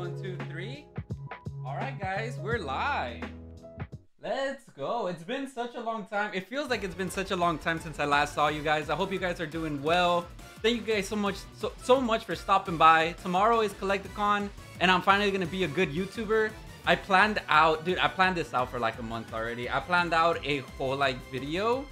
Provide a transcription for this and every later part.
one, two, three. All right, guys, we're live. Let's go. It's been such a long time. It feels like it's been such a long time since I last saw you guys. I hope you guys are doing well. Thank you guys so much, so, so much for stopping by. Tomorrow is Collect-A-Con, and I'm finally gonna be a good YouTuber. I planned out, dude. I planned this out for like a month already. I planned out a whole like video,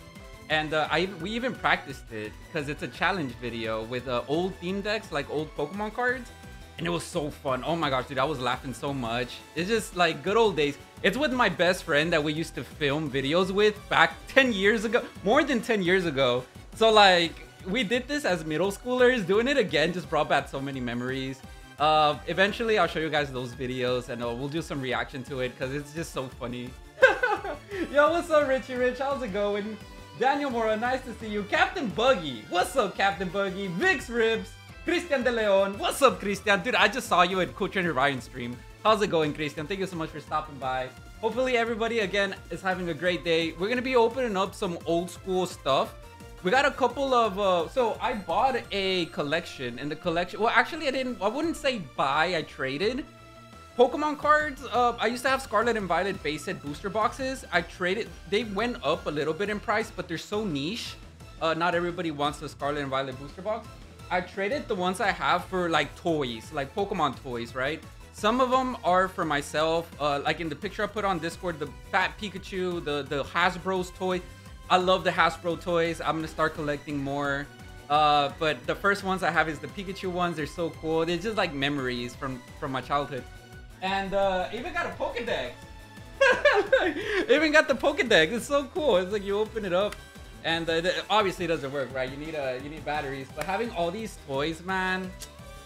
and uh, I we even practiced it because it's a challenge video with uh, old theme decks, like old Pokemon cards and it was so fun. Oh my gosh, dude, I was laughing so much. It's just like good old days. It's with my best friend that we used to film videos with back 10 years ago, more than 10 years ago. So like, we did this as middle schoolers. Doing it again just brought back so many memories. Uh, eventually, I'll show you guys those videos and uh, we'll do some reaction to it because it's just so funny. Yo, what's up, Richie Rich? How's it going? Daniel Mora, nice to see you. Captain Buggy, what's up, Captain Buggy? Vix Rips, Christian De Leon. What's up, Christian? Dude, I just saw you at Coach and Ryan stream. How's it going, Christian? Thank you so much for stopping by. Hopefully everybody, again, is having a great day. We're going to be opening up some old school stuff. We got a couple of... Uh, so, I bought a collection. And the collection... Well, actually, I didn't... I wouldn't say buy. I traded. Pokemon cards, uh, I used to have Scarlet and Violet base set booster boxes. I traded... They went up a little bit in price, but they're so niche. Uh, not everybody wants the Scarlet and Violet booster box. I traded the ones I have for like toys, like Pokemon toys, right? Some of them are for myself. Uh, like in the picture I put on Discord, the Fat Pikachu, the, the Hasbro's toy. I love the Hasbro toys. I'm gonna start collecting more. Uh, but the first ones I have is the Pikachu ones. They're so cool. They're just like memories from, from my childhood. And uh, even got a Pokedex. even got the Pokedex. It's so cool. It's like you open it up and obviously it doesn't work, right? You need uh, you need batteries. But having all these toys, man,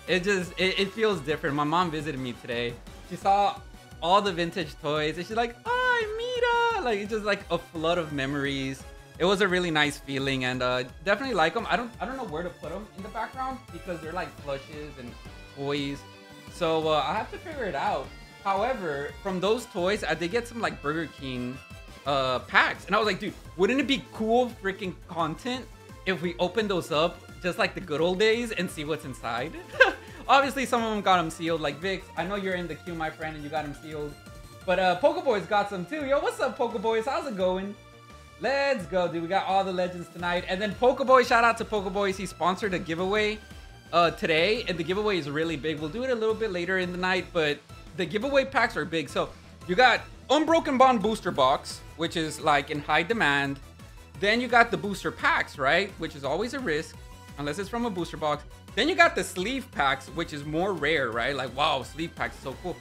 it just it, it feels different. My mom visited me today. She saw all the vintage toys, and she's like, "Oh, Mita!" Like it's just like a flood of memories. It was a really nice feeling, and uh, definitely like them. I don't I don't know where to put them in the background because they're like plushes and toys. So uh, I have to figure it out. However, from those toys, I did get some like Burger King uh, packs. And I was like, dude, wouldn't it be cool freaking content if we open those up just like the good old days and see what's inside? Obviously, some of them got them sealed. Like Vix, I know you're in the queue, my friend, and you got them sealed. But uh, Pokeboys got some too. Yo, what's up, Pokeboys? How's it going? Let's go, dude. We got all the legends tonight. And then Pokeboy, shout out to Pokeboys. He sponsored a giveaway uh, today, and the giveaway is really big. We'll do it a little bit later in the night, but the giveaway packs are big. So you got Unbroken Bond booster box, which is like in high demand. Then you got the booster packs, right? Which is always a risk, unless it's from a booster box. Then you got the sleeve packs, which is more rare, right? Like, wow, sleeve packs so cool.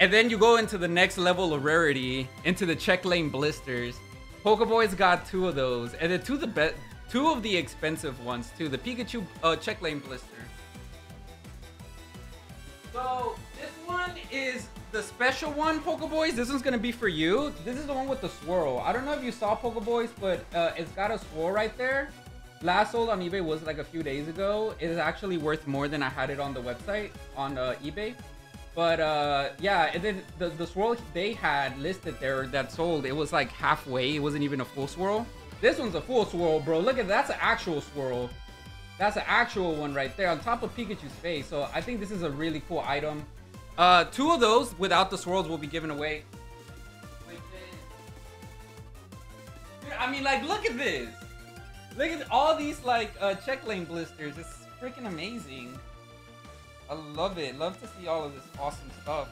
And then you go into the next level of rarity, into the check lane blisters. Pokeboy's got two of those, and then two of the two of the expensive ones too. The Pikachu uh, check lane blister. So this one is the special one, Pokeboys, this one's gonna be for you. This is the one with the swirl. I don't know if you saw Pokeboys, but uh, it's got a swirl right there. Last sold on eBay was like a few days ago. It is actually worth more than I had it on the website on uh, eBay. But uh, yeah, and the, the swirl they had listed there that sold, it was like halfway. It wasn't even a full swirl. This one's a full swirl, bro. Look at that's an actual swirl. That's an actual one right there on top of Pikachu's face. So I think this is a really cool item. Uh, two of those without the swirls will be given away. I mean, like, look at this. Look at all these, like, uh, check lane blisters. It's freaking amazing. I love it. Love to see all of this awesome stuff.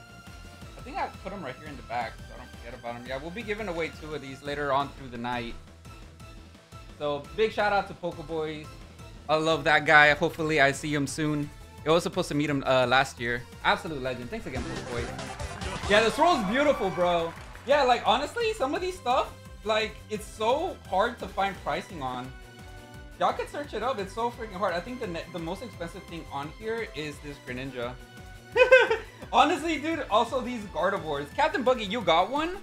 I think I put them right here in the back so I don't forget about them. Yeah, we'll be giving away two of these later on through the night. So, big shout out to Pokeboys. I love that guy. Hopefully, I see him soon. I was supposed to meet him uh, last year. Absolute legend. Thanks again, boy. Yeah, the swirl's beautiful, bro. Yeah, like, honestly, some of these stuff, like, it's so hard to find pricing on. Y'all can search it up. It's so freaking hard. I think the the most expensive thing on here is this Greninja. Honestly, dude, also these Gardevoirs. Captain Buggy, you got one,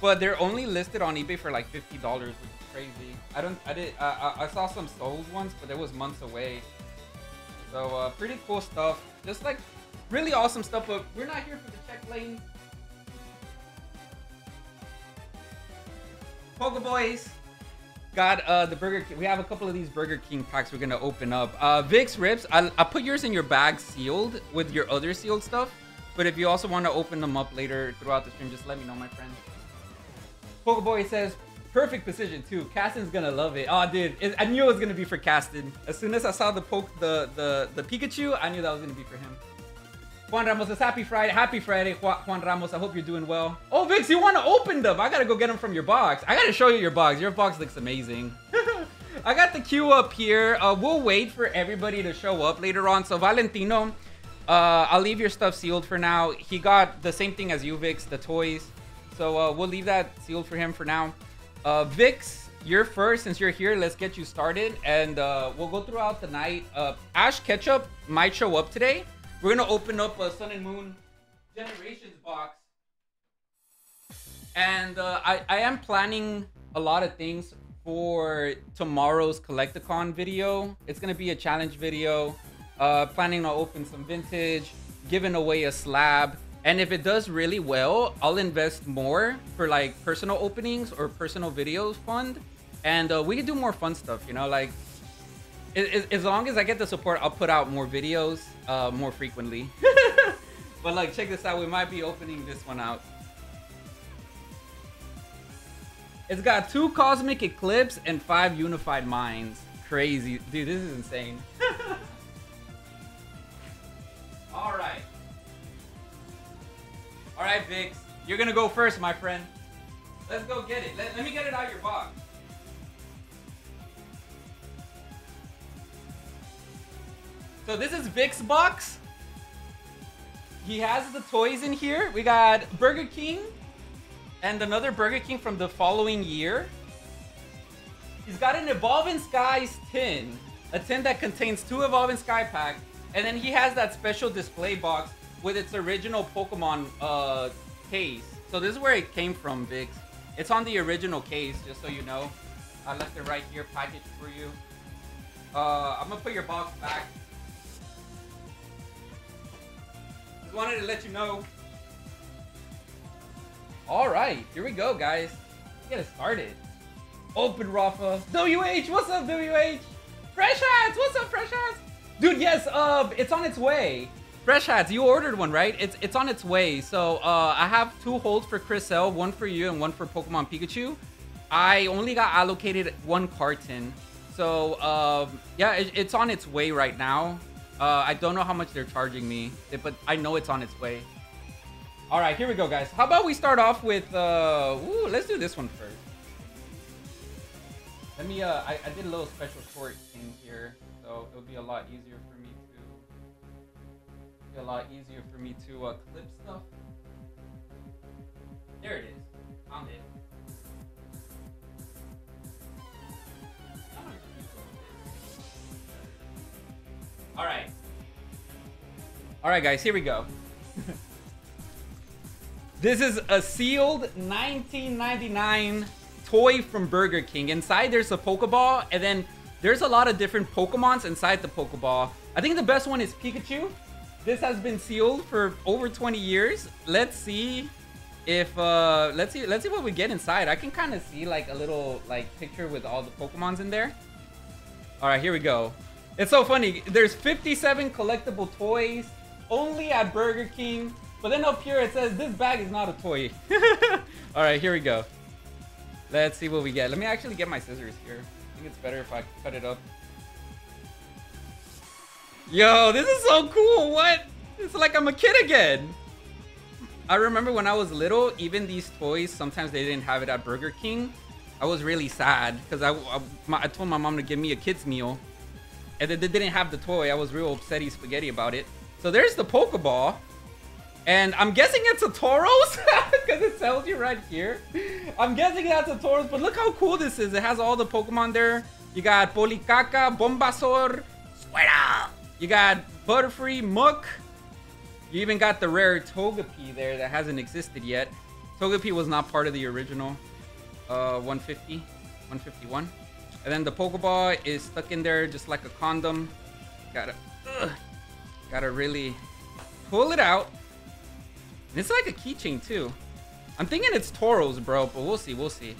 but they're only listed on eBay for like $50, which is crazy. I don't, I did, uh, I saw some sold ones, but it was months away. So uh, pretty cool stuff. Just like really awesome stuff, but we're not here for the check lane. Pokeboys got uh, the Burger King. We have a couple of these Burger King packs we're gonna open up. Uh, Vix Rips, I, I put yours in your bag sealed with your other sealed stuff. but if you also want to open them up later throughout the stream, just let me know, my friend. Pokeboy says, perfect position too. Caston's gonna love it. Oh, dude, it, I knew it was gonna be for Caston. As soon as I saw the poke, the the the Pikachu, I knew that was gonna be for him. Juan Ramos says, happy Friday. Happy Friday, Juan Ramos. I hope you're doing well. Oh, Vix, you want to open them? I gotta go get them from your box. I gotta show you your box. Your box looks amazing. I got the queue up here. Uh, we'll wait for everybody to show up later on. So Valentino, uh, I'll leave your stuff sealed for now. He got the same thing as you, Vix, the toys. So uh, we'll leave that sealed for him for now. Uh, Vix, you're first since you're here. Let's get you started, and uh, we'll go throughout the night. Uh, Ash Ketchup might show up today. We're gonna open up a Sun and Moon Generations box, and uh, I I am planning a lot of things for tomorrow's Collect-A-Con video. It's gonna be a challenge video. Uh, planning to open some vintage, giving away a slab. And if it does really well, I'll invest more for like personal openings or personal videos fund. And uh, we can do more fun stuff, you know, like as long as I get the support, I'll put out more videos uh, more frequently. but like, check this out. We might be opening this one out. It's got two Cosmic Eclipse and five Unified Minds. Crazy. Dude, this is insane. Alright. Alright, Vix. You're gonna go first, my friend. Let's go get it. Let, let me get it out of your box. So this is Vic's box. He has the toys in here. We got Burger King and another Burger King from the following year. He's got an Evolving Skies tin. A tin that contains two Evolving Sky packs and then he has that special display box with its original Pokemon uh, case. So this is where it came from, Vix. It's on the original case, just so you know. I left it right here, packaged for you. Uh, I'm gonna put your box back. Just wanted to let you know. All right, here we go, guys. Let's get it started. Open Rafa. WH, what's up, WH? Fresh Hats, what's up, Fresh Hats? Dude, yes, uh, it's on its way. Fresh hats, you ordered one, right? It's it's on its way. So uh, I have two holds for Chris L, one for you and one for Pokemon Pikachu. I only got allocated one carton. So um, yeah, it, it's on its way right now. Uh, I don't know how much they're charging me, but I know it's on its way. All right, here we go, guys. How about we start off with, uh, ooh, let's do this one first. Let me, uh, I, I did a little special short thing here so it'll be a lot easier a lot easier for me to uh, clip stuff. There it is. Found it. All right. All right, guys, here we go. this is a sealed 1999 toy from Burger King. Inside, there's a Pokeball, and then there's a lot of different Pokemons inside the Pokeball. I think the best one is Pikachu. This has been sealed for over 20 years. Let's see if uh let's see let's see what we get inside. I can kind of see like a little like picture with all the Pokemons in there. All right, here we go. It's so funny. There's 57 collectible toys only at Burger King. But then up here it says this bag is not a toy. all right, here we go. Let's see what we get. Let me actually get my scissors here I think it's better if I cut it up. Yo, this is so cool. What? It's like I'm a kid again. I remember when I was little, even these toys, sometimes they didn't have it at Burger King. I was really sad because I, I, I, told my mom to give me a kid's meal. And they didn't have the toy. I was real upsetty spaghetti about it. So there's the Pokeball. And I'm guessing it's a Tauros because it tells you right here. I'm guessing that's a Tauros, but look how cool this is. It has all the Pokemon there. You got Policaca, Bulbasaur, Suera. You got Butterfree, Muk. You even got the rare Togepi there that hasn't existed yet. Togepi was not part of the original uh, 150, 151. And then the Pokeball is stuck in there just like a condom. Gotta, ugh, gotta really pull it out. It's like a keychain too. I'm thinking it's Tauros, bro, but we'll see, we'll see.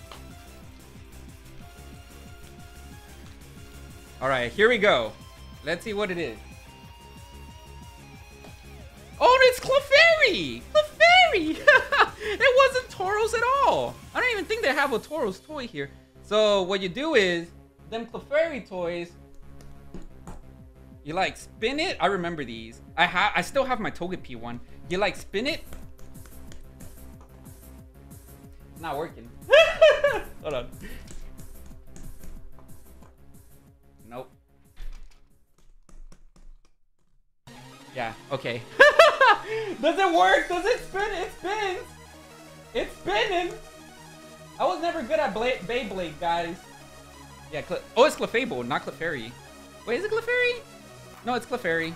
All right, here we go. Let's see what it is. Oh, it's Clefairy! Clefairy! it wasn't Tauros at all. I don't even think they have a Tauros toy here. So what you do is, them Clefairy toys, you like spin it. I remember these. I have. I still have my Togepi one. You like spin it. It's Not working. Hold on. Nope. Yeah, okay. Does it work? Does it spin? It spins! It's spinning! I was never good at Bla Beyblade, guys. Yeah, Cle oh, it's Clefable, not Clefairy. Wait, is it Clefairy? No, it's Clefairy.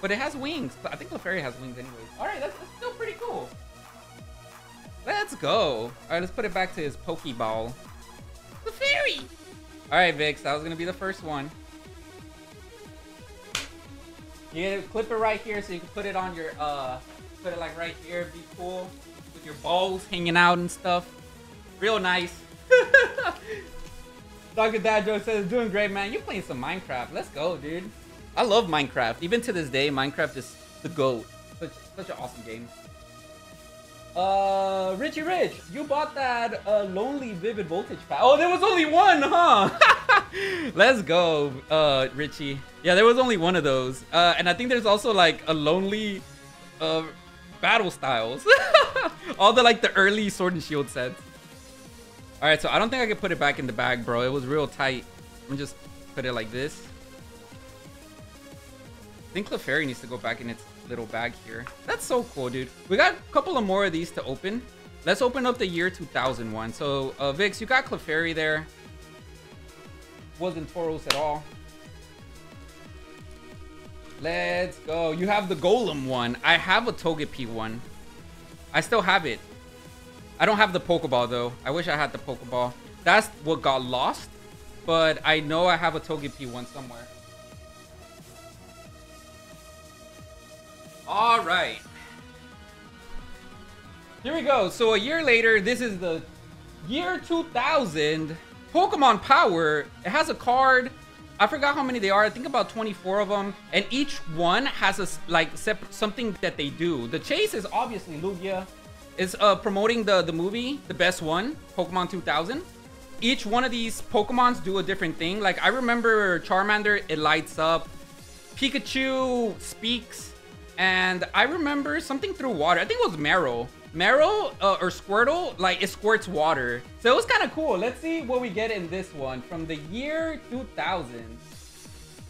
But it has wings. I think Clefairy has wings anyways. Alright, that's, that's still pretty cool. Let's go. Alright, let's put it back to his Pokeball. Clefairy! Alright, Vix, that was gonna be the first one. You clip it right here so you can put it on your, uh, put it like right here, be cool. With your balls hanging out and stuff. Real nice. Dr. Dad Joe says, doing great, man. You playing some Minecraft. Let's go, dude. I love Minecraft. Even to this day, Minecraft is the GOAT. Such, such an awesome game. Uh, Richie Rich, you bought that uh, Lonely Vivid Voltage pack. Oh, there was only one, huh? Let's go, uh, Richie. Yeah, there was only one of those. Uh, and I think there's also like a Lonely uh, Battle Styles. All the like the early Sword and Shield sets. All right, so I don't think I can put it back in the bag, bro. It was real tight. Me just put it like this. I think Clefairy needs to go back in its little bag here. That's so cool, dude. We got a couple of more of these to open. Let's open up the year 2001. So, uh, Vix, you got Clefairy there. Wasn't Tauros at all. Let's go. You have the Golem one. I have a Togepi one. I still have it. I don't have the Pokeball, though. I wish I had the Pokeball. That's what got lost. But I know I have a Togepi one somewhere. All right. Here we go. So a year later, this is the year 2000 Pokemon Power. It has a card. I forgot how many they are. I think about 24 of them. And each one has a like something that they do. The chase is obviously Lugia. Is uh, promoting the, the movie, the best one, Pokemon 2000. Each one of these Pokemons do a different thing. Like I remember Charmander, it lights up. Pikachu speaks. And I remember something through water. I think it was Marill. Marill uh, or Squirtle, like it squirts water. So it was kind of cool. Let's see what we get in this one from the year 2000.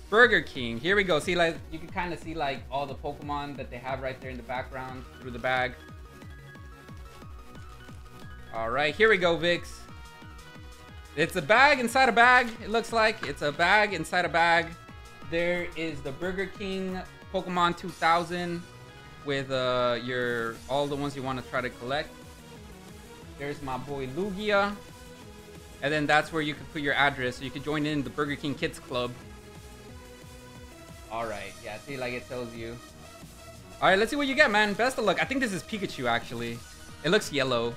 Burger King. Here we go. See, like you can kind of see like all the Pokemon that they have right there in the background through the bag. All right, here we go, Vix. It's a bag inside a bag. It looks like it's a bag inside a bag. There is the Burger King Pokemon 2000 with uh, your all the ones you want to try to collect. There's my boy Lugia. And then that's where you can put your address so you can join in the Burger King Kids Club. Alright, yeah, see like it tells you. Alright, let's see what you get, man. Best of luck. I think this is Pikachu, actually. It looks yellow.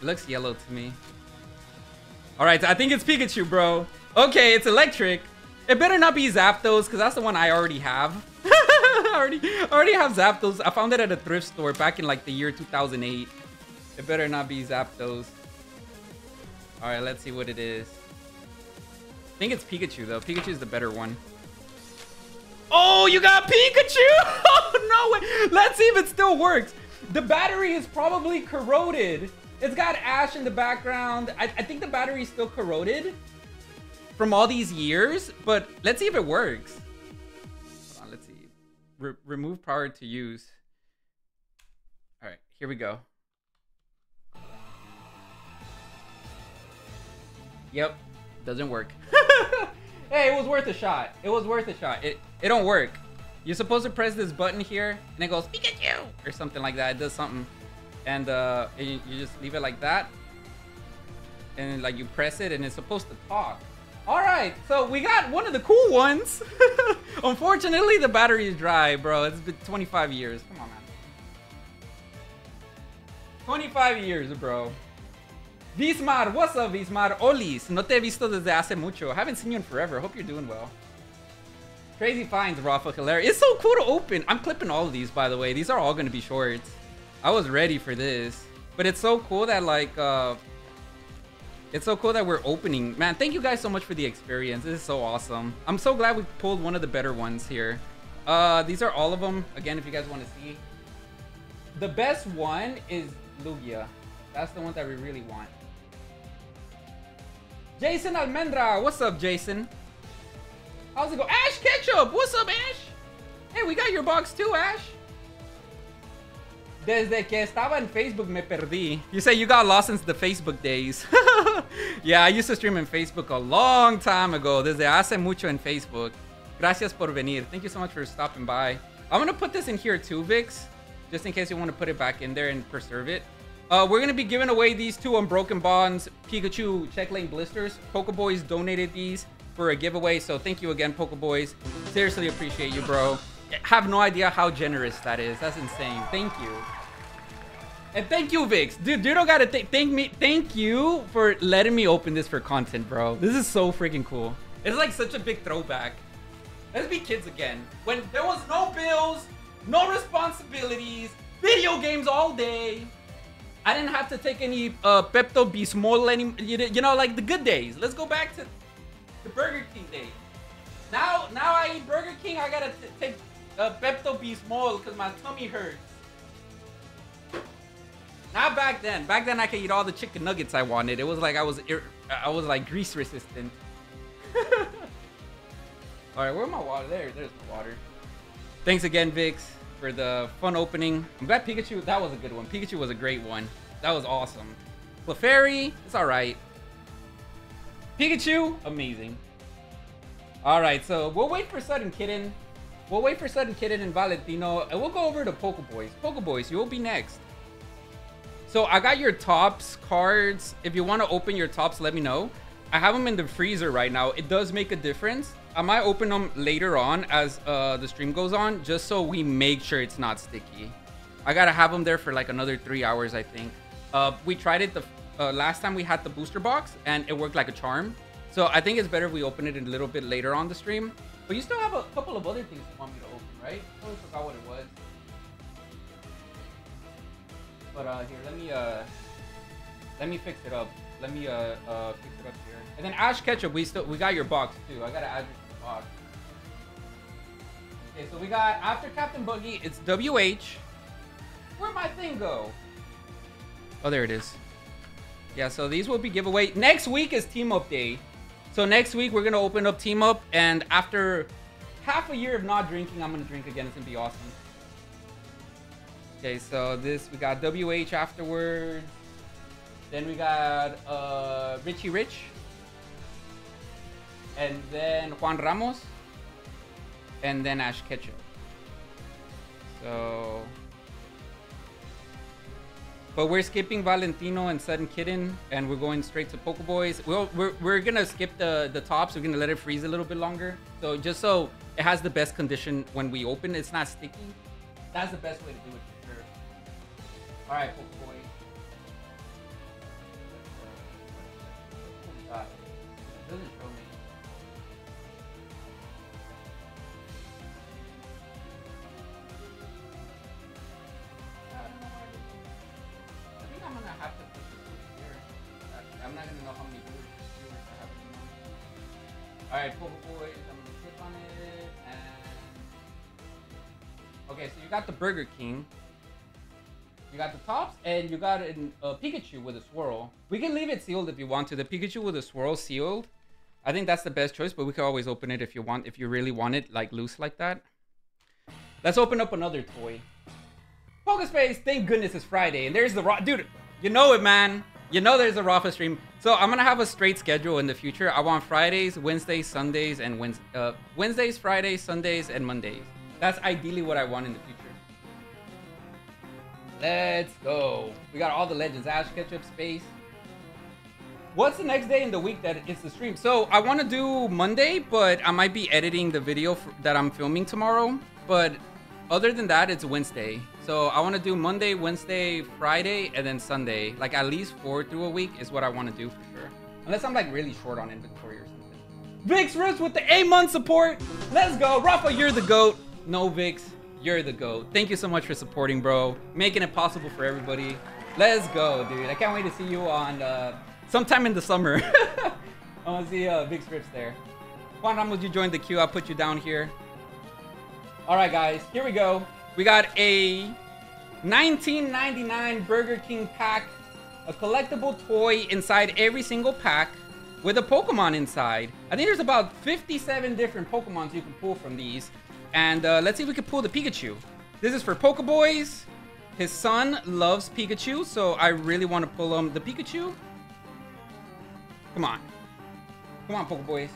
It looks yellow to me. Alright, I think it's Pikachu, bro. Okay, it's electric. It better not be Zapdos, because that's the one I already have. Already, already have Zapdos. I found it at a thrift store back in like the year 2008. It better not be Zapdos. Alright, let's see what it is. I think it's Pikachu though. Pikachu is the better one. Oh, you got Pikachu! Oh, no way! Let's see if it still works. The battery is probably corroded. It's got ash in the background. I, I think the battery is still corroded from all these years, but let's see if it works. Re remove power to use. All right, here we go. Yep, doesn't work. hey, it was worth a shot. It was worth a shot. It it don't work. You're supposed to press this button here, and it goes Pikachu or something like that. It does something, and uh, you, you just leave it like that, and like you press it, and it's supposed to talk. All right, so we got one of the cool ones. Unfortunately, the battery is dry, bro. It's been 25 years. Come on, man. 25 years, bro. Vismar, what's up, Vismar? Olis, no te he visto desde hace mucho. Haven't seen you in forever. Hope you're doing well. Crazy finds, Rafa Hilarious. It's so cool to open. I'm clipping all of these, by the way. These are all going to be shorts. I was ready for this. But it's so cool that, like, uh... It's so cool that we're opening. Man, thank you guys so much for the experience. This is so awesome. I'm so glad we pulled one of the better ones here. Uh, these are all of them. Again, if you guys want to see. The best one is Lugia. That's the one that we really want. Jason Almendra. What's up, Jason? How's it go? Ash Ketchup. What's up, Ash? Hey, we got your box too, Ash. Desde que estaba en Facebook me perdí. You say you got lost since the Facebook days. yeah, I used to stream in Facebook a long time ago. Desde hace mucho en Facebook. Gracias por venir. Thank you so much for stopping by. I'm to put this in here too, Vix. Just in case you want to put it back in there and preserve it. Uh, we're to be giving away these two Unbroken Bonds Pikachu Check Lane Blisters. Pokeboys donated these for a giveaway. So thank you again, Pokeboys. Seriously appreciate you, bro. Have no idea how generous that is. That's insane. Thank you. And thank you, Vix. Dude, you don't gotta th thank me. Thank you for letting me open this for content, bro. This is so freaking cool. It's like such a big throwback. Let's be kids again. When there was no bills, no responsibilities, video games all day. I didn't have to take any uh, Pepto Bismol any, you know, like the good days. Let's go back to the Burger King days. Now, now I eat Burger King. I gotta take uh, Pepto Bismol because my tummy hurts. Not back then. Back then I could eat all the chicken nuggets I wanted. It was like I was, uh, I was like grease resistant. all right, where's my water? There, there's the water. Thanks again, Vix, for the fun opening. I'm glad Pikachu. That was a good one. Pikachu was a great one. That was awesome. Clefairy, it's all right. Pikachu, amazing. All right, so we'll wait for Sudden Kitten. We'll wait for Sudden Kitten and Valentino, and we'll go over to Pokeboys. Pokeboys, you'll be next. So I got your Topps cards. If you want to open your Topps, let me know. I have them in the freezer right now. It does make a difference. I might open them later on as uh, the stream goes on, just so we make sure it's not sticky. I gotta have them there for like another three hours, I think. Uh, we tried it the uh, last time we had the booster box, and it worked like a charm. So I think it's better if we open it a little bit later on the stream. But you still have a couple of other things you want me to open, right? I totally forgot what it was. But uh, here, let me uh, let me fix it up. Let me uh, uh, fix it up here. And then Ash Ketchup, we still we got your box too. I gotta add you to the box. Okay, so we got after Captain Buggy, it's WH. Where'd my thing go? Oh, there it is. Yeah, so these will be giveaway. Next week is Team Up Day. So next week we're gonna open up Team Up, and after half a year of not drinking, I'm gonna drink again. It's gonna be awesome. Okay, so this, we got WH afterwards. Then we got uh, Richie Rich. And then Juan Ramos. And then Ash Ketchum. So... But we're skipping Valentino and Sudden Kitten, and we're going straight to Pokeboys. We'll, we're, we're gonna skip the, the Topps. We're gonna let it freeze a little bit longer. So just so it has the best condition when we open, it's not sticky. That's the best way to do it. All right, boy. doesn't show me. I think I'm gonna have to put this here. I'm not gonna know how many viewers I have. All right, Poke Boys. I'm gonna click on it and. Okay, so you got the Burger King. You got the Topps, and you got a uh, Pikachu with a swirl. We can leave it sealed if you want to. The Pikachu with a swirl sealed. I think that's the best choice, but we can always open it if you want, if you really want it like loose like that. Let's open up another toy. Pokespace, thank goodness it's Friday, and there's the raw dude. You know it, man. You know there's a Rafa stream. So I'm gonna have a straight schedule in the future. I want Fridays, Wednesdays, Sundays, and Wednesdays, uh, Wednesdays, Fridays, Sundays, and Mondays. That's ideally what I want in the future. Let's go. We got all the legends. Ash Ketchup Space. What's the next day in the week that it's the stream? So I want to do Monday, but I might be editing the video that I'm filming tomorrow. But other than that, it's Wednesday. So I want to do Monday, Wednesday, Friday, and then Sunday. Like at least four through a week is what I want to do for sure. Unless I'm like really short on inventory or something. Vix Rips with the A month support. Let's go. Rafa, you're the GOAT. No, Vix, you're the GOAT. Thank you so much for supporting, bro. Making it possible for everybody. Let's go, dude. I can't wait to see you on uh, sometime in the summer. I want to see uh, Vix Rips there. Juan Ramos, you joined the queue. I'll put you down here. All right, guys. Here we go. We got a 1999 Burger King pack. A collectible toy inside every single pack with a Pokemon inside. I think there's about 57 different Pokemons you can pull from these. And uh, let's see if we can pull the Pikachu. This is for Pokeboys. His son loves Pikachu, so I really want to pull him the Pikachu. Come on. Come on, Pokeboys.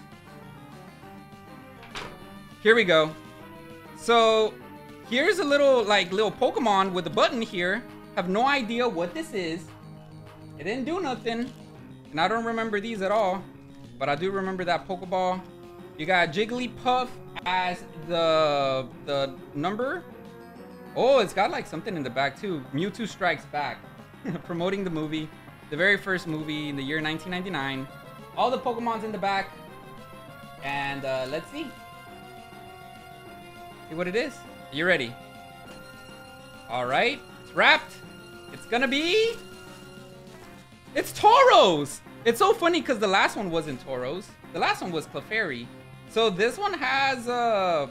Here we go. So, here's a little, like, little Pokemon with a button here. Have no idea what this is. It didn't do nothing. And I don't remember these at all. But I do remember that Pokeball. You got Jigglypuff as the the number. Oh, it's got like something in the back too. Mewtwo Strikes Back. Promoting the movie. The very first movie in the year 1999. All the Pokemon's in the back. And uh, let's see. See what it is. Are you ready? All right. It's wrapped. It's gonna be... It's Tauros! It's so funny because the last one wasn't Tauros. The last one was Clefairy. So this one has, uh,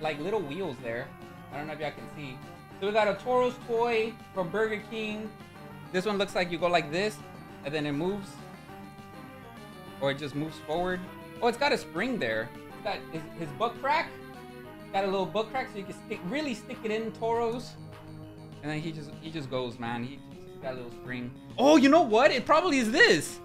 like little wheels there. I don't know if y'all can see. So we got a Tauros toy from Burger King. This one looks like you go like this, and then it moves. Or it just moves forward. Oh, it's got a spring there. It's got his, his butt crack. Got a little butt crack so you can stick, really stick it in Tauros. And then he just he just goes, man. He, he's got a little spring. Oh, you know what? It probably is this.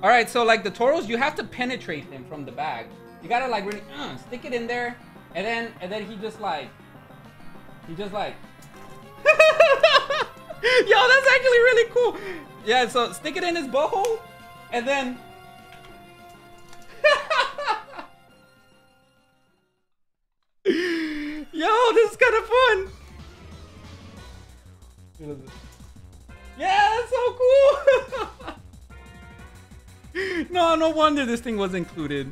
All right, so like the Tauros, you have to penetrate them from the back. You gotta like really uh, stick it in there, and then and then he just like he just like. Yo, that's actually really cool. Yeah, so stick it in his butthole, and then. Yo, this is kind of fun. Yeah, that's so cool. no, no wonder this thing was included.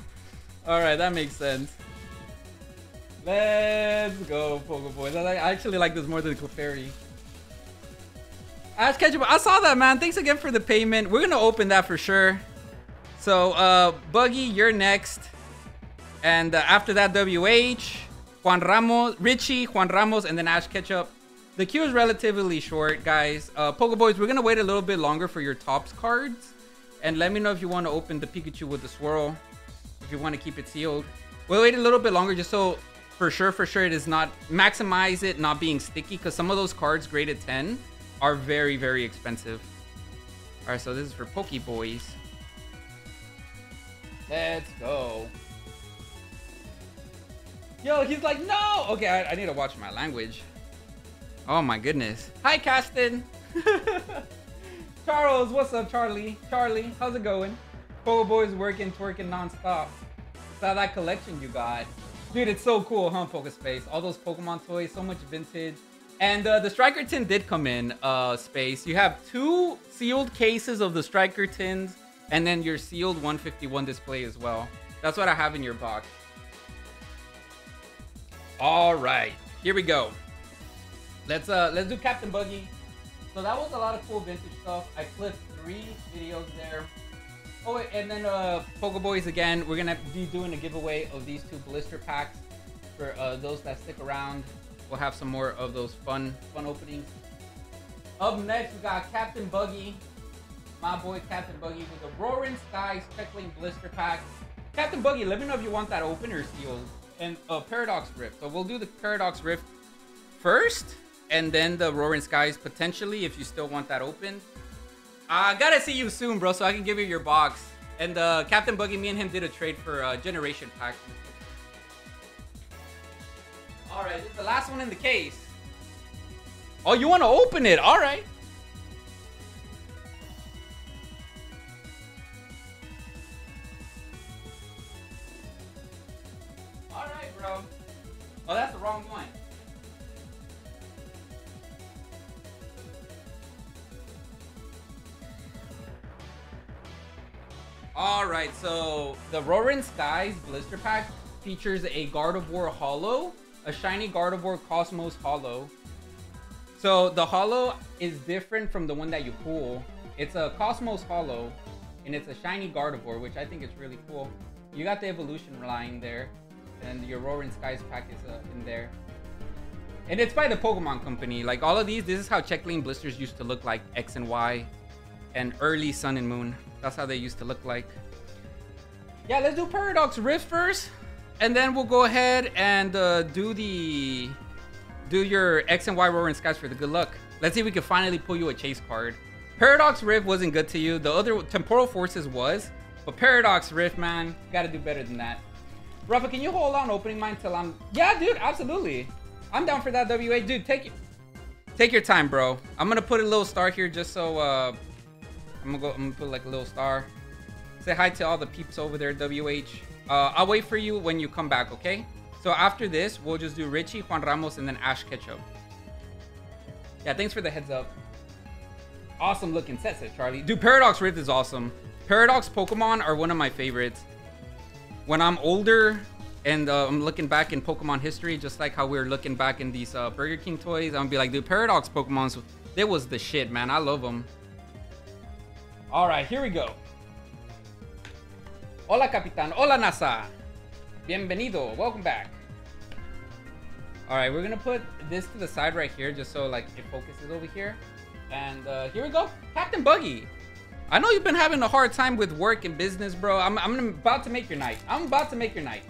All right, that makes sense. Let's go, Pogo Pokeboys. I actually like this more than Clefairy. Ash Ketchup, I saw that, man. Thanks again for the payment. We're gonna open that for sure. So, uh, Buggy, you're next. And uh, after that, WH, Juan Ramos, Richie, Juan Ramos, and then Ash Ketchup. The queue is relatively short, guys. Uh, Pokeboys, we're gonna wait a little bit longer for your Topps cards. And let me know if you want to open the Pikachu with the swirl. If you want to keep it sealed. We'll wait a little bit longer just so for sure, for sure, it is not... Maximize it not being sticky because some of those cards graded 10 are very, very expensive. Alright, so this is for Pokeboys. Let's go. Yo, he's like, no! Okay, I, I need to watch my language. Oh my goodness. Hi, Caston. Charles, what's up, Charlie? Charlie, how's it going? Pokeboys working, twerking nonstop. Saw that collection you got. Dude, it's so cool, huh, Focus Space? All those Pokemon toys, so much vintage. And uh, the Striker tin did come in, uh, Space. You have two sealed cases of the Striker tins, and then your sealed 151 display as well. That's what I have in your box. All right, here we go. Let's uh, let's do Captain Buggy. So that was a lot of cool vintage stuff. I clipped three videos there. Oh, and then uh, Pokeboys again. We're gonna be doing a giveaway of these two blister packs for uh, those that stick around. We'll have some more of those fun, fun openings. Up next, we got Captain Buggy, my boy Captain Buggy with the Roaring Skies Check Lane blister pack. Captain Buggy, let me know if you want that opener sealed. And uh, Paradox Rift. So we'll do the Paradox Rift first and then the Roaring Skies potentially if you still want that open. I gotta see you soon, bro, so I can give you your box. And uh, Captain Buggy, me and him did a trade for uh, Generation Pack. All right, this is the last one in the case. Oh, you want to open it? All right. All right, bro. Oh, that's the wrong one. All right, so the Roaring Skies blister pack features a Gardevoir Holo, a shiny Gardevoir Cosmos Holo. So the Holo is different from the one that you pull. It's a Cosmos Holo, and it's a shiny Gardevoir, which I think is really cool. You got the evolution line there, and your Roaring Skies pack is uh, in there. And it's by the Pokemon Company. Like all of these, this is how Check Lane blisters used to look like X and Y, and early Sun and Moon. That's how they used to look like. Yeah, let's do Paradox Rift first. And then we'll go ahead and uh, do the... Do your X and Y Roaring Skies for the good luck. Let's see if we can finally pull you a chase card. Paradox Rift wasn't good to you. The other Temporal Forces was. But Paradox Rift, man, gotta do better than that. Rafa, can you hold on opening mine till I'm... Yeah, dude, absolutely. I'm down for that WA. Dude, take it. Take your time, bro. I'm gonna put a little star here just so uh, I'm gonna go. I'm gonna put like a little star. Say hi to all the peeps over there, WH. Uh, I'll wait for you when you come back, okay? So after this, we'll just do Richie, Juan Ramos, and then Ash Ketchum. Yeah, thanks for the heads up. Awesome looking set, said Charlie. Dude, Paradox Rift is awesome. Paradox Pokemon are one of my favorites. When I'm older and uh, I'm looking back in Pokemon history, just like how we are looking back in these uh, Burger King toys, I'm gonna be like, dude, Paradox Pokemons, they was the shit, man. I love them. All right, here we go. Hola, Capitan. Hola, NASA. Bienvenido. Welcome back. All right, we're gonna put this to the side right here, just so like it focuses over here. And uh, here we go, Captain Buggy. I know you've been having a hard time with work and business, bro. I'm, I'm about to make your night. I'm about to make your night.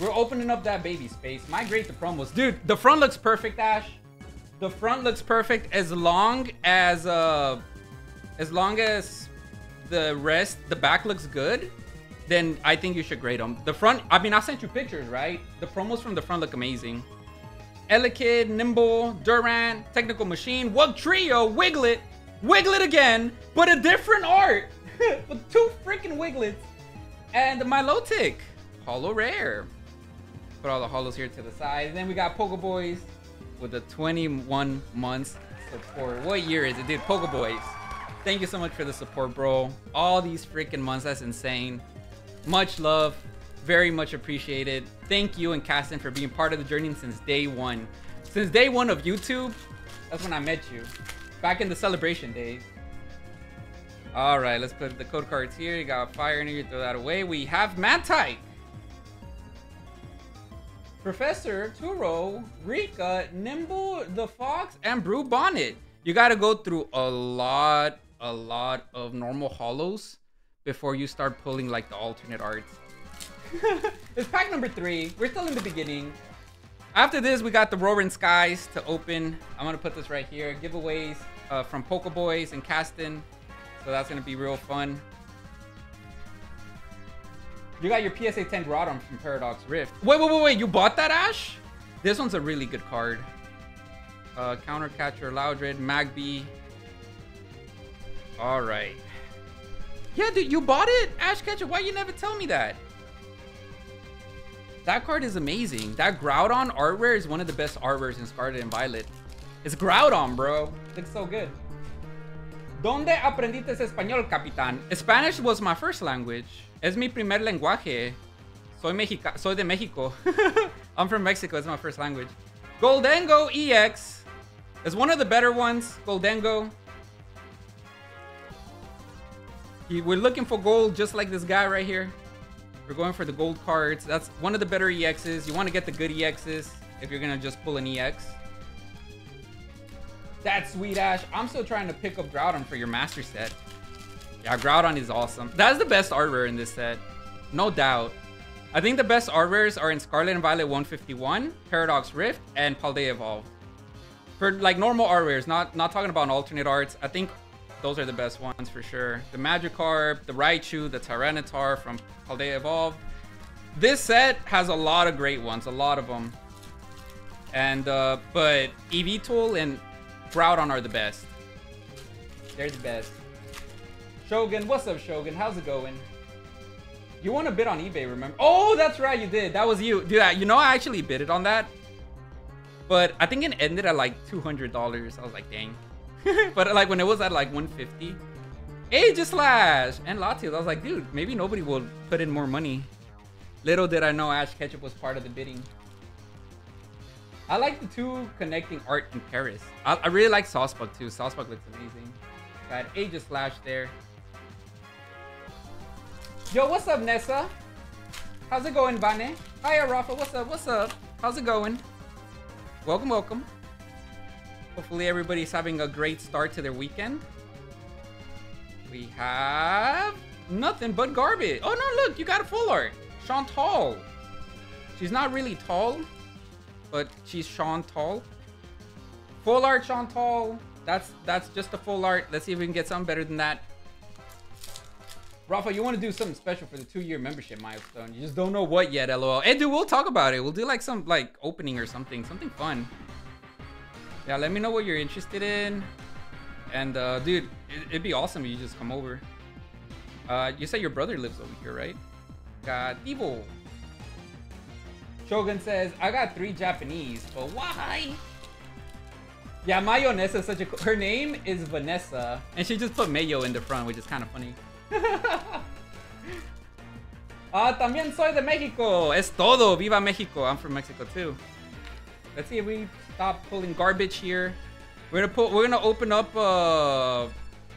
We're opening up that baby space. Migrate the promos. Dude, the front looks perfect, Ash. The front looks perfect as long as uh as long as the rest the back looks good, then I think you should grade them. The front, I mean, I sent you pictures, right? The promos from the front look amazing. Elekid, Nymble, Durant, Technical Machine, Wugtrio, Wiglett, Wiglett again, but a different art. with two freaking Wigletts. And Milotic, Holo Rare. Put all the holos here to the side. And then we got Pokeboys with the 21 months support. What year is it, dude? Pokeboys. Thank you so much for the support, bro. All these freaking months. That's insane. Much love. Very much appreciated. Thank you and Caston for being part of the journey since day one. Since day one of YouTube, that's when I met you. Back in the celebration days. All right, let's put the code cards here. You got fire energy, throw that away. We have Mantyke. Professor, Turo, Rika, Nymble, the Fox, and Brute Bonnet. You gotta go through a lot, a lot of normal holos before you start pulling like the alternate arts. it's pack number three. We're still in the beginning. After this, we got the Roaring Skies to open. I'm gonna put this right here. Giveaways uh, from Pokeboys and Caston. So that's gonna be real fun. You got your PSA 10 Groudon from Paradox Rift. Wait, wait, wait, wait. You bought that, Ash? This one's a really good card. Uh, Counter Catcher, Loudred, Magby. All right. Yeah, dude, you bought it? Ash Catcher, why you never tell me that? That card is amazing. That Groudon art rare is one of the best art rares in Scarlet and Violet. It's Groudon, bro. Looks so good. ¿Dónde aprendiste español, capitán? Spanish was my first language. Es mi primer lenguaje. Soy, Mexica soy de Mexico. I'm from Mexico. It's my first language. Gholdengo EX is one of the better ones. Gholdengo. We're looking for gold just like this guy right here. We're going for the gold cards. That's one of the better EXs. You want to get the good EXs if you're going to just pull an EX. That's sweet, Ash. I'm still trying to pick up Groudon for your master set. Yeah, Groudon is awesome. That's the best art rare in this set. No doubt. I think the best art rares are in Scarlet and Violet 151, Paradox Rift, and Paldea. For like normal art rares, not, not talking about alternate arts, I think those are the best ones for sure. The Magikarp, the Raichu, the Tyranitar from Paldea Evolved. This set has a lot of great ones, a lot of them. And, uh, but Yveltal and Groudon are the best. They're the best. Shogun, what's up, Shogun? How's it going? You won a bid on eBay, remember? Oh, that's right, you did. That was you. Dude, you know I actually bid it on that. But I think it ended at like $200. I was like, dang. but like when it was at like 150 Aegislash and Latios. I was like, dude, maybe nobody will put in more money. Little did I know Ash Ketchup was part of the bidding. I like the two connecting art in Paris. I, I really like Sawsbuck too. Sawsbuck looks amazing. Got Aegislash there. Yo, what's up, Nessa? How's it going, Bane? Hiya, Rafa. What's up? What's up? How's it going? Welcome, welcome. Hopefully everybody's having a great start to their weekend. We have nothing but garbage. Oh no, look, you got a full art. Chantal. She's not really tall, but she's Chantal. Full art Chantal. That's that's just a full art. Let's see if we can get something better than that. Rafa, you want to do something special for the two-year membership milestone. You just don't know what yet, lol. Hey, dude, we'll talk about it. We'll do like some like opening or something. Something fun. Yeah, let me know what you're interested in. And, uh, dude, it, would be awesome if you just come over. Uh, you said your brother lives over here, right? Got evil. Shogun says, I got three Japanese, but why? Yeah, Mayonesa is such a... Her name is Vanessa, and she just put Mayo in the front, which is kind of funny. ah, también soy de México. Es todo. Viva México. I'm from Mexico, too. Let's see if we stop pulling garbage here. We're gonna put. We're gonna open up. Uh,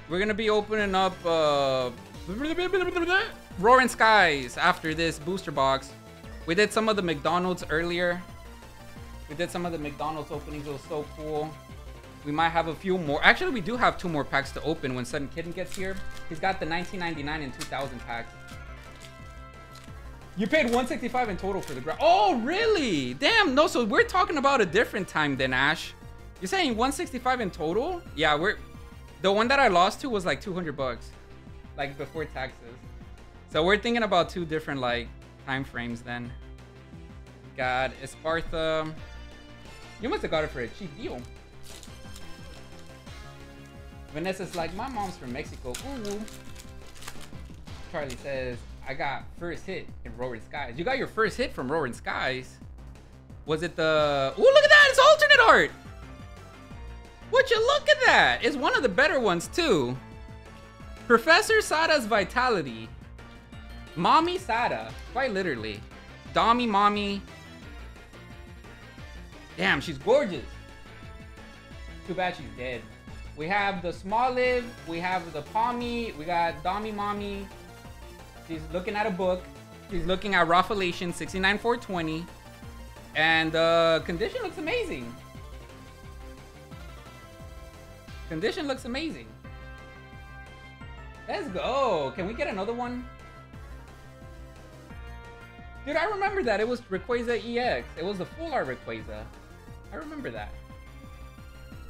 we're gonna be opening up. Uh, Roaring Skies after this booster box. We did some of the McDonald's earlier. We did some of the McDonald's openings. It was so cool. We might have a few more. Actually, we do have two more packs to open when Sudden Kitten gets here. He's got the 1999 and 2000 packs. You paid 165 in total for the ground. Oh, really? Damn, no, so we're talking about a different time than Ash. You're saying 165 in total? Yeah, we're the one that I lost to was like 200 bucks, like before taxes. So we're thinking about two different like time frames then. Got Espathra. You must have got it for a cheap deal. Vanessa's like, my mom's from Mexico. Ooh. Charlie says, I got first hit in Roaring Skies. You got your first hit from Roaring Skies. Was it the... Ooh, look at that! It's alternate art! Would you look at that? It's one of the better ones too. Professor Sada's Vitality. Mommy Sada. Quite literally. Dommy Mommy. Damn, she's gorgeous. Too bad she's dead. We have the small live, We have the Palmy. We got Dommy Mommy. She's looking at a book. She's looking at Raffalation 69420. And the uh, condition looks amazing. Condition looks amazing. Let's go. Can we get another one? Dude, I remember that. It was Rayquaza EX. It was the full art Rayquaza. I remember that.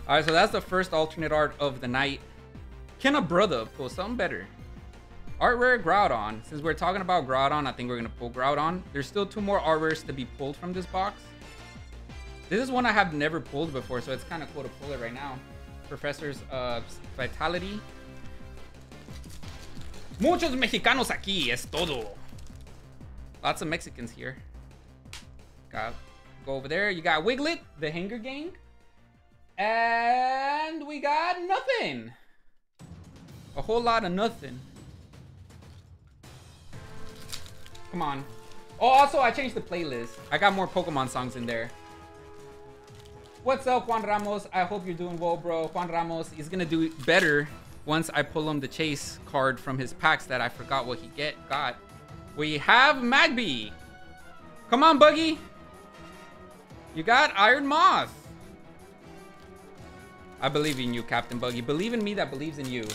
Alright, so that's the first alternate art of the night. Can a brother pull something better? Art rare Groudon. Since we're talking about Groudon, I think we're to pull Groudon. There's still two more art rares to be pulled from this box. This is one I have never pulled before, so it's kind of cool to pull it right now. Professor's uh, Vitality. Muchos mexicanos aquí, es todo. Lots of Mexicans here. Got go over there. You got Wiglett, the Hanger Gang. And we got nothing. A whole lot of nothing. Come on. Oh, also, I changed the playlist. I got more Pokemon songs in there. What's up, Juan Ramos? I hope you're doing well, bro. Juan Ramos is gonna do better once I pull him the chase card from his packs that I forgot what he get got. We have Magby. Come on, Buggy. You got Iron Moth. I believe in you, Captain Buggy. Believe in me that believes in you.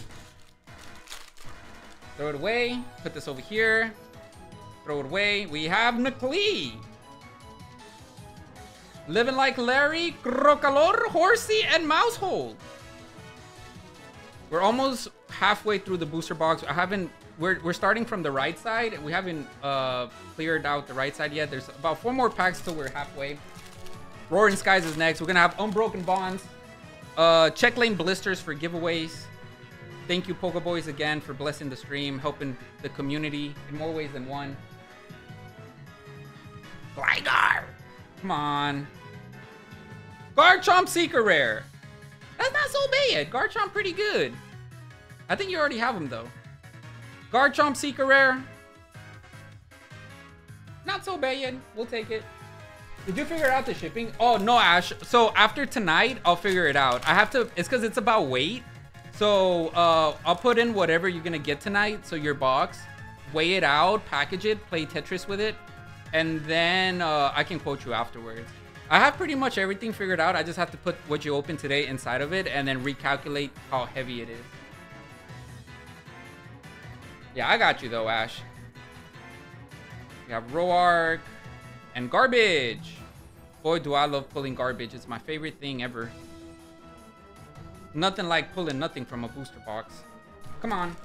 Throw it away. Put this over here. Throw it away. We have Nacli. Living like Larry, Crocalor, Horsey, and Maushold. We're almost halfway through the booster box. I haven't. We're we're starting from the right side. We haven't uh, cleared out the right side yet. There's about four more packs till we're halfway. Roaring Skies is next. We're gonna have Unbroken Bonds. Uh, check lane blisters for giveaways. Thank you, Pokeboys, again for blessing the stream, helping the community in more ways than one. Gligar! Come on. Garchomp Seeker Rare. That's not so bad. Garchomp pretty good. I think you already have them though. Garchomp Seeker Rare. Not so bad. We'll take it. Did you figure out the shipping? Oh, no, Ash. So after tonight, I'll figure it out. I have to, it's because it's about weight. So uh, I'll put in whatever you're going to get tonight. So your box, weigh it out, package it, play Tetris with it. And then uh, I can quote you afterwards. I have pretty much everything figured out. I just have to put what you opened today inside of it and then recalculate how heavy it is. Yeah, I got you though, Ash. We have Roark and garbage. Boy, do I love pulling garbage. It's my favorite thing ever. Nothing like pulling nothing from a booster box. Come on.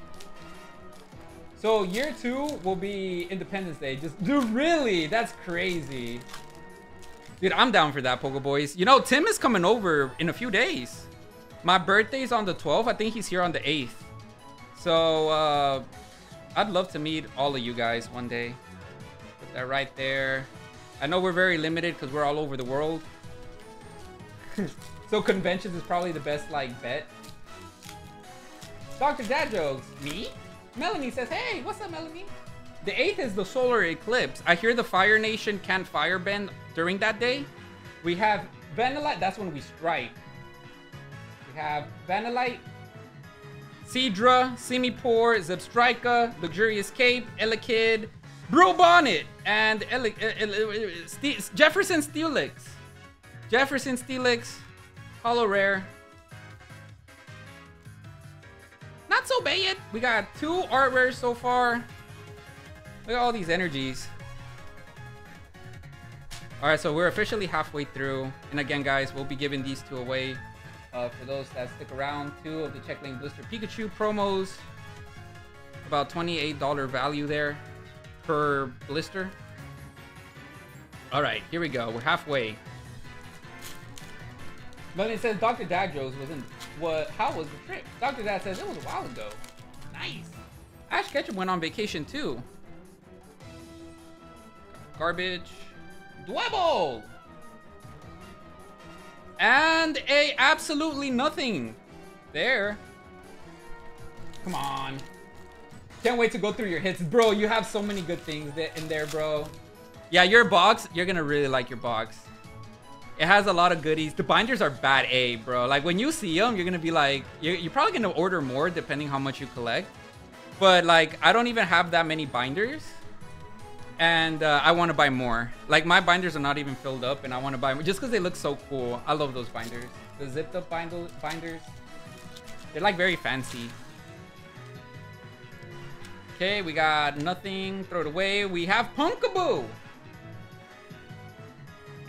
So year two will be Independence Day. Just dude, really? That's crazy. Dude, I'm down for that, Pokeboys. You know, Tim is coming over in a few days. My birthday's on the 12th. I think he's here on the 8th. So, uh, I'd love to meet all of you guys one day. Put that right there. I know we're very limited because we're all over the world. so conventions is probably the best, like, bet. Dr. Dad Jokes. Me? Melanie says, hey, what's up, Melanie? The 8th is the solar eclipse. I hear the Fire Nation can't firebend during that day. We have Vanillite. That's when we strike. We have Vanillite, Seadra, Simipour, Zebstrika, Luxurious Cape, Elekid, Brute Bonnet, and Ele Jefferson Steelix. Jefferson Steelix, Holo Rare. Not so bad. We got two art rares so far. Look at all these energies. Alright, so we're officially halfway through. And again, guys, we'll be giving these two away uh, for those that stick around. Two of the Check Lane Blister Pikachu promos. About $28 value there per blister. Alright, here we go. We're halfway. But it says Dr. Dadros was in what how was the trip? Dr. Dad says it was a while ago. Nice. Ash Ketchum went on vacation too. Garbage. Dwebble! And a absolutely nothing there. Come on. Can't wait to go through your hits. Bro, you have so many good things in there, bro. Yeah, your box, you're gonna really like your box. It has a lot of goodies. The binders are bad A, bro. Like, when you see them, you're gonna be like... You're, you're probably gonna order more depending how much you collect. But, like, I don't even have that many binders and uh, I want to buy more. Like my binders are not even filled up, and I want to buy more just because they look so cool. I love those binders. The zipped up binders. They're like very fancy. Okay, we got nothing. Throw it away. We have Pumpkaboo.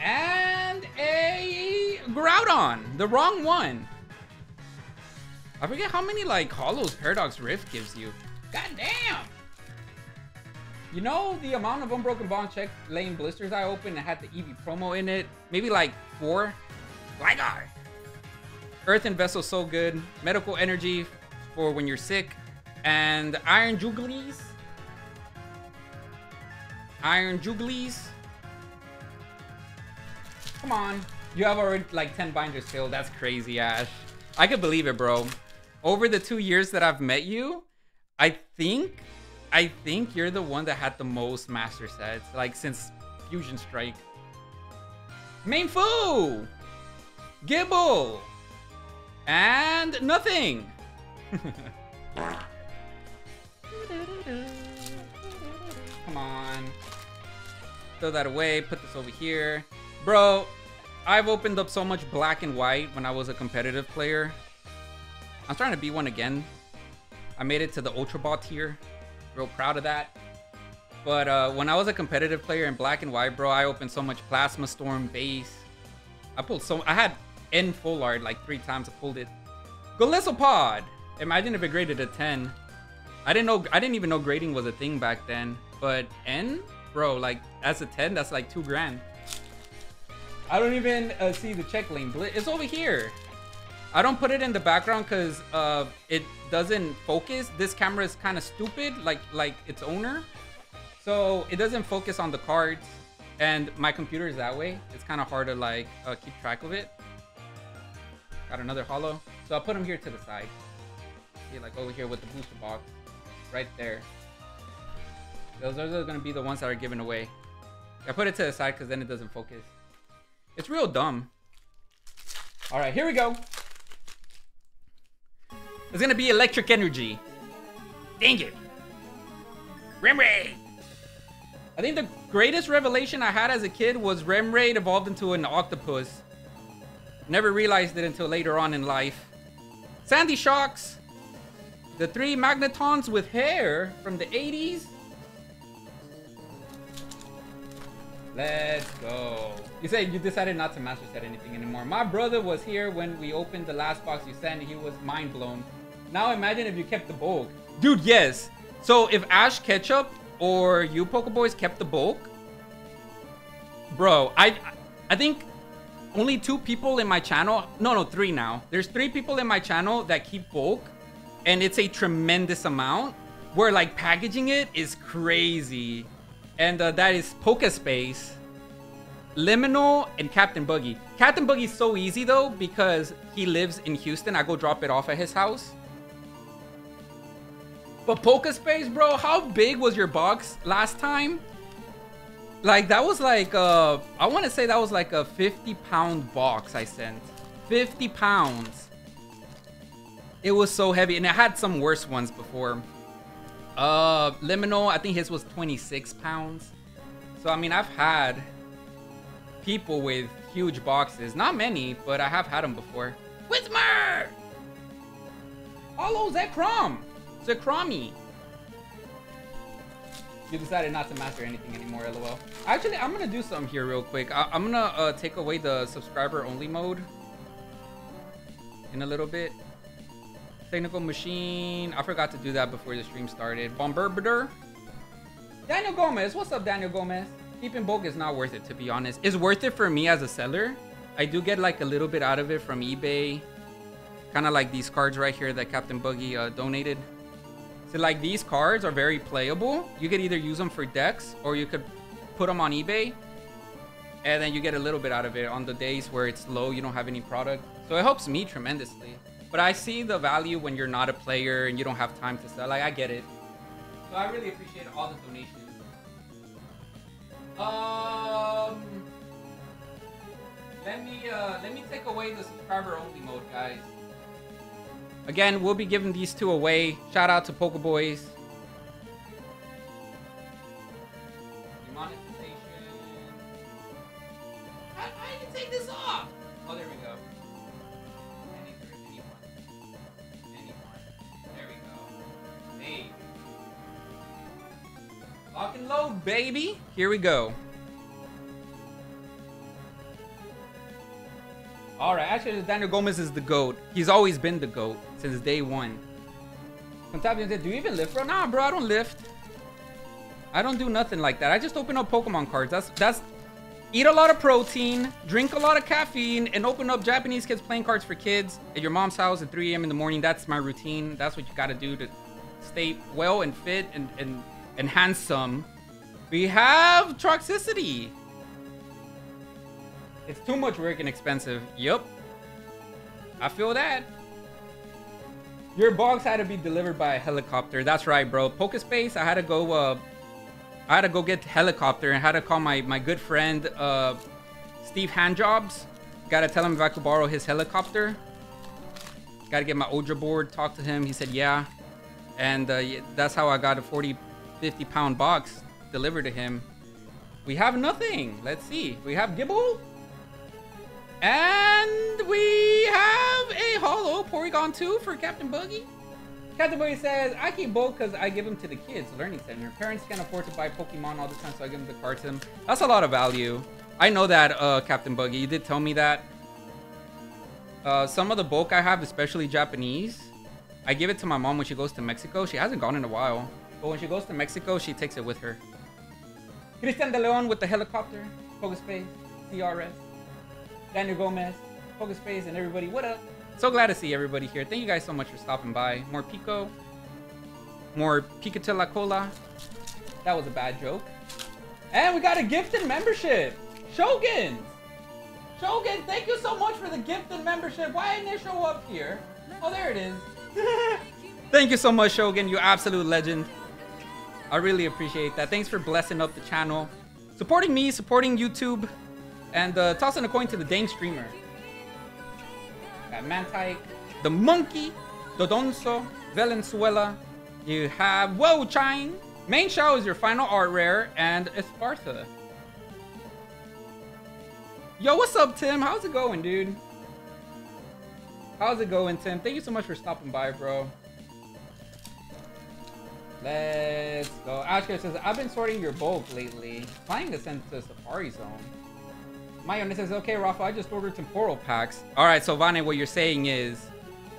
And a Groudon. The wrong one. I forget how many like holos Paradox Rift gives you. God damn. You know the amount of Unbroken Bond check lane blisters I opened and had the Eevee promo in it? Maybe like four? Gligar! Earthen Vessel so good. Medical Energy for when you're sick. And Iron Jugulis. Iron Jugulis. Come on. You have already like 10 binders filled. That's crazy, Ash. I could believe it, bro. Over the two years that I've met you, I think I think you're the one that had the most master sets, like since Fusion Strike. Mienfoo! Gible! And nothing! Come on. Throw that away, put this over here. Bro, I've opened up so much black and white when I was a competitive player. I'm trying to be one again. I made it to the Ultra Ball tier real proud of that. But uh, when I was a competitive player in Black and White, bro, I opened so much Plasma Storm base. I pulled so I had N full art like three times. I pulled it. Golisopod. Imagine if it graded a 10. I didn't know. I didn't even know grading was a thing back then. But N, bro, like as a 10, that's like two grand. I don't even uh, see the check lane. It's over here. I don't put it in the background because uh, it doesn't focus. This camera is kind of stupid, like like its owner. So it doesn't focus on the cards. And my computer is that way. It's kind of hard to like uh, keep track of it. Got another holo. So I'll put them here to the side. See, like over here with the booster box. Right there. Those are going to be the ones that are given away. I put it to the side because then it doesn't focus. It's real dumb. All right, here we go. It's going to be electric energy. Dang it. Remoraid. I think the greatest revelation I had as a kid was Remoraid evolved into an octopus. Never realized it until later on in life. Sandy Shocks. The three Magnetons with hair from the 80s. Let's go. You said you decided not to master set anything anymore. My brother was here when we opened the last box you sent. He was mind blown. Now imagine if you kept the bulk. Dude, yes. So if Ash Ketchup or you Pokeboys kept the bulk, bro, I I think only two people in my channel, no, no, three now. There's three people in my channel that keep bulk, and it's a tremendous amount. Where like packaging it is crazy, and uh, that is Pokespace, Liminal, and Captain Boogie. Captain Boogie's so easy though because he lives in Houston. I go drop it off at his house. But Pokespace, bro, how big was your box last time? Like, that was like, uh, I want to say that was like a 50 pound box I sent. 50 pounds. It was so heavy, and I had some worse ones before. Uh, Liminal, I think his was 26 pounds. So, I mean, I've had people with huge boxes. Not many, but I have had them before. Whismur! Hello, Zekrom! Zekrami! You decided not to master anything anymore, lol. Actually, I'm gonna do something here real quick. I am gonna uh, take away the subscriber only mode in a little bit. Technical machine. I forgot to do that before the stream started. Bombarder. Daniel Gomez. What's up, Daniel Gomez? Keeping bulk is not worth it, to be honest. It's worth it for me as a seller. I do get like a little bit out of it from eBay. Kind of like these cards right here that Captain Boogie uh, donated. So like these cards are very playable. You could either use them for decks or you could put them on eBay. And then you get a little bit out of it on the days where it's low, you don't have any product. So it helps me tremendously. But I see the value when you're not a player and you don't have time to sell. Like, I get it. So I really appreciate all the donations. Um, let me uh, let me take away the subscriber only mode, guys. Again, we'll be giving these two away. Shout out to Pokeboys. Demonetization. How, how do you take this off? Lock and load, baby. Here we go. All right, actually, Daniel Gomez is the GOAT. He's always been the GOAT since day one. Contabian said, do you even lift, bro? Nah, bro, I don't lift. I don't do nothing like that. I just open up Pokemon cards. That's, that's, eat a lot of protein, drink a lot of caffeine, and open up Japanese kids playing cards for kids at your mom's house at 3 a.m. in the morning. That's my routine. That's what you got to do to stay well and fit and, and, and handsome. We have Toxtricity. It's too much work and expensive. Yup. I feel that. Your box had to be delivered by a helicopter. That's right, bro. Pokespace, I had to go uh I had to go get helicopter and had to call my, my good friend uh Steve Handjobs. Gotta tell him if I could borrow his helicopter. Gotta get my Odra board, talk to him. He said yeah. And uh, that's how I got a 40, 50 pound box delivered to him. We have nothing. Let's see. We have Gible. And we have a holo Porygon 2 for Captain Buggy. Captain Buggy says, I keep bulk because I give them to the kids, learning center. Parents can't afford to buy Pokemon all the time, so I give them the cards to them. That's a lot of value. I know that, uh, Captain Buggy. You did tell me that. Uh, some of the bulk I have, especially Japanese, I give it to my mom when she goes to Mexico. She hasn't gone in a while. But when she goes to Mexico, she takes it with her. Cristian De Leon with the helicopter, focus face, CRS. Daniel Gomez, focus face, and everybody. What up? So glad to see everybody here. Thank you guys so much for stopping by. More Pico. More Picatella Cola. That was a bad joke. And we got a gifted membership. Shogun! Shogun, thank you so much for the gifted membership. Why didn't it show up here? Oh, there it is. Thank you so much, Shogun. You absolute legend. I really appreciate that. Thanks for blessing up the channel. Supporting me, supporting YouTube, and uh, tossing a coin to the Dane streamer. Got Mantyke, the Monkey, Dondozo, Valenzuela. You have Whoa Chine. Mienshao is your final art rare, and Espathra. Yo, what's up, Tim? How's it going, dude? How's it going, Tim? Thank you so much for stopping by, bro. Let's go. Ashka says, I've been sorting your bulk lately. Planning to send to Safari Zone. Mayone says, okay, Rafa, I just ordered temporal packs. All right, so Vane, what you're saying is,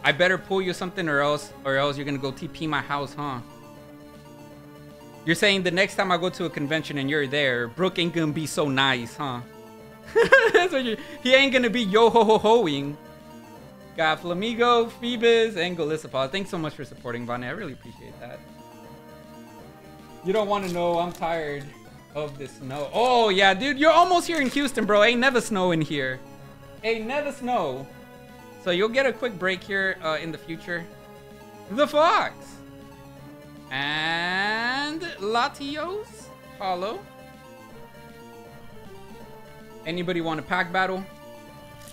I better pull you something or else, or else you're gonna go TP my house, huh? You're saying the next time I go to a convention and you're there, Brook ain't gonna be so nice, huh? That's what you he ain't gonna be yo ho ho hoing. Got Flamigo, Phoebus, and Golisopod. Thanks so much for supporting, Vane. I really appreciate that. You don't want to know. I'm tired of the snow. Oh, yeah, dude. You're almost here in Houston, bro. Ain't never snow in here. Ain't never snow. So you'll get a quick break here uh, in the future. The Fox. And Latios. Holo. Anybody want a pack battle?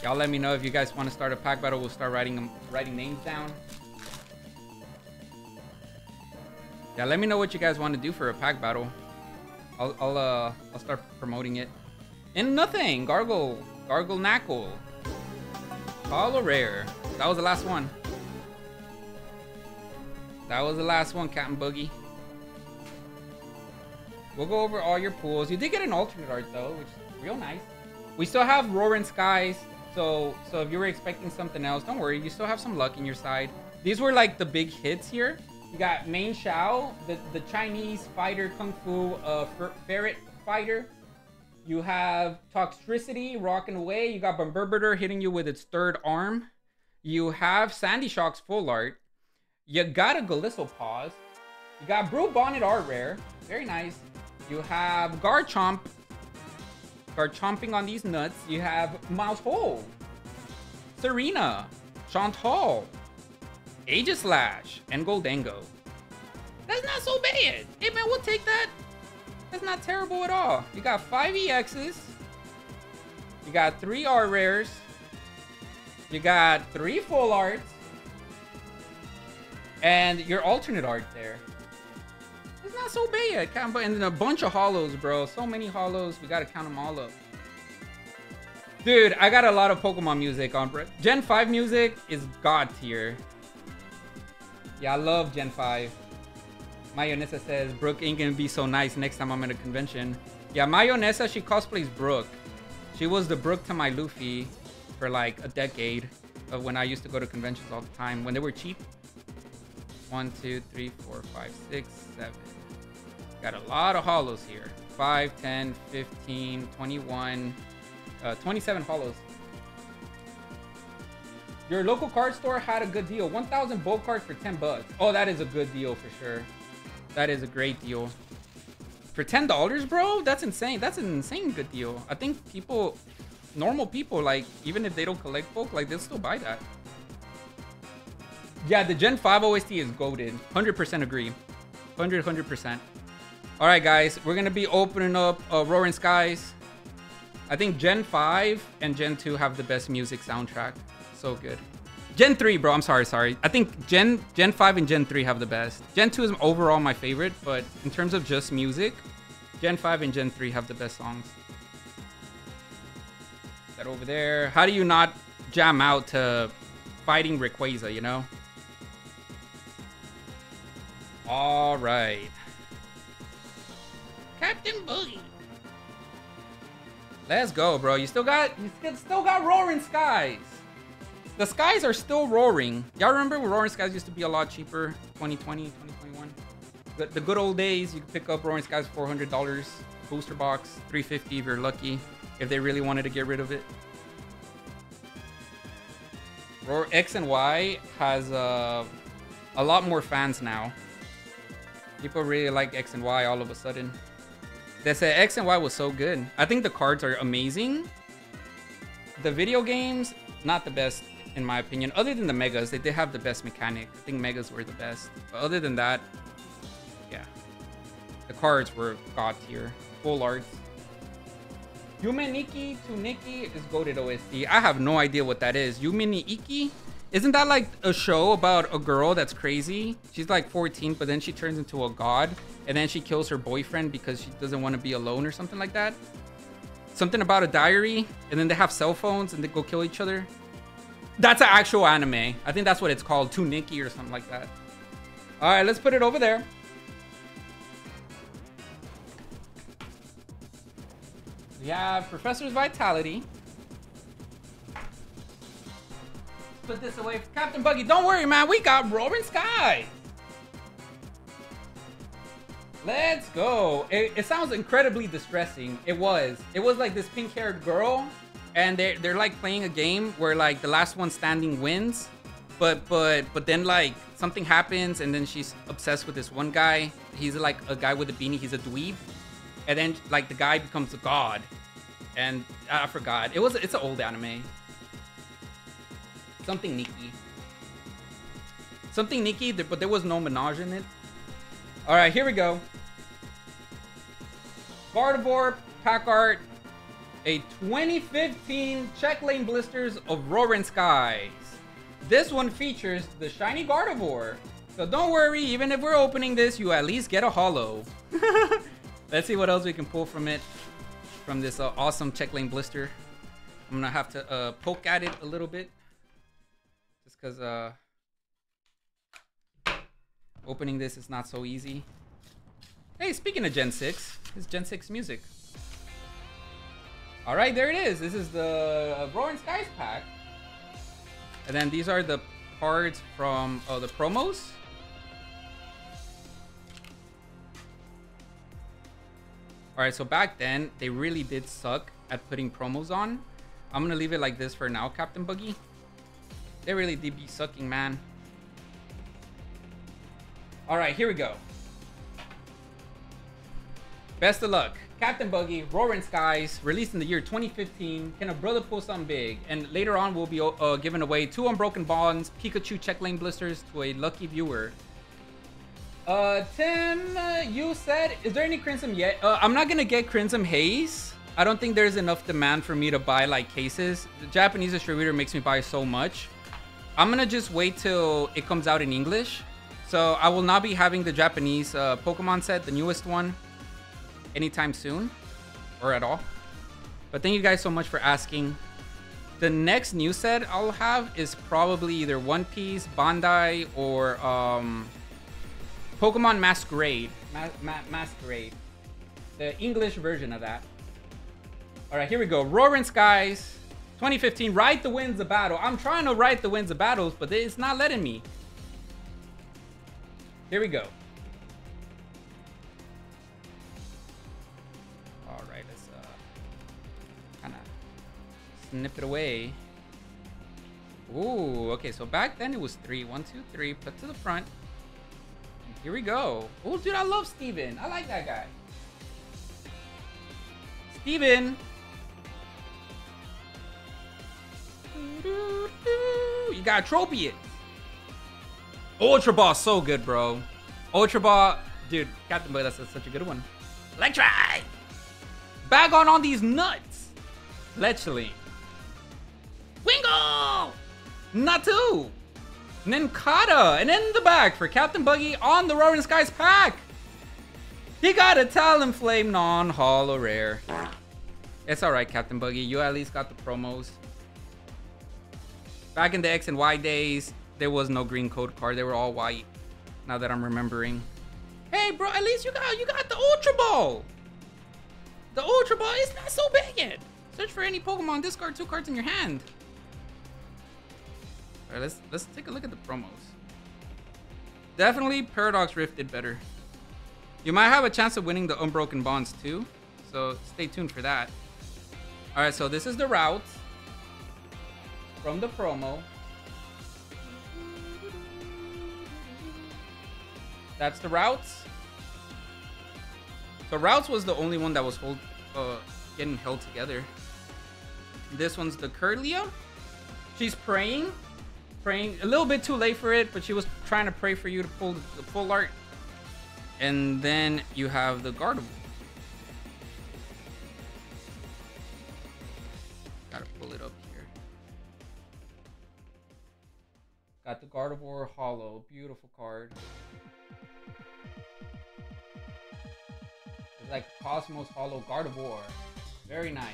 Y'all let me know if you guys want to start a pack battle. We'll start writing them, writing names down. Yeah, let me know what you guys want to do for a pack battle. I'll I'll uh I'll start promoting it. And nothing, Gargle, Gargle Knackle. Holo rare. That was the last one. That was the last one, Captain Boogie. We'll go over all your pools. You did get an alternate art though, which is real nice. We still have Roaring Skies, so so if you were expecting something else, don't worry. You still have some luck in your side. These were like the big hits here. You got Mienshao, the, the Chinese fighter kung fu uh, ferret fighter. You have Toxtricity rocking away. You got Bombirdier hitting you with its third arm. You have Sandy Shock's full art. You got a Golisopause. You got Brute Bonnet art rare. Very nice. You have Garchomp. Garchomping on these nuts. You have Maushold. Serena. Chantal. Aegislash, and Gholdengo. That's not so bad. Hey man, we'll take that. That's not terrible at all. You got five EXs. You got three R rares. You got three full arts. And your alternate art there. It's not so bad. And then a bunch of holos, bro. So many holos. We gotta count them all up. Dude, I got a lot of Pokemon music on. Gen 5 music is god tier. Yeah, I love Gen 5. Mayonesa says, Brook ain't gonna be so nice next time I'm at a convention. Yeah, Mayonesa, she cosplays Brook. She was the Brooke to my Luffy for like a decade of when I used to go to conventions all the time when they were cheap. One, two, three, four, five, six, seven. Got a lot of holos here. 5, 10, 15, 21, uh, 27 holos. Your local card store had a good deal. 1,000 bulk cards for 10 bucks. Oh, that is a good deal for sure. That is a great deal. For $10, bro? That's insane. That's an insane good deal. I think people, normal people, like, even if they don't collect bulk, like, they'll still buy that. Yeah, the Gen 5 OST is goaded. 100% agree. 100, 100%. All right, guys. We're going to be opening up uh, Roaring Skies. I think Gen 5 and Gen 2 have the best music soundtrack so good. Gen 3, bro. I'm sorry, sorry. I think Gen Gen 5 and Gen 3 have the best. Gen 2 is overall my favorite, but in terms of just music, Gen 5 and Gen 3 have the best songs. That over there. How do you not jam out to fighting Rayquaza, you know? All right. Captain Boogie. Let's go, bro. You still got you still got Roaring Skies. The skies are still roaring. Y'all remember when roaring skies used to be a lot cheaper? 2020, 2021. The, the good old days, you could pick up roaring skies for $400. Booster box, 350 if you're lucky. If they really wanted to get rid of it. Roar X and Y has uh, a lot more fans now. People really like X and Y all of a sudden. They said X and Y was so good. I think the cards are amazing. The video games, not the best in my opinion. Other than the Megas, they did have the best mechanic. I think Megas were the best. But other than that, yeah. The cards were god tier. Full arts. Yume Nikki to Nikki is goaded OST. I have no idea what that is. Yume? Isn't that like a show about a girl that's crazy? She's like 14, but then she turns into a god. And then she kills her boyfriend because she doesn't want to be alone or something like that. Something about a diary. And then they have cell phones and they go kill each other. That's an actual anime. I think that's what it's called. To Nikki or something like that. All right, let's put it over there. We have Professor's Vitality. Put this away. Captain Buggy, don't worry, man. We got Roaring Sky. Let's go. It, it, sounds incredibly distressing. It was. It was like this pink-haired girl, and they're they're like playing a game where like the last one standing wins, but but but then like something happens, and then she's obsessed with this one guy. He's like a guy with a beanie. He's a dweeb, and then like the guy becomes a god, and I forgot. It was it's an old anime. Something Nikki. Something Nikki, but there was no Menage in it. All right, here we go. Gardevoir, pack art, a 2015 check lane blisters of Roaring Skies. This one features the shiny Gardevoir. So don't worry, even if we're opening this, you at least get a holo. Let's see what else we can pull from it, from this uh, awesome check lane blister. I'm gonna have to uh, poke at it a little bit, just cause uh, opening this is not so easy. Hey, speaking of Gen 6, it's Gen 6 music. All right, there it is. This is the uh, Roaring Skies pack. And then these are the cards from uh, the promos. All right, so back then, they really did suck at putting promos on. I'm going to leave it like this for now, Captain Boogie. They really did be sucking, man. All right, here we go. Best of luck. Captain Buggy, Roaring Skies, released in the year 2015. Can a brother pull something big? And later on, we'll be uh, giving away two Unbroken Bonds, Pikachu check lane blisters to a lucky viewer. Uh, Tim, uh, you said, is there any Crimson yet? Uh, I'm not gonna get Crimson Haze. I don't think there's enough demand for me to buy like cases. The Japanese distributor makes me buy so much. I'm gonna just wait till it comes out in English. So I will not be having the Japanese uh, Pokemon set, the newest one anytime soon or at all. But thank you guys so much for asking. The next new set I'll have is probably either One Piece, Bandai, or um, Pokemon Masquerade. Ma Ma Masquerade. The English version of that. All right, here we go. Roaring Skies 2015. Ride the winds of battle. I'm trying to ride the winds of battles, but it's not letting me. Here we go. Snip it away. Ooh, okay, so back then it was three. One, two, three. Put to the front. Here we go. Oh, dude, I love Steven. I like that guy. Steven. You got trophy it. Ultra Ball, so good, bro. Ultra Ball, dude, Captain Boy, that's such a good one. Electrike! Bag on on these nuts. Literally. Wingull! Natu! Nincada! And in the back for Captain Buggy on the Roaring Skies pack! He got a Talonflame non-holo rare. It's alright, Captain Buggy. You at least got the promos. Back in the X and Y days, there was no green code card. They were all white. Now that I'm remembering. Hey, bro, at least you got you got the Ultra Ball. The Ultra Ball is not so big yet. Search for any Pokemon. Discard two cards in your hand. Alright, let's let's take a look at the promos. Definitely Paradox Rift did better. You might have a chance of winning the Unbroken Bonds too, so stay tuned for that. Alright, so this is the route from the promo. That's the routes. So routes was the only one that was hold, uh, getting held together. This one's the Kirlia. She's praying praying a little bit too late for it, but she was trying to pray for you to pull the full art. And then you have the Gardevoir. Gotta pull it up here. Got the Gardevoir Holo. Beautiful card. It's like Cosmos Holo Gardevoir. Very nice.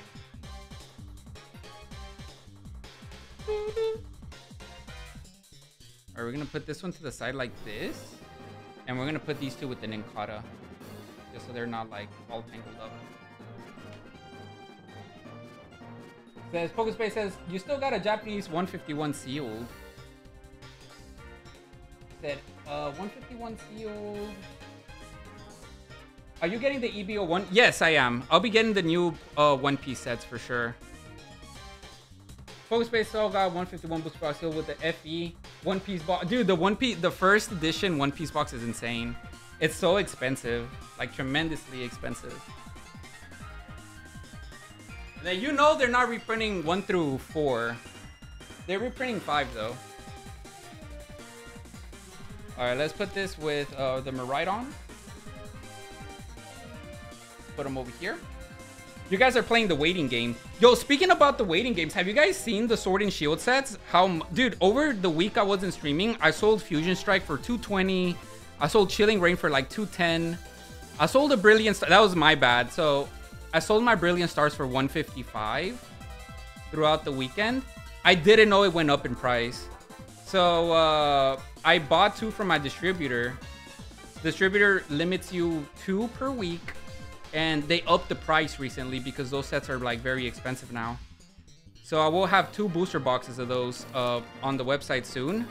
Are we gonna put this one to the side like this? And we're gonna put these two with the Nincada. Just so they're not like all tangled up. Says Pokespace says you still got a Japanese 151 sealed. Said uh 151 sealed. Are you getting the EBO one? Yes, I am. I'll be getting the new uh One Piece sets for sure. Focus Space Soul got 151 booster box sealed with the FE One Piece box. Dude, the One Piece, the first edition One Piece box is insane. It's so expensive, like tremendously expensive. Then you know they're not reprinting one through four. They're reprinting five though. All right, let's put this with uh, the Miraidon. Put them over here. You guys are playing the waiting game. Yo, speaking about the waiting games, have you guys seen the Sword and Shield sets? How, dude, over the week I wasn't streaming, I sold Fusion Strike for 220. I sold Chilling Reign for like 210. I sold a Brilliant Star. That was my bad. So I sold my Brilliant Stars for 155 throughout the weekend. I didn't know it went up in price. So uh, I bought two from my distributor. Distributor limits you two per week and they upped the price recently because those sets are like very expensive now. So I will have two booster boxes of those uh, on the website soon,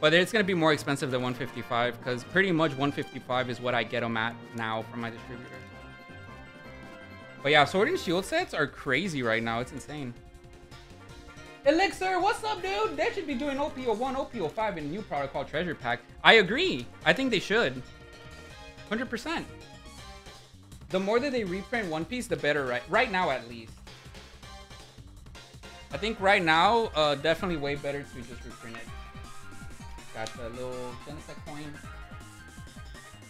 but it's gonna be more expensive than 155 because pretty much 155 is what I get them at now from my distributor. But yeah, Sword and Shield sets are crazy right now. It's insane. Elixir, what's up, dude? They should be doing OPO1, OPO5 in a new product called Treasure Pack. I agree. I think they should. 100% the more that they reprint One Piece, the better, right? Right now, at least. I think right now, uh, definitely way better to just reprint it. Got the little Genesect coin.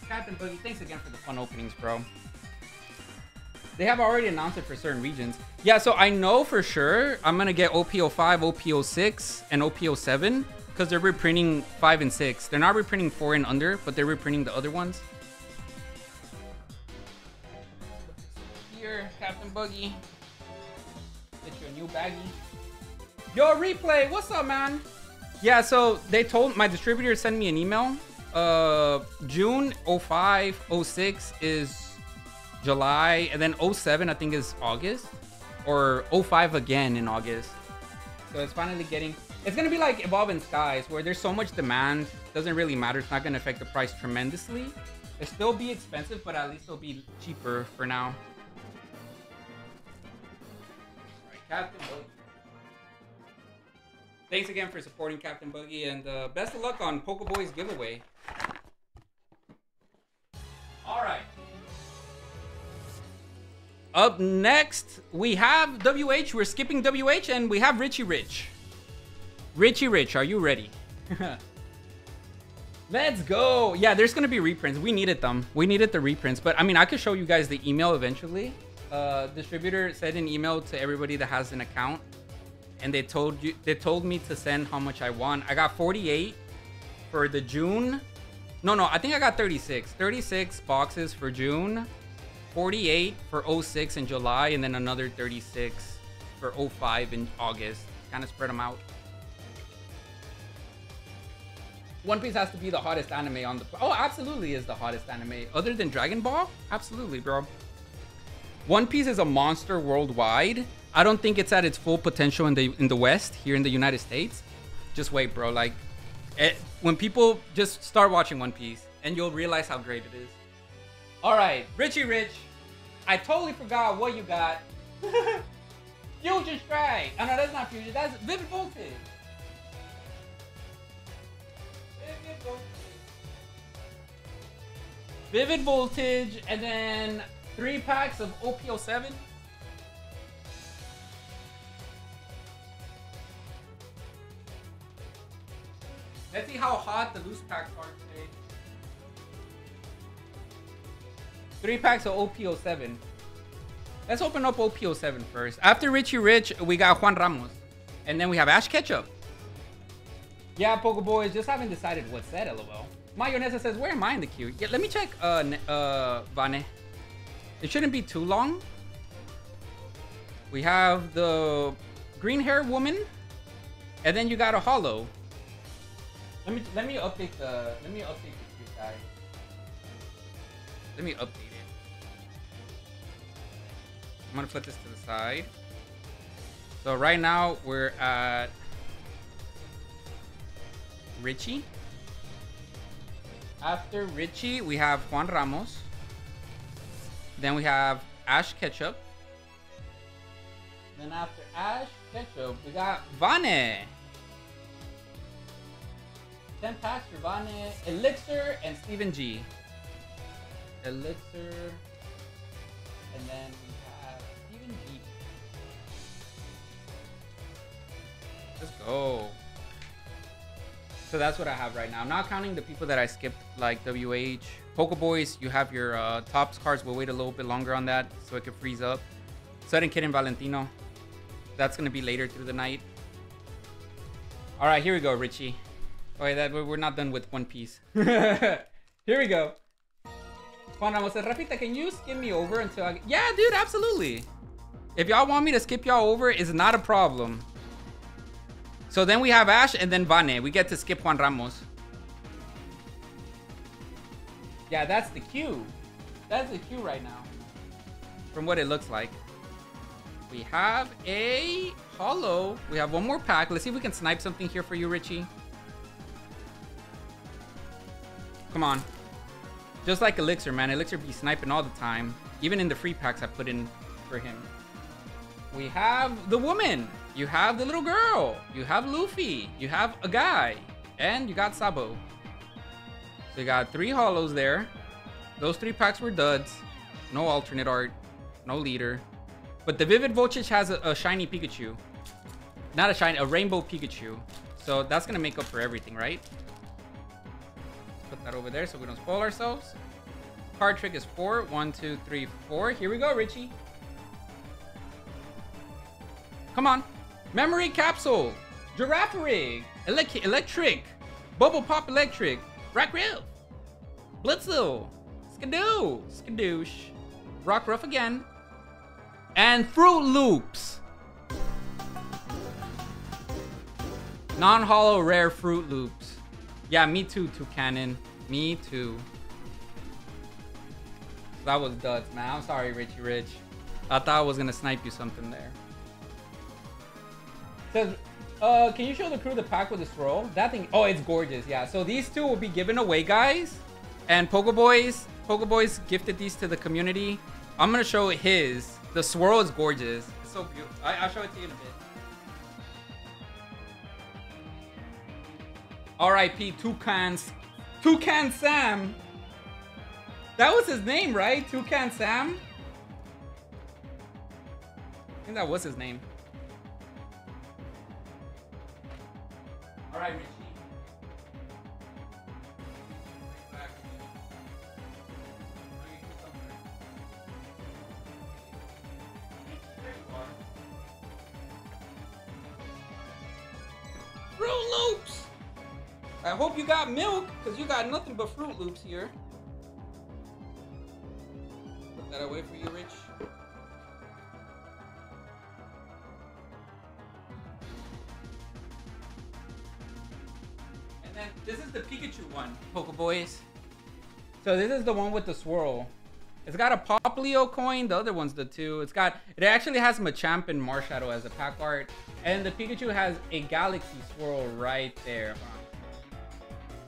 Captain Boogie, thanks again for the fun openings, bro. They have already announced it for certain regions. Yeah, so I know for sure I'm going to get OPO5, OPO6, and OPO7 because they're reprinting 5 and 6. They're not reprinting 4 and under, but they're reprinting the other ones. Captain Boogie. Get you a new baggie. Yo, replay, what's up, man? Yeah, so they told my distributor sent me an email. Uh, June 05, 06 is July, and then 07 I think is August, or 05 again in August. So it's finally getting. It's gonna be like Evolving Skies, where there's so much demand, doesn't really matter. It's not gonna affect the price tremendously. It'll still be expensive, but at least it'll be cheaper for now. Captain Boogie. Thanks again for supporting Captain Boogie, and uh, best of luck on Pokeboys giveaway. All right. Up next, we have WH. We're skipping WH, and we have Richie Rich. Richie Rich, are you ready? Let's go. Yeah, there's going to be reprints. We needed them. We needed the reprints. But, I mean, I could show you guys the email eventually uh, distributor sent an email to everybody that has an account, and they told you they told me to send how much I want. I got 48 for the June. No, no, I think I got 36. 36 boxes for June, 48 for 06 in July, and then another 36 for 05 in August. Kind of spread them out. One Piece has to be the hottest anime on the. Oh, absolutely is the hottest anime. Other than Dragon Ball? Absolutely, bro. One Piece is a monster worldwide. I don't think it's at its full potential in the in the West here in the United States. Just wait, bro. Like, it, when people just start watching One Piece, and you'll realize how great it is. All right, Richie Rich. I totally forgot what you got. Fusion Strike. Oh no, that's not Future. That's Vivid Voltage. Vivid Voltage. Vivid Voltage, and then Three packs of OP07. Let's see how hot the loose packs are today. Three packs of OP07. Let's open up OP07 first. After Richie Rich, we got Juan Ramos. And then we have Ash Ketchup. Yeah, Poke Boys, just haven't decided what set, lol. Mayonesa says, where am I in the queue? Yeah, let me check, uh, uh, Vane. It shouldn't be too long. We have the green hair woman. And then you got a holo. Let me let me update the let me update queue, guys. Let me update it. I'm gonna flip this to the side. So right now we're at Richie. After Richie, we have Juan Ramos. Then we have Ash Ketchup. Then after Ash Ketchup, we got Vane. 10 packs for Vane, Elixir, and Steven G. Elixir. And then we have Steven G. Let's go. So that's what I have right now. I'm not counting the people that I skipped, like WH. Pokeboys, you have your uh, Topps cards. We'll wait a little bit longer on that so it can freeze up. Sudden Kid and Valentino. That's going to be later through the night. All right, here we go, Richie. Oh, wait, that, we're not done with One Piece. here we go. Juan Ramos said, Rafita, can you skip me over until I... Yeah, dude, absolutely. If y'all want me to skip y'all over, it's not a problem. So then we have Ash and then Vane. We get to skip Juan Ramos. Yeah, that's the queue. That's the queue right now. From what it looks like. We have a holo. We have one more pack. Let's see if we can snipe something here for you, Richie. Come on. Just like Elixir, man. Elixir be sniping all the time. Even in the free packs I put in for him. We have the woman. You have the little girl. You have Luffy. You have a guy. And you got Sabo. So you got three holos there. Those three packs were duds. No alternate art. No leader. But the Vivid Voltage has a, a shiny Pikachu. Not a shiny, a rainbow Pikachu. So that's going to make up for everything, right? Put that over there so we don't spoil ourselves. Card trick is four. One, two, three, four. Here we go, Richie. Come on. Memory capsule. Girafarig. Elec electric. Bubble Pop Electric. Rack Riff. Blitzle. Skadoo. Skadoosh. Rockruff again. And Fruit Loops. Non-holo rare Fruit Loops. Yeah, me too, Cannon. Me too. That was duds, man. I'm sorry, Richie Rich. I thought I was gonna snipe you something there. Uh, can you show the crew the pack with the swirl? That thing, oh, it's gorgeous. Yeah, so these two will be given away, guys. And Pokeboys, Pokeboys gifted these to the community. I'm gonna show his. The swirl is gorgeous. It's so beautiful. I I'll show it to you in a bit. R.I.P. Toucans. Toucan Sam. That was his name, right? Toucan Sam? I think that was his name. Fruit Loops! I hope you got milk, because you got nothing but Fruit Loops here. Put that away for you, Rich. This is the Pikachu one, Pokeboys. So this is the one with the swirl. It's got a Popplio coin. The other one's the two. It's got, it actually has Machamp and Marshadow as a pack art. And the Pikachu has a Galaxy swirl right there.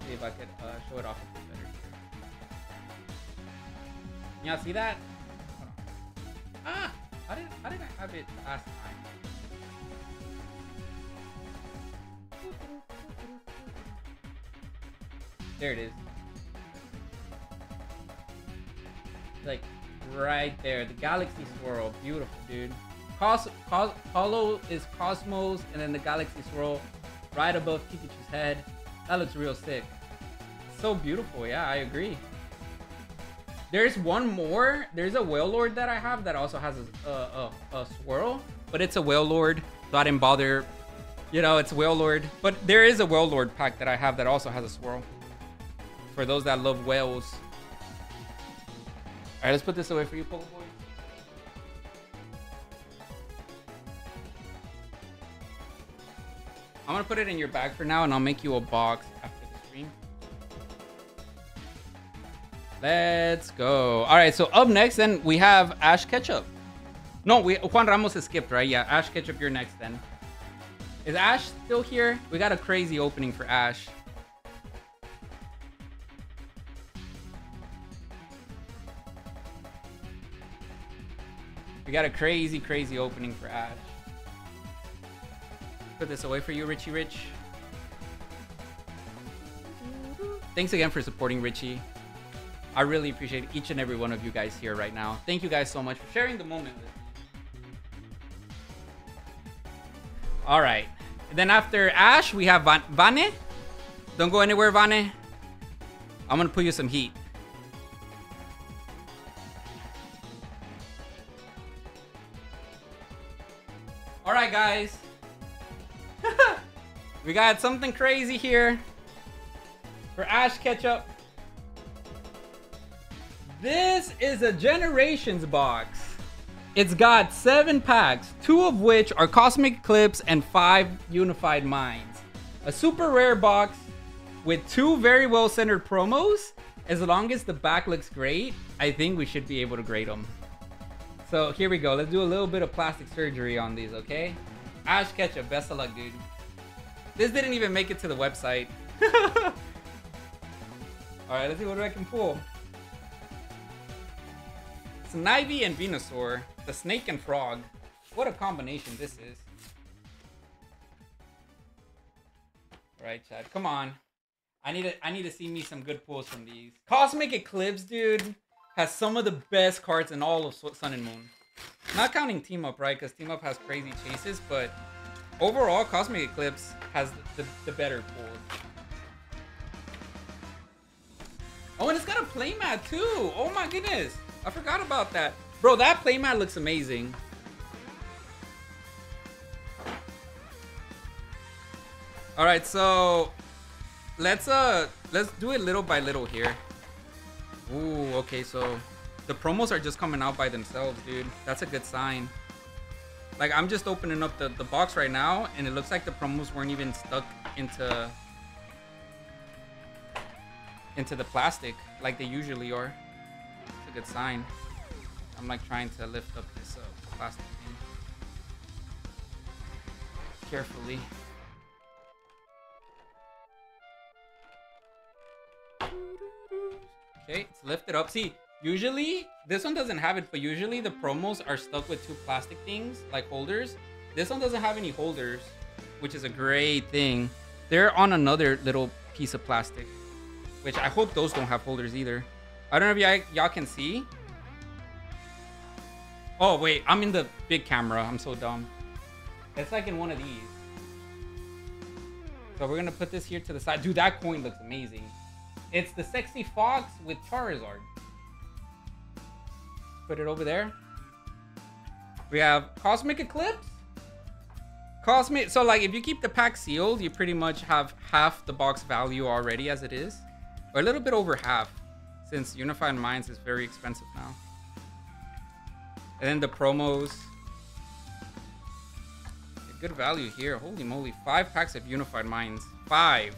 See if I could uh, show it off a bit better. Y'all see that? Ah! How did, how did I have it last time? There it is. Like, right there. The Galaxy Swirl. Beautiful, dude. Cos Cos Hollow is Cosmos, and then the Galaxy Swirl right above Pikachu's head. That looks real sick. So beautiful. Yeah, I agree. There's one more. There's a Whale Lord that I have that also has a, a, a, a swirl, but it's a Wailord, so I didn't bother. You know, it's Whale Lord, But there is a Whale Lord pack that I have that also has a swirl. For those that love whales. All right, let's put this away for you, Polo Boy. I'm gonna put it in your bag for now, and I'll make you a box after the stream. Let's go. All right, so up next, then we have Ash Ketchup. No, we Juan Ramos is skipped, right? Yeah, Ash Ketchup, you're next then. Is Ash still here? We got a crazy opening for Ash. We got a crazy, crazy opening for Ash. Put this away for you, Richie Rich. Thanks again for supporting Richie. I really appreciate each and every one of you guys here right now. Thank you guys so much for sharing the moment with me. All right. Then after Ash, we have Van Vane. Don't go anywhere, Vane. I'm going to put you some heat. All right, guys. we got something crazy here for Ash Ketchup. This is a Generations box. It's got seven packs, two of which are Cosmic Eclipse and five Unified Minds. A super rare box with two very well centered promos. As long as the back looks great, I think we should be able to grade them. So here we go. Let's do a little bit of plastic surgery on these, okay? Ash Ketchup, best of luck, dude. This didn't even make it to the website. All right, let's see what I can pull. Snivy and Venusaur, the snake and frog. What a combination this is. All right, Chad, come on. I need to I need to see me some good pulls from these. Cosmic Eclipse, dude, has some of the best cards in all of Sun and Moon. Not counting Team Up, right? Because Team Up has crazy chases, but overall, Cosmic Eclipse has the, the, the better pool. Oh, and it's got a playmat too. Oh my goodness. I forgot about that. Bro, that playmat looks amazing. All right, so let's uh let's do it little by little here. Ooh, okay, so the promos are just coming out by themselves, dude. That's a good sign. Like I'm just opening up the, the box right now and it looks like the promos weren't even stuck into into the plastic like they usually are. It's a good sign. I'm like trying to lift up this uh, plastic thing carefully. Okay, it's lifted up. See, usually this one doesn't have it, but usually the promos are stuck with two plastic things like holders. This one doesn't have any holders, which is a great thing. They're on another little piece of plastic, which I hope those don't have holders either. I don't know if y'all can see. Oh, wait, I'm in the big camera. I'm so dumb. It's like in one of these. So we're gonna put this here to the side. Dude, that coin looks amazing. It's the Sexy Fox with Charizard. Put it over there. We have Cosmic Eclipse. Cosmic, so like if you keep the pack sealed, you pretty much have half the box value already as it is. Or a little bit over half, since Unified Minds is very expensive now. And then the promos. Good value here. Holy moly. Five packs of Unified Minds. Five.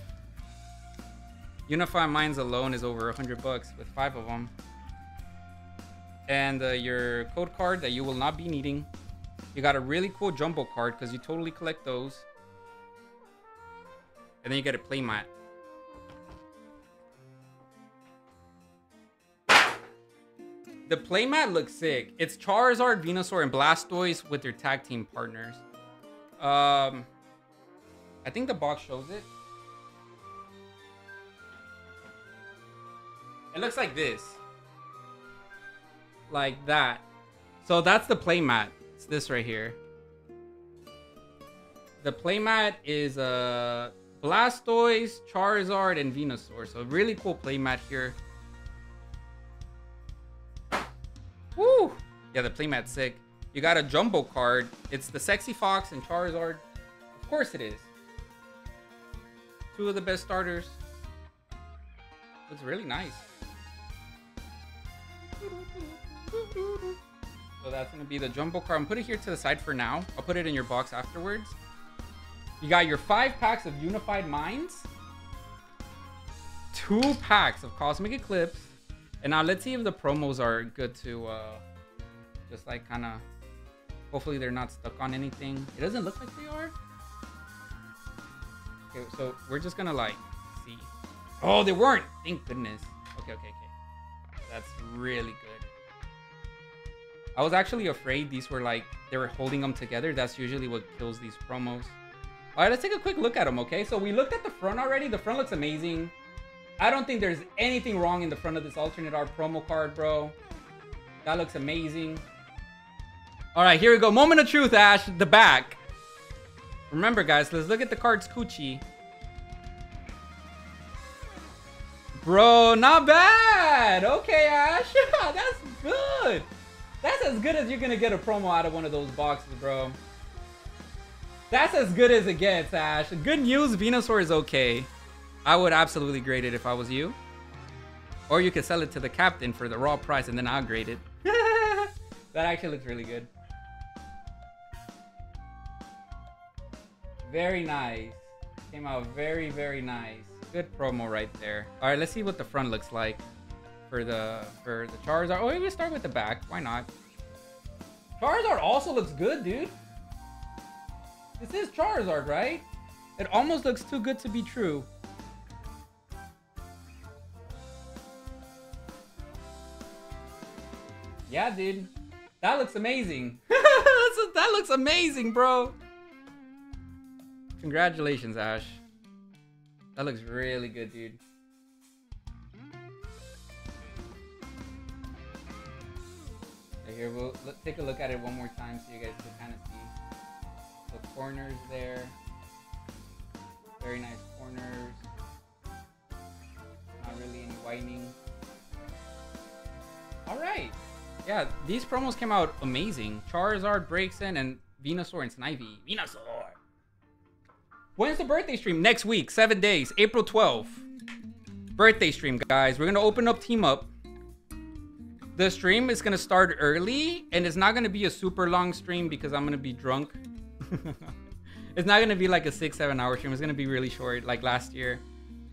Unified Minds alone is over 100 bucks with five of them. And uh, your code card that you will not be needing. You got a really cool jumbo card because you totally collect those. And then you get a playmat. The playmat looks sick. It's Charizard, Venusaur, and Blastoise with their tag team partners. Um, I think the box shows it. It looks like this. Like that. So that's the playmat. It's this right here. The playmat is uh Blastoise, Charizard, and Venusaur. So really cool playmat here. Woo! Yeah, the playmat's sick. You got a jumbo card. It's the Sexy Fox and Charizard. Of course it is. Two of the best starters. Looks really nice. So that's to be the jumbo card. I'm put it here to the side for now. I'll put it in your box afterwards. You got your five packs of Unified Minds. Two packs of Cosmic Eclipse. And now let's see if the promos are good to uh, just like kind of... Hopefully they're not stuck on anything. It doesn't look like they are. Okay, so we're just gonna like see. Oh, they weren't. Thank goodness. Okay, okay. That's really good. I was actually afraid these were like they were holding them together. That's usually what kills these promos. All right, let's take a quick look at them, okay? So we looked at the front already. The front looks amazing. I don't think there's anything wrong in the front of this alternate art promo card, bro. That looks amazing. All right, here we go. Moment of truth, Ash. The back. Remember, guys, let's look at the card's coochie. Bro, not bad. Okay, Ash. That's good. That's as good as you're going to get a promo out of one of those boxes, bro. That's as good as it gets, Ash. Good news, Venusaur is okay. I would absolutely grade it if I was you. Or you could sell it to the captain for the raw price and then I'll grade it. that actually looks really good. Very nice. Came out very, very nice. Good promo right there. All right, let's see what the front looks like for the for the Charizard. Oh, maybe start with the back. Why not? Charizard also looks good, dude. This is Charizard, right? It almost looks too good to be true. Yeah, dude. That looks amazing. that looks amazing, bro. Congratulations, Ash. That looks really good, dude. here, we'll let, take a look at it one more time so you guys can kind of see the corners there. Very nice corners. Not really any whitening. Alright. Yeah, these promos came out amazing. Charizard breaks in and Venusaur and Snivy. Venusaur! When's the birthday stream? Next week, seven days, April 12th. Birthday stream, guys. We're gonna open up Team Up. The stream is gonna start early, and it's not gonna be a super long stream because I'm gonna be drunk. it's not gonna be like a six, seven hour stream. It's gonna be really short, like last year.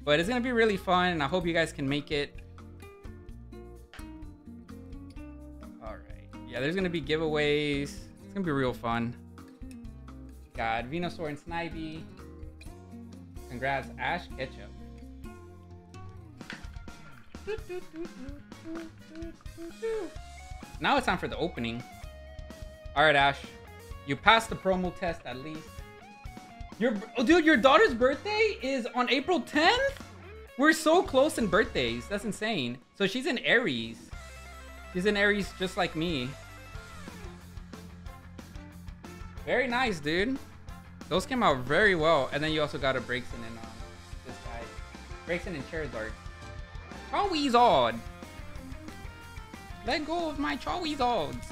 But it's gonna be really fun, and I hope you guys can make it. Alright. Yeah, there's gonna be giveaways. It's gonna be real fun. Got Venusaur and Snivy. Congrats, Ash Ketchup. Now it's time for the opening. Alright, Ash. You passed the promo test at least. Your oh, dude, your daughter's birthday is on April 10th? We're so close in birthdays. That's insane. So she's in Aries. She's in Aries just like me. Very nice, dude. Those came out very well. And then you also got a Braixen and um, this guy. Braixen and Charizard. Charizard! Let go of my Charizards!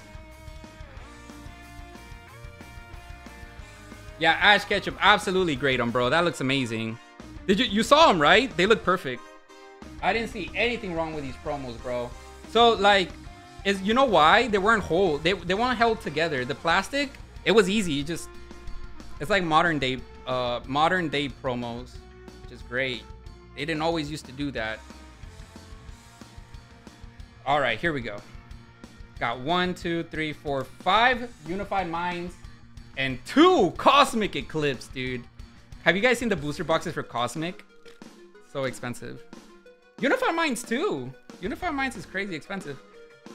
Yeah, Ash Ketchum, absolutely great on bro. That looks amazing. Did you you saw them right? They look perfect. I didn't see anything wrong with these promos, bro. So like, is you know why they weren't whole? They they weren't held together. The plastic, it was easy. You just it's like modern day uh modern day promos, which is great. They didn't always used to do that. All right, here we go. Got one, two, three, four, five Unified Minds and two Cosmic Eclipse, dude. Have you guys seen the booster boxes for Cosmic? So expensive. Unified Minds too. Unified Minds is crazy expensive.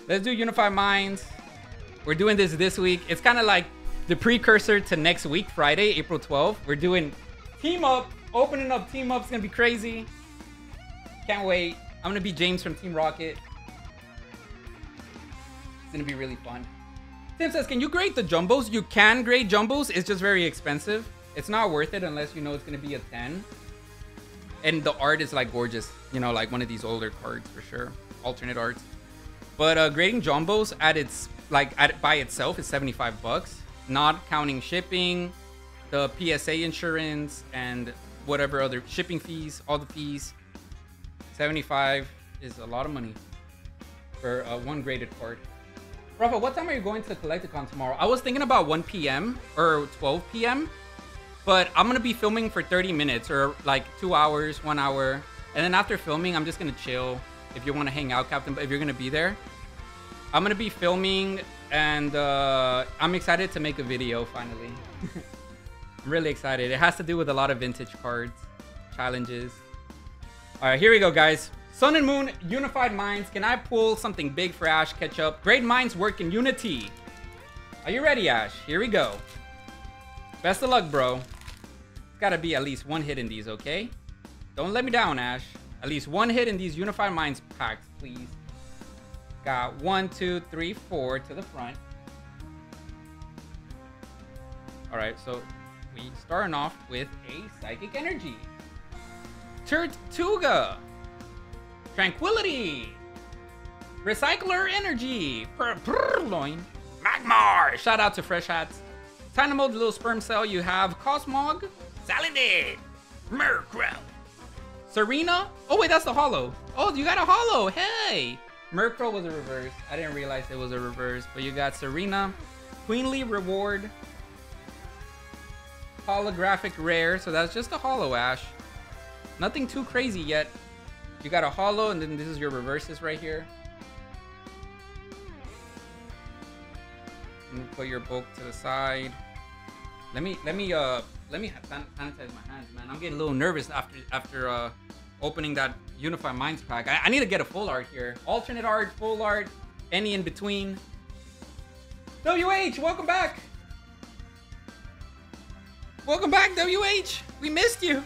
Let's do Unified Minds. We're doing this this week. It's kind of like the precursor to next week, Friday, April 12th. We're doing Team Up. Opening up Team Up going to be crazy. Can't wait. I'm to be James from Team Rocket. It's gonna be really fun. Tim says, can you grade the jumbos? You can grade jumbos, it's just very expensive. It's not worth it unless you know it's gonna be a 10. And the art is like gorgeous. You know, like one of these older cards for sure. Alternate arts. But uh, grading Jumbos at its like at by itself is 75 bucks, not counting shipping, the PSA insurance, and whatever other shipping fees, all the fees. 75 is a lot of money for uh, one graded card. Rafa, what time are you going to the Collect-A-Con tomorrow? I was thinking about 1 p.m. or 12 p.m. But I'm gonna be filming for 30 minutes or like two hours, one hour, and then after filming, I'm just gonna chill. If you want to hang out, Captain, but if you're gonna be there, I'm gonna be filming, and uh, I'm excited to make a video finally. I'm really excited. It has to do with a lot of vintage cards, challenges. All right, here we go, guys. Sun and Moon, Unified Minds. Can I pull something big for Ash Ketchup? Great minds work in unity. Are you ready, Ash? Here we go. Best of luck, bro. It's Gotta be at least one hit in these, okay? Don't let me down, Ash. At least one hit in these Unified Minds packs, please. Got one, two, three, four to the front. All right, so we starting off with a Psychic Energy. Turtuga. Tranquility. Recycler Energy. Purrloin. Magmar. Shout out to Fresh Hats. Dynamo, the little sperm cell. You have Cosmog. Salandit. Murkrow. Serena. Oh, wait, that's the holo. Oh, you got a holo. Hey. Murkrow was a reverse. I didn't realize it was a reverse, but you got Serena. Queenly Reward. Holographic Rare. So that's just a holo Ash. Nothing too crazy yet. You got a holo, and then this is your reverses right here. put your book to the side. Let me let me uh let me sanitize my hands, man. I'm getting a little nervous after after uh opening that Unified Minds pack. I, I need to get a full art here. Alternate art, full art, any in between. WH, welcome back. Welcome back, WH. We missed you.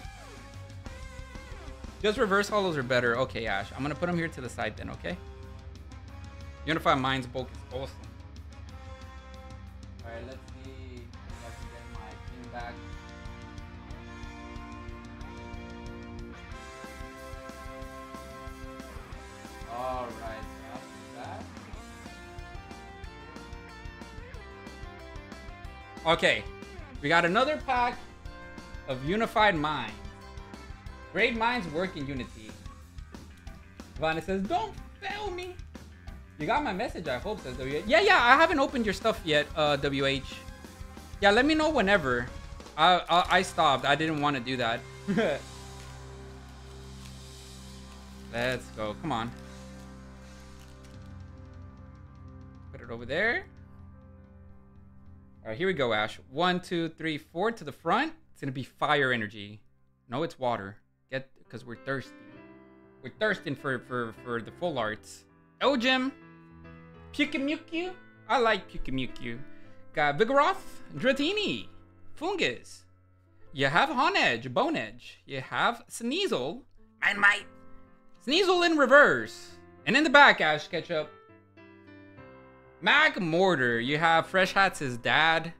Just reverse holos are better. Okay, Ash. I'm gonna put them here to the side then, okay? Unified Minds bulk is awesome. Alright, that. Okay, we got another pack of Unified Minds. Great minds work in unity. Vanna says, don't fail me. You got my message, I hope, says WH. Yeah, yeah, I haven't opened your stuff yet, uh, WH. Yeah, let me know whenever. I, I, I stopped. I didn't want to do that. Let's go. Come on. It over there. All right, here we go, Ash. One, two, three, four to the front. It's going to be fire energy. No, it's water. Get, because we're thirsty. We're thirsting for, for, for the full arts. Oh, Elgyem. Pyukumuku. I like Pyukumuku. Got Vigoroth. Dratini. Fungus. You have Honedge, Bone Edge. You have Sneasel. Might. Sneasel in reverse. And in the back, Ash Ketchup. Magmortar. You have Fresh Hats' as dad.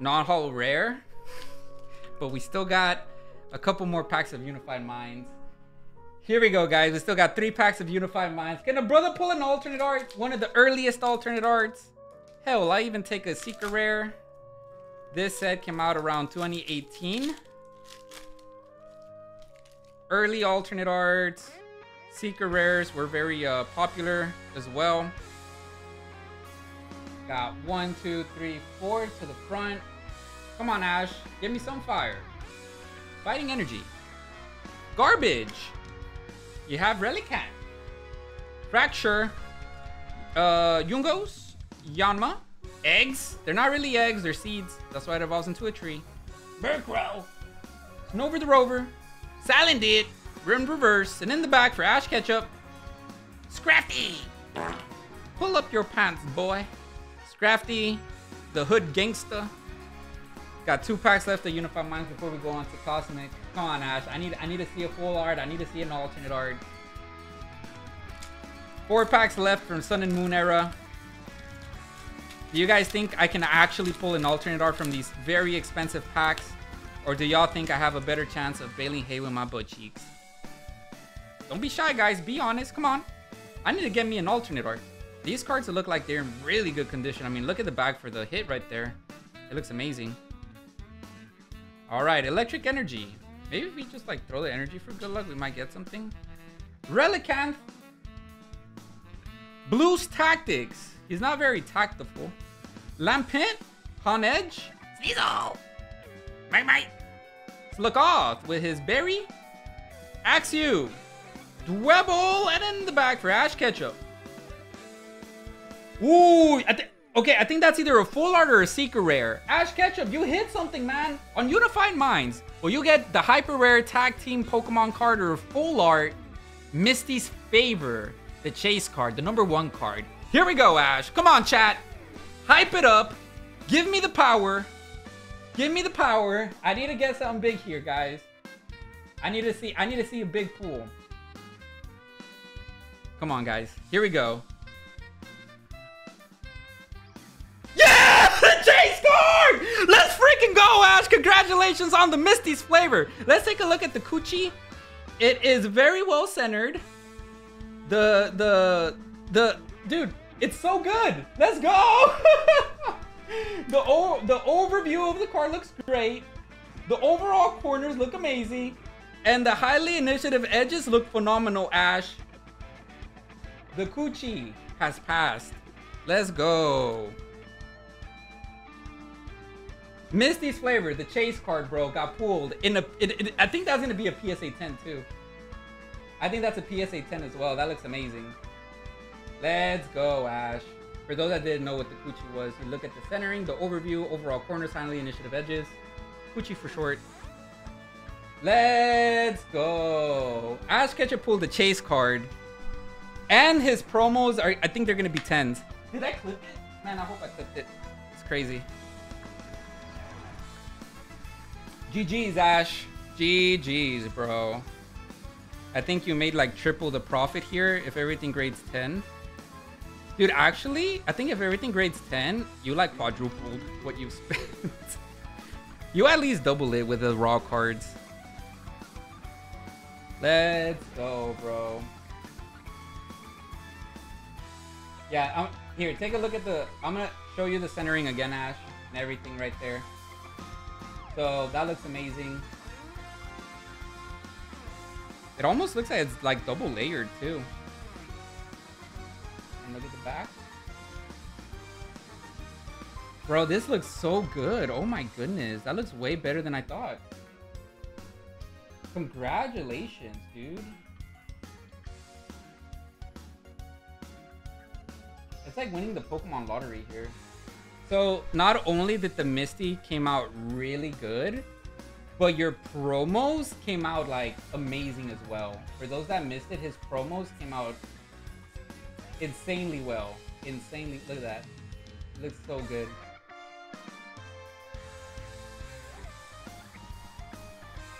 Non-holo rare. but we still got a couple more packs of Unified Minds. Here we go, guys. We still got three packs of Unified Minds. Can a brother pull an alternate art? One of the earliest alternate arts? Hell, I even take a Secret Rare. This set came out around 2018. Early alternate arts. Secret Rares were very uh, popular as well. Got one, two, three, four to the front. Come on, Ash. Give me some fire. Fighting energy. Garbage. You have Relicanth. Fracture. Uh, Yungoos. Yanma. Eggs. They're not really eggs, they're seeds. That's why it evolves into a tree. Murkrow. Snover the Rover. Salandit. Rimmed Reverse. And in the back for Ash Ketchup. Scrafty. Pull up your pants, boy. Scrafty. The Hood Gangsta. Got two packs left of Unified Minds before we go on to Cosmic. Come on, Ash. I need I need to see a full art. I need to see an alternate art. Four packs left from Sun and Moon era. Do you guys think I can actually pull an alternate art from these very expensive packs? Or do y'all think I have a better chance of bailing hay with my butt cheeks? Don't be shy, guys. Be honest. Come on. I need to get me an alternate art. These cards look like they're in really good condition. I mean, look at the bag for the hit right there. It looks amazing. All right, electric energy. Maybe if we just like throw the energy for good luck, we might get something. Relicanth. Blues Tactics. He's not very tactful. Lampent. On Edge. Sneasel. Mate. Look off with his berry. Axew. Dwebble. And in the back for Ash Ketchup. Ooh, I okay, I think that's either a full art or a secret rare. Ash Ketchup, you hit something, man. On Unified Minds, well, you get the hyper rare tag team Pokemon card or a full art, Misty's Favor, the chase card, the number one card. Here we go, Ash. Come on, chat. Hype it up. Give me the power. Give me the power. I need to get something big here, guys. I need to see. I need to see a big pool. Come on, guys. Here we go. Let's freaking go, Ash! Congratulations on the Misty's flavor. Let's take a look at the Coochie. It is very well centered. The, the, the, dude, it's so good. Let's go! the, the overview of the car looks great. The overall corners look amazing. And the highly initiative edges look phenomenal, Ash. The Coochie has passed. Let's go. Misty's flavor, the chase card, bro, got pulled in a. It, it, I think that's gonna be a PSA 10 too. I think that's a PSA 10 as well. That looks amazing. Let's go, Ash. For those that didn't know what the Coochie was, you look at the centering, the overview, overall corners, finally initiative edges. Coochie for short. Let's go. Ash Ketchup pulled the chase card. And his promos are, I think they're gonna be 10s. Did I clip it? Man, I hope I clipped it. It's crazy. GG's, Ash. GG's, bro. I think you made like triple the profit here if everything grades 10. Dude, actually, I think if everything grades 10, you like quadrupled what you spent. you at least double it with the raw cards. Let's go, bro. Yeah, I'm, here, take a look at the... I'm gonna show you the centering again, Ash, and everything right there. So that looks amazing. It almost looks like it's like double layered too. And look at the back. Bro, this looks so good. Oh my goodness. That looks way better than I thought. Congratulations, dude. It's like winning the Pokemon lottery here. So not only did the Misty came out really good, but your promos came out like amazing as well. For those that missed it, his promos came out insanely well. Insanely, look at that. Looks so good.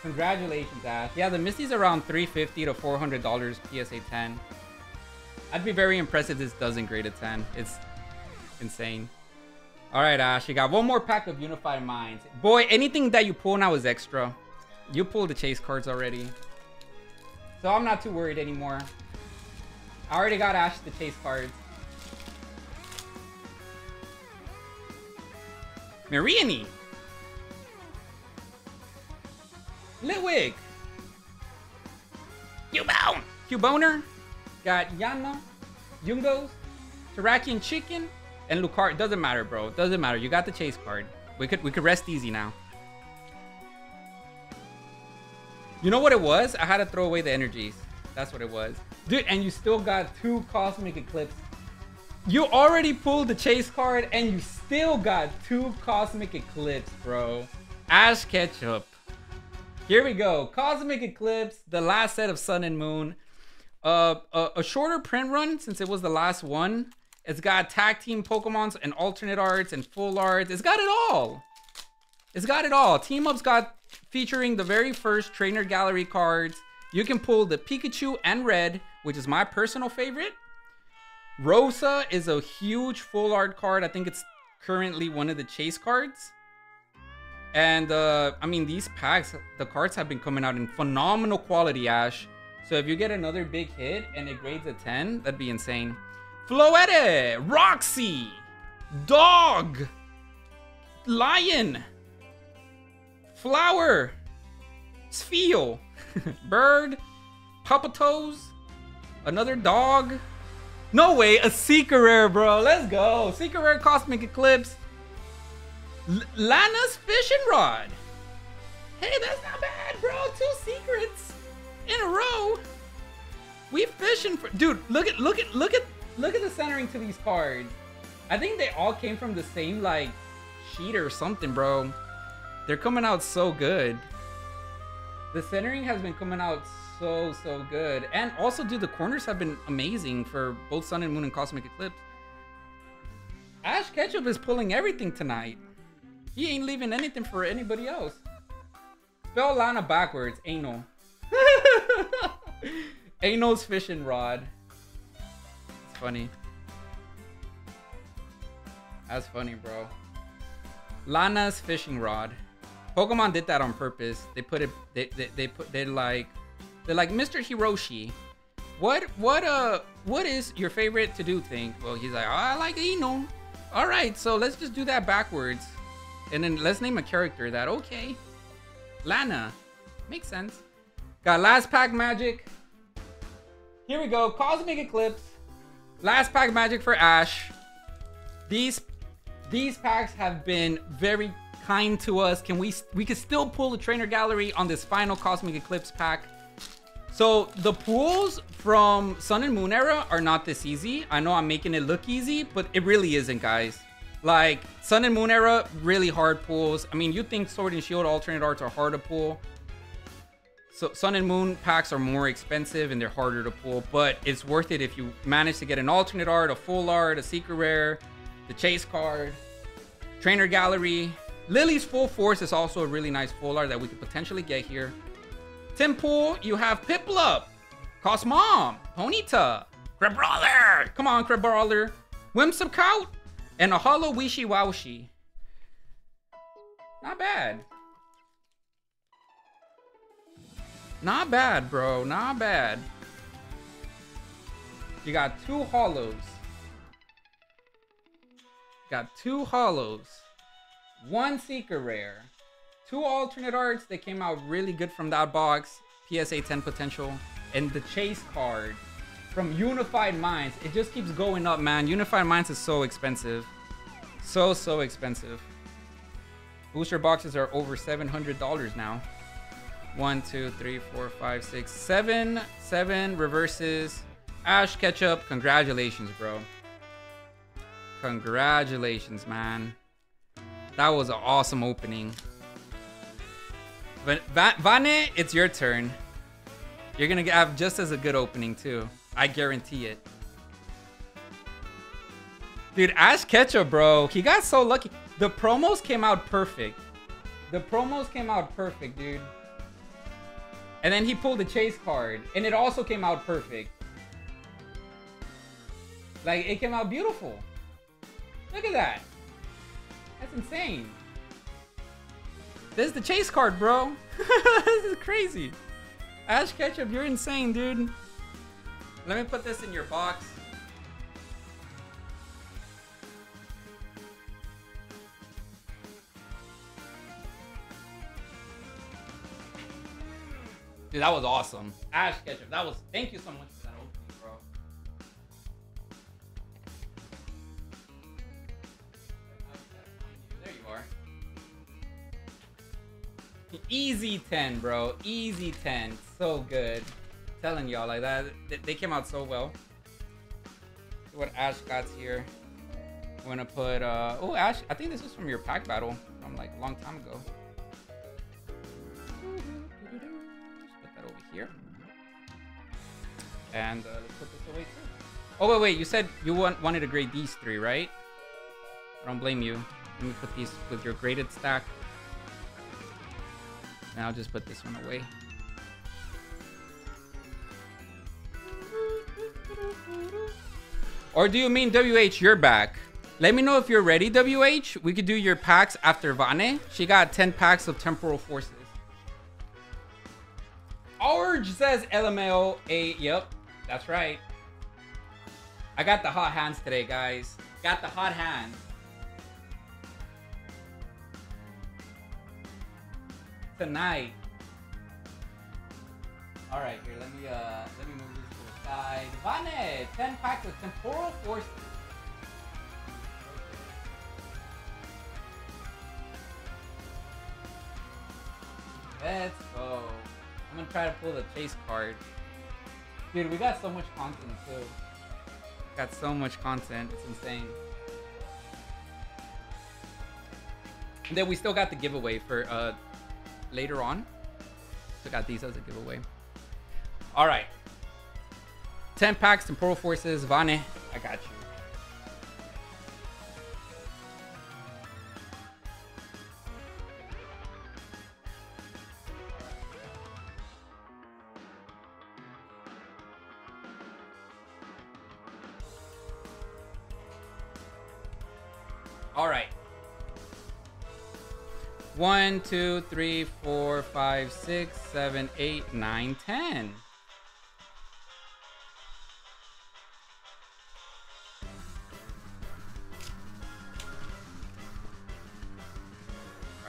Congratulations, Ash. Yeah, the Misty's around 350 to $400 PSA 10. I'd be very impressed if this doesn't grade a 10. It's insane. All right, Ash, you got one more pack of Unified Minds. Boy, anything that you pull now is extra. You pulled the chase cards already. So I'm not too worried anymore. I already got Ash the chase cards. Mareanie. Litwick. Cubone. Cuboner. Got Yana. Yungoos. Terrakion Chicken. And Lucario, doesn't matter, bro. Doesn't matter. You got the chase card. We could we could rest easy now. You know what it was? I had to throw away the energies. That's what it was. Dude, and you still got two Cosmic Eclipse. You already pulled the chase card and you still got two Cosmic Eclipse, bro. Ash Ketchup. Here we go. Cosmic Eclipse, the last set of Sun and Moon. Uh, a, a shorter print run since it was the last one. It's got tag team Pokemons and alternate arts and full arts. It's got it all. It's got it all. Team Up's got featuring the very first trainer gallery cards. You can pull the Pikachu and Red, which is my personal favorite. Rosa is a huge full art card. I think it's currently one of the chase cards. And uh, I mean, these packs, the cards have been coming out in phenomenal quality, Ash. So if you get another big hit and it grades a 10, that'd be insane. Floette, Roxy, Dog, Lion, Flower, Sfeel, Bird, Papa Toes, another dog. No way, a Secret Rare, bro. Let's go. Secret Rare Cosmic Eclipse. L Lana's Fishing Rod. Hey, that's not bad, bro. Two secrets in a row. We fishing for dude. Look at look at look at look at the centering to these cards. I think they all came from the same like sheet or something, bro. They're coming out so good. The centering has been coming out so so good, and also, dude, the corners have been amazing for both Sun and Moon and Cosmic Eclipse. Ash Ketchup is pulling everything tonight. He ain't leaving anything for anybody else. Spell Lana backwards, anal. Anal's fishing rod. Funny. That's funny, bro. Lana's fishing rod. Pokemon did that on purpose. They put it. They they, they put. They're like. They're like Mr. Hiroshi. What what uh what is your favorite to do thing? Well, he's like, oh, I like Eno. All right, so let's just do that backwards, and then let's name a character that. Okay, Lana, makes sense. Got last pack magic. Here we go, Cosmic Eclipse. Last pack magic for Ash. These these packs have been very kind to us. Can we we can still pull the trainer gallery on this final Cosmic Eclipse pack? So the pools from Sun and Moon era are not this easy. I know I'm making it look easy, but it really isn't, guys. Like Sun and Moon era, really hard pools. I mean, you think Sword and Shield alternate arts are hard to pull. So Sun and Moon packs are more expensive and they're harder to pull, but it's worth it if you manage to get an alternate art, a full art, a secret rare, the chase card, trainer gallery. Lily's full force is also a really nice full art that we could potentially get here. Tympole, you have Piplup, Cosmoem, Ponyta, Crabrawler. Come on, Crabrawler. Whimsicott, and a Holo Wishiwashi. Not bad. Not bad, bro. Not bad. You got two holos. Got two holos. One Seeker rare. Two alternate arts that came out really good from that box. PSA 10 potential. And the chase card from Unified Minds. It just keeps going up, man. Unified Minds is so expensive. So, so expensive. Booster boxes are over $700 now. One, two, three, four, five, six, seven, seven reverses. Ash Ketchup, congratulations, bro. Congratulations, man. That was an awesome opening. But Vane, it's your turn. You're gonna have just as a good opening too. I guarantee it. Dude, Ash Ketchup, bro. He got so lucky. The promos came out perfect. The promos came out perfect, dude. And then he pulled the chase card. And it also came out perfect. Like, it came out beautiful. Look at that. That's insane. This is the chase card, bro. this is crazy. Ash Ketchup, you're insane, dude. Let me put this in your box. Dude, that was awesome. Ash Ketchup, that was, thank you so much for that opening, bro. There you are. Easy 10, bro. Easy 10. So good. telling y'all like that. They came out so well. What Ash got here. I'm gonna put, uh, oh, Ash, I think this is from your pack battle from like a long time ago. Here. And uh, let's put this away too. Oh, wait, wait. You said you want, wanted to grade these three, right? I don't blame you. Let me put these with your graded stack. And I'll just put this one away. Or do you mean WH, you're back? Let me know if you're ready, WH. We could do your packs after Vane. She got 10 packs of Temporal Forces. Orge says LMAO 8. Yep, that's right. I got the hot hands today, guys. Got the hot hands. Tonight. All right, here. Let me uh, let me move this to the side. Vane, 10 packs of Temporal Forces. Let's go. I'm gonna try to pull the chase card. Dude, we got so much content too. Got so much content. It's insane. And then we still got the giveaway for uh later on. Still got these as a giveaway. Alright. 10 packs, Temporal Forces, Vane. I got you. All right. One, two, three, four, five, six, seven, eight, nine, ten.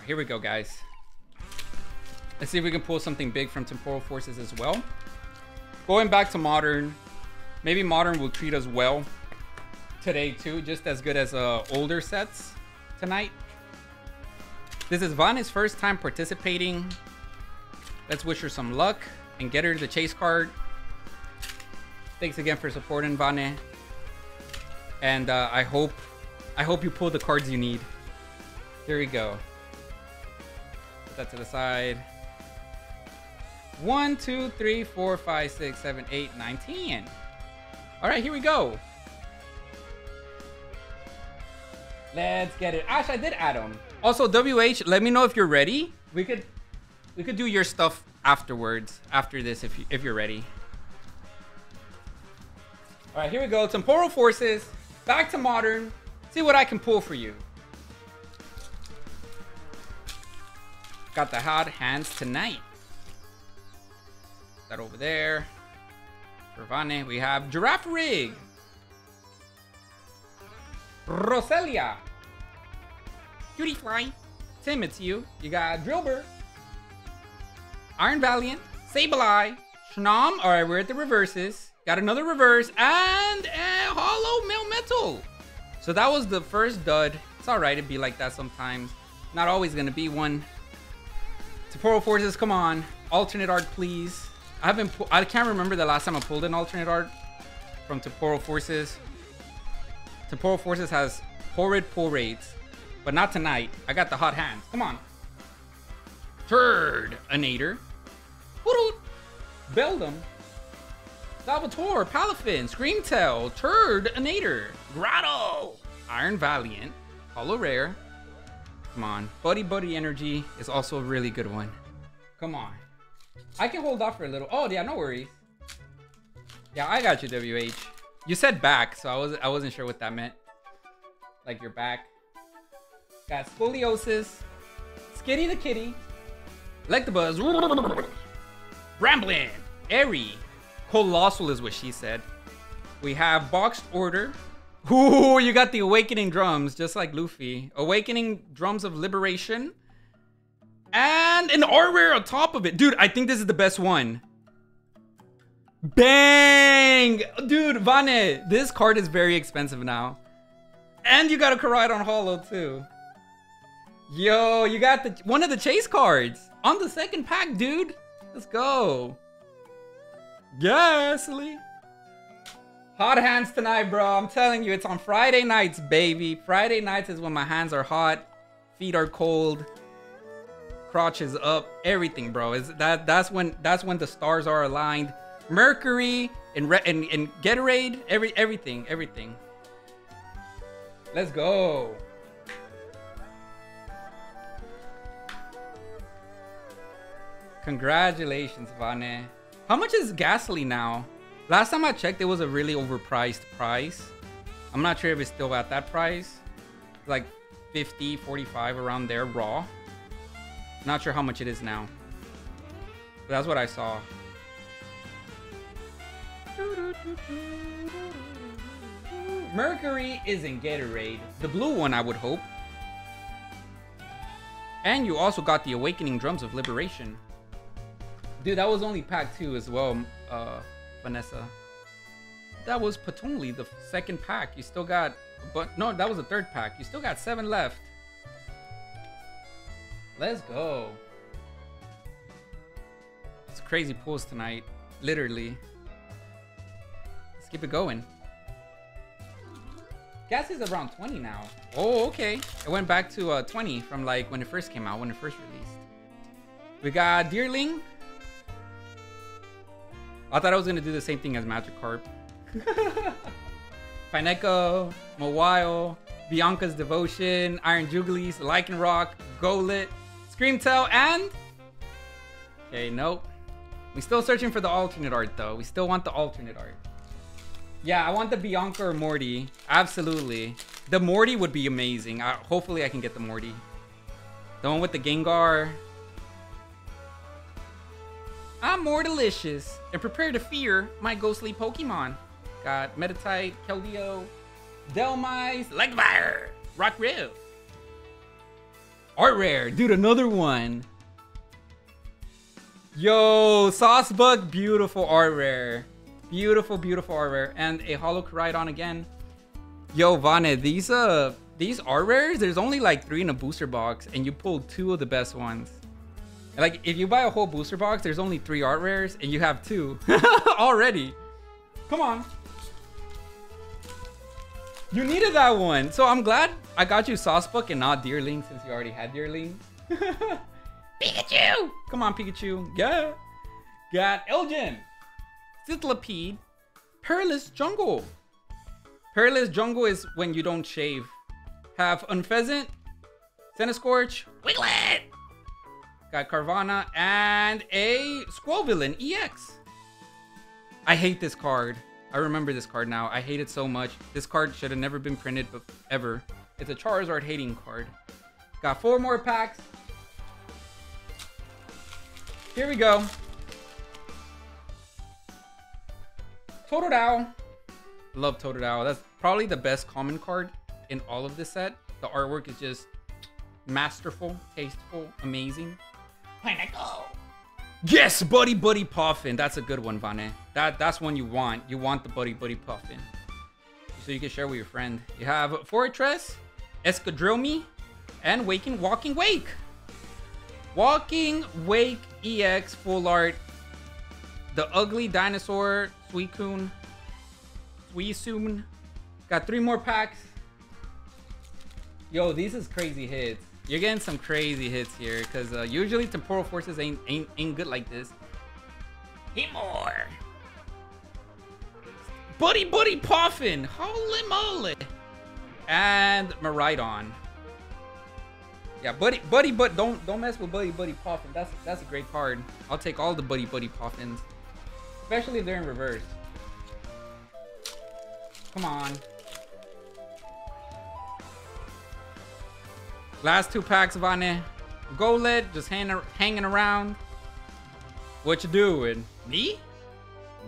Here we go, guys. Let's see if we can pull something big from Temporal Forces as well. Going back to Modern. Maybe Modern will treat us well today too, just as good as uh, older sets tonight. This is Vane's first time participating. Let's wish her some luck and get her the chase card. Thanks again for supporting Vane. And uh, I hope, I hope you pull the cards you need. There we go. Put that to the side. One, two, three, four, five, six, seven, eight, nine, ten. All right, here we go. Let's get it. Ash, I did add them. Also, WH, let me know if you're ready. We could we could do your stuff afterwards, after this, if you, if you're ready. All right, here we go. Temporal Forces, back to Modern. See what I can pull for you. Got the hot hands tonight. That over there. For Vane, we have Girafarig. Roselia. Cutiefly. Tim, it's you. You got Drillbur. Iron Valiant. Sableye. Snom. Alright, we're at the reverses. Got another reverse. And a Holo Melmetal. So that was the first dud. It's alright It'd be like that sometimes. Not always gonna be one. Temporal Forces, come on. Alternate art, please. I haven't. I can't remember the last time I pulled an alternate art from Temporal Forces. Temporal Forces has horrid pull rates, but not tonight. I got the hot hands. Come on. Turd, Anator. Beldum. Salvatore, Palafin, Screamtail, Turd, Anator, Grotto, Iron Valiant, Holo Rare. Come on. Buddy Buddy Energy is also a really good one. Come on. I can hold off for a little. Oh, yeah, no worries. Yeah, I got you, WH. You said back, so I was I wasn't sure what that meant. Like your back. Got scoliosis, Skitty the kitty, Electabuzz, Ramblin, Airy, Colossal is what she said. We have Boxed Order. Ooh, you got the Awakening drums, just like Luffy. Awakening drums of liberation. And an R rare on top of it. Dude, I think this is the best one. Bang! Dude, Vane, this card is very expensive now. And you got a Koraidon Holo too. Yo, you got the one of the chase cards on the second pack, dude. Let's go. Gastly. Hot hands tonight, bro. I'm telling you, it's on Friday nights, baby. Friday nights is when my hands are hot, feet are cold, crotch is up, everything, bro. Is that that's when that's when the stars are aligned. Mercury and and and Gatorade, every everything, everything. Let's go. Congratulations, Vane. How much is gasoline now? Last time I checked, it was a really overpriced price. I'm not sure if it's still at that price. Like 50, 45 around there raw. Not sure how much it is now. But that's what I saw. Mercury is in Gatorade. The blue one, I would hope. And you also got the Awakening Drums of Liberation. Dude, that was only pack two as well, uh, Vanessa. That was Patooly, the second pack. You still got, but no, that was the third pack. You still got seven left. Let's go. It's crazy pulls tonight, literally. Let's keep it going. Gas is around 20 now. Oh, okay. It went back to uh, 20 from like when it first came out, when it first released. We got Deerling. I thought I was gonna do the same thing as Magikarp. Pineco, Mawile, Bianca's Devotion, Iron Jugulis, Lycanroc, Golett, Screamtail, and... Okay, nope. We're still searching for the alternate art though. We still want the alternate art. Yeah, I want the Bianca or Morty. Absolutely. The Morty would be amazing. Uh, hopefully I can get the Morty. The one with the Gengar. I'm more delicious and prepare to fear my ghostly Pokemon. Got Metatite, Keldeo, Delmise, Legfire, Rock Riv. Art Rare, dude, another one. Yo, Sawsbuck, beautiful art rare. Beautiful, beautiful rare. And a Holo Koraidon again. Yo, Vane, these uh these art rares, there's only like three in a booster box, and you pulled two of the best ones. Like, if you buy a whole booster box, there's only three art rares, and you have two. Already. Come on. You needed that one. So I'm glad I got you Sawsbuck and not Deerling, since you already had Deerling. Pikachu! Come on, Pikachu. Yeah. Got Elgin. Sizzlipede. Perilous Jungle. Perilous Jungle is when you don't shave. Have Unfezant, Centiskorch, Wiglett. Got Carvanha and a Scovillain EX. I hate this card. I remember this card now. I hate it so much. This card should have never been printed but ever. It's a Charizard hating card. Got four more packs. Here we go. Totodile. Love Totodile. That's probably the best common card in all of this set. The artwork is just masterful, tasteful, amazing. Pineapple. Yes, Buddy Buddy Poffin. That's a good one, Vane. That that's one you want. You want the Buddy Buddy Poffin. So you can share with your friend. You have Fortress, Escadrille Me, and Waking Walking Wake. Walking Wake EX Full Art. The Ugly Dinosaur Suicune. Suicune. Got three more packs. Yo, these is crazy hits. You're getting some crazy hits here, because uh, usually temporal forces ain't, ain't ain't good like this. More. Buddy Buddy Poffin. Holy moly. And Miraidon. Yeah, Buddy Buddy but don't don't mess with Buddy Buddy Poffin. That's that's a great card. I'll take all the Buddy Buddy Poffins. Especially if they're in reverse. Come on. Last two packs, Vane. Golett, just hang, hanging around. What you doing? Me?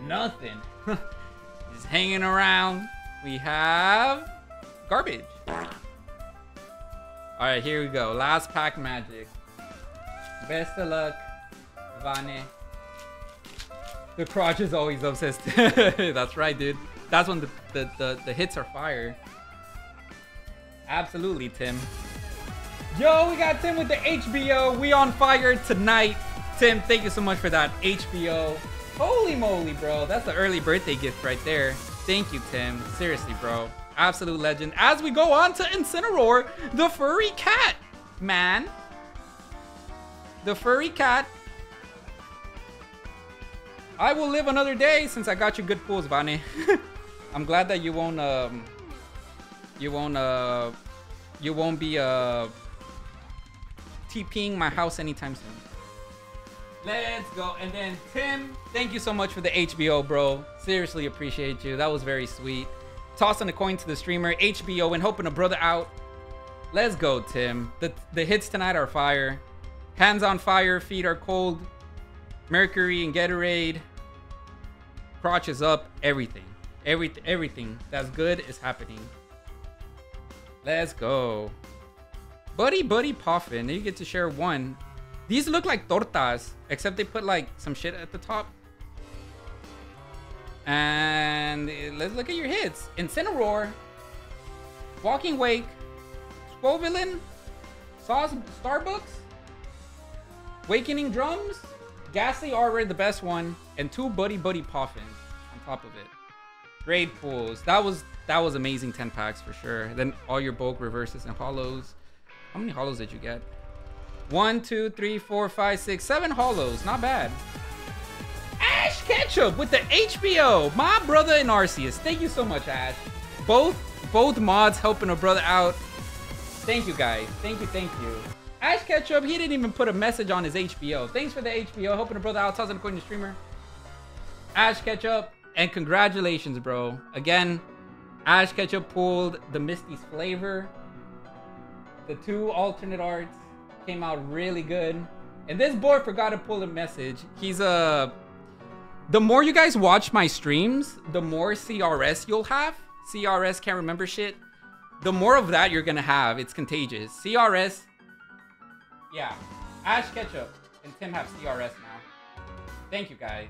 Nothing. just hanging around. We have garbage. All right, here we go. Last pack magic. Best of luck, Vane. The crotch is always obsessed. That's right, dude. That's when the, the, the, the hits are fire. Absolutely, Tim. Yo, we got Tim with the HBO. We on fire tonight. Tim, thank you so much for that HBO. Holy moly, bro. That's the early birthday gift right there. Thank you, Tim. Seriously, bro. Absolute legend. As we go on to Incineroar, the furry cat, man. The furry cat. I will live another day since I got you good pulls, Vane. I'm glad that you won't, um, you won't, uh, you won't be, uh, TPing my house anytime soon. Let's go. And then Tim, thank you so much for the HBO, bro. Seriously appreciate you. That was very sweet. tossing a coin to the streamer, HBO, and hoping a brother out. Let's go, Tim. The, the hits tonight are fire. Hands on fire, feet are cold. Mercury and Gatorade. Crotch is up, everything. Everything, everything that's good is happening. Let's go. Buddy, buddy, Poffin. You get to share one. These look like tortas, except they put like some shit at the top. And let's look at your hits. Incineroar, Walking Wake, Scovillain, Sauce Starbucks, Wakening Drums, Gastly already the best one, and two Buddy Buddy Poffins on top of it. Great pulls. That was that was amazing 10 packs for sure. Then all your bulk reverses and holos. How many holos did you get? One, two, three, four, five, six, seven holos. Not bad. Ash Ketchup with the HBO. My brother and Arceus. Thank you so much, Ash. Both both mods helping a brother out. Thank you, guys. Thank you, thank you. Ash Ketchup, he didn't even put a message on his HBO. Thanks for the HBO. Helping a brother out. Toss according to streamer. Ash Ketchup, and congratulations, bro. Again, Ash Ketchup pulled the Misty's flavor. The two alternate arts came out really good. And this boy forgot to pull a message. He's a... Uh, the more you guys watch my streams, the more CRS you'll have. CRS can't remember shit. The more of that you're gonna have. It's contagious. CRS... Yeah. Ash Ketchup and Tim have CRS now. Thank you, guys.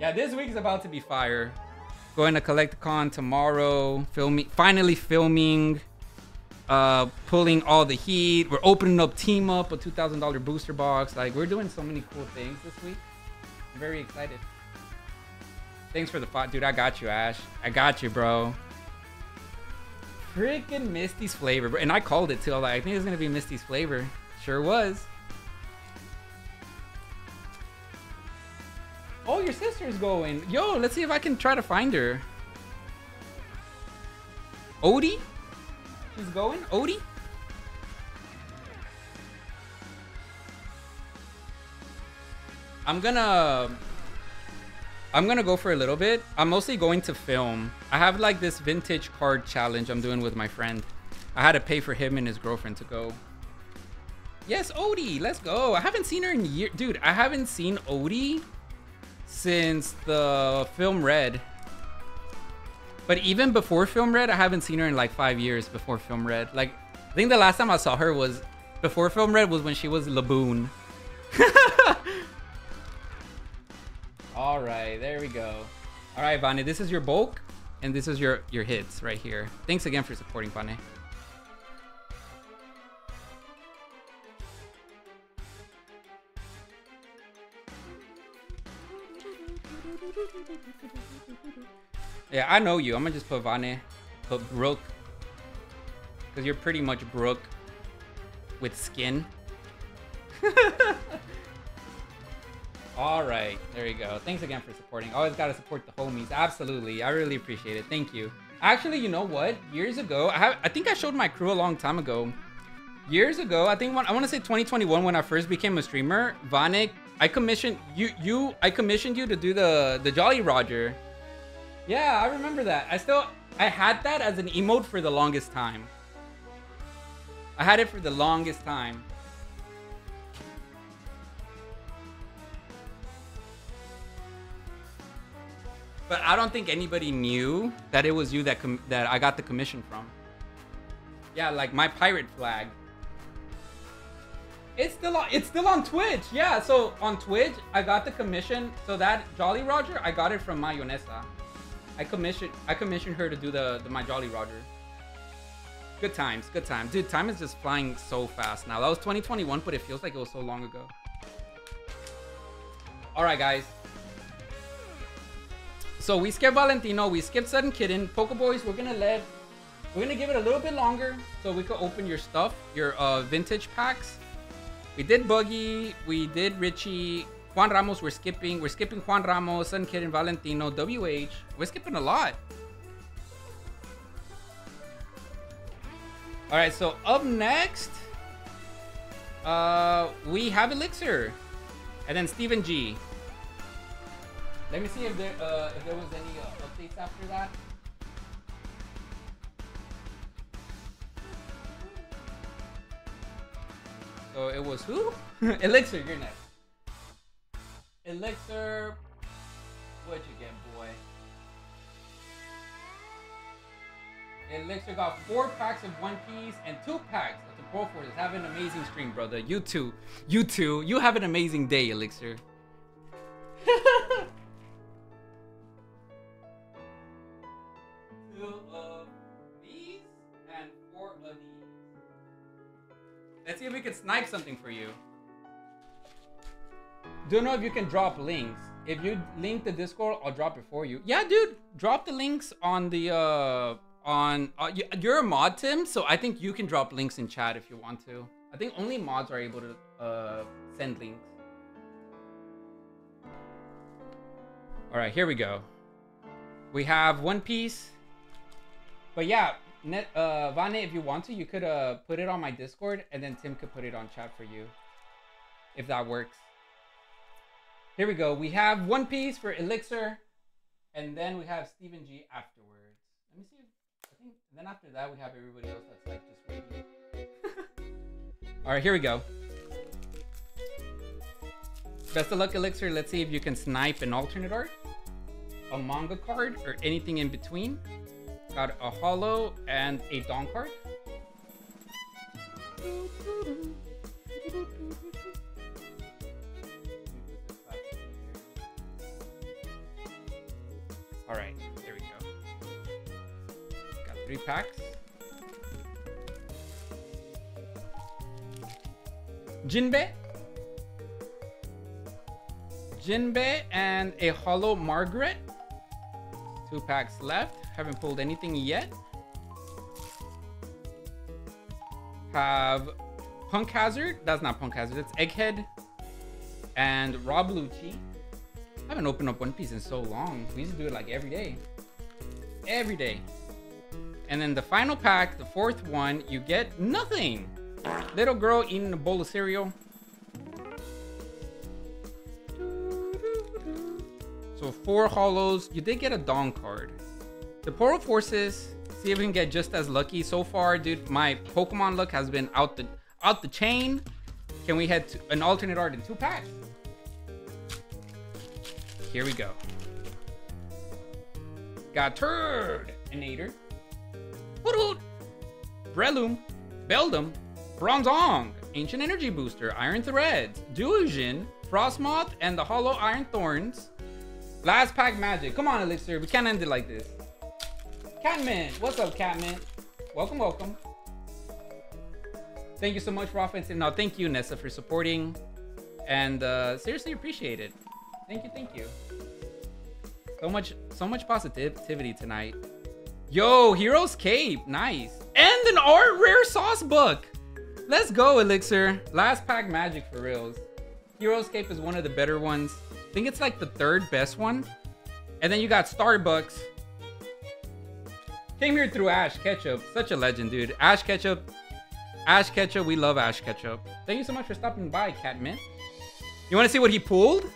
Yeah, this week's about to be fire. Going to Collect-A-Con tomorrow. Filming, finally filming. Uh, pulling all the heat. We're opening up Team Up, a $2,000 booster box. Like, we're doing so many cool things this week. I'm very excited. Thanks for the fight. Dude, I got you, Ash. I got you, bro. Freaking Misty's flavor. And I called it, too. I, like, I think it's to be Misty's flavor. Sure was. Oh, your sister's going. Yo, let's see if I can try to find her. Odie? She's going? Odie? I'm gonna... I'm gonna go for a little bit. I'm mostly going to film. I have like this vintage card challenge I'm doing with my friend. I had to pay for him and his girlfriend to go. Yes, Odie, let's go. I haven't seen her in years. Dude, I haven't seen Odie since the film Red. But even before film Red, I haven't seen her in like five years before film Red. Like, I think the last time I saw her was before film Red was when she was Laboon. All right, there we go. All right, Vane, this is your bulk, and this is your your hits right here. Thanks again for supporting, Vane. Yeah, I know you. I'm gonna just put Vane, put Brook, because you're pretty much Brook with skin. All right, there you go. Thanks again for supporting. Always gotta support the homies. Absolutely, I really appreciate it. Thank you. Actually, you know what? Years ago, I have, I think I showed my crew a long time ago. Years ago, I think when, I want to say 2021 when I first became a streamer, Vanek I commissioned you. You, I commissioned you to do the the Jolly Roger. Yeah, I remember that. I still, I had that as an emote for the longest time. I had it for the longest time. But I don't think anybody knew that it was you that that I got the commission from. Yeah, like my pirate flag. It's still on, it's still on Twitch. Yeah, so on Twitch, I got the commission. So that Jolly Roger, I got it from Mayonesa. I commissioned I commissioned her to do the, the my Jolly Roger. Good times, good times. Dude, time is just flying so fast now. That was 2021, but it feels like it was so long ago. Alright, guys. So we skipped Valentino, we skipped Sudden Kitten. Pokeboys, we're gonna let we're gonna give it a little bit longer so we can open your stuff, your uh, vintage packs. We did Boogie. We did Richie. Juan Ramos, we're skipping. We're skipping Juan Ramos, Sun Kid, and Valentino. WH. We're skipping a lot. All right, so up next, uh, we have Elixir, and then Stephen G. Let me see if there uh, if there was any uh, updates after that. So it was who? Elixir, you're next. Elixir, what'd you get, boy? Elixir got four packs of One Piece and two packs of the Pro Forces. Have an amazing stream, brother. You too. You too. You have an amazing day, Elixir. Let's see if we can snipe something for you. Don't know if you can drop links. If you link the Discord, I'll drop it for you. Yeah, dude, drop the links on the uh on uh, you're a mod Tim, so I think you can drop links in chat if you want to. I think only mods are able to uh send links. All right, here we go. We have One Piece. But yeah, net uh Vane, if you want to, you could uh put it on my Discord and then Tim could put it on chat for you. If that works. Here we go. We have One Piece for Elixir, and then we have Stephen G afterwards. Let me see. I think. Then after that, we have everybody else that's like just waiting. All right, here we go. Best of luck, Elixir. Let's see if you can snipe an alternate art, a manga card, or anything in between. Got a holo and a dawn card. All right, there we go. Got three packs. Jinbe. Jinbe and a holo Margaret. Two packs left. Haven't pulled anything yet. Have Punk Hazard. That's not Punk Hazard. That's Egghead. And Rob Lucci. I haven't opened up One Piece in so long. We used to do it like every day. Every day. And then the final pack, the fourth one, you get nothing. Little girl eating a bowl of cereal. So four holos. You did get a Dawn card. The Portal Forces. See if we can get just as lucky. So far, dude, my Pokemon luck has been out the out the chain. Can we head to an alternate art in two packs? Here we go. Got Turd, Inator, Hoot Breloom, Beldum, Bronzong, Ancient Energy Booster, Iron Treads, Duosion, Frosmoth, and the Holo Iron Thorns. Last pack magic. Come on, Elixir. We can't end it like this. Catman. What's up, Catman? Welcome, welcome. Thank you so much, Rafa. And now, thank you, Nessa, for supporting. And uh, seriously appreciate it. Thank you, thank you. So much, so much positivity tonight. Yo, Hero's Cape, nice. And an art rare Sawsbuck. Let's go, Elixir. Last pack magic for reals. Hero's Cape is one of the better ones. I think it's like the third best one. And then you got Starbucks. Came here through Ash Ketchup. Such a legend, dude. Ash Ketchup. Ash Ketchup. We love Ash Ketchup. Thank you so much for stopping by, Catman. You want to see what he pulled?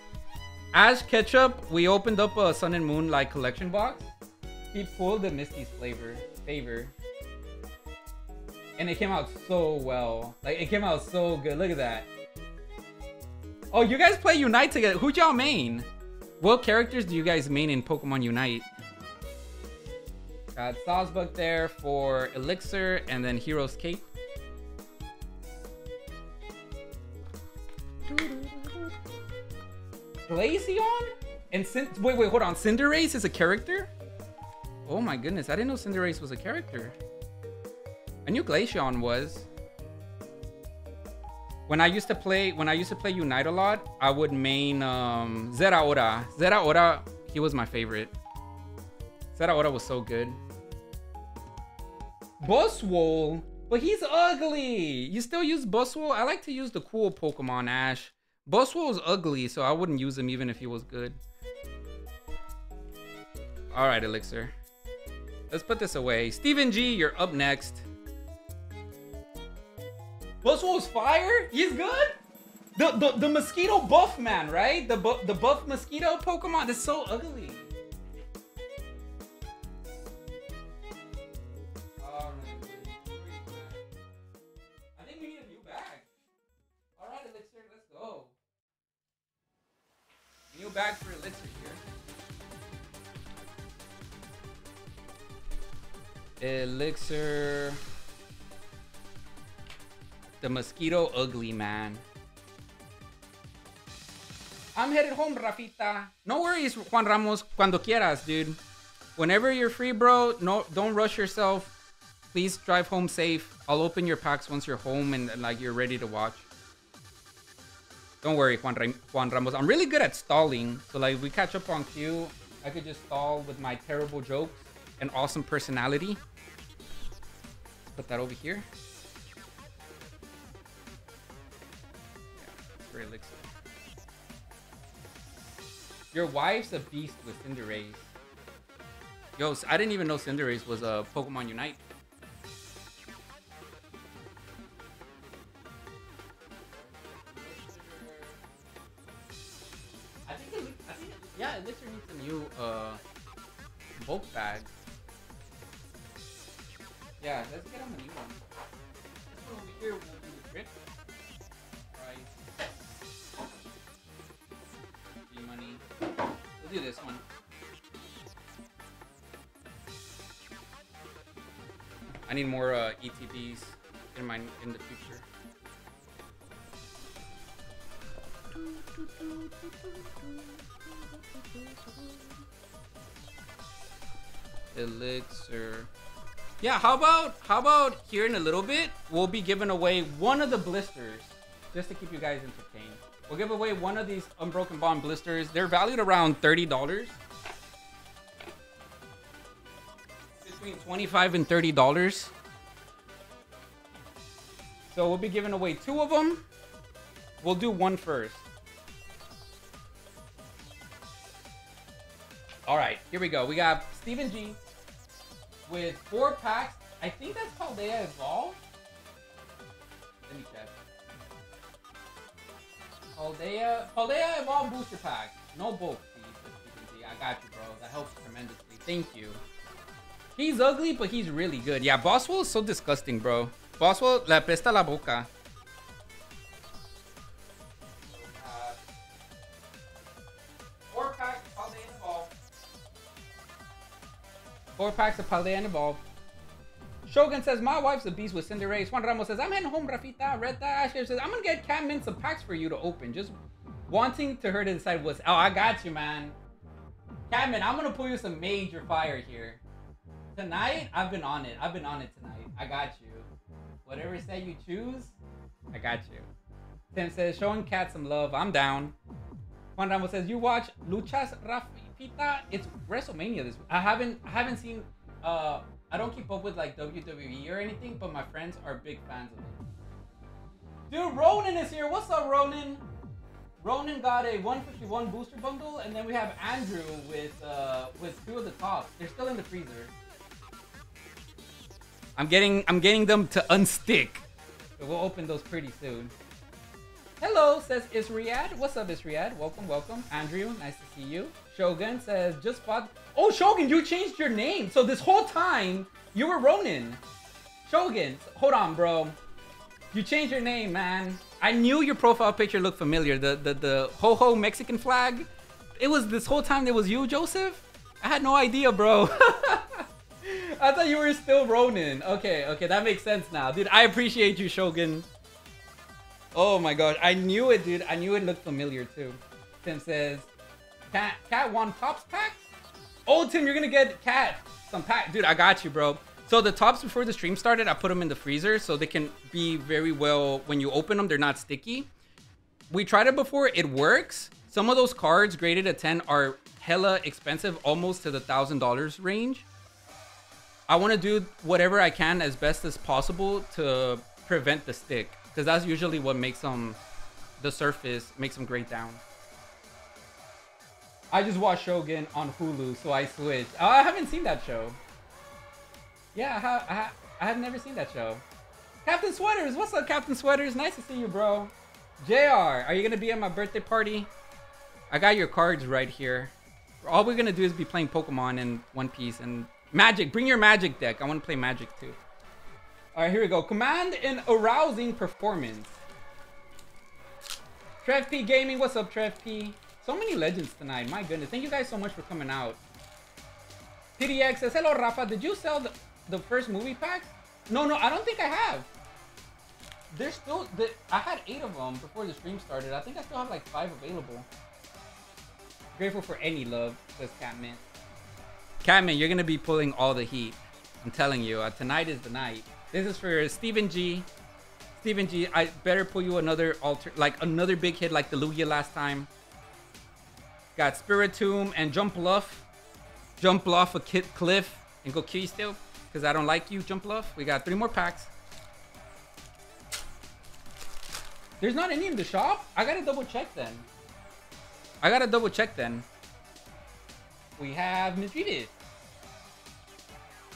Ash Ketchup. We opened up a Sun and Moon like collection box. He pulled the Misty's flavor. Favor. And it came out so well. Like, it came out so good. Look at that. Oh, you guys play Unite together. Who y'all main? What characters do you guys main in Pokemon Unite? Got Sawsbuck there for Elixir and then Hero's Cape. Glaceon? And Cin wait, wait, hold on. Cinderace is a character? Oh my goodness, I didn't know Cinderace was a character. I knew Glaceon was. When I used to play, when I used to play Unite a lot, I would main um, Zeraora. Zeraora, he was my favorite. Zeraora was so good. Buzzwole, but he's ugly. You still use Buzzwole? I like to use the cool Pokemon Ash. Buzzwole's ugly, so I wouldn't use him even if he was good. All right, Elixir. Let's put this away. Stephen G, you're up next. Buzzwole's fire? He's good? The, the the mosquito buff man, right? The bu the buff mosquito Pokemon is so ugly. Bag for Elixir here. Elixir. The mosquito ugly man. I'm headed home, Rafita. No worries, Juan Ramos. Cuando quieras, dude. Whenever you're free, bro, no, don't rush yourself. Please drive home safe. I'll open your packs once you're home and, and like you're ready to watch. Don't worry, Juan, Juan Ramos. I'm really good at stalling. So like if we catch up on cue, I could just stall with my terrible jokes and awesome personality. Put that over here. Yeah. Your wife's a beast with Cinderace. Yo, I didn't even know Cinderace was a Pokemon Unite. Yeah, Elixir needs a new uh, bulk bag. Yeah, let's get him a new one. Over here will be the drip. Price. Free money. We'll do this one. I need more uh, ETBs in my in the future. Elixir. Yeah, how about how about here in a little bit we'll be giving away one of the blisters just to keep you guys entertained. We'll give away one of these Unbroken Bond blisters. They're valued around thirty dollars. Between twenty-five and thirty dollars. So we'll be giving away two of them. We'll do one first. All right, here we go. We got Stephen G with four packs. I think that's Paldea Evolved. Let me check. Paldea, Paldea Evolved Booster Pack. No bulk, please. I got you, bro. That helps tremendously. Thank you. He's ugly, but he's really good. Yeah, Boswell is so disgusting, bro. Boswell le apesta la boca. Four packs of Paldea and Evolved. Shogun says, my wife's a beast with Cinderace. Juan Ramos says, I'm heading home, Rafita. Red Asher says, I'm gonna get Catmin some packs for you to open. Just wanting to her to decide what's... Oh, I got you, man. Catmin, I'm gonna pull you some major fire here. Tonight, I've been on it. I've been on it tonight. I got you. Whatever set you choose, I got you. Tim says, showing Cat some love. I'm down. Juan Ramos says, you watch Luchas Rafita? It's WrestleMania this week. I haven't I haven't seen uh I don't keep up with like WWE or anything, but my friends are big fans of it. Dude, Ronan is here. What's up, Ronan? Ronan got a 151 booster bundle, and then we have Andrew with uh with two of the Topps. They're still in the freezer. I'm getting I'm getting them to unstick. We'll open those pretty soon. Hello, says Isriad. What's up, Isriad? Welcome, welcome. Andrew, nice to see you. Shogun says, just bought... Oh, Shogun, you changed your name. So this whole time, you were Ronin. Shogun, hold on, bro. You changed your name, man. I knew your profile picture looked familiar. The the the ho-ho Mexican flag. It was this whole time it was you, Joseph? I had no idea, bro. I thought you were still Ronin. Okay, okay, that makes sense now. Dude, I appreciate you, Shogun. Oh my gosh, I knew it, dude. I knew it looked familiar too. Tim says, Cat, Cat one Topps packs? Oh, Tim, you're gonna get Cat some pack. Dude, I got you, bro. So the Topps before the stream started, I put them in the freezer so they can be very well, when you open them, they're not sticky. We tried it before, it works. Some of those cards graded at 10 are hella expensive, almost to the $1,000 range. I want to do whatever I can as best as possible to prevent the stick. Because that's usually what makes them, the surface, makes them grade down. I just watched Shogun on Hulu, so I switched. Oh, I haven't seen that show. Yeah, I, ha I, ha I have never seen that show. Captain Sweaters, what's up, Captain Sweaters? Nice to see you, bro. JR, are you gonna be at my birthday party? I got your cards right here. All we're gonna do is be playing Pokemon in One Piece and Magic. Bring your Magic deck. I want to play Magic too. All right, here we go. Command and arousing performance. Trev P Gaming, what's up, Trev P? So many legends tonight. My goodness. Thank you guys so much for coming out. PDX says, hello, Rafa. Did you sell the, the first movie packs? No, no, I don't think I have. There's still, the, I had eight of them before the stream started. I think I still have like five available. Grateful for any love, says Catman. Catman, you're going to be pulling all the heat. I'm telling you, uh, tonight is the night. This is for Stephen G. Stephen G, I better pull you another alter, like another big hit like the Lugia last time. Got Spirit Spiritomb and Jumpluff. Jump off a kit cliff and go kill you still. Because I don't like you, Jumpluff. We got three more packs. There's not any in the shop? I gotta double check then. I gotta double check then. We have Misdreavus.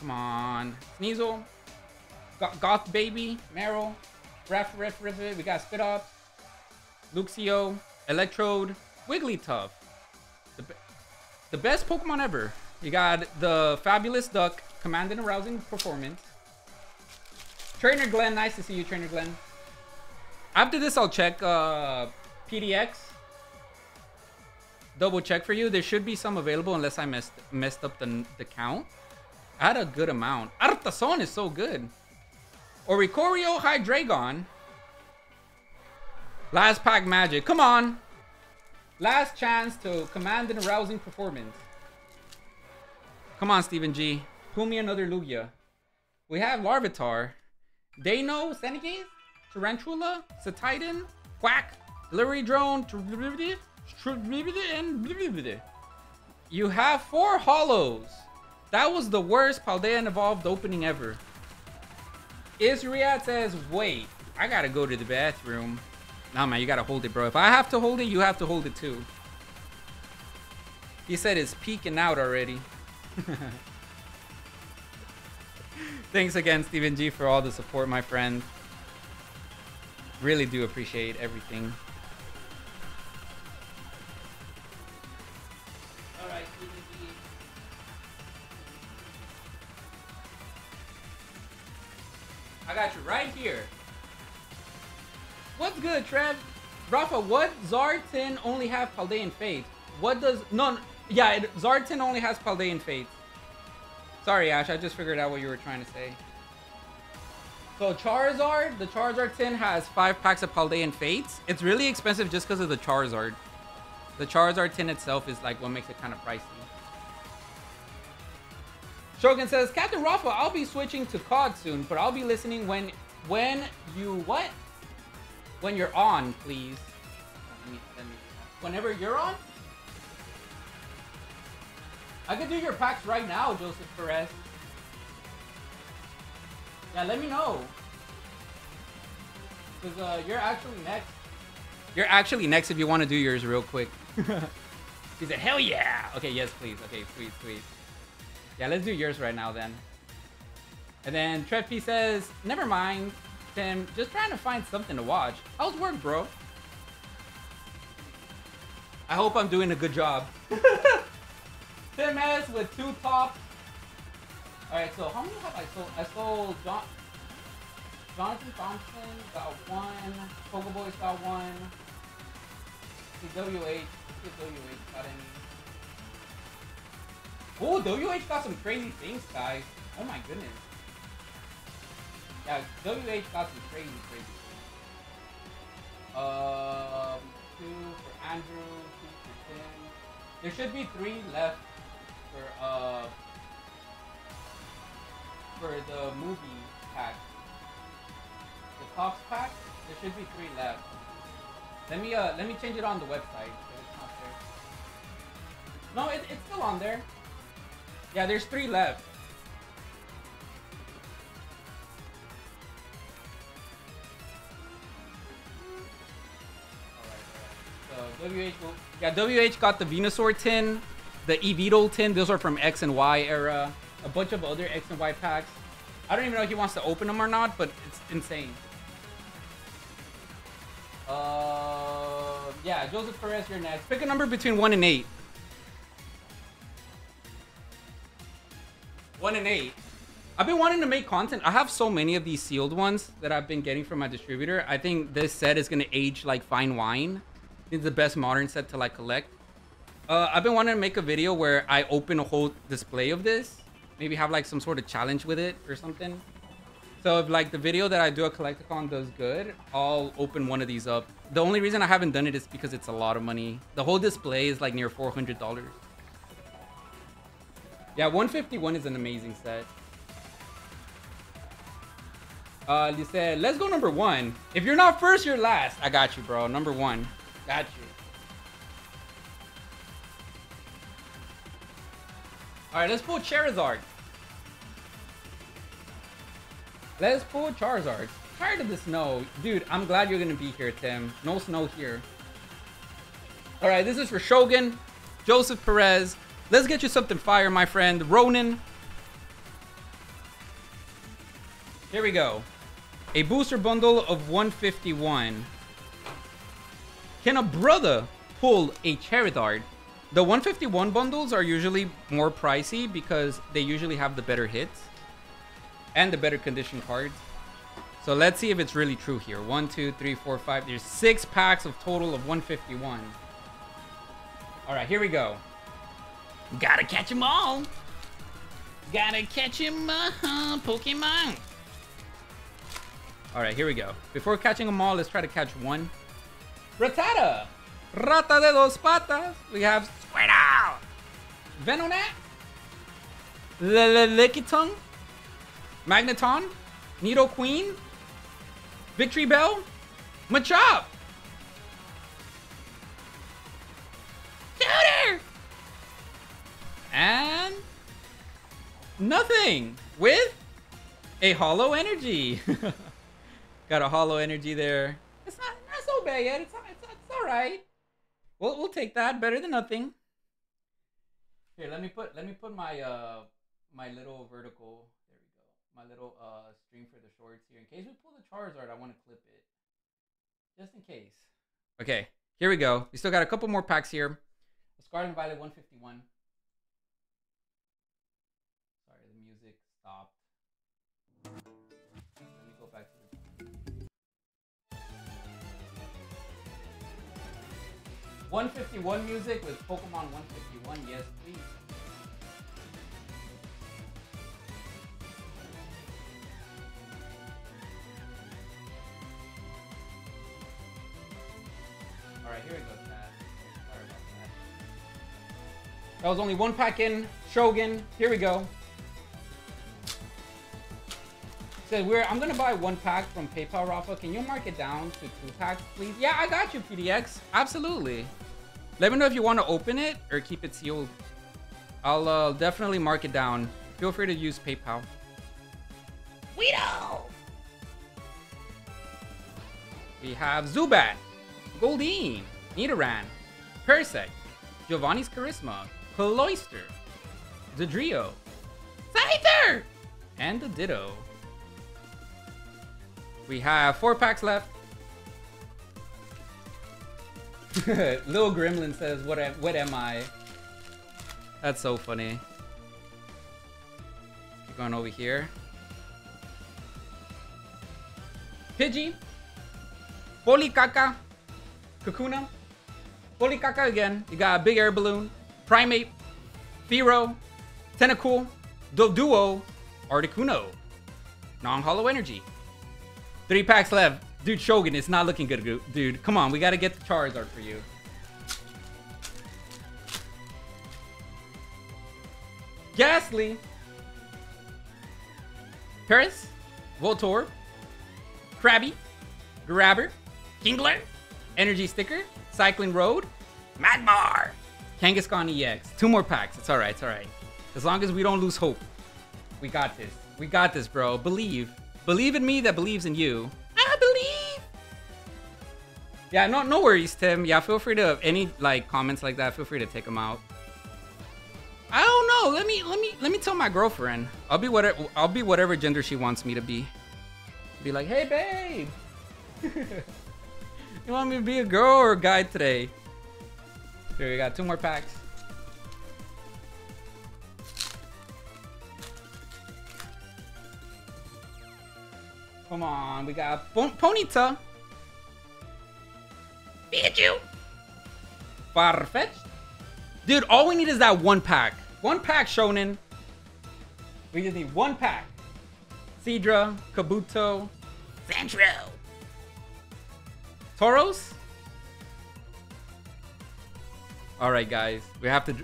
Come on. Sneasel. Goth Baby. Meryl. Ref, Ref, We got Spit Up. Luxio. Electrode. Wigglytuff. The, best Pokemon ever. You got the Fabulous Duck. Commanding a rousing performance. Trainer Glenn. Nice to see you, Trainer Glenn. After this, I'll check uh, PDX. Double check for you. There should be some available unless I messed messed up the, the count. I had a good amount. Artazon is so good. Oricorio Hydreigon. Last pack magic. Come on. Last chance to command an arousing performance. Come on, Stephen G. Pull me another Lugia. We have Larvitar. Dano, Senegate, Tarantula, Satitan, Quack, Delivery Drone, and You have four holos. That was the worst Paldean Evolved opening ever. Isriat says, wait, I gotta go to the bathroom. Nah, man, you gotta hold it, bro. If I have to hold it, you have to hold it too. He said it's peeking out already. Thanks again, Stephen G, for all the support, my friend. Really do appreciate everything. I got you right here. What's good, Trev? Rafa, what Zartan only have Paldean Fate? What does... No, yeah, it, Zartan only has Paldean Fate. Sorry, Ash, I just figured out what you were trying to say. So Charizard, the Charizard tin has five packs of Paldean Fates. It's really expensive just because of the Charizard. The Charizard tin itself is like what makes it kind of pricey. Shogun says, Captain Rafa, I'll be switching to COD soon, but I'll be listening when when you what? When you're on, please. Let me, let me, whenever you're on? I could do your packs right now, Joseph Perez. Yeah, let me know. Because uh, you're actually next. You're actually next if you want to do yours real quick. He said, hell yeah! Okay, yes, please. Okay, sweet, sweet. Yeah, let's do yours right now then. And then Trev says, never mind, Tim. Just trying to find something to watch. How's work, bro? I hope I'm doing a good job. Tim S with two Topps. Alright, so how many have I sold? I sold John Jonathan Thompson got one. Pokeboys got one. See, WH. Let's see if WH got any. Oh, WH got some crazy things, guys. Oh my goodness. Yeah, WH got some crazy, crazy. Um, two for Andrew, two for Tim. There should be three left for uh for the movie pack. The Topps pack. There should be three left. Let me uh let me change it on the website. No, it, it's still on there. Yeah, there's three left. WH, yeah, WH got the Venusaur tin, the Yveltal tin. Those are from X and Y era. A bunch of other X and Y packs. I don't even know if he wants to open them or not, but it's insane. Uh, yeah, Joseph Perez, you're next. Pick a number between one and eight. One and eight. I've been wanting to make content. I have so many of these sealed ones that I've been getting from my distributor. I think this set is going to age like fine wine. It's the best modern set to like collect. Uh, I've been wanting to make a video where I open a whole display of this. Maybe have like some sort of challenge with it or something. So if like the video that I do a Collect-A-Con does good, I'll open one of these up. The only reason I haven't done it is because it's a lot of money. The whole display is like near $400. Yeah, 151 is an amazing set. Uh, you said, let's go number one. If you're not first, you're last. I got you, bro. Number one. Got you. All right, let's pull Charizard. Let's pull Charizard. Tired of the snow. Dude, I'm glad you're to be here, Tim. No snow here. All right, this is for Shogun, Joseph Perez. Let's get you something fire, my friend. Ronin. Here we go. A booster bundle of 151. Can a brother pull a Charizard? The 151 bundles are usually more pricey because they usually have the better hits and the better condition cards. So let's see if it's really true here. One, two, three, four, five. There's six packs of total of 151. All right, here we go. Gotta catch them all. Gotta catch uh, Pokemon. All right, here we go. Before catching them all, let's try to catch one. Rattata. Rata de dos patas. We have Squirtle. Venonat. Lickitung. Magneton. Nidoqueen. Victreebel. Machop. Shooter. And nothing with a holo energy. Got a holo energy there. It's not, not so bad yet. It's, it's, it's all right. We'll, we'll take that. Better than nothing. Here, let me put let me put my uh my little vertical. There we go. My little uh stream for the shorts here. In case we pull the Charizard, I want to clip it. Just in case. Okay, here we go. We still got a couple more packs here. Scarlet Violet 151. 151 music with Pokemon 151, yes please. Alright, here we go, Chad. Sorry about that. That was only one pack in. Shogun, here we go. Said we're I'm gonna buy one pack from PayPal Rafa. Can you mark it down to two packs, please? Yeah, I got you, PDX. Absolutely. Let me know if you want to open it or keep it sealed. I'll uh, definitely mark it down. Feel free to use PayPal. Weedo! We have Zubat, Goldeen, Nidoran, Persec, Giovanni's Charisma, Cloyster, Zadrio, Scyther, and the Ditto. We have four packs left. Little Gremlin says, "What am, what am I?" That's so funny. Keep going over here. Pidgey, Polikaka, Kakuna, Polikaka again. You got a big air balloon, Primeape, Fearow, Tentacool, Doduo, Articuno, Non-Holo Energy. Three packs left. Dude, Shogun, it's not looking good, dude. Come on, we gotta get the Charizard for you. Gastly. Paras. Voltorb. Krabby. Grabber. Kingler. Energy Sticker. Cycling Road. Magmar. Kangaskhan EX. Two more packs. It's alright, it's alright. As long as we don't lose hope. We got this. We got this, bro. Believe. Believe in me that believes in you. I believe. Yeah, no, no worries, Tim. Yeah, feel free to any like comments like that. Feel free to take them out. I don't know. Let me, let me, let me tell my girlfriend. I'll be whatever. I'll be whatever gender she wants me to be. Be like, hey, babe. you want me to be a girl or a guy today? Here we got two more packs. Come on, we got Ponyta. Pikachu. Farfetch'd. Dude, all we need is that one pack. One pack, Shonen. We just need one pack. Seadra, Kabuto, Sandro. Tauros. All right, guys. We have to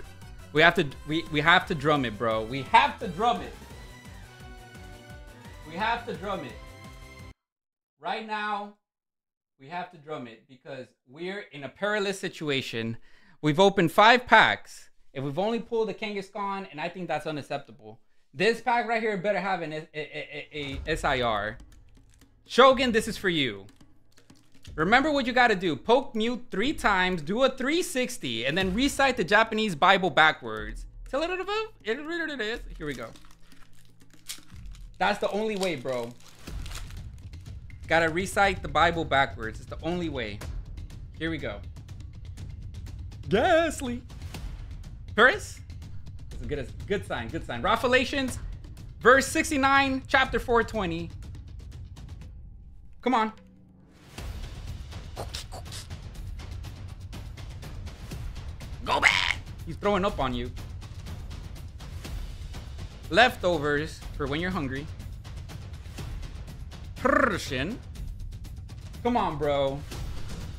we have to we we have to drum it, bro. We have to drum it. We have to drum it. Right now, we have to drum it because we're in a perilous situation. We've opened five packs. If we've only pulled a Kangaskhan, and I think that's unacceptable. This pack right here better have an a, a, a, a SIR. Shogun, this is for you. Remember what you gotta do. Poke mute three times, do a 360, and then recite the Japanese Bible backwards. Here we go. That's the only way, bro. Gotta recite the Bible backwards. It's the only way. Here we go. Gastly. Paras? It's a good, good sign, good sign. Raffalations, verse 69, chapter 420. Come on. Go back! He's throwing up on you. Leftovers for when you're hungry. Persian. Come on, bro.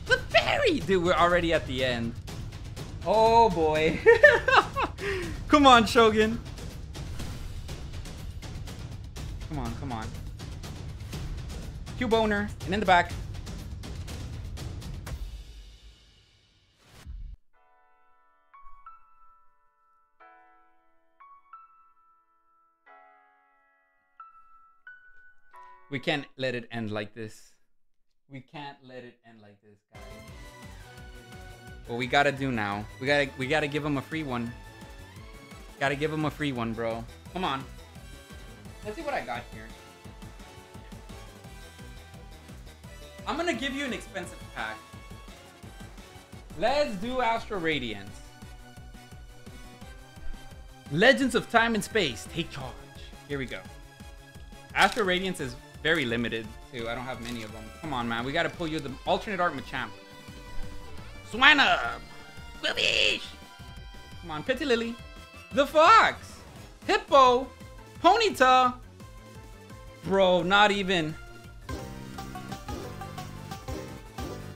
The fairy! Dude, we're already at the end. Oh, boy. come on, Shogun. Come on, come on. Q boner. And in the back. We can't let it end like this. We can't let it end like this, guys. What we gotta do now? We gotta we gotta give him a free one. Gotta give him a free one, bro. Come on. Let's see what I got here. I'm gonna give you an expensive pack. Let's do Astral Radiance. Legends of Time and Space, take charge. Here we go. Astral Radiance is very limited too. I don't have many of them. Come on, man. We gotta pull you the alternate art Machamp. Swinub! Willish! Come on, Pity Lily. The Fox! Hippo! Ponyta! Bro, not even.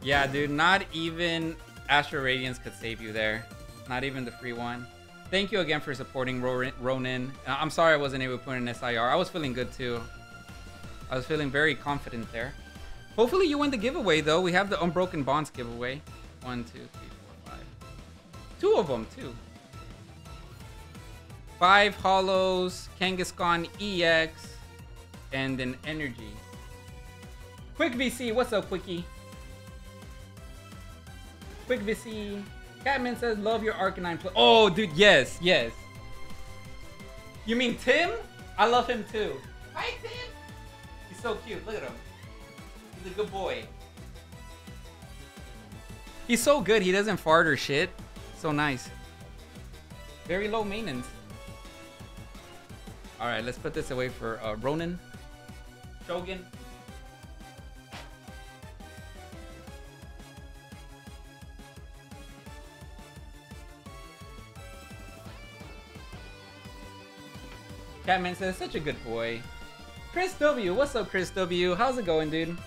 Yeah, dude, not even Astral Radiance could save you there. Not even the free one. Thank you again for supporting Ronin. Uh, I'm sorry I wasn't able to put in SIR. I was feeling good too. I was feeling very confident there. Hopefully you win the giveaway though. We have the Unbroken Bonds giveaway. One, two, three, four, five. Two of them too. Five holos, Kangaskhan EX, and an energy. Quick VC, what's up, Quickie? Quick VC. Catman says, love your Arcanine play. Oh, dude, yes, yes. You mean Tim? I love him too. Hi, Tim. He's so cute. Look at him. He's a good boy. He's so good. He doesn't fart or shit. So nice. Very low maintenance. All right, let's put this away for uh, Ronin. Shogun. Catman says, such a good boy. Chris W, what's up, Chris W? How's it going, dude?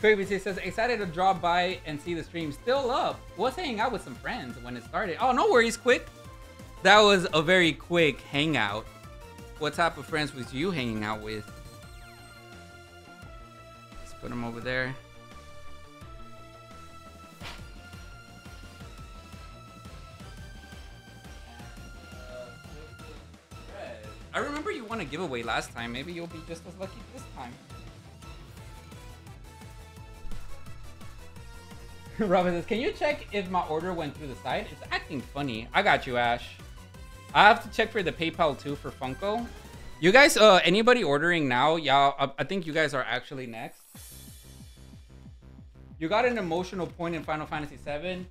Crazy says, excited to drop by and see the stream still up. Was hanging out with some friends when it started. Oh, no worries, quick. That was a very quick hangout. What type of friends was you hanging out with? Let's put them over there. I remember you won a giveaway last time. Maybe you'll be just as lucky this time. Robin says, can you check if my order went through the site? It's acting funny. I got you, Ash. I have to check for the PayPal too for Funko. You guys, uh, anybody ordering now? Yeah, I think you guys are actually next. You got an emotional point in Final Fantasy VII.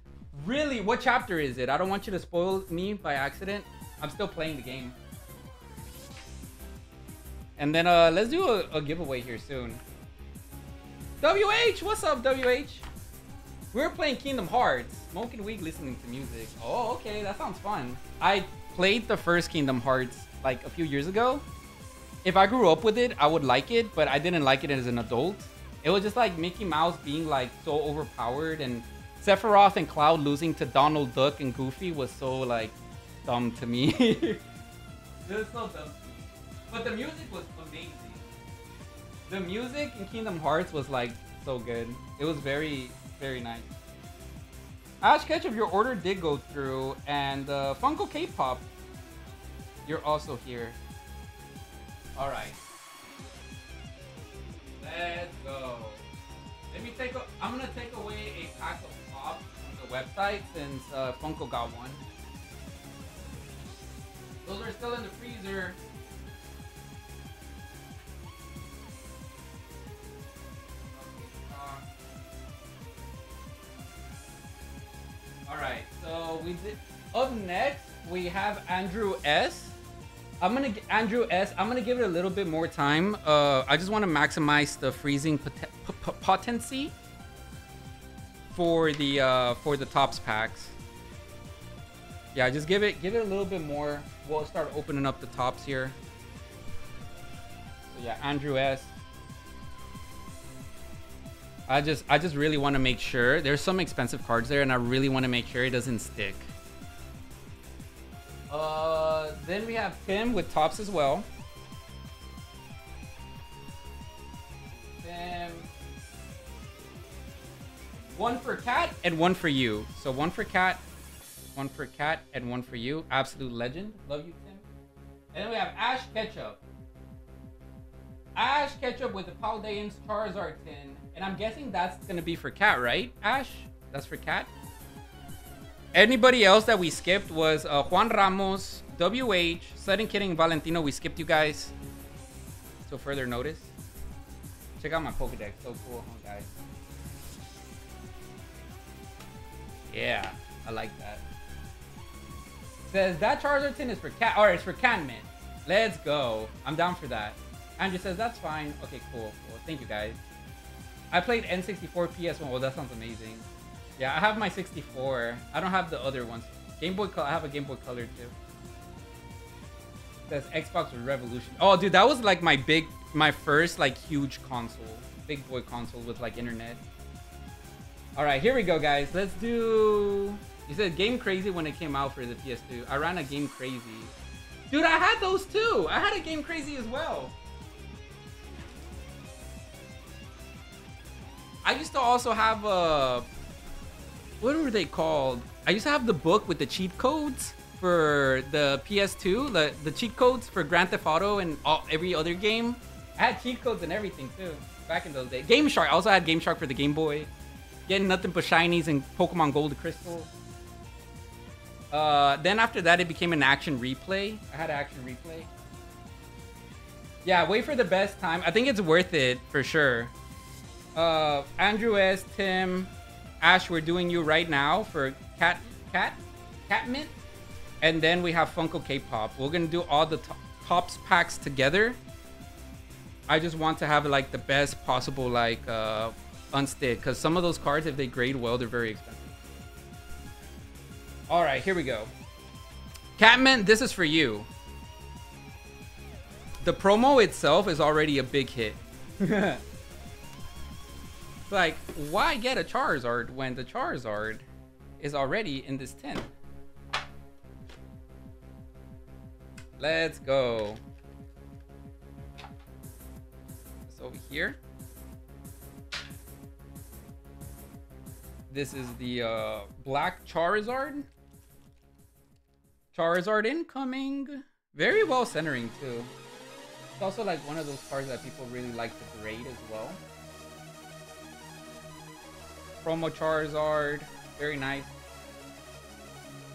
Really? What chapter is it? I don't want you to spoil me by accident. I'm still playing the game. And then uh, let's do a, a giveaway here soon. WH, what's up, WH? We were playing Kingdom Hearts, smoking weed, listening to music. Oh, okay, that sounds fun. I played the first Kingdom Hearts like a few years ago. If I grew up with it, I would like it, but I didn't like it as an adult. It was just like Mickey Mouse being like so overpowered and Sephiroth and Cloud losing to Donald Duck and Goofy was so like dumb to me. it was so dumb. But the music was amazing. The music in Kingdom Hearts was like so good. It was very, very nice. Ash Ketchup, your order did go through, and uh, Funko K-pop, you're also here. All right. Let's go. Let me take. A, I'm gonna take away a pack of pop from the website since uh, Funko got one. Those are still in the freezer. All right, so we did. Up next, we have Andrew S. I'm gonna Andrew S. I'm gonna give it a little bit more time. Uh, I just want to maximize the freezing pot potency for the uh, for the Topps packs. Yeah, just give it give it a little bit more. We'll start opening up the Topps here. So yeah, Andrew S. I just I just really want to make sure there's some expensive cards there, and I really want to make sure it doesn't stick. Uh, then we have Tim with Topps as well. Tim. One for Cat and one for you. So one for Cat, one for Cat, and one for you. Absolute legend. Love you, Tim. And then we have Ash Ketchup. Ash Ketchup with the Paldeans Charizard tin. And I'm guessing that's going to be for Cat, right? Ash? That's for Cat? Anybody else that we skipped was uh, Juan Ramos, WH, Sudden Kidding, Valentino. We skipped you guys. So further notice. Check out my Pokedex. So cool, huh, guys. Yeah, I like that. Says that Charizard tin is for Cat. Or it's for Catmint. Let's go. I'm down for that. Andrew says that's fine. Okay, cool, cool. Thank you guys. I played N64 PS1. Well, that sounds amazing. Yeah, I have my 64. I don't have the other ones. Game Boy Color. I have a Game Boy Color too. That's Xbox Revolution. Oh, dude, that was like my big, my first like huge console, big boy console with like internet. All right, here we go, guys. Let's do. You said Game Crazy when it came out for the PS2. I ran a Game Crazy. Dude, I had those too. I had a Game Crazy as well. I used to also have a what were they called? I used to have the book with the cheat codes for the PS2, the, the cheat codes for Grand Theft Auto and all, every other game. I had cheat codes and everything too, back in those days. Game Shark, I also had Game Shark for the Game Boy. Getting nothing but shinies and Pokemon Gold Crystal. Uh, then after that, it became an action replay. I had action replay. Yeah, wait for the best time. I think it's worth it for sure. Uh, Andrew S, Tim, Ash, we're doing you right now for Cat, Cat, Catmint. And then we have Funko K-pop. We're gonna do all the to Topps packs together. I just want to have like the best possible like uh, unstick because some of those cards, if they grade well, they're very expensive. All right, here we go. Catmint, this is for you. The promo itself is already a big hit. like, why get a Charizard when the Charizard is already in this tin? Let's go. It's over here. This is the uh, black Charizard. Charizard incoming. Very well centering too. It's also like one of those cards that people really like to grade as well. Promo Charizard. Very nice.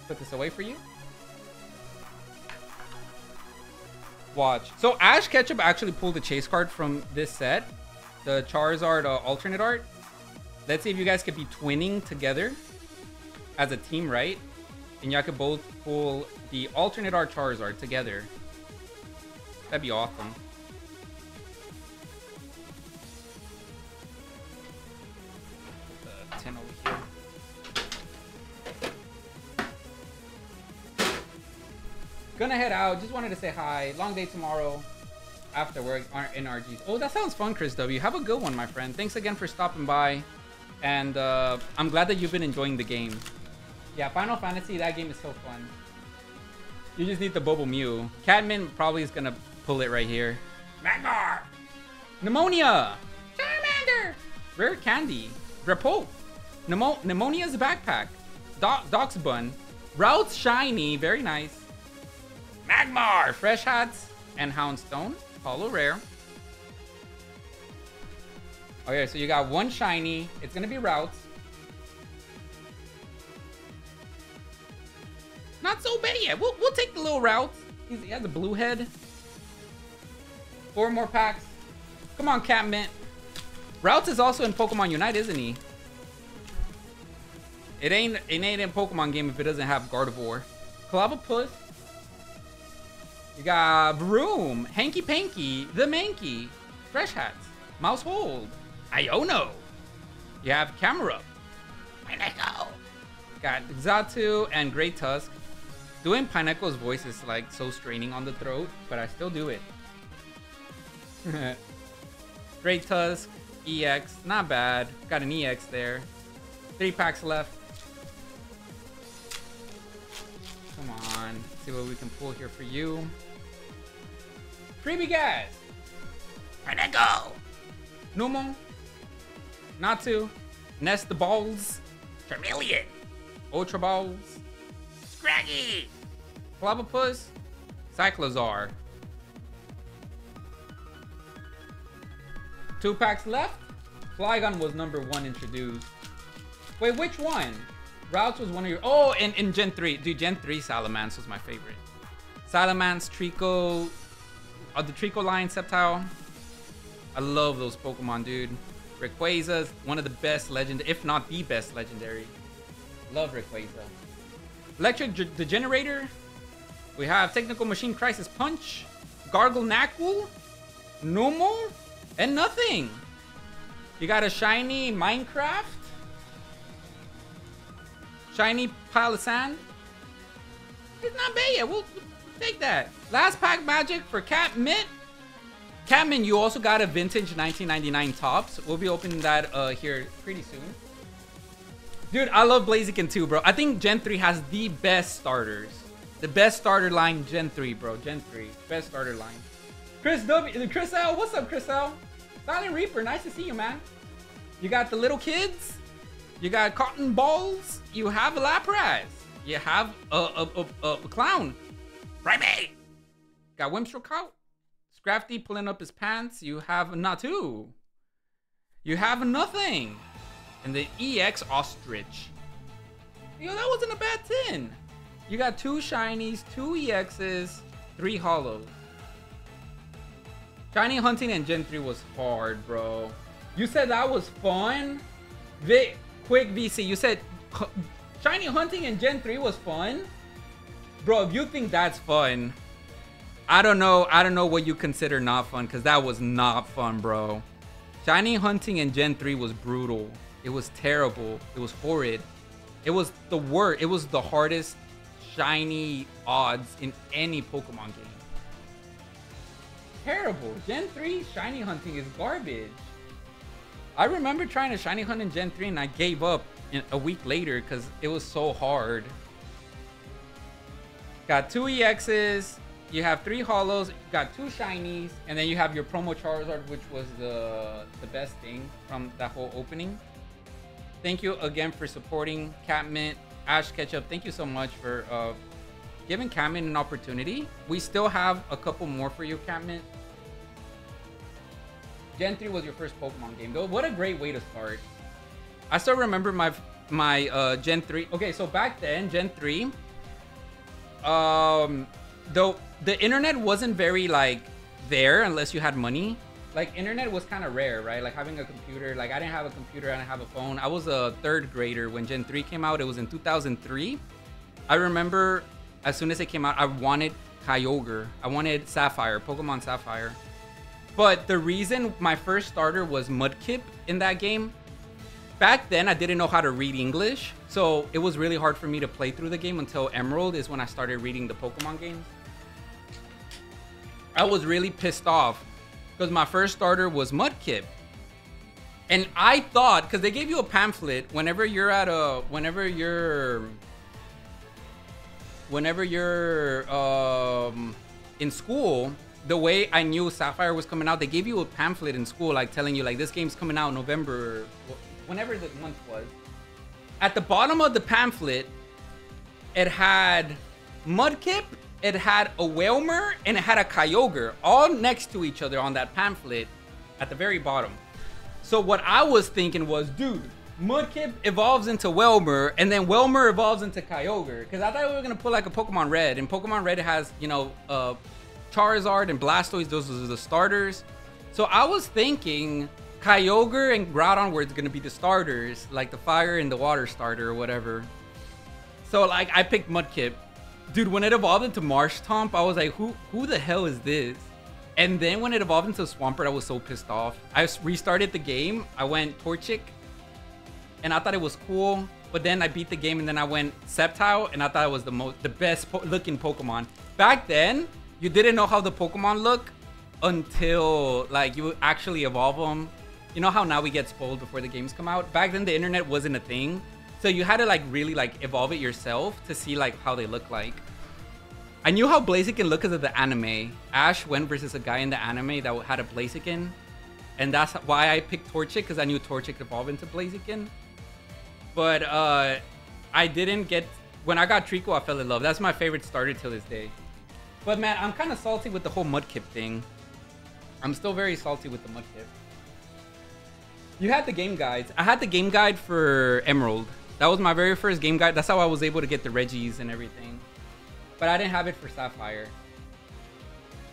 Put this away for you. Watch. So Ash Ketchup actually pulled the chase card from this set. The Charizard uh, alternate art. Let's see if you guys could be twinning together as a team, right? And y'all could both pull the alternate art Charizard together. That'd be awesome. Gonna head out. Just wanted to say hi. Long day tomorrow. After work, NRGs. Oh, that sounds fun, Chris W. Have a good one, my friend. Thanks again for stopping by. And uh, I'm glad that you've been enjoying the game. Yeah, Final Fantasy, that game is so fun. You just need the Bobo Mew. Catman probably is gonna pull it right here. Magmar! Pneumonia! Charmander! Rare Candy. Repo. Pneumo Nemona's backpack. Do Doc's Bun. Routes Shiny. Very nice. Magmar! Fresh Hats. And Houndstone. Holo Rare. Okay, so you got one Shiny. It's gonna be Routes. Not so bad yet. We'll, we'll take the little Routes. He's, he has a blue head. Four more packs. Come on, Catmint. Routes is also in Pokemon Unite, isn't he? It ain't it ain't in Pokemon game if it doesn't have Gardevoir. Clobbopus. You got Broom, Hanky Panky, The Mankey, Fresh Hats, Maushold, Iono. You have Camera. Pineco. Got Xatu and Great Tusk. Doing Pineco's voice is like so straining on the throat, but I still do it. Great Tusk, EX, not bad. Got an EX there. Three packs left. Come on, Let's see what we can pull here for you. Freebie gas. Pineco. Numo. Natu. Nest the balls. Charmeleon. Ultra balls. Scraggy. Clobbopus. Cyclizar. Two packs left. Flygon was number one introduced. Wait, which one? Routes was one of your... Oh, in, in Gen 3. Dude, Gen 3 Salamence was my favorite. Salamence, Treecko... The Treecko line, Sceptile. I love those Pokemon, dude. Rayquaza one of the best legend, if not the best legendary. Love Rayquaza. Electric G Degenerator. We have Technical Machine Crisis Punch. Gargle Knackle. Normal. And nothing. You got a shiny Minecraft. Shiny pile of sand. It's not bad yet. We'll take that. Last pack magic for Catmint. Catmint, you also got a vintage 1999 Topps. We'll be opening that uh, here pretty soon. Dude, I love Blaziken too, bro. I think Gen 3 has the best starters. The best starter line, Gen 3, bro. Gen 3. Best starter line. Chris W. Chris L. What's up, Chris L? Silent Reaper. Nice to see you, man. You got the little kids. You got cotton balls. You have a Lapras. You have a, a, a, a clown. Got Whimsicott. Scrafty pulling up his pants. You have Natu. You have nothing. And the EX Ostrich. Yo, that wasn't a bad tin. You got two shinies, two EXs, three holos. Shiny hunting and Gen 3 was hard, bro. You said that was fun? Vic, quick VC, you said Shiny hunting and Gen 3 was fun? Bro, if you think that's fun, I don't know. I don't know what you consider not fun because that was not fun, bro. Shiny hunting in Gen 3 was brutal. It was terrible. It was horrid. It was the worst. It was the hardest shiny odds in any Pokemon game. Terrible. Gen 3 shiny hunting is garbage. I remember trying to shiny hunt in Gen 3 and I gave up a week later because it was so hard. Got two EXs. You have three holos. got two shinies. And then you have your promo Charizard, which was the, the best thing from that whole opening. Thank you again for supporting Catmint. Ash Ketchup, thank you so much for uh, giving Catmint an opportunity. We still have a couple more for you, Catmint. Gen 3 was your first Pokemon game, though. What a great way to start. I still remember my my uh, Gen 3. Okay, so back then, Gen 3, um, though the internet wasn't very like there unless you had money. Like internet was kind of rare, right? Like having a computer. Like I didn't have a computer. I didn't have a phone. I was a third grader when Gen 3 came out. It was in 2003. I remember as soon as it came out, I wanted Kyogre. I wanted Sapphire, Pokemon Sapphire. But the reason my first starter was Mudkip in that game, back then I didn't know how to read English. So it was really hard for me to play through the game until Emerald is when I started reading the Pokemon games. I was really pissed off because my first starter was Mudkip. And I thought, because they gave you a pamphlet whenever you're at a, whenever you're, whenever you're um, in school, the way I knew Sapphire was coming out, they gave you a pamphlet in school, like telling you, like, this game's coming out November, whenever the month was. At the bottom of the pamphlet, it had Mudkip, it had a Wailmer, and it had a Kyogre, all next to each other on that pamphlet at the very bottom. So what I was thinking was, dude, Mudkip evolves into Wailmer, and then Wailmer evolves into Kyogre. Because I thought we were going to put like a Pokemon Red, and Pokemon Red has, you know, uh, Charizard and Blastoise, those are the starters. So I was thinking Kyogre and Groudon were going to be the starters, like the fire and the water starter or whatever. So like I picked Mudkip. Dude, when it evolved into Marshtomp, I was like, who who the hell is this? And then when it evolved into Swampert, I was so pissed off. I restarted the game. I went Torchic, and I thought it was cool. But then I beat the game, and then I went Sceptile, and I thought it was the most, the best po looking Pokemon. Back then, you didn't know how the Pokemon look until like you actually evolve them. You know how now we get spoiled before the games come out? Back then, the internet wasn't a thing. So you had to like really like evolve it yourself to see like how they look like. I knew how Blaziken looked because of the anime. Ash went versus a guy in the anime that had a Blaziken. And that's why I picked Torchic, because I knew Torchic evolved into Blaziken. But uh, I didn't get... When I got Treecko, I fell in love. That's my favorite starter till this day. But man, I'm kind of salty with the whole Mudkip thing. I'm still very salty with the Mudkip. You had the game guides. I had the game guide for Emerald. That was my very first game guide. That's how I was able to get the Regis and everything. But I didn't have it for Sapphire.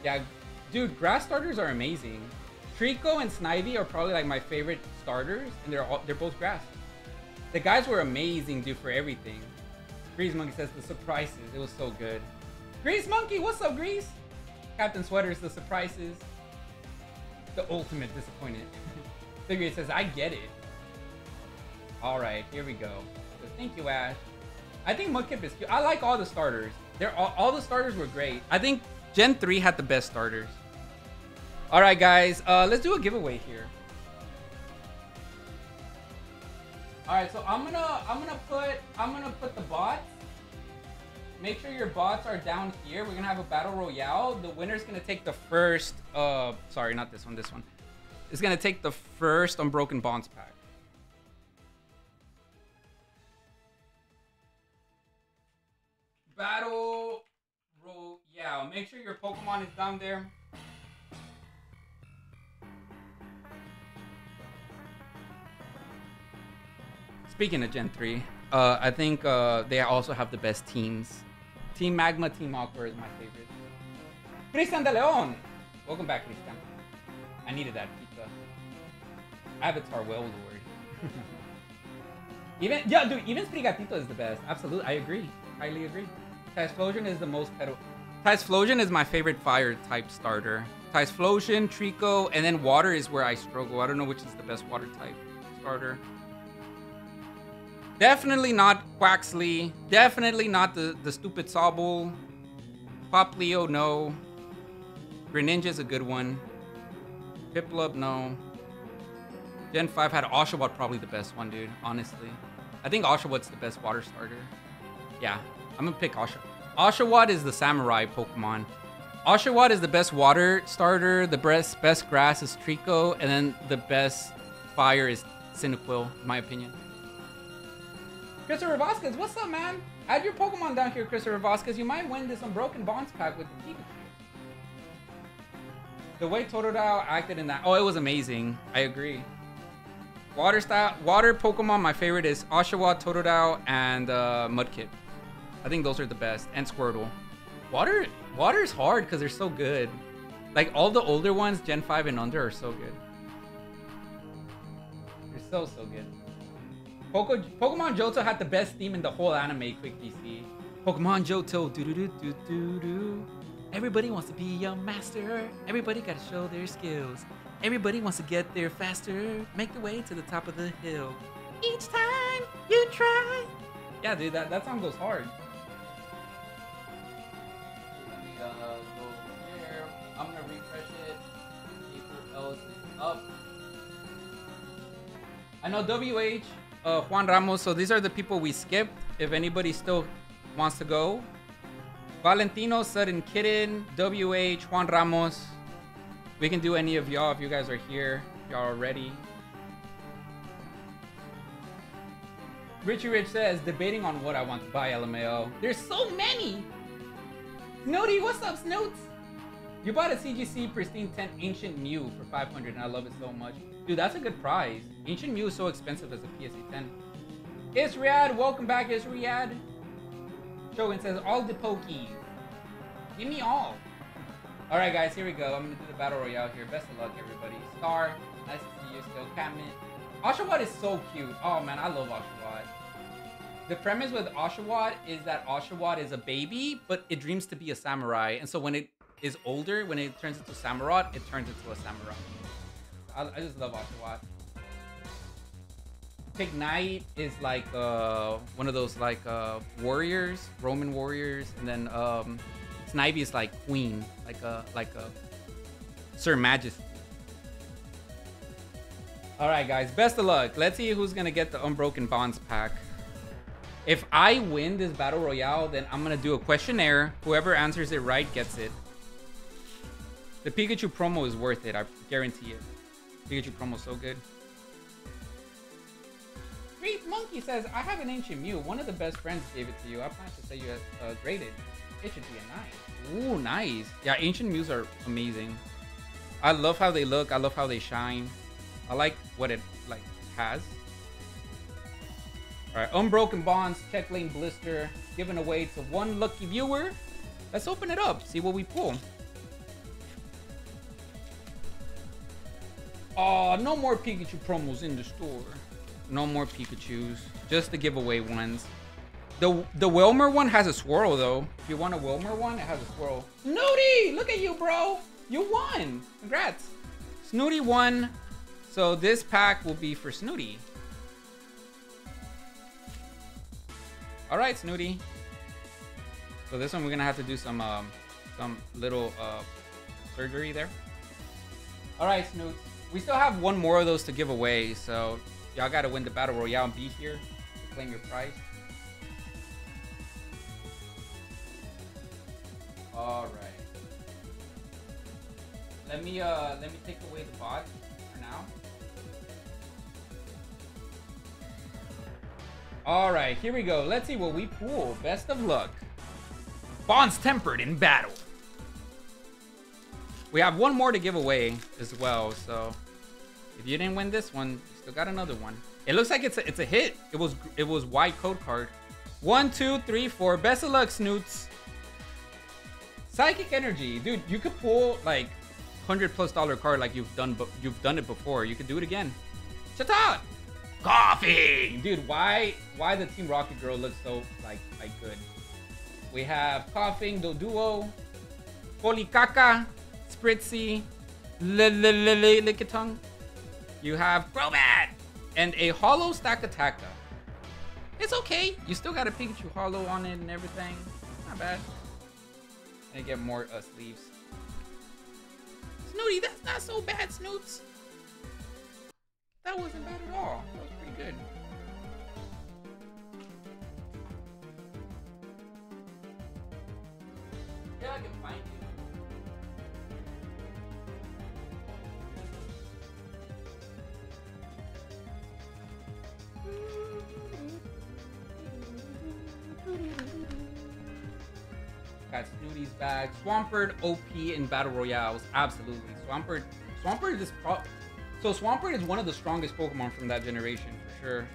Yeah, dude, grass starters are amazing. Treecko and Snivy are probably like my favorite starters, and they're all, they're both grass. The guys were amazing, dude, for everything. Grease Monkey says the surprises. It was so good. Grease Monkey, what's up, Grease? Captain Sweaters, the surprises. The ultimate disappointed. Figure it says, I get it. Alright, here we go. So thank you, Ash. I think Mudkip is cute. I like all the starters. They're all, all the starters were great. I think Gen 3 had the best starters. All right, guys, uh, let's do a giveaway here. All right, so I'm gonna I'm gonna put I'm gonna put the bots. Make sure your bots are down here. We're gonna have a battle royale. The winner's gonna take the first. Uh, sorry, not this one. This one. It's gonna take the first Unbroken Bonds pack. Battle Royale. Make sure your Pokemon is down there. Speaking of Gen 3, uh, I think uh, they also have the best teams. Team Magma, Team Aqua is my favorite. Christian De Leon! Welcome back, Christian. I needed that. Avatar Well Lord. even, yeah, dude, even Sprigatito is the best. Absolutely, I agree. Highly agree. Typhlosion is the most pedal. Typhlosion is my favorite fire type starter. Typhlosion, Treecko, and then water is where I struggle. I don't know which is the best water type starter. Definitely not Quaxly. Definitely not the, the stupid Sobble. Popplio, no. Greninja's a good one. Piplup, no. Gen 5 had Oshawott probably the best one, dude, honestly. I think Oshawott's the best water starter. Yeah, I'm gonna pick Oshawott. Oshawott is the samurai Pokemon. Oshawott is the best water starter, the best best grass is Treecko, and then the best fire is Cyndaquil, in my opinion. Christopher Vasquez, what's up, man? Add your Pokemon down here, Christopher Vasquez. You might win this Unbroken Bonds pack with the Pikachu. The way Totodile acted in that, oh, it was amazing. I agree. Water style, water Pokemon, my favorite is Oshawott, Totodile, and uh, Mudkip. I think those are the best. And Squirtle. Water water is hard because they're so good. Like all the older ones, Gen 5 and under, are so good. They're so, so good. Poco, Pokemon Johto had the best theme in the whole anime, quick DC. Pokemon Johto, do do do do do do. Everybody wants to be a master. Everybody gotta show their skills. Everybody wants to get there faster. Make the way to the top of the hill. Each time you try. Yeah, dude, that, that song goes hard. I'm gonna refresh it. Else up. I know WH, uh, Juan Ramos. So these are the people we skipped. If anybody still wants to go, Valentino, Sudden Kitten, WH, Juan Ramos. We can do any of y'all if you guys are here. Y'all are ready. Richie Rich says, debating on what I want to buy, LMAO. There's so many! Snooty, what's up, Snoots? You bought a CGC Pristine 10 Ancient Mew for 500 and I love it so much. Dude, that's a good price. Ancient Mew is so expensive as a PSA 10. Isriad, welcome back, Isriad. Shogun says, all the pokies. Give me all. Alright, guys, here we go. I'm gonna do the Battle Royale here. Best of luck, everybody. Star, nice to see you still. Catmint. Oshawott is so cute. Oh, man, I love Oshawott. The premise with Oshawott is that Oshawott is a baby, but it dreams to be a samurai. And so when it is older, when it turns into Samurott, it turns into a samurai. I, I just love Oshawott. Pignite is like uh, one of those like uh, warriors, Roman warriors, and then um, Snivy is like queen, like a like a Sir Majesty. All right, guys, best of luck. Let's see who's gonna get the Unbroken Bonds pack. If I win this battle royale, then I'm gonna do a questionnaire. Whoever answers it right gets it. The Pikachu promo is worth it. I guarantee it. Pikachu promo so good. Great Monkey says, I have an ancient Mew. One of the best friends gave it to you. I plan to say you uh, graded. It should be a nice. Ooh, nice. Yeah, ancient Mews are amazing. I love how they look. I love how they shine. I like what it like has. All right, Unbroken Bonds, Check Lane Blister, given away to one lucky viewer. Let's open it up, see what we pull. Oh, no more Pikachu promos in the store. No more Pikachus, just the giveaway ones. The the Wailmer one has a swirl though. If you want a Wailmer one, it has a swirl. Snooty, look at you, bro. You won. Congrats. Snooty won. So this pack will be for Snooty. All right, Snooty. So this one we're gonna have to do some um, some little uh, surgery there. All right, Snoots. We still have one more of those to give away, so y'all gotta win the battle royale and be here to claim your prize. All right. Let me uh let me take away the bot for now. All right, here we go. Let's see what we pull. Best of luck. Bonds tempered in battle. We have one more to give away as well, so if you didn't win this one, you still got another one. It looks like it's a, it's a hit. It was it was white code card. One, two, three, four. Best of luck, Snoots. Psychic Energy, dude. You could pull like hundred plus dollar card like you've done, but you've done it before. You could do it again. Shut up. Coffee, dude. Why why the Team Rocket Girl looks so like like good? We have Koffing, Doduo, Polikaka, Spritzee, Lickitung. You have Crobat and a Holo Stakataka. It's okay. You still got a Pikachu Holo on it and everything. Not bad. And get more uh, sleeves. Snooty, that's not so bad, Snoots. That wasn't bad at all. That was pretty good. Yeah, I can find you. Got Snooty's back. Swampert OP in Battle Royales. Absolutely. Swampert. Swampert is pro so Swampert is one of the strongest Pokemon from that generation, for sure.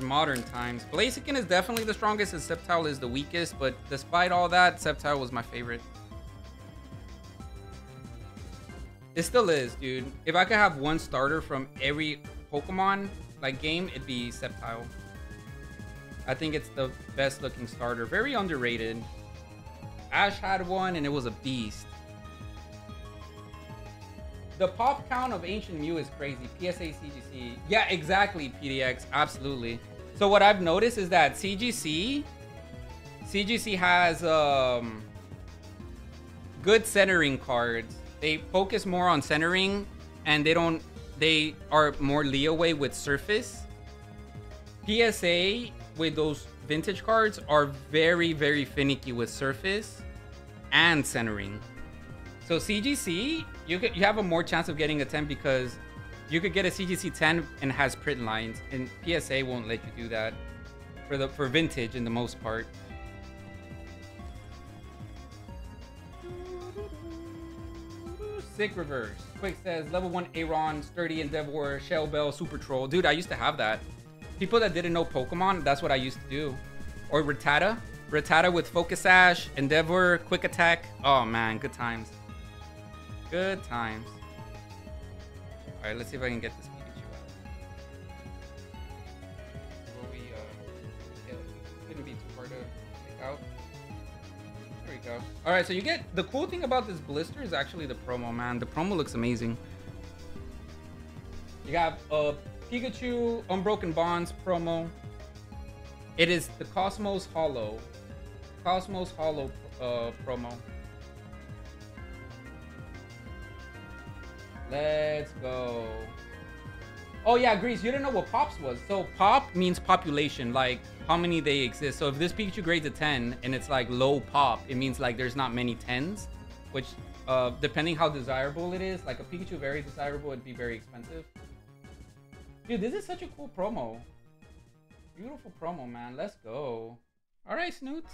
Modern times. Blaziken is definitely the strongest and Sceptile is the weakest, but despite all that, Sceptile was my favorite. It still is, dude. If I could have one starter from every Pokemon like game, it'd be Sceptile. I think it's the best looking starter. Very underrated. Ash had one and it was a beast. The pop count of Ancient Mew is crazy. PSA, CGC. Yeah, exactly, PDX. Absolutely. So what I've noticed is that CGC, CGC has um, good centering cards. They focus more on centering, and they don't. They are more leeway with surface. PSA with those vintage cards are very, very finicky with surface and centering. So CGC, you could, you have a more chance of getting a 10 because you could get a CGC 10 and has print lines, and PSA won't let you do that for the for vintage in the most part. Sick reverse. Quick says level one Aron, sturdy Endeavor, Shell Bell, Super Troll. Dude, I used to have that. People that didn't know Pokemon, that's what I used to do. Or Rattata. Rattata with Focus Sash, Endeavor, Quick Attack. Oh man, good times. Good times. Alright, let's see if I can get this Pikachu out. We, uh, couldn't be too hard to take out. There we go. Alright, so you get, the cool thing about this blister is actually the promo, man. The promo looks amazing. You got a Pikachu Unbroken Bonds promo. It is the Cosmos Holo. Cosmos Holo uh, promo. Let's go. Oh yeah, Grease, you didn't know what Pops was. So Pop means population, like how many they exist. So if this Pikachu grades a 10 and it's like low Pop, it means like there's not many 10s, which uh, depending how desirable it is, like a Pikachu very desirable, it'd be very expensive. Dude, this is such a cool promo. Beautiful promo, man. Let's go. All right, Snoots.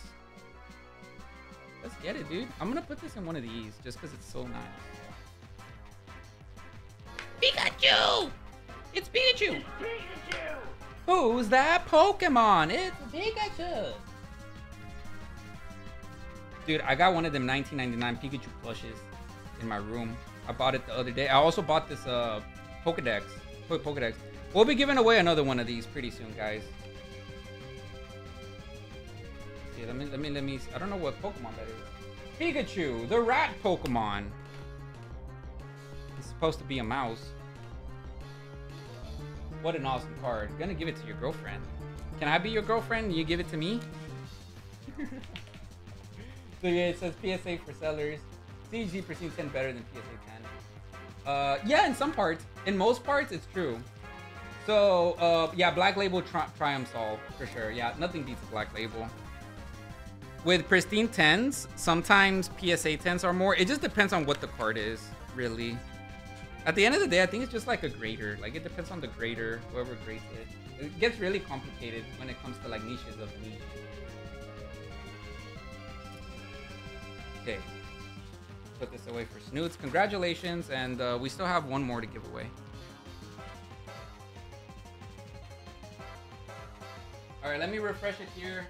Let's get it, dude. I'm gonna put this in one of these just because it's so nice. Pikachu! It's Pikachu! It's Pikachu! Who's that Pokemon? It's Pikachu! Dude, I got one of them 1999 Pikachu plushes in my room. I bought it the other day. I also bought this uh Pokedex. Po- Pokedex. We'll be giving away another one of these pretty soon, guys. See, let me let me let me I don't know what Pokemon that is. Pikachu, the rat Pokemon. It's supposed to be a mouse. What an awesome card. gonna give it to your girlfriend. Can I be your girlfriend you give it to me? so yeah, it says PSA for sellers. CGC Pristine 10 better than PSA 10. Uh, yeah, in some parts. In most parts, it's true. So, uh, yeah, Black Label tri- triumphs all, for sure. Yeah, nothing beats a Black Label. With pristine 10s, sometimes PSA 10s are more. It just depends on what the card is, really. At the end of the day, I think it's just like a grader. Like, it depends on the grader, whoever grades it. It gets really complicated when it comes to, like, niches of niche. Okay. Put this away for Snoots. Congratulations, and uh, we still have one more to give away. All right, let me refresh it here.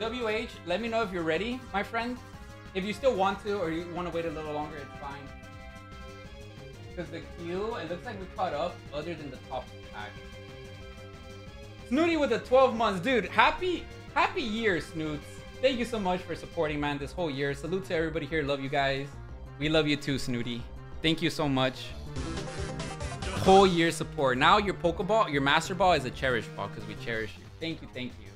WH, let me know if you're ready, my friend. If you still want to, or you want to wait a little longer, it's fine. Because the queue, it looks like we caught up, other than the top pack. Snooty with the 12 months, dude. Happy, happy year, Snoots. Thank you so much for supporting, man, this whole year. Salute to everybody here. Love you guys. We love you too, Snooty. Thank you so much. Whole year support. Now your Pokeball, your Master Ball is a cherished ball because we cherish you. Thank you, thank you.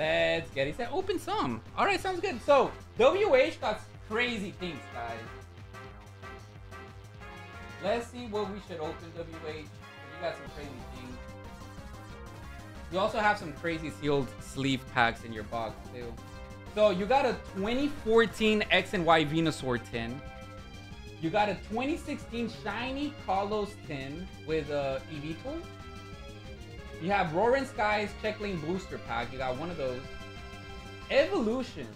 Let's get it. Said open some. All right, sounds good. So WH got crazy things, guys. Let's see what we should open. WH, you got some crazy things. You also have some crazy sealed sleeve packs in your box too. So you got a 2014 X and Y Venusaur tin. You got a 2016 shiny Kalos tin with a EV tool. You have Roaring Skies Checklane Booster Pack. You got one of those. Evolution.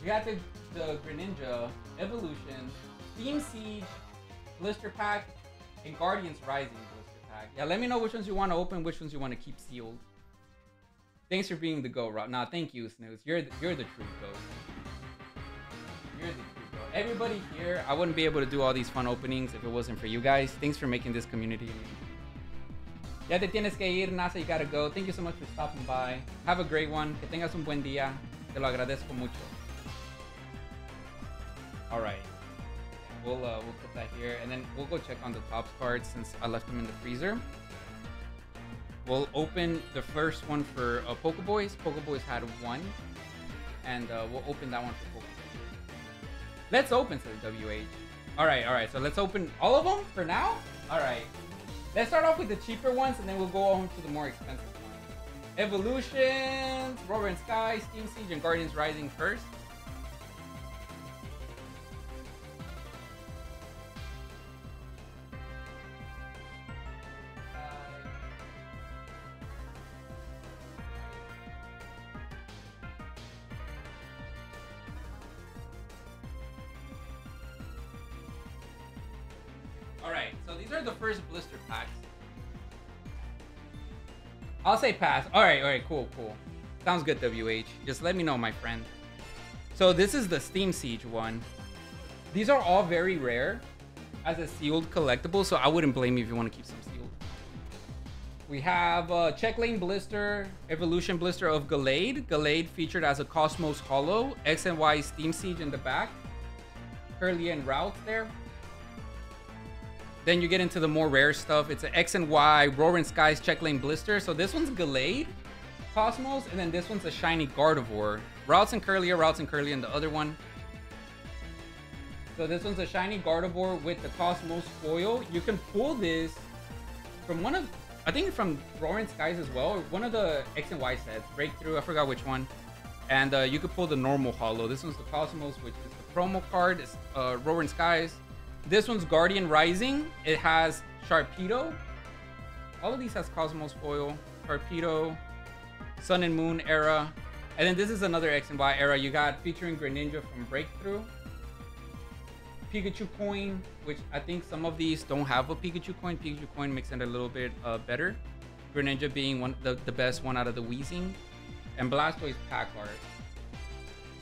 You got the, the Greninja Evolution, Steam Siege Blister Pack, and Guardians Rising Blister Pack. Yeah, let me know which ones you want to open, which ones you want to keep sealed. Thanks for being the go, Rob. Nah, thank you, Snooze. You're the, you're the truth, though. You're the truth, though. Everybody here, I wouldn't be able to do all these fun openings if it wasn't for you guys. Thanks for making this community. Ya te tienes que ir, NASA, you gotta go. Thank you so much for stopping by. Have a great one. Que tengas un buen día. Te lo agradezco mucho. All right. We'll uh, we'll put that here, and then we'll go check on the top cards since I left them in the freezer. We'll open the first one for uh, Pokeboys. Pokeboys had one. And uh, we'll open that one for Pokeboys. Let's open, says WH. Alright, alright. So let's open all of them for now? Alright. Let's start off with the cheaper ones and then we'll go on to the more expensive ones. Evolutions, Roaring Skies, Steam Siege, and Guardians Rising first. Alright, so these are the first blister packs. I'll say pass. Alright, alright, cool, cool. Sounds good, WH. Just let me know, my friend. So this is the Steam Siege one. These are all very rare as a sealed collectible, so I wouldn't blame you if you want to keep some sealed. We have uh, Check Lane Blister, Evolution Blister of Gallade. Gallade featured as a Cosmos Holo. X and Y Steam Siege in the back. Curly and Route there. Then you get into the more rare stuff. It's an X and Y Roaring Skies Check Lane Blister. So this one's Gallade Cosmos, and then this one's a shiny Gardevoir. Routes and Curly are Routes and Curly and the other one. So this one's a shiny Gardevoir with the Cosmos foil. You can pull this from one of, I think from Roaring Skies as well, one of the X and Y sets. Breakthrough, I forgot which one. And uh, you could pull the normal holo. This one's the Cosmos, which is the promo card. It's uh, Roaring Skies. This one's Guardian Rising. It has Sharpedo. All of these has Cosmos foil, Sharpedo, Sun and Moon era. And then this is another X and Y era. You got featuring Greninja from Breakthrough. Pikachu coin, which I think some of these don't have a Pikachu coin. Pikachu coin makes it a little bit uh, better. Greninja being one the, the best one out of the Weezing. And Blastoise pack art.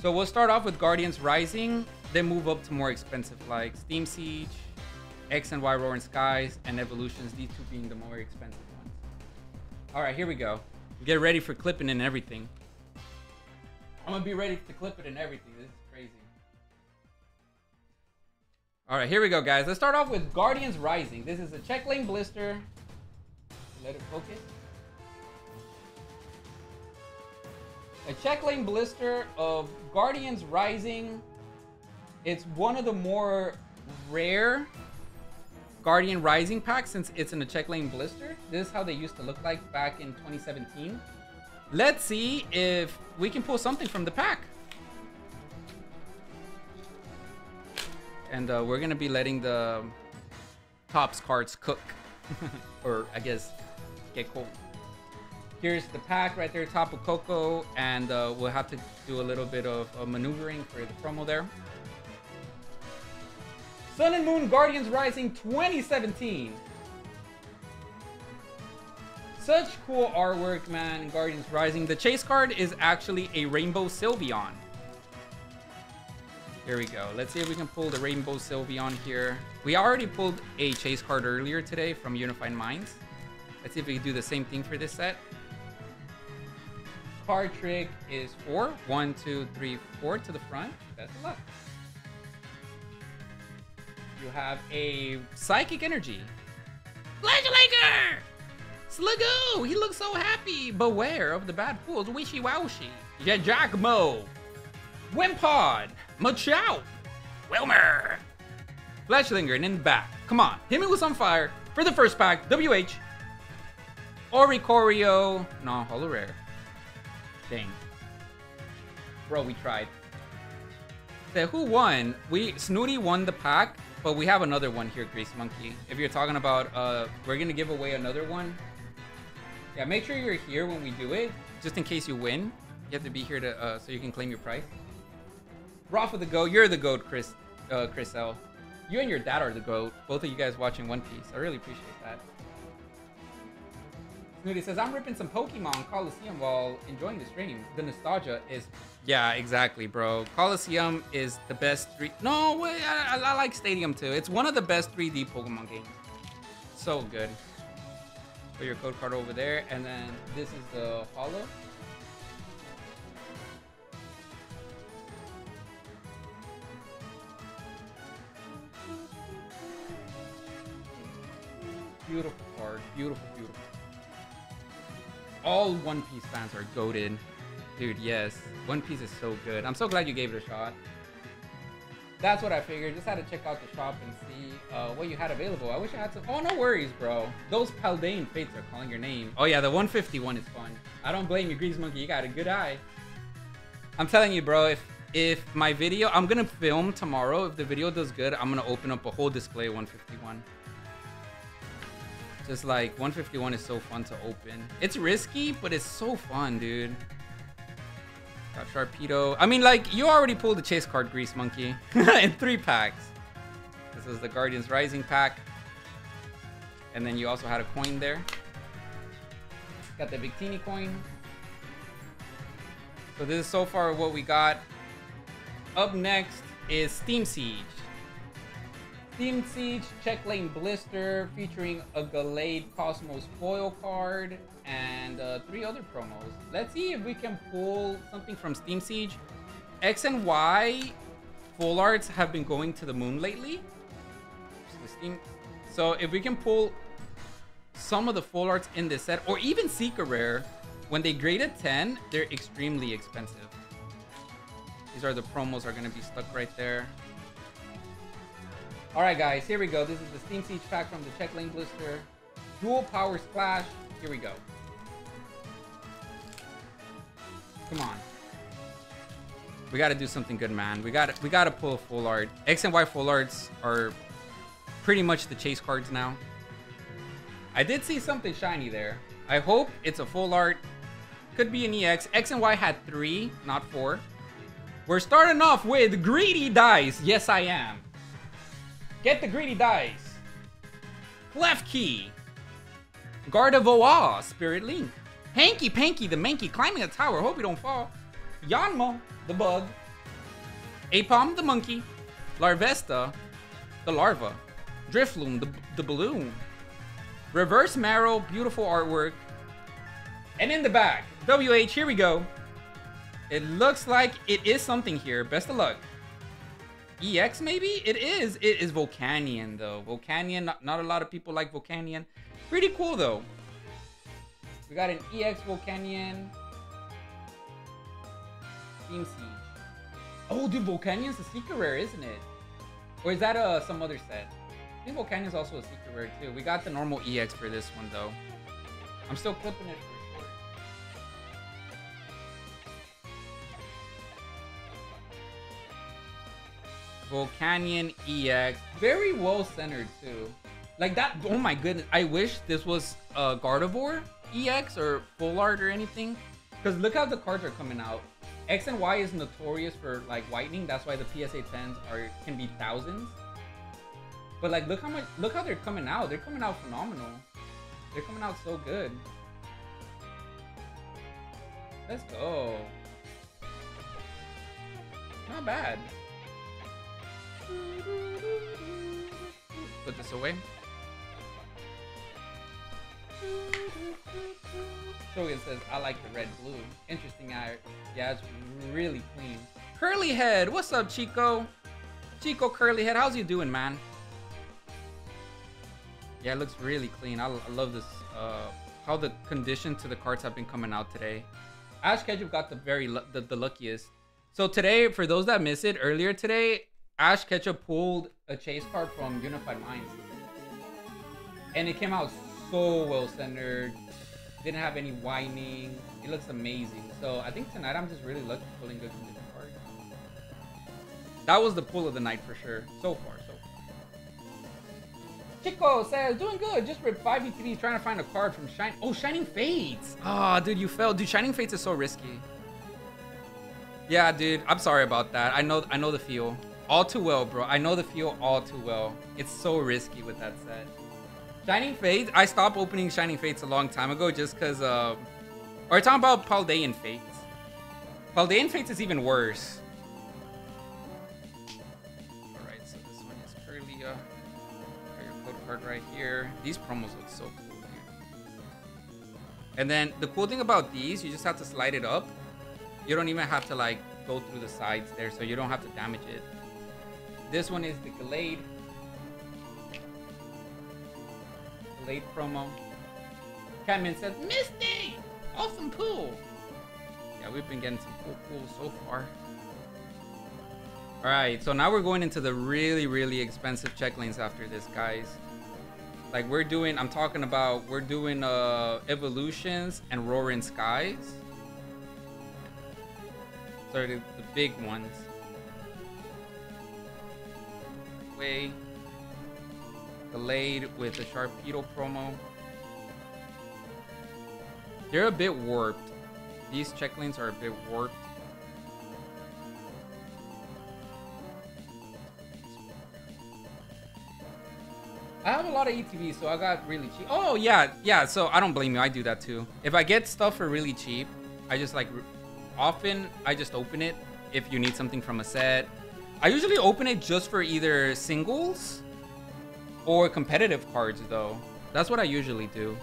So we'll start off with Guardians Rising, then move up to more expensive like Steam Siege, X and Y Roaring Skies, and Evolutions, these two being the more expensive ones. Alright, here we go. Get ready for clipping and everything. I'm gonna be ready to clip it and everything. This is crazy. Alright, here we go, guys. Let's start off with Guardians Rising. This is a check lane blister. Let it focus. A check lane blister of Guardians Rising. It's one of the more rare Guardian Rising packs since it's in a check lane blister. This is how they used to look like back in 2017. Let's see if we can pull something from the pack. And uh, we're gonna be letting the Topps cards cook. or I guess get cold. Here's the pack right there, Tapu Koko, and uh, we'll have to do a little bit of uh, maneuvering for the promo there. Sun and Moon Guardians Rising 2017. Such cool artwork, man, Guardians Rising. The chase card is actually a Rainbow Sylveon. Here we go. Let's see if we can pull the Rainbow Sylveon here. We already pulled a chase card earlier today from Unified Minds. Let's see if we can do the same thing for this set. Card trick is four. One, two, three, four to the front. Of luck. You have a Psychic Energy. Flagellator! Sliggoo! He looks so happy. Beware of the bad fools. Wishiwashi. Jajagmo. Wimpod. Machop. Wilmer. Flashlinger and in the back. Come on. Hit me with some fire. For the first pack, WH. Oricorio. No, holo rare. Dang. Bro, we tried. So who won? We Snooty won the pack, but we have another one here, Grease Monkey. If you're talking about, uh, we're gonna give away another one. Yeah, make sure you're here when we do it, just in case you win. You have to be here to, uh, so you can claim your prize. Raw for the goat. You're the goat, Chris. Uh, Chris L. You and your dad are the goat. Both of you guys watching One Piece. I really appreciate that. Snooty says, I'm ripping some Pokemon Coliseum while enjoying the stream. The nostalgia is... Yeah, exactly, bro. Coliseum is the best 3... No, wait, I, I, like Stadium too. It's one of the best 3D Pokemon games. So good. Put your code card over there. And then this is the Holo. Beautiful card. Beautiful, beautiful. all One Piece fans are goaded. Dude, yes. One Piece is so good. I'm so glad you gave it a shot. That's what I figured. Just had to check out the shop and see uh, what you had available. I wish I had some. Oh, no worries, bro. Those Paldean Fates are calling your name. Oh, yeah, the 151 is fun. I don't blame you, Grease Monkey. You got a good eye. I'm telling you, bro, if if my video, I'm gonna film tomorrow. If the video does good, I'm gonna open up a whole display 151. Just like 151 is so fun to open. It's risky, but it's so fun, dude. Got Sharpedo. I mean, like, you already pulled the chase card, Grease Monkey, in three packs. This is the Guardians Rising pack. And then you also had a coin there. Got the Victini coin. So this is so far what we got. Up next is Steam Siege. Steam Siege Check Lane Blister featuring a Gallade Cosmos foil card and uh, three other promos. Let's see if we can pull something from Steam Siege. X and Y full arts have been going to the moon lately. So, if we can pull some of the full arts in this set, or even Secret Rare, when they grade at 10, they're extremely expensive. These are the promos are going to be stuck right there. Alright guys, here we go. This is the Steam Siege pack from the Check Lane Blister. Dual Power Splash. Here we go. Come on. We gotta do something good, man. We gotta we gotta pull a full art. X and Y full arts are pretty much the chase cards now. I did see something shiny there. I hope it's a full art. Could be an EX. X and Y had three, not four. We're starting off with Greedy Dice. Yes, I am. Get the Greedy Dice. Klefki. Gardevoir, Spirit Link. Hanky Panky, the Mankey climbing a tower. Hope you don't fall. Yanma, the bug. Aipom, the monkey. Larvesta, the larva. Drifloon, the, the balloon. Reverse Marrow, beautiful artwork. And in the back, WH, here we go. It looks like it is something here. Best of luck. EX maybe? It is. It is Volcanion though. Volcanion, not, not a lot of people like Volcanion. Pretty cool though. We got an EX Volcanion. Steam Siege. Oh, dude, Volcanion's a secret rare, isn't it? Or is that uh, some other set? I think Volcanion's also a secret rare too. We got the normal EX for this one though. I'm still clipping it for sure. Volcanion EX. Very well centered too. Like that, oh my goodness. I wish this was uh, Gardevoir EX or Full Art or anything. Because look how the cards are coming out. X and Y is notorious for like whitening. That's why the PSA 10s are can be thousands. But like look how much look how they're coming out. They're coming out phenomenal. They're coming out so good. Let's go. Not bad. Put this away. Shogun says, I like the red blue. Interesting eye. Yeah, it's really clean. Curly Head, what's up, Chico? Chico Curly Head, how's you doing, man? Yeah, it looks really clean. I, I love this, uh, how the condition to the cards have been coming out today. Ash Ketchum got the very, the, the luckiest. So today, for those that missed it, earlier today, Ash Ketchup pulled a chase card from Unified Minds. And it came out so well centered. Didn't have any whining. It looks amazing. So I think tonight I'm just really lucky pulling good condition cards. That was the pull of the night for sure. So far, so far. Chico says, doing good. Just ripped 5v3 trying to find a card from Shine. Oh, Shining Fates. Ah, oh, dude, you fell. Dude, Shining Fates is so risky. Yeah, dude. I'm sorry about that. I know I know the feel. All too well, bro. I know the feel all too well. It's so risky with that set. Shining Fates, I stopped opening Shining Fates a long time ago just because, uh... Or talking about Paldean Fates. Paldean Fates is even worse. Alright, so this one is Curlia. Got your code card right here. These promos look so cool. And then, the cool thing about these, you just have to slide it up. You don't even have to, like, go through the sides there, so you don't have to damage it. This one is the Gallade. Gallade promo. Catman says, Misty! Awesome pool. Yeah, we've been getting some cool pools so far. All right, so now we're going into the really, really expensive check lanes after this, guys. Like we're doing, I'm talking about, we're doing uh, evolutions and roaring skies. So the, the big ones. Way delayed with the Sharpedo promo. They're a bit warped. These check lanes are a bit warped. I have a lot of ETBs, so I got really cheap. Oh, yeah, yeah, so I don't blame you. I do that too. If I get stuff for really cheap, I just like, often I just open it if you need something from a set. I usually open it just for either singles or competitive cards though. That's what I usually do.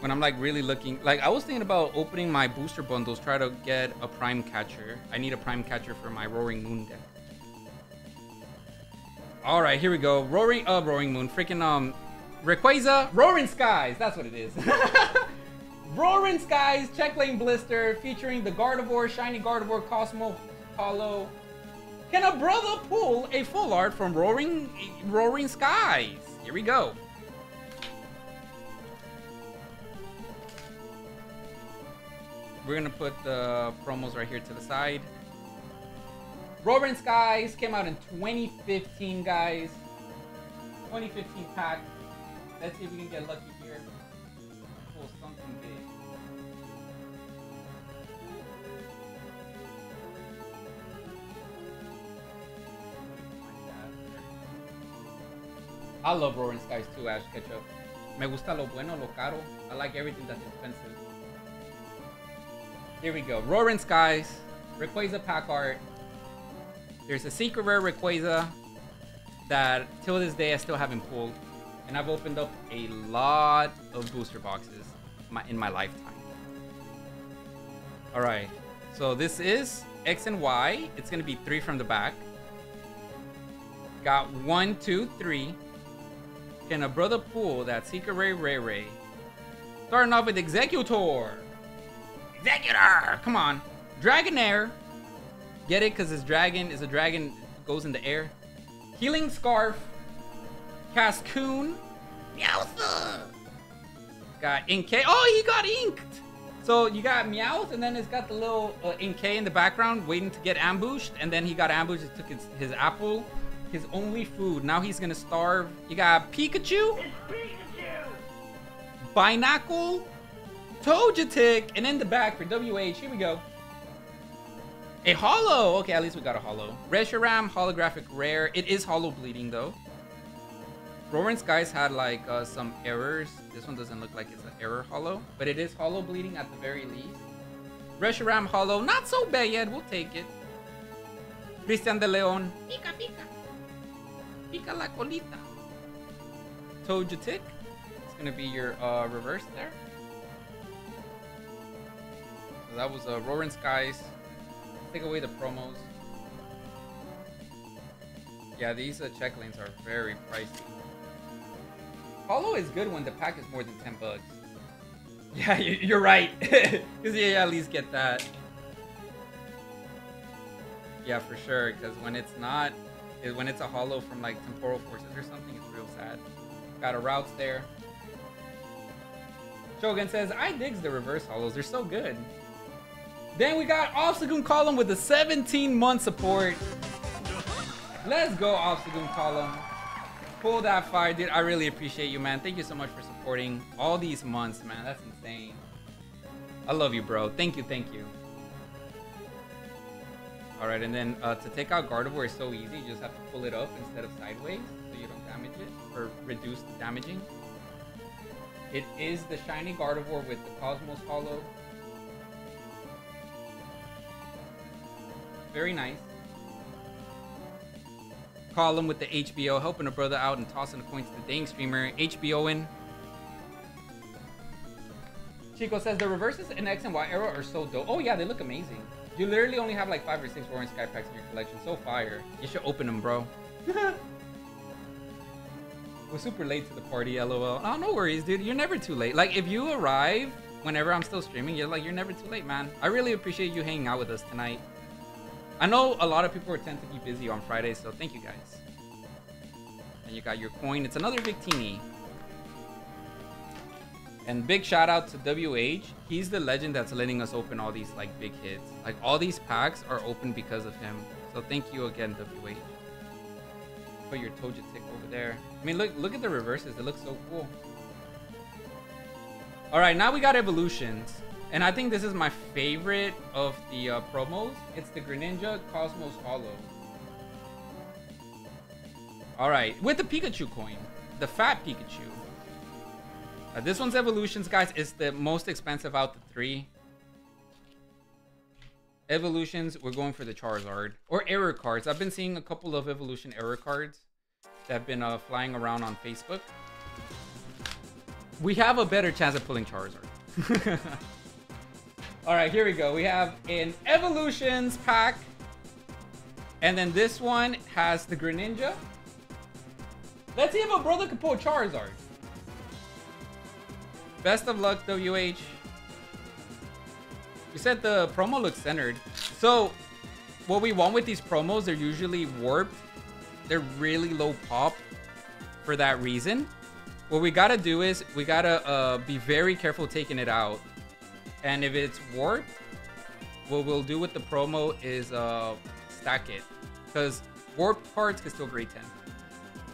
When I'm like really looking, like I was thinking about opening my booster bundles, try to get a prime catcher. I need a prime catcher for my Roaring Moon deck. All right, here we go. Roaring, uh, Roaring Moon, freaking um, Rayquaza, Roaring Skies. That's what it is. Roaring Skies, check lane blister, featuring the Gardevoir, Shiny Gardevoir, Cosmo Holo. Can a brother pull a full art from Roaring, Roaring Skies? Here we go. We're gonna put the promos right here to the side. Roaring Skies came out in 2015, guys. 2015 pack. Let's see if we can get lucky I love Roaring Skies too, Ash Ketchup. Me gusta lo bueno, lo caro. I like everything that's expensive. Here we go. Roaring Skies. Rayquaza pack art. There's a secret rare Rayquaza that till this day I still haven't pulled. And I've opened up a lot of booster boxes in my lifetime. Alright, so this is X and Y. It's gonna be three from the back. Got one, two, three. Can a brother pull that Secret Ray Ray Ray? Starting off with Executor. Executor! Come on. Dragonair. Get it? Because his dragon is a dragon goes in the air. Healing Scarf. Cascoon. Meowth. Got Inkay. Oh, he got inked. So you got Meowth, and then it's got the little uh, Inkay in the background waiting to get ambushed. And then he got ambushed. He took his, his apple, his only food. Now he's to starve. You got Pikachu. It's Pikachu! Binacle. Togetic. And in the back for WH. Here we go. A holo! Okay, at least we got a holo. Reshiram, holographic rare. It is holo bleeding though. Roaring Skies had like uh, some errors. This one doesn't look like it's an error holo, but it is holo bleeding at the very least. Reshiram holo, not so bad yet. We'll take it. Christian de Leon. Pica, pica. Pica la colita. Togetic. It's gonna be your uh, reverse there. So that was uh, Roaring Skies. Take away the promos. Yeah, these uh, check lanes are very pricey. Holo is good when the pack is more than 10 bucks. Yeah, you- you're right. Because you at least get that. Yeah, for sure. Because when it's not, eh, when it's a holo from like Temporal Forces or something, it's real sad. Got a routes there. Shogun says, I digs the reverse holos. They're so good. Then we got Obstagoon Column with the 17 month support. Let's go, Obstagoon Column. Pull that fire, dude. I really appreciate you, man. Thank you so much for supporting all these months, man. That's insane. I love you, bro. Thank you, thank you. All right, and then uh, to take out Gardevoir is so easy. You just have to pull it up instead of sideways, so you don't damage it or reduce the damaging. It is the shiny Gardevoir with the Cosmos Holo. Very nice. Column with the HBO, helping a brother out and tossing a coin to the dang streamer. HBO in. Chico says the reverses in X and Y arrow are so dope. Oh yeah, they look amazing. You literally only have like five or six Roaring Sky packs in your collection. So fire. You should open them, bro. We're super late to the party, lol. Oh, no worries, dude. You're never too late. Like, if you arrive whenever I'm still streaming, you're like, you're never too late, man. I really appreciate you hanging out with us tonight. I know a lot of people tend to be busy on Fridays, so thank you guys. And you got your coin. It's another Victini. And big shout out to WH. He's the legend that's letting us open all these like big hits. Like all these packs are open because of him. So thank you again, WH. Put your Togetic over there. I mean, look look at the reverses. It looks so cool. All right, now we got evolutions. And I think this is my favorite of the uh, promos. It's the Greninja Cosmos Holo. All right, with the Pikachu coin. The fat Pikachu. Uh, this one's evolutions, guys, is the most expensive out the three. Evolutions, we're going for the Charizard. Or error cards. I've been seeing a couple of evolution error cards that have been uh, flying around on Facebook. We have a better chance of pulling Charizard. All right, here we go. We have an evolutions pack. And then this one has the Greninja. Let's see if a brother can pull Charizard. Best of luck, WH. You said the promo looks centered. So, what we want with these promos, they're usually warped. They're really low pop for that reason. What we gotta do is, we gotta uh, be very careful taking it out. And if it's warped, what we'll do with the promo is uh, stack it. Because warped parts can still grade 10.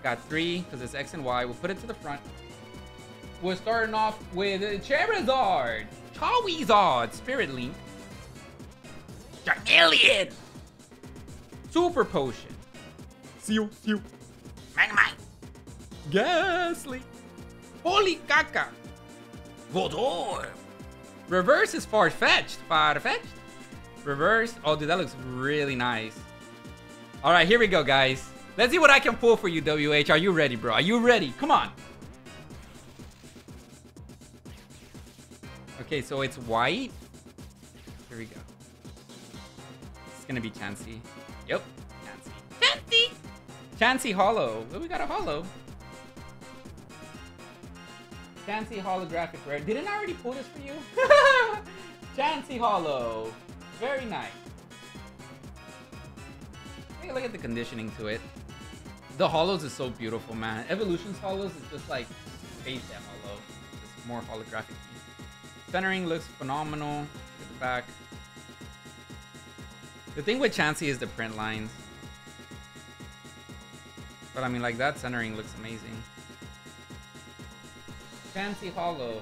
Got three, because it's X and Y. We'll put it to the front. We're starting off with Charizard, Charizard, Spirit Link, Charmeleon, Super Potion, Seel, Seel, Magnemite, Gastly, Holy Caca, Voltorb. Reverse is Farfetch'd, Farfetch'd. Reverse, oh dude, that looks really nice. All right, here we go, guys. Let's see what I can pull for you, WH. Are you ready, bro? Are you ready? Come on. Okay, so it's white. Here we go. It's gonna be Chansey. Yep, Chansey. Chansey! Chansey Holo. Well, we got a Holo. Chansey Holographic Rare. Didn't I already pull this for you? Chansey Holo. Very nice. Take a look at the conditioning to it. The holos is so beautiful, man. Evolution's holos is just like face that holo. It's more holographic. Centering looks phenomenal. The back. The thing with Chansey is the print lines. But I mean, like that centering looks amazing. Chansey Holo.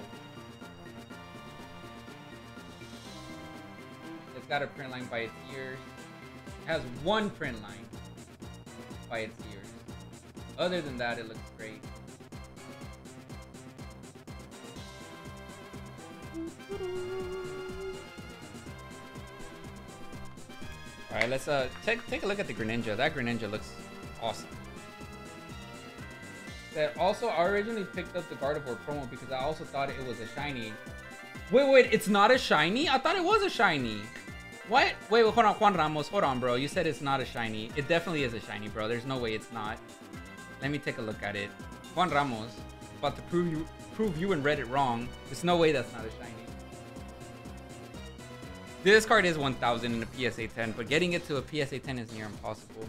It's got a print line by its ears. It has one print line by its ears. Other than that, it looks great. Alright, let's uh take take a look at the Greninja. That Greninja looks awesome. That also I originally picked up the Gardevoir promo because I also thought it was a shiny. Wait, wait, it's not a shiny? I thought it was a shiny. What? Wait, wait, hold on, Juan Ramos, hold on, bro. You said it's not a shiny. It definitely is a shiny, bro. There's no way it's not. Let me take a look at it. Juan Ramos, about to prove you prove you and Reddit wrong. There's no way that's not a shiny. This card is 1000 in a PSA 10, but getting it to a PSA 10 is near impossible.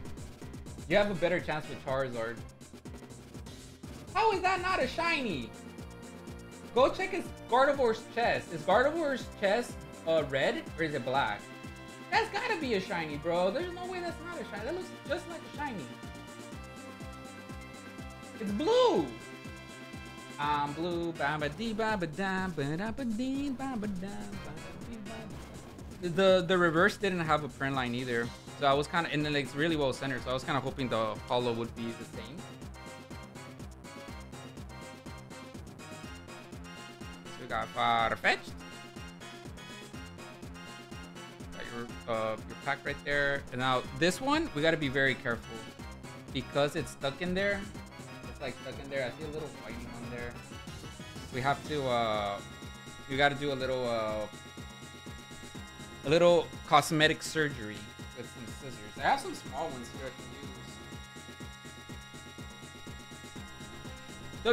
You have a better chance with Charizard. How is that not a shiny? Go check his Gardevoir's chest. Is Gardevoir's chest uh, red or is it black? That's gotta be a shiny, bro. There's no way that's not a shiny. That looks just like a shiny. It's blue. I'm blue. Ba ba dee ba ba da ba da ba dee ba ba da ba dee ba. The the reverse didn't have a print line either, so I was kind of and then it's really well centered. So I was kind of hoping the holo would be the same. So we got Farfetch'd. Got your uh, your pack right there. And now this one we got to be very careful because it's stuck in there It's like stuck in there. I see a little whiting on there. We have to, uh, we got to do a little, uh, a little cosmetic surgery with some scissors. I have some small ones here I can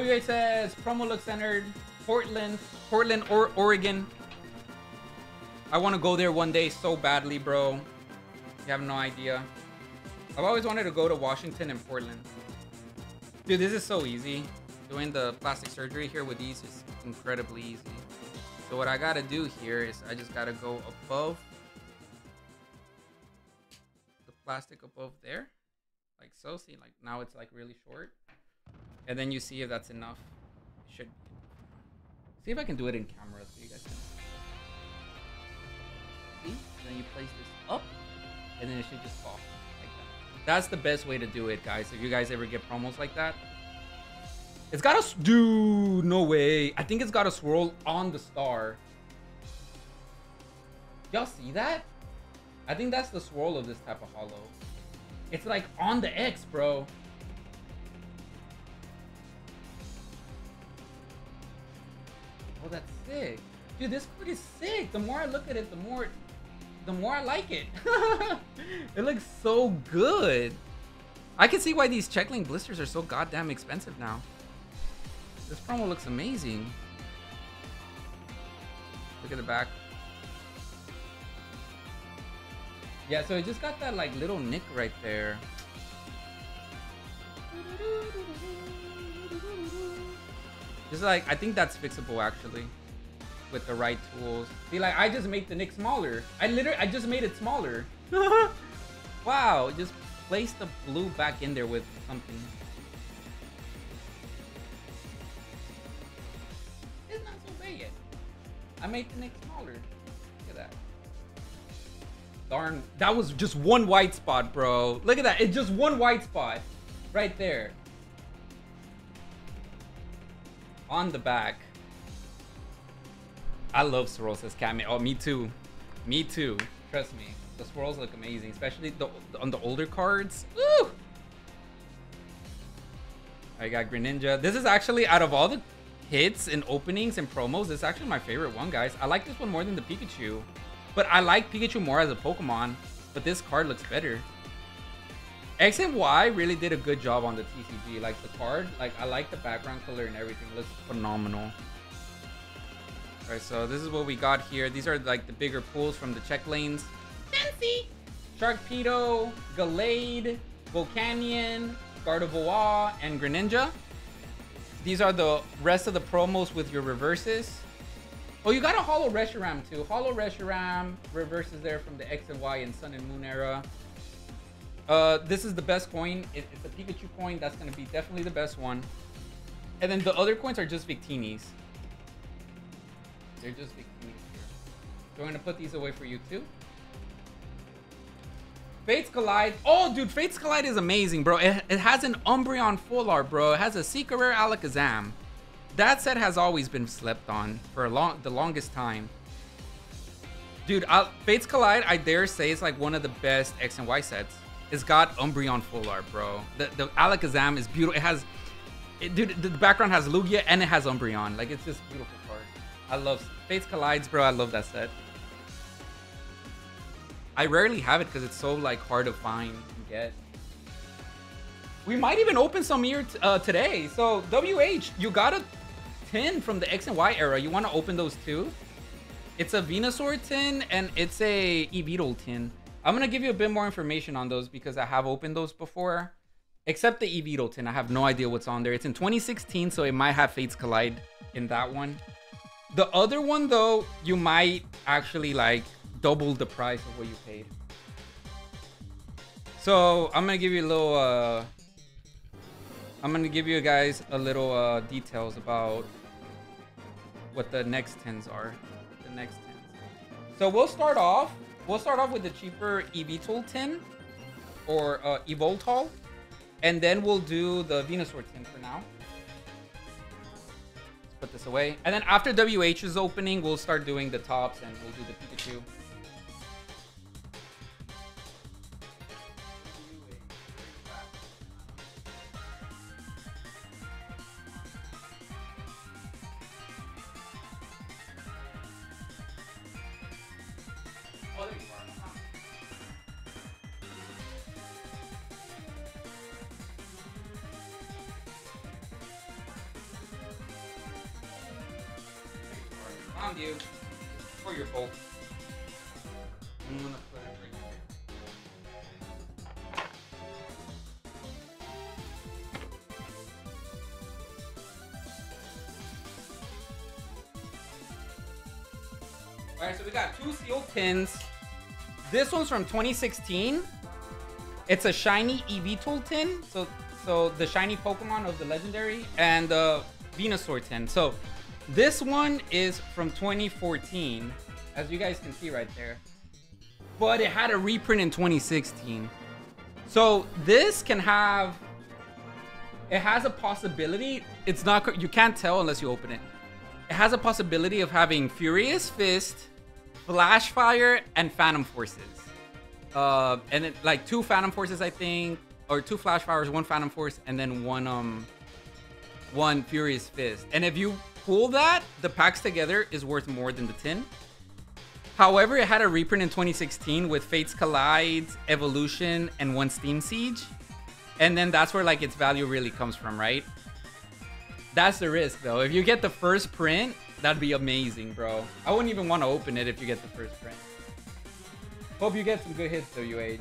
use. WA says promo looks centered. Portland, Portland or Oregon. I want to go there one day so badly, bro. You have no idea. I've always wanted to go to Washington and Portland. Dude, this is so easy. Doing the plastic surgery here with these is incredibly easy. So what I gotta do here is I just gotta go above the plastic above there. Like so. See, like now it's like really short. And then you see if that's enough. It should See if I can do it in camera so you guys can see. Then you place this up, and then it should just fall like that. That's the best way to do it, guys. If you guys ever get promos like that, it's got a dude. No way. I think it's got a swirl on the star. Y'all see that? I think that's the swirl of this type of holo. It's like on the X, bro. Oh, that's sick. Dude, this card is sick. The more I look at it, the more the more I like it. it looks so good. I can see why these Checklane blisters are so goddamn expensive now. This promo looks amazing. Look at the back. Yeah, so it just got that like little nick right there. Just like, I think that's fixable actually. With the right tools. See, like, I just made the nick smaller. I literally, I just made it smaller. wow, just place the blue back in there with something. I made the nick smaller. Look at that. Darn, that was just one white spot, bro. Look at that, it's just one white spot. Right there on the back. I love swirls as cameo. Oh, me too. Me too. Trust me. The swirls look amazing, especially the, on the older cards. Woo! I got Greninja. This is actually, out of all the hits and openings and promos, this is actually my favorite one, guys. I like this one more than the Pikachu. But I like Pikachu more as a Pokemon. But this card looks better. X and Y really did a good job on the TCG. Like the card, like I like the background color and everything. Looks phenomenal. Alright, so this is what we got here. These are like the bigger pools from the check lanes. Fancy! Sharpedo, Gallade, Volcanion, Gardevoir, and Greninja. These are the rest of the promos with your reverses. Oh, you got a Holo Reshiram too. Holo Reshiram reverses there from the X and Y and Sun and Moon era. Uh, this is the best coin. It, it's a Pikachu coin. That's going to be definitely the best one. And then the other coins are just Victinis. They're just Victinis here. So I'm going to put these away for you too. Fates Collide. Oh, dude, Fates Collide is amazing, bro. It, it has an Umbreon Full Art, bro. It has a Secret Rare Alakazam. That set has always been slept on for a long, the longest time. Dude, I'll, Fates Collide, I dare say, is like one of the best X and Y sets. It's got Umbreon full art, bro. The, the Alakazam is beautiful. It has, it, dude, the background has Lugia and it has Umbreon. Like, it's just beautiful card. I love Fates Collides, bro. I love that set. I rarely have it because it's so, like, hard to find and get. We might even open some here uh, today. So, WH, you got a tin from the X and Y era. You want to open those too? It's a Venusaur tin and it's a Yveltal tin. I'm gonna give you a bit more information on those because I have opened those before. Except the Yveltal, I have no idea what's on there. It's in 2016, so it might have Fates Collide in that one. The other one, though, you might actually like double the price of what you paid. So I'm gonna give you a little. Uh, I'm gonna give you guys a little uh, details about what the next tens are. The next tens. So we'll start off We'll start off with the cheaper Yveltal tin or uh, Yveltal, and then we'll do the Venusaur tin for now. Let's put this away. And then after WH's opening, we'll start doing the Topps and we'll do the Pikachu. You. For your bolt. I'm gonna put it right here. Alright, so we got two sealed tins. This one's from 2016. It's a shiny Yveltal tin. So so the shiny Pokemon of the legendary and the Venusaur tin. So this one is from 2014, as you guys can see right there. But it had a reprint in 2016. So this can have it has a possibility. It's not you can't tell unless you open it. It has a possibility of having Furious Fist, Flashfire, and Phantom Forces. Uh, and it, like two Phantom Forces, I think, or two Flashfires, one Phantom Force, and then one um, one Furious Fist. And if you pull that, the packs together is worth more than the tin. However, it had a reprint in 2016 with Fates Collide, Evolution, and one Steam Siege. And then that's where like its value really comes from, right? That's the risk though. If you get the first print, that'd be amazing, bro. I wouldn't even want to open it if you get the first print. Hope you get some good hits, WH.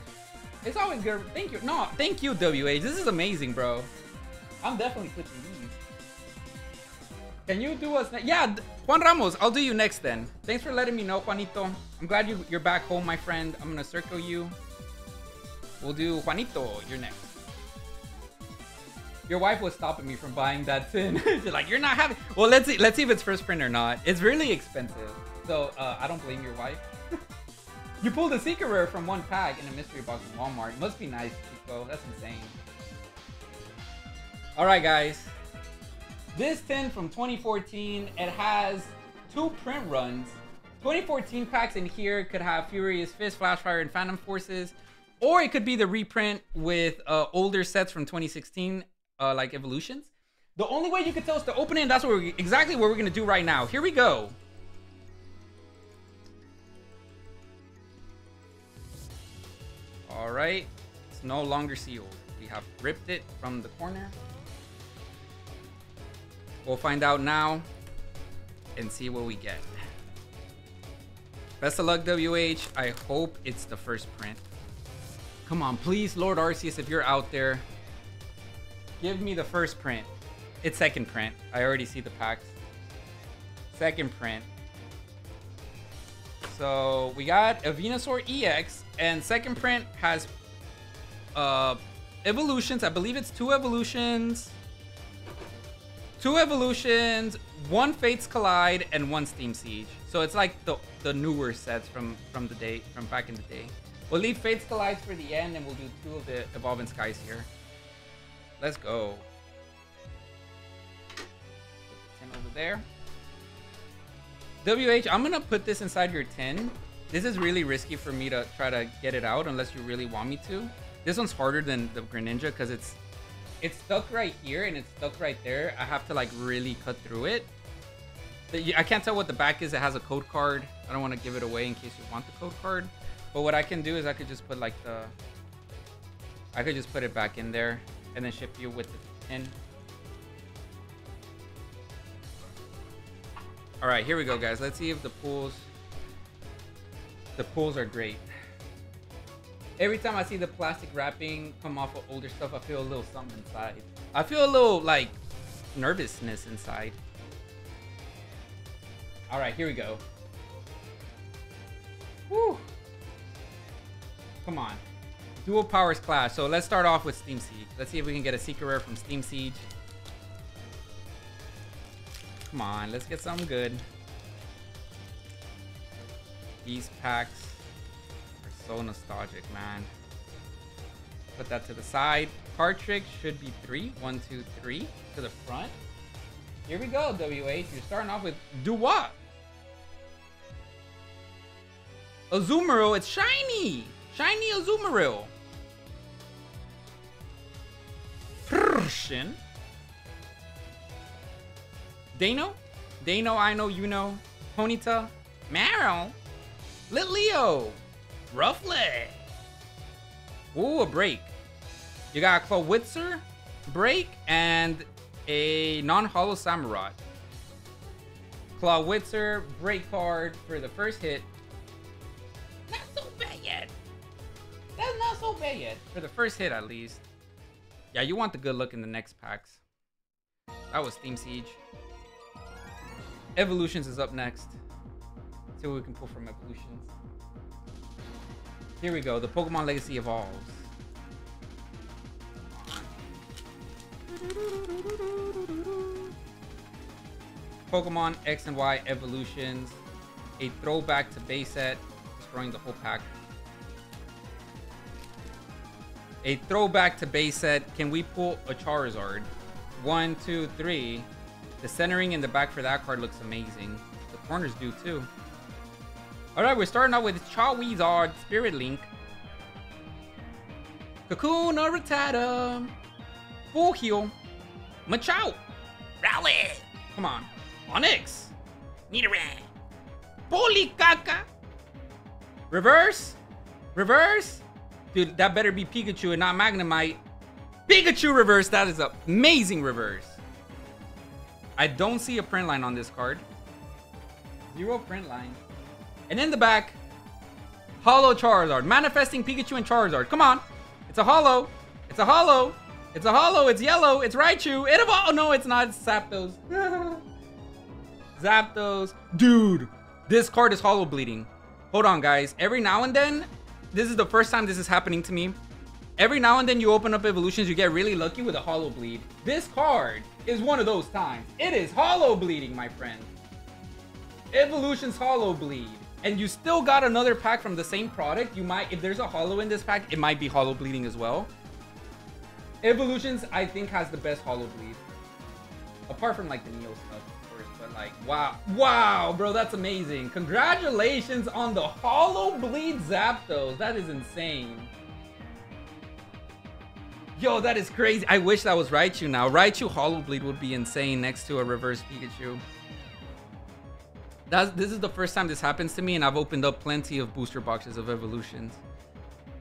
It's always good. Thank you. No, thank you, WH. This is amazing, bro. I'm definitely these. Can you do us? Yeah, Juan Ramos, I'll do you next then. Thanks for letting me know, Juanito. I'm glad you, you're back home, my friend. I'm gonna circle you. We'll do Juanito, you're next. Your wife was stopping me from buying that tin. She's like, you're not having. Well, let's see. Let's see if it's first print or not. It's really expensive, so uh, I don't blame your wife. you pulled a secret rare from one pack in a mystery box in Walmart. Must be nice, Chico. That's insane. All right, guys. This tin from 2014. It has two print runs. 2014 packs in here could have Furious Fist, Flashfire, and Phantom Forces. Or it could be the reprint with uh, older sets from 2016 uh, like evolutions. The only way you can tell us to open it, and that's what exactly what we're gonna do right now. Here we go. All right, it's no longer sealed. We have ripped it from the corner. We'll find out now and see what we get. Best of luck, WH. I hope it's the first print. Come on, please, Lord Arceus, if you're out there, Give me the first print. It's second print. I already see the packs. Second print. So we got a Venusaur EX, and second print has uh, evolutions. I believe it's two evolutions. Two evolutions, one Fates Collide, and one Steam Siege. So it's like the the newer sets from from the day from back in the day. We'll leave Fates Collide for the end, and we'll do two of the Evolving Skies here. Let's go. Put the tin over there. WH, I'm gonna put this inside your tin. This is really risky for me to try to get it out unless you really want me to. This one's harder than the Greninja because it's it's stuck right here and it's stuck right there. I have to like really cut through it. I can't tell what the back is. It has a code card. I don't want to give it away in case you want the code card. But what I can do is I could just put like the... I could just put it back in there and then ship you with the tin. All right, here we go, guys. Let's see if the pools, the pools are great. Every time I see the plastic wrapping come off of older stuff, I feel a little something inside. I feel a little like nervousness inside. All right, here we go. Woo! Come on. Dual powers clash. So let's start off with Steam Siege. Let's see if we can get a secret rare from Steam Siege. Come on, let's get something good. These packs so nostalgic, man. Put that to the side. Card should be three. One, two, three to the front. Here we go, WH. You're starting off with do what? Azumarill, it's shiny! Shiny Azumarill. Persian. Dano? Dano, I know, you know. Ponyta. Marill. Litleo. Roughly. Ooh, a break. You got Clawitzer, break, and a non-holo Samurott. Clawitzer, break card for the first hit. Not so bad yet. That's not so bad yet. For the first hit, at least. Yeah, you want the good look in the next packs. That was Steam Siege. Evolutions is up next. See what we can pull from Evolutions. Here we go. The Pokemon Legacy evolves. Pokemon X and Y evolutions. A throwback to base set, destroying the whole pack. A throwback to base set. Can we pull a Charizard? One, two, three. The centering in the back for that card looks amazing. The corners do too. Alright, we're starting out with Charizard, Spirit Link. Kakuna Rattata. Full heal. Machop. Rally. Come on. Onix. Nidoran. Polikaka. Reverse. Reverse. Dude, that better be Pikachu and not Magnemite. Pikachu reverse. That is amazing reverse. I don't see a print line on this card. Zero print line. And in the back, Holo Charizard. Manifesting Pikachu and Charizard. Come on. It's a holo. It's a holo. It's a holo. It's yellow. It's Raichu. It oh no, it's not. It's Zapdos. Zapdos. Dude, this card is holo bleeding. Hold on, guys. Every now and then, this is the first time this is happening to me. Every now and then you open up evolutions, you get really lucky with a holo bleed. This card is one of those times. It is holo bleeding, my friend. Evolutions holo bleed. And you still got another pack from the same product. You might, if there's a holo in this pack, it might be holo bleeding as well. Evolutions, I think, has the best holo bleed. Apart from like the Neo stuff, of course. But like, wow. Wow, bro, that's amazing. Congratulations on the holo bleed Zapdos. That is insane. Yo, that is crazy. I wish that was Raichu now. Raichu Holo Bleed would be insane next to a reverse Pikachu. That's, this is the first time this happens to me, and I've opened up plenty of booster boxes of evolutions.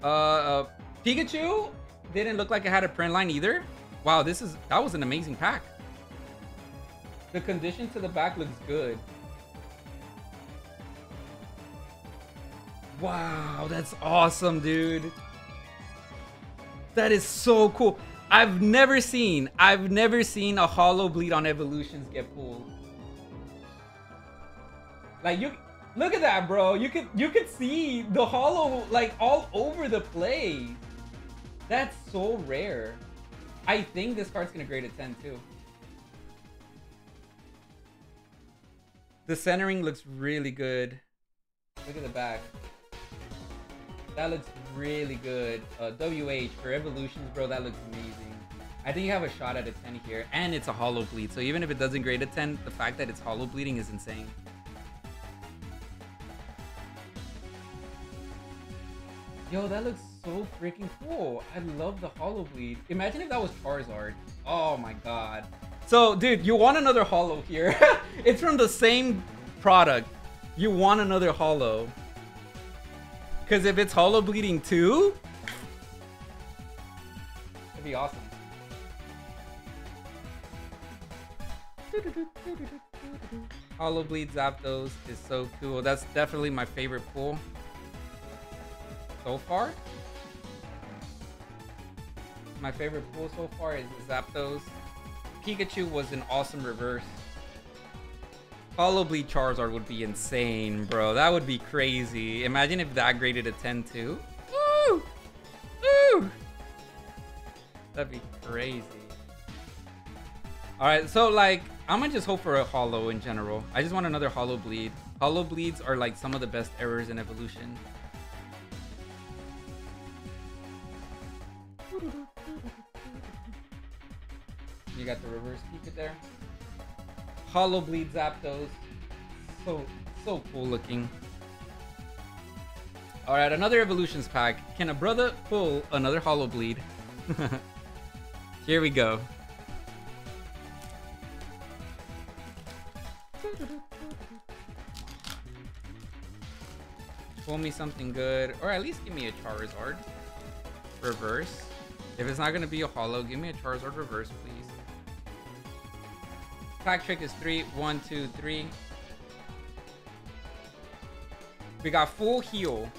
Uh, uh, Pikachu didn't look like it had a print line either. Wow, this is that was an amazing pack. The condition to the back looks good. Wow, that's awesome, dude. That is so cool. I've never seen, I've never seen a holo bleed on evolutions get pulled. Like you, look at that, bro. You could, you could see the holo like all over the place. That's so rare. I think this card's gonna grade a 10 too. The centering looks really good. Look at the back. That looks really good. Uh, WH for evolutions, bro, that looks amazing. I think you have a shot at a 10 here, and it's a holo bleed. So even if it doesn't grade a 10, the fact that it's holo bleeding is insane. Yo, that looks so freaking cool. I love the holo bleed. Imagine if that was Charizard. Oh my god. So, dude, you want another holo here. it's from the same product. You want another holo. Because if it's holo bleeding too, it'd be awesome. Holo bleed Zapdos is so cool. That's definitely my favorite pool so far. My favorite pool so far is Zapdos. Pikachu was an awesome reverse. Bleed Charizard would be insane, bro. That would be crazy. Imagine if that graded a 10 too. Woo! Woo! That'd be crazy. Alright, so like, I'm gonna just hope for a holo in general. I just want another holo bleed. Holo bleeds are like some of the best errors in evolution. You got the reverse keep it there. Holo Bleed Zapdos. So, so cool looking. Alright, another Evolutions pack. Can a brother pull another Holo Bleed? Here we go. Pull me something good, or at least give me a Charizard. Reverse. If it's not to be a holo, give me a Charizard reverse, please. Pack trick is three. One, two, three. We got full heal.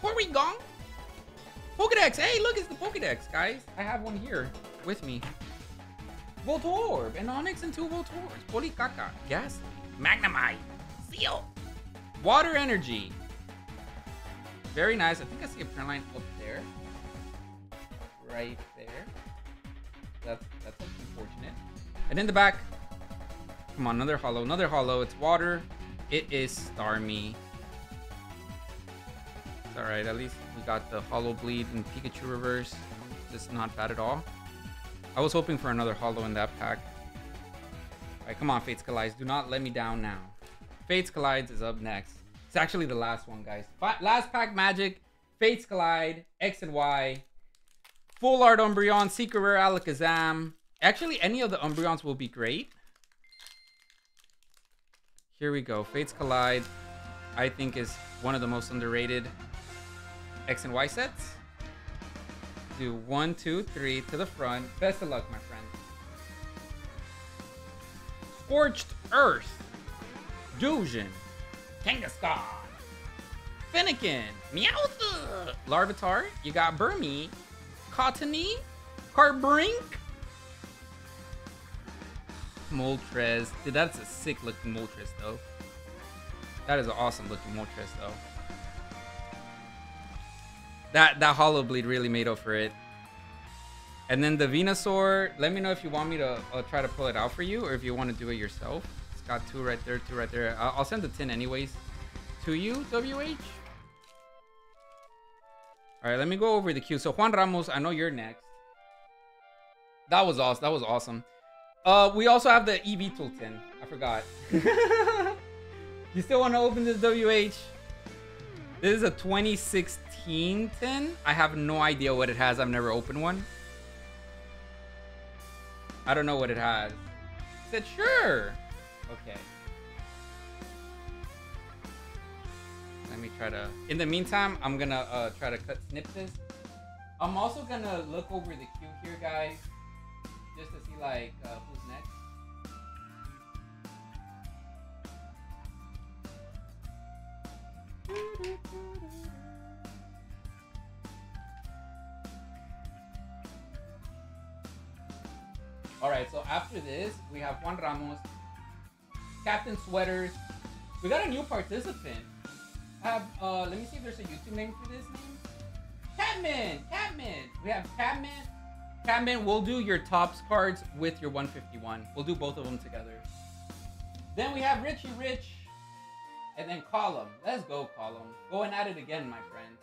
Where we gone? Pokedex! Hey, look, it's the Pokedex, guys. I have one here with me. Voltorb, and Onix and two Voltorbs. Polikaka, Gas, Magnemite, Seel, Water Energy. Very nice. I think I see a print line up there. Right there. That's that's. And in the back, come on, another holo, another holo. It's water. It is Starmie. It's alright, at least we got the holo bleed and Pikachu reverse. It's not bad at all. I was hoping for another holo in that pack. Alright, come on, Fates Collides. Do not let me down now. Fates Collides is up next. It's actually the last one, guys. But last pack magic. Fates Collide, X and Y. Full art Umbreon, Secret Rare Alakazam. Actually, any of the Umbreons will be great. Here we go. Fates Collide, I think, is one of the most underrated X and Y sets. Do one, two, three to the front. Best of luck, my friend. Scorched Earth. Dujin. Kangaskhan. Fennekin. Meowth. Larvitar. You got Burmy. Cottonee. Carbink. Moltres. Dude, that's a sick looking Moltres, though. That is an awesome looking Moltres, though. That that Holo Bleed really made up for it. And then the Venusaur, let me know if you want me to uh, try to pull it out for you or if you want to do it yourself. It's got two right there, two right there. I'll, I'll send the tin anyways to you, WH. All right, let me go over the queue. So Juan Ramos, I know you're next. That was awesome. That was awesome. Uh, we also have the Yveltal tin. I forgot. you still want to open this WH? This is a 2016 tin. I have no idea what it has. I've never opened one. I don't know what it has. I said, sure. Okay. Let me try to... In the meantime, I'm gonna uh, try to cut snip this. I'm also gonna look over the queue here, guys. Like, uh, All right, so after this, we have Juan Ramos, Captain Sweaters. We got a new participant. I have, uh, let me see if there's a YouTube name for this name. Catman, Catman. We have Catman. Catman, we'll do your Topps cards with your 151. We'll do both of them together. Then we have Richie Rich and then Column. Let's go, Column. Going at it again, my friend.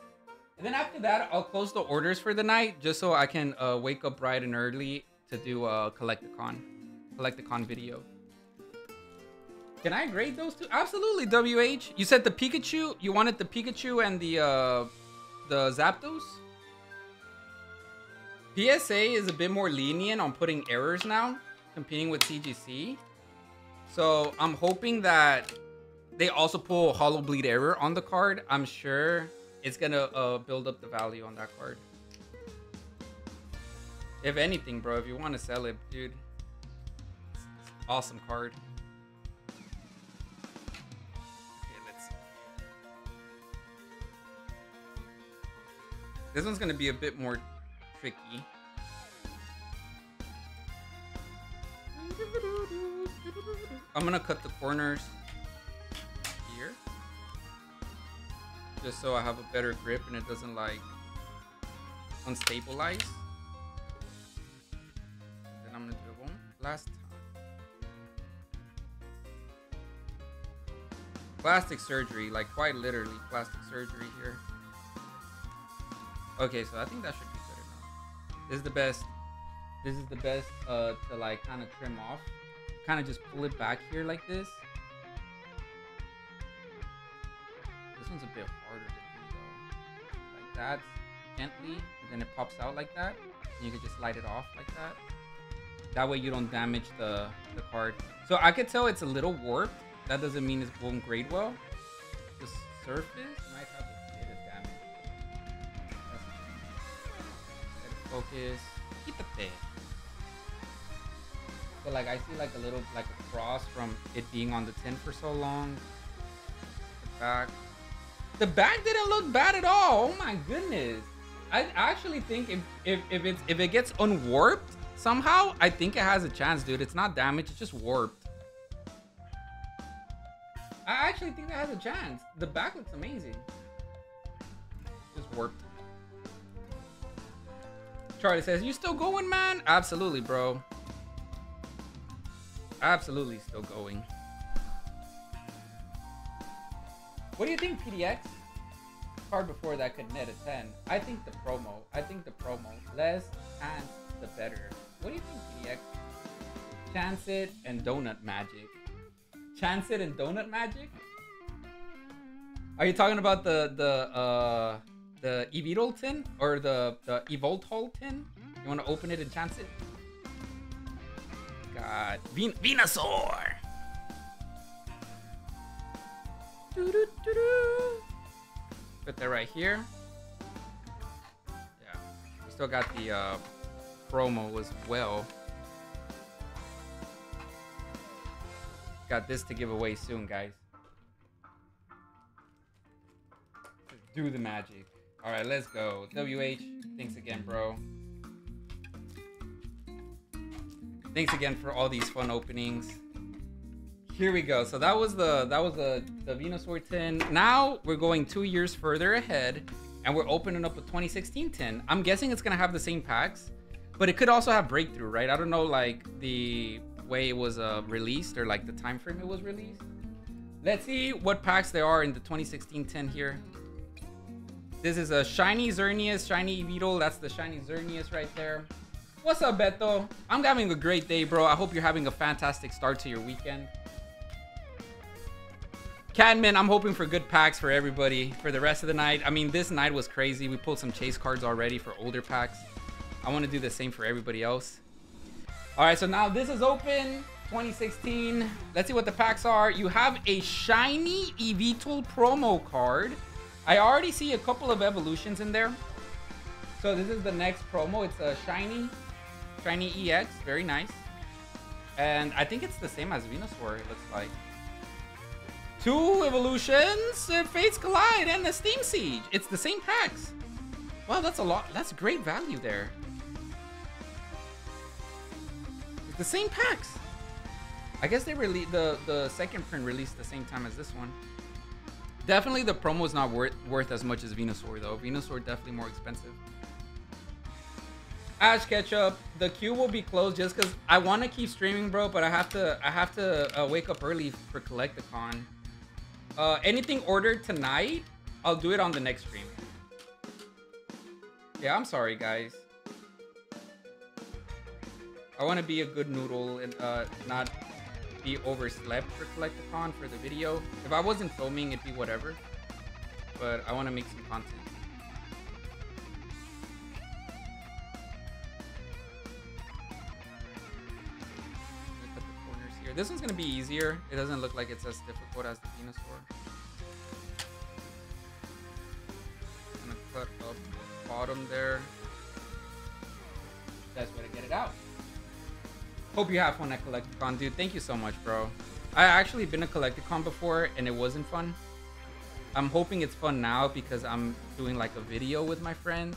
And then after that, I'll close the orders for the night just so I can uh, wake up bright and early to do a Collect-A-Con, Collect-A-Con video. Can I grade those two? Absolutely, WH. You said the Pikachu. You wanted the Pikachu and the uh, the Zapdos. PSA is a bit more lenient on putting errors now, competing with CGC. So I'm hoping that they also pull Holo Bleed Error on the card. I'm sure it's gonna uh, build up the value on that card. If anything, bro, if you want to sell it, dude. Awesome card. This one's gonna be a bit more tricky. I'm gonna cut the corners here. Just so I have a better grip and it doesn't like unstabilize. Then I'm gonna do it one last time. Plastic surgery, like quite literally plastic surgery here. Okay, so I think that should. This is the best. This is the best uh, to like kind of trim off. Kind of just pull it back here like this. This one's a bit harder to do though. Like that, gently, and then it pops out like that. And you can just light it off like that. That way you don't damage the, the card. So I could tell it's a little warped. That doesn't mean it won't grade well. The surface might have Focus. Keep. So like I see like a little like a cross from it being on the tin for so long. The back. The back didn't look bad at all. Oh my goodness. I actually think if if if it's if it gets unwarped somehow, I think it has a chance, dude. It's not damaged, it's just warped. I actually think that has a chance. The back looks amazing. Just warped. Charlie says, you still going, man? Absolutely, bro. Absolutely still going. What do you think, PDX? Card before that could net a 10. I think the promo. I think the promo. Less and the better. What do you think, PDX? Chance it and donut magic. Chance it and donut magic? Are you talking about the the uh the Yveltal tin or the the Yveltal tin? You want to open it and chance it? God, Ven Venusaur. Put that right here. Yeah, we still got the uh, promo as well. Got this to give away soon, guys. do the magic. All right, let's go. WH, thanks again, bro. Thanks again for all these fun openings. Here we go. So that was the that was the the Venusaur tin. Now we're going two years further ahead, and we're opening up a 2016 tin. I'm guessing it's gonna have the same packs, but it could also have breakthrough, right? I don't know, like the way it was uh, released or like the time frame it was released. Let's see what packs there are in the 2016 tin here. This is a shiny Xerneas, shiny Beetle. That's the shiny Xerneas right there. What's up, Beto? I'm having a great day, bro. I hope you're having a fantastic start to your weekend. Cadman, I'm hoping for good packs for everybody for the rest of the night. I mean, this night was crazy. We pulled some chase cards already for older packs. I want to do the same for everybody else. All right, so now this is open. 2016. Let's see what the packs are. You have a shiny Yveltal promo card. I already see a couple of evolutions in there. So this is the next promo. It's a shiny, shiny EX. Very nice. And I think it's the same as Venusaur, it looks like. Two evolutions, uh, Fates Collide and the Steam Siege. It's the same packs. Wow, that's a lot. That's great value there. It's the same packs. I guess they released the the second print released the same time as this one. Definitely the promo is not worth worth as much as Venusaur though. Venusaur definitely more expensive. Ash Ketchup, the queue will be closed just because I want to keep streaming, bro, but I have to I have to uh, wake up early for Collect-A-Con. Uh, anything ordered tonight, I'll do it on the next stream. Yeah, I'm sorry, guys. I want to be a good noodle and uh, not be overslept for Collect-A-Con for the video. If I wasn't filming, it'd be whatever. But I want to make some content. Cut the corners here. This one's gonna be easier. It doesn't look like it's as difficult as the Venusaur. I'm gonna cut up the bottom there. Best way to get it out. Hope you have fun at Collect-A-Con, dude. Thank you so much, bro. I actually been to Collect-A-Con before and it wasn't fun. I'm hoping it's fun now because I'm doing like a video with my friend.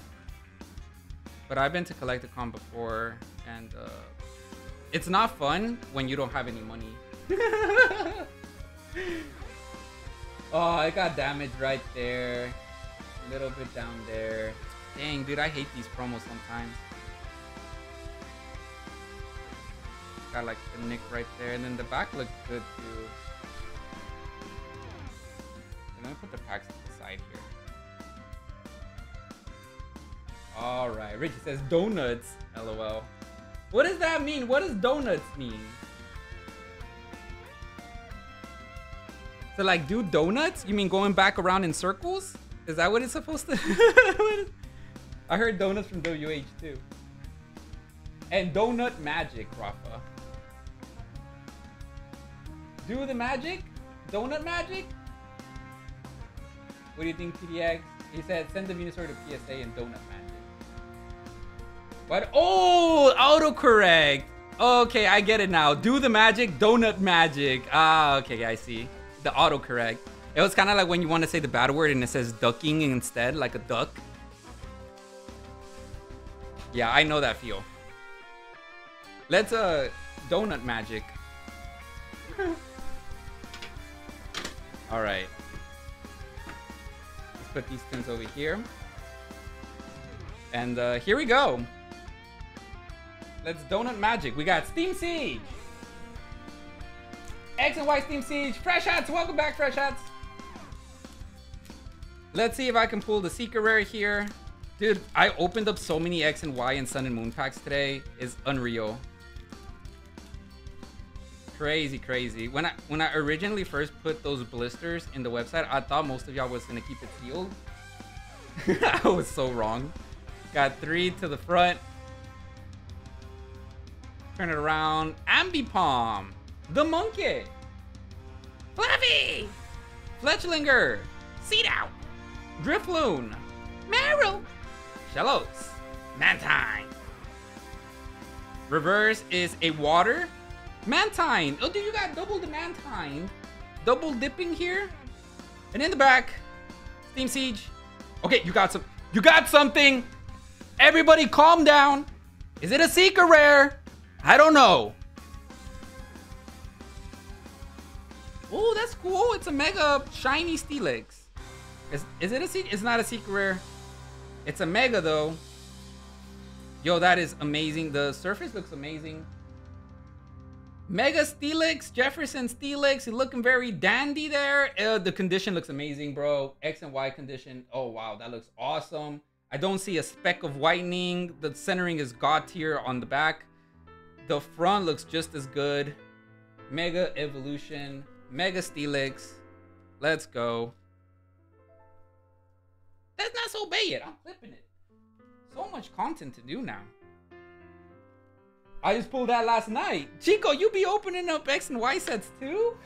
But I've been to Collect-A-Con before and uh, it's not fun when you don't have any money. oh, I got damaged right there. A little bit down there. Dang, dude, I hate these promos sometimes. Got like the nick right there, and then the back looks good too. Let me put the packs to the side here. Alright, Richie says donuts. LOL. What does that mean? What does donuts mean? So like do donuts? You mean going back around in circles? Is that what it's supposed to I heard donuts from WH too. And donut magic, Rafa. Do the magic? Donut magic? What do you think, PDX? He said, send the Venusaur to PSA and donut magic. What? Oh, autocorrect. Okay, I get it now. Do the magic, donut magic. Ah, okay, I see. The autocorrect. It was kind of like when you want to say the bad word and it says ducking instead, like a duck. Yeah, I know that feel. Let's, uh, donut magic. All right. Let's put these things over here. And uh, here we go. Let's donut magic. We got Steam Siege. X and Y Steam Siege. Fresh Hats. Welcome back, Fresh Hats. Let's see if I can pull the secret rare here. Dude, I opened up so many X and Y and Sun and Moon packs today. It's unreal. Crazy, crazy. When I when I originally first put those blisters in the website, I thought most of y'all was gonna keep it sealed. I was so wrong. Got three to the front. Turn it around. Ambipom. The monkey. Fluffy. Fletchinder. Seed out. Drifloon. Marill. Shellos. Mantine. Reverse is a water. Mantine. Oh, dude, you got double the Mantine. Double dipping here. And in the back, Steam Siege. Okay, you got some. You got something. Everybody calm down. Is it a secret rare? I don't know. Oh, that's cool. It's a mega shiny Steelix. Is, is it a secret? It's not a secret rare. It's a mega though. Yo, that is amazing. The surface looks amazing. Mega Steelix, Jefferson Steelix, you're looking very dandy there. Uh, the condition looks amazing, bro. X and Y condition. Oh, wow, that looks awesome. I don't see a speck of whitening. The centering is god tier on the back. The front looks just as good. Mega Evolution, Mega Steelix. Let's go. That's not so bad. yet. I'm clipping it. So much content to do now. I just pulled that last night. Chico, you be opening up X and Y sets too?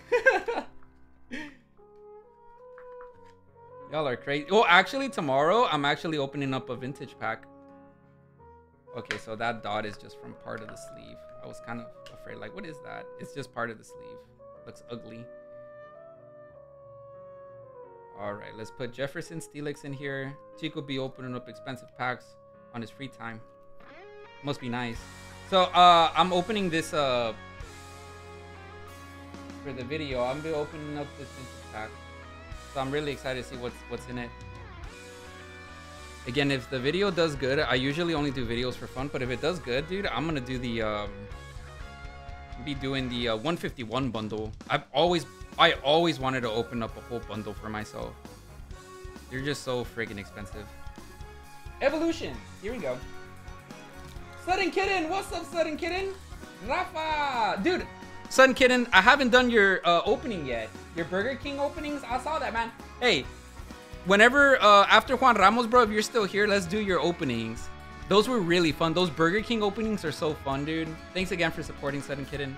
Y'all are crazy. Oh, actually, tomorrow I'm actually opening up a vintage pack. Okay, so that dot is just from part of the sleeve. I was kind of afraid, like, what is that? It's just part of the sleeve. Looks ugly. All right, let's put Jefferson Steelix in here. Chico be opening up expensive packs on his free time. Must be nice. So, uh, I'm opening this, uh, for the video. I'm be opening up this pack. So I'm really excited to see what's what's in it. Again, if the video does good, I usually only do videos for fun, but if it does good, dude, I'm gonna do the um be doing the uh, 151 bundle. I've always I always wanted to open up a whole bundle for myself. You're just so friggin' expensive. Evolution. Here we go. Sudden Kitten. What's up, Sudden Kitten? Rafa. Dude, Sudden Kitten, I haven't done your uh, opening yet. Your Burger King openings. I saw that, man. Hey, whenever, uh, after Juan Ramos, bro, if you're still here, let's do your openings. Those were really fun. Those Burger King openings are so fun, dude. Thanks again for supporting Sudden Kitten.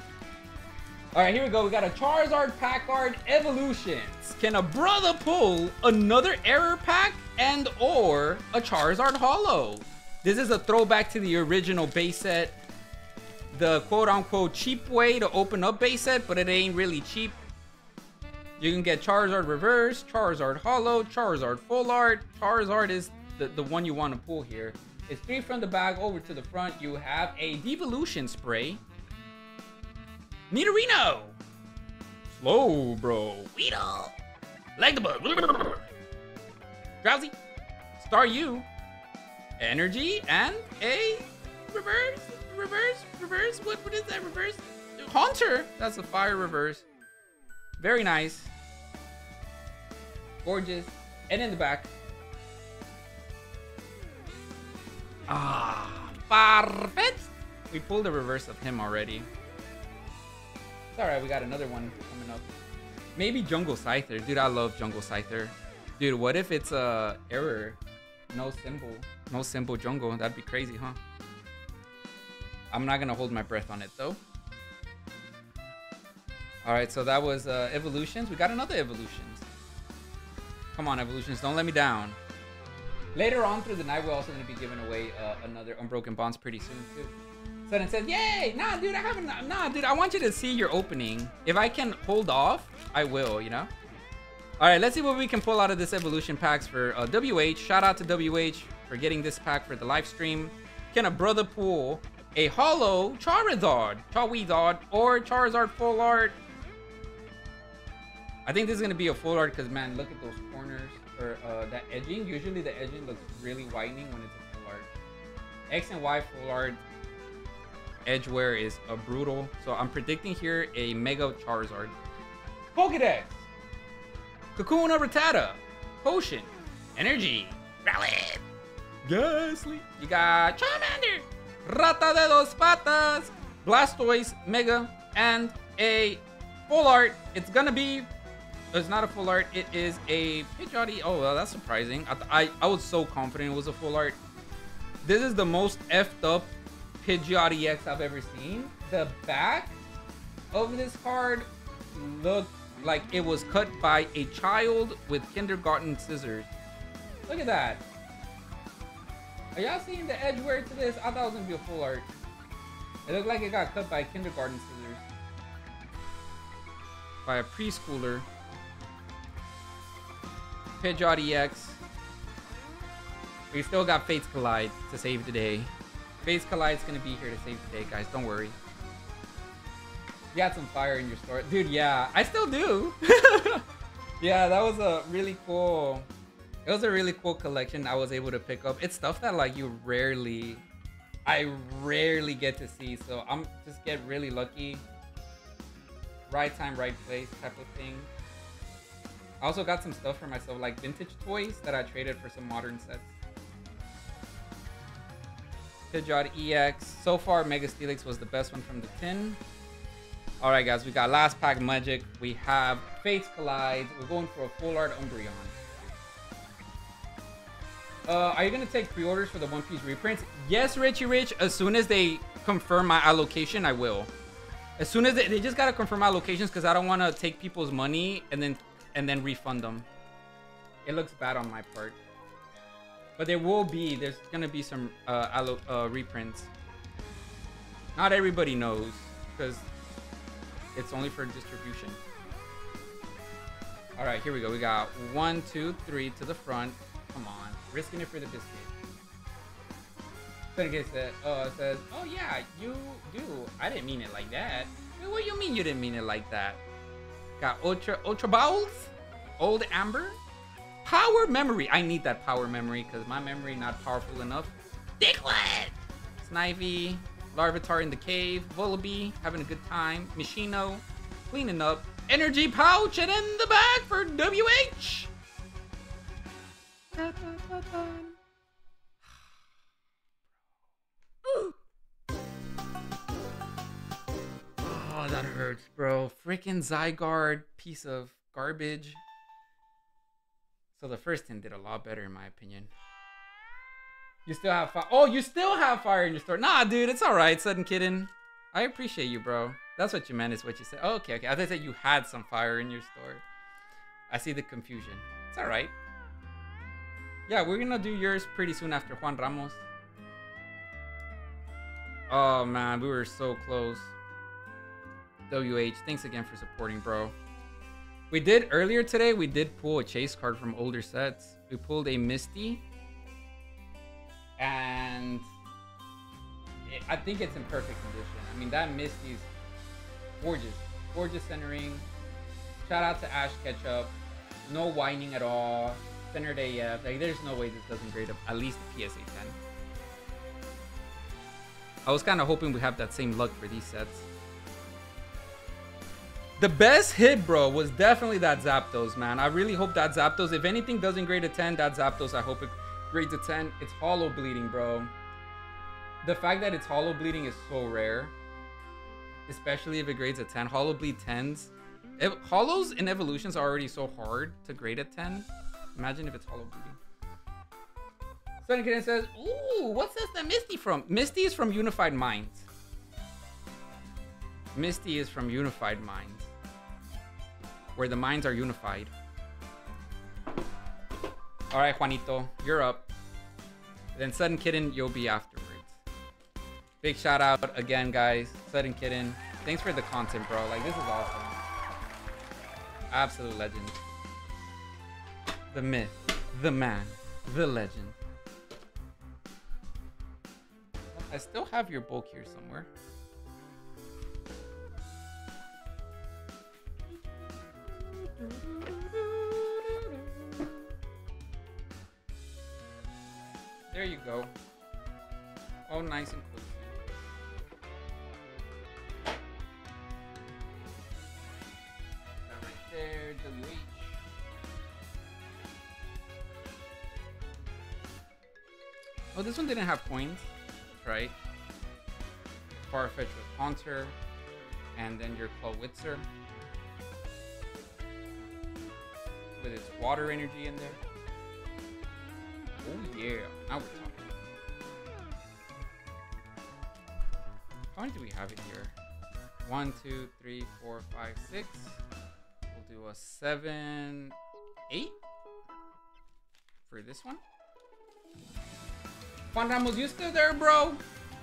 All right, here we go. We got a Charizard Packard Evolutions. Can a brother pull another error pack and or a Charizard Holo? This is a throwback to the original base set. The quote-unquote cheap way to open up base set, but it ain't really cheap. You can get Charizard Reverse, Charizard Holo, Charizard Full Art. Charizard is the, the one you want to pull here. It's three from the back over to the front. You have a Devolution Spray. Nidorino! Slowbro. Weedle! Like the bug. Drowzee. Staryu. Energy and a reverse, reverse, reverse. What, what is that reverse? Haunter. That's a fire reverse. Very nice. Gorgeous. And in the back. Ah, perfect. We pulled the reverse of him already. It's alright, we got another one coming up. Maybe Jungle Scyther. Dude, I love Jungle Scyther. Dude, what if it's a error? No symbol. No symbol jungle. That'd be crazy, huh? I'm not gonna hold my breath on it though. Alright, so that was uh, Evolutions. We got another Evolutions. Come on, Evolutions. Don't let me down. Later on through the night, we're also going to be giving away uh, another Unbroken Bonds pretty soon, too. Sudden says, yay! Nah, dude, I haven't... Nah, dude, I want you to see your opening. If I can hold off, I will, you know? All right, let's see what we can pull out of this evolution packs for uh, WH. Shout out to WH for getting this pack for the live stream. Can a brother pull a holo Charizard, Charizard, or Charizard full art? I think this is gonna be a full art because man, look at those corners or uh, that edging. Usually the edging looks really whitening when it's a full art. X and Y full art edge wear is a brutal. So I'm predicting here a Mega Charizard. Pokedex. Kakuna Rattata. Potion. Energy. Rally. Gastly. You got Charmander. Rata de dos patas. Blastoise Mega. And a full art. It's gonna be... It's not a full art. It is a Pidgeotty. Oh, well, that's surprising. I, I, I was so confident it was a full art. This is the most effed up Pidgeot EX I've ever seen. The back of this card looked like it was cut by a child with kindergarten scissors. Look at that. Are y'all seeing the edge wear to this? I thought it was gonna be a full art. It looked like it got cut by kindergarten scissors. By a preschooler. Pidgeot EX. We still got Fates Collide to save the day. Fates Collide's gonna be here to save the day, guys. Don't worry. You got some fire in your store. Dude, yeah. I still do. yeah, that was a really cool... It was a really cool collection I was able to pick up. It's stuff that, like, you rarely... I rarely get to see, so I'm just get really lucky. Right time, right place type of thing. I also got some stuff for myself, like vintage toys that I traded for some modern sets. Pidgeot EX. So far, Mega Steelix was the best one from the tin. All right, guys, we got last pack Magic. We have Fates Collide. We're going for a full art Umbreon. Uh, are you gonna take pre-orders for the One Piece reprints? Yes, Richie Rich. As soon as they confirm my allocation, I will. As soon as they, they just gotta confirm my allocations because I don't want to take people's money and then and then refund them. It looks bad on my part. But there will be, there's gonna be some uh, allo uh, reprints. Not everybody knows because it's only for distribution. All right, here we go. We got one, two, three to the front. Come on, risking it for the biscuit. Then said, uh, says, oh yeah, you do. I didn't mean it like that. What do you mean you didn't mean it like that? Got Ultra Ultra Bowls, Old Amber, Power Memory. I need that Power Memory because my memory not powerful enough. Diglett, Snivy, Larvitar in the cave, Vullaby having a good time, Machino cleaning up, Energy Pouch, and in the back for WH. Oh, that hurts, bro. Freaking Zygarde, piece of garbage. So the first tin did a lot better, in my opinion. You still have fire. Oh, you still have fire in your store. Nah, dude, it's all right, Sudden Kitten. I appreciate you, bro. That's what you meant, is what you said. Oh, okay, okay. I thought said you had some fire in your store. I see the confusion. It's all right. Yeah, we're gonna do yours pretty soon after Juan Ramos. Oh, man, we were so close. WH, thanks again for supporting, bro. We did earlier today, we did pull a chase card from older sets. We pulled a Misty. And it, I think it's in perfect condition. I mean, that Misty is gorgeous. Gorgeous centering. Shout out to Ash Ketchup. No whining at all. Centered AF. Uh, like, there's no way this doesn't grade up at least PSA 10. I was kind of hoping we have that same luck for these sets. The best hit, bro, was definitely that Zapdos, man. I really hope that Zapdos, if anything doesn't grade a 10, that Zapdos, I hope it grades a 10. It's holo bleeding, bro. The fact that it's holo bleeding is so rare. Especially if it grades a 10. Holo bleed 10s. If, holos in evolutions are already so hard to grade at 10. Imagine if it's holo bleeding. Sunny Kitten says, Ooh, what's this the Misty from? Misty is from Unified Minds. Misty is from Unified Minds where the minds are unified. All right, Juanito, you're up. Then Sudden Kitten, you'll be afterwards. Big shout out again, guys. Sudden Kitten, thanks for the content, bro. Like, this is awesome. Absolute legend. The myth, the man, the legend. I still have your bulk here somewhere. There you go. All nice and cozy. Right there, WH. Oh, this one didn't have coins. Right. Farfetch with Haunter. And then your Clawitzer. With its water energy in there. Oh yeah, now we're talking. How many do we have it here? One, two, three, four, five, six. We'll do a seven, eight for this one. Juan Ramos, you still there, bro?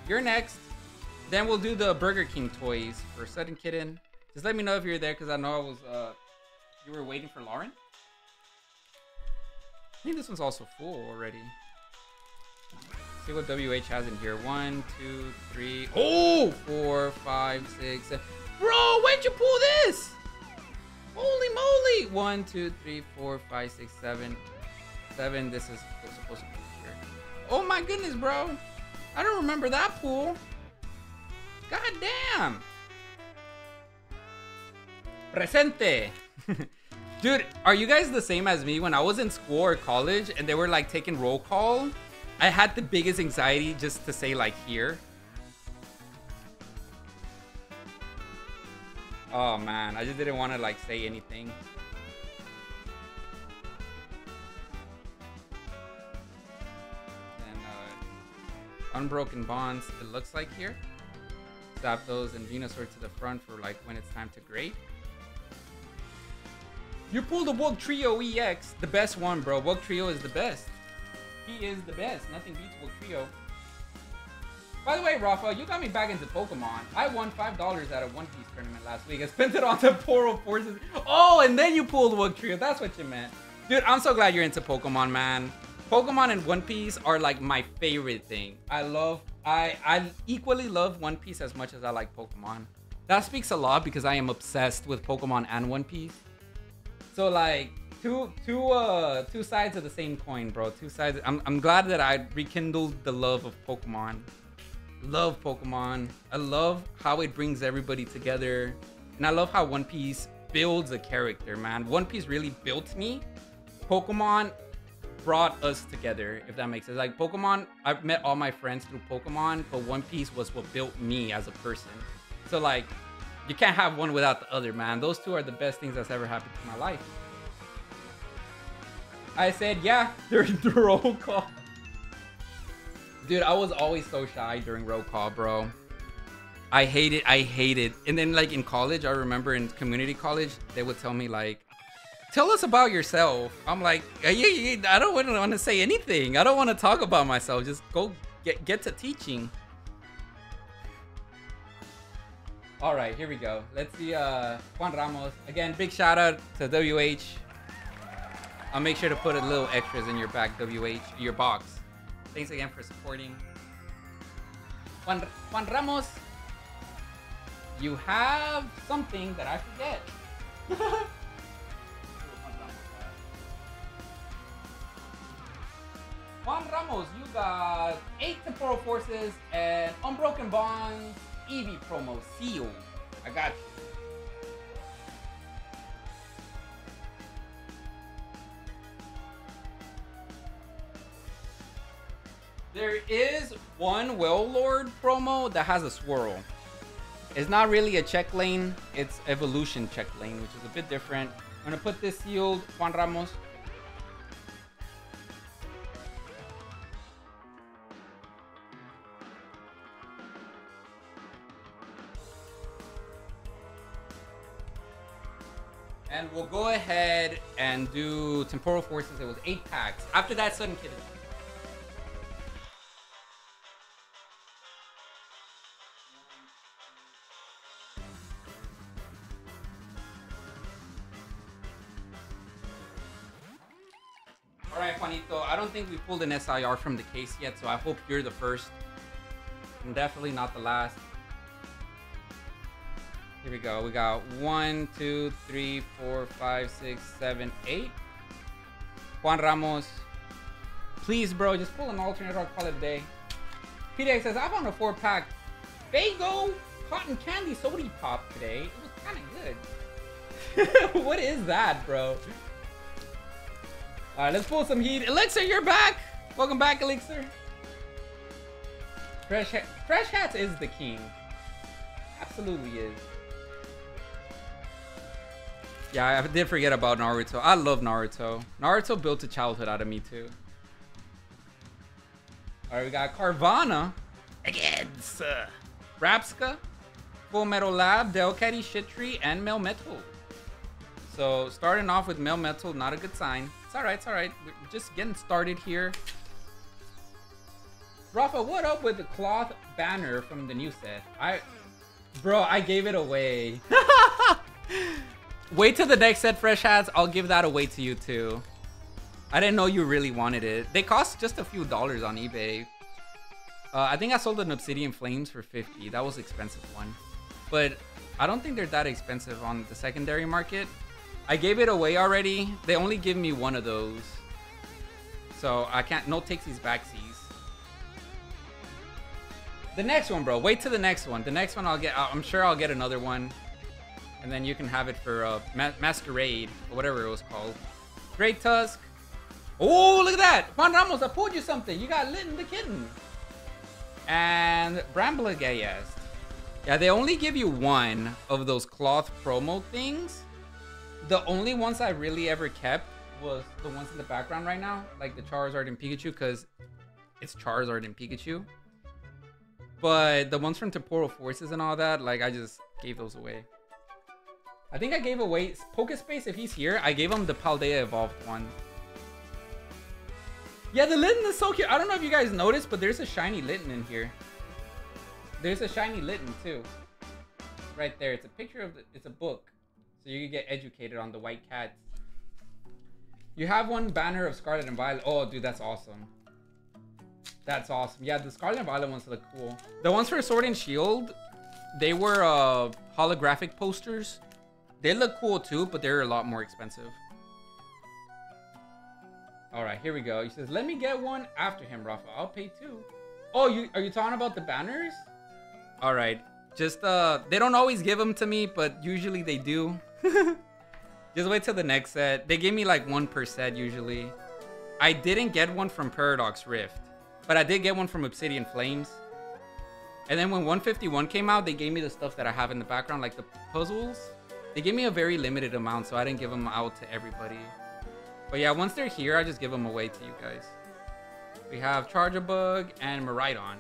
You're next. Then we'll do the Burger King toys for Sudden Kitten. Just let me know if you're there, because I know I was, uh, you were waiting for Lauren. I think this one's also full already. See what WH has in here. One, two, three, oh, four, five, six, seven. Bro, when'd you pull this? Holy moly! One, two, three, four, five, six, seven, seven. This is supposed to be. Oh my goodness, bro! I don't remember that pool. God damn! Presente. Dude, are you guys the same as me? When I was in school or college and they were like taking roll call, I had the biggest anxiety just to say like here. Oh man, I just didn't want to like say anything. Unbroken bonds, it looks like here. Zapdos and Venusaur to the front for like when it's time to grade. You pulled a Wugtrio EX, the best one, bro. Wugtrio is the best. He is the best. Nothing beats Wug Trio. By the way, Rafa, you got me back into Pokemon. I won $5 at a One Piece tournament last week. I spent it on the Poro Forces. Oh, and then you pulled Wugtrio. That's what you meant. Dude, I'm so glad you're into Pokemon, man. Pokemon and One Piece are like my favorite thing. I love, I, I equally love One Piece as much as I like Pokemon. That speaks a lot because I am obsessed with Pokemon and One Piece. So like two two uh two sides of the same coin, bro. Two sides. I'm I'm glad that I rekindled the love of Pokemon. Love Pokemon. I love how it brings everybody together. And I love how One Piece builds a character, man. One Piece really built me. Pokemon brought us together, if that makes sense. Like Pokemon, I've met all my friends through Pokemon, but One Piece was what built me as a person. So like you can't have one without the other, man. Those two are the best things that's ever happened to my life. I said, yeah, during the roll call. Dude, I was always so shy during roll call, bro. I hate it. I hate it. And then, like, in college, I remember in community college, they would tell me, like, tell us about yourself. I'm like, I don't want to say anything. I don't want to talk about myself. Just go get, get to teaching. All right, here we go. Let's see uh, Juan Ramos. Again, big shout out to WH. I'll make sure to put a little extras in your back, WH, your box. Thanks again for supporting. Juan, Juan Ramos, you have something that I forget. Juan Ramos, you got 8 temporal forces and unbroken bonds Eevee promo sealed. I got you. There is one Wailord promo that has a swirl. It's not really a check lane, it's evolution check lane, which is a bit different. I'm gonna put this sealed, Juan Ramos. And we'll go ahead and do Temporal Forces. It was eight packs. After that, Sudden Kitten. All right, Juanito. I don't think we pulled an SIR from the case yet, so I hope you're the first. And definitely not the last. Here we go. We got one, two, three, four, five, six, seven, eight. Juan Ramos. Please, bro, just pull an alternate or call it a day. PDX says, I found a four pack Faygo cotton candy soda pop today. It was kind of good. what is that, bro? All right, let's pull some heat. Elixir, you're back. Welcome back, Elixir. Fresh, ha Fresh Hats is the king. Absolutely is. Yeah, I did forget about Naruto. I love Naruto. Naruto built a childhood out of me too. All right, we got Carvanha against uh, Rabsca, Full Metal Lab, Delcatty, Shiftry, and Melmetal. So starting off with Melmetal, not a good sign. It's all right, it's all right. We're just getting started here. Rafa, what up with the cloth banner from the new set? I, bro, I gave it away. Wait till the next set, Fresh Hats. I'll give that away to you too. I didn't know you really wanted it. They cost just a few dollars on eBay. Uh, I think I sold an Obsidian Flames for 50. That was expensive one. But I don't think they're that expensive on the secondary market. I gave it away already. They only give me one of those. So I can't, no takesies backsies. The next one, bro. Wait till the next one. The next one I'll get, I'm sure I'll get another one and then you can have it for uh, Ma Masquerade, or whatever it was called. Great Tusk. Oh, look at that! Juan Ramos, I pulled you something. You got Litten the Kitten. And Brambleghast. Yeah, they only give you one of those cloth promo things. The only ones I really ever kept was the ones in the background right now, like the Charizard and Pikachu, because it's Charizard and Pikachu. But the ones from Temporal Forces and all that, like I just gave those away. I think I gave away Pokespace if he's here. I gave him the Paldea evolved one. Yeah, the Litten is so cute. I don't know if you guys noticed, but there's a shiny Litten in here. There's a shiny Litten too. Right there. It's a picture of the, it's a book. So you can get educated on the white cats. You have one banner of Scarlet and Violet. Oh, dude, that's awesome. That's awesome. Yeah, the Scarlet and Violet ones look cool. The ones for Sword and Shield, they were uh, holographic posters. They look cool too, but they're a lot more expensive. All right, here we go. He says, let me get one after him, Rafa. I'll pay two. Oh, you are you talking about the banners? All right. Just, uh, they don't always give them to me, but usually they do. Just wait till the next set. They give me like one per set usually. I didn't get one from Paradox Rift, but I did get one from Obsidian Flames. And then when 151 came out, they gave me the stuff that I have in the background, like the puzzles. They gave me a very limited amount, so I didn't give them out to everybody. But yeah, once they're here, I just give them away to you guys. We have Charjabug and Miraidon.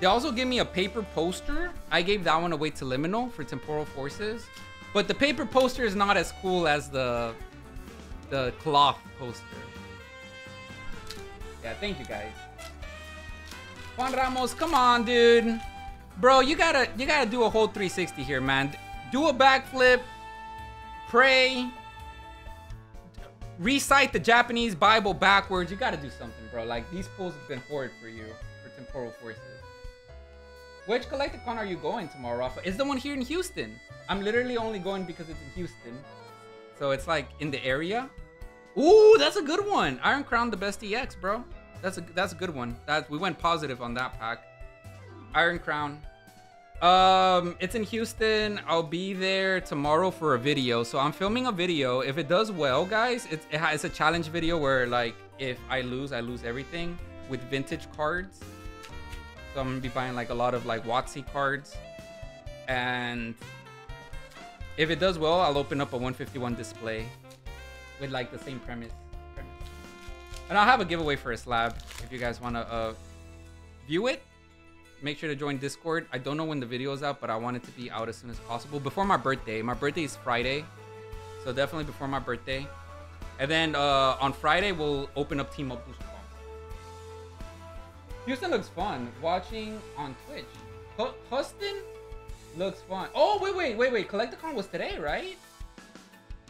They also gave me a paper poster. I gave that one away to Liminal for Temporal Forces. But the paper poster is not as cool as the the cloth poster. Yeah, thank you guys. Juan Ramos, come on, dude. Bro, you gotta you gotta do a whole 360 here, man. Do a backflip, pray, recite the Japanese Bible backwards. You gotta do something, bro. Like these pools have been horrid for you for temporal forces. Which Collect-A-Con are you going tomorrow, Rafa? Is the one here in Houston? I'm literally only going because it's in Houston. So it's like in the area. Ooh, that's a good one. Iron Crown the best EX, bro. That's a that's a good one. That we went positive on that pack. Iron Crown. Um, it's in Houston. I'll be there tomorrow for a video. So I'm filming a video. If it does well, guys, it's, it it's a challenge video where like if I lose, I lose everything with vintage cards. So I'm gonna be buying like a lot of like WotC cards. And if it does well, I'll open up a 151 display with like the same premise. And I'll have a giveaway for a slab if you guys want to uh, view it make sure to join Discord. I don't know when the video is out, but I want it to be out as soon as possible. Before my birthday. My birthday is Friday. So definitely before my birthday. And then uh, on Friday, we'll open up Team Up Booster. Houston looks fun. Watching on Twitch. H Houston looks fun. Oh, wait, wait, wait, wait. Collect-A-Con was today, right?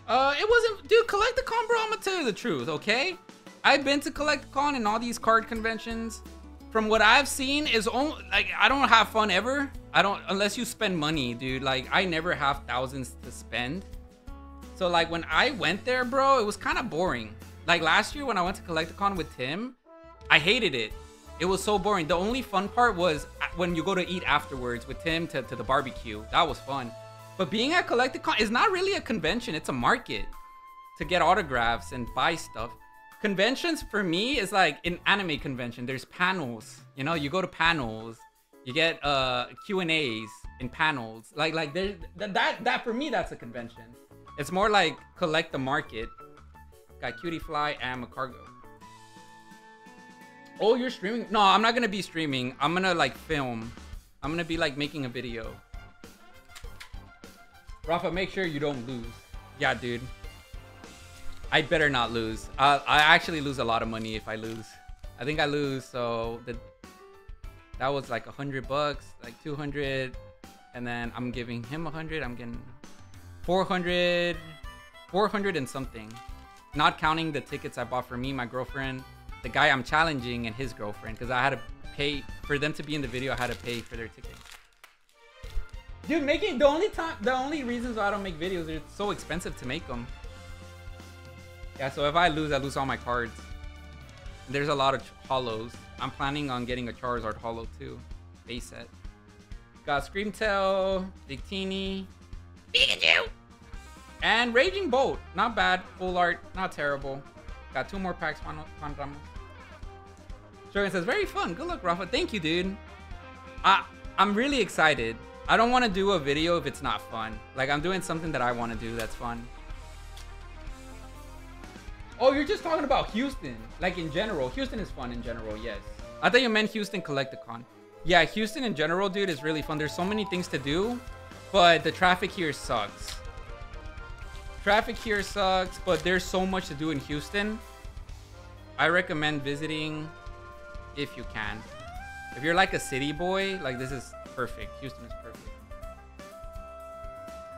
Uh, it wasn't, dude. Collect-A-Con, bro. I'm gonna tell you the truth, okay? I've been to Collect-A-Con and all these card conventions. From what I've seen, is only like I don't have fun ever. I don't unless you spend money, dude. Like I never have thousands to spend. So like when I went there, bro, it was kind of boring. Like last year when I went to Collect-A-Con with Tim, I hated it. It was so boring. The only fun part was uh, when you go to eat afterwards with Tim to, to the barbecue. That was fun. But being at Collect-A-Con is not really a convention. It's a market to get autographs and buy stuff. Conventions for me is like an anime convention. There's panels. You know, you go to panels. You get uh Q and A's in panels. Like like there that, that that for me that's a convention. It's more like collect the market. Got Cutiefly and Magcargo. Oh, you're streaming? No, I'm not gonna be streaming. I'm gonna like film. I'm gonna be like making a video. Rafa, make sure you don't lose. Yeah, dude. I better not lose. Uh, I actually lose a lot of money if I lose. I think I lose, so the that was like a hundred bucks, like 200, and then I'm giving him a hundred. I'm getting 400, 400 and something, not counting the tickets I bought for me, my girlfriend, the guy I'm challenging, and his girlfriend, because I had to pay for them to be in the video. I had to pay for their tickets. Dude, making the only time, the only reasons why I don't make videos, it's so expensive to make them. Yeah, so if I lose, I lose all my cards. There's a lot of holos. I'm planning on getting a Charizard holo too. Base set. Got Scream Tail, Victini, Pikachu, and Raging Bolt. Not bad. Full art, not terrible. Got two more packs, Juan, Juan Ramos. Shogun says, very fun. Good luck, Rafa. Thank you, dude. I, I'm really excited. I don't want to do a video if it's not fun. Like, I'm doing something that I want to do that's fun. Oh, you're just talking about Houston. Like, in general. Houston is fun in general, yes. I thought you meant Houston Collect-A-Con. Yeah, Houston in general, dude, is really fun. There's so many things to do, but the traffic here sucks. Traffic here sucks, but there's so much to do in Houston. I recommend visiting if you can. If you're like a city boy, like this is perfect. Houston is perfect.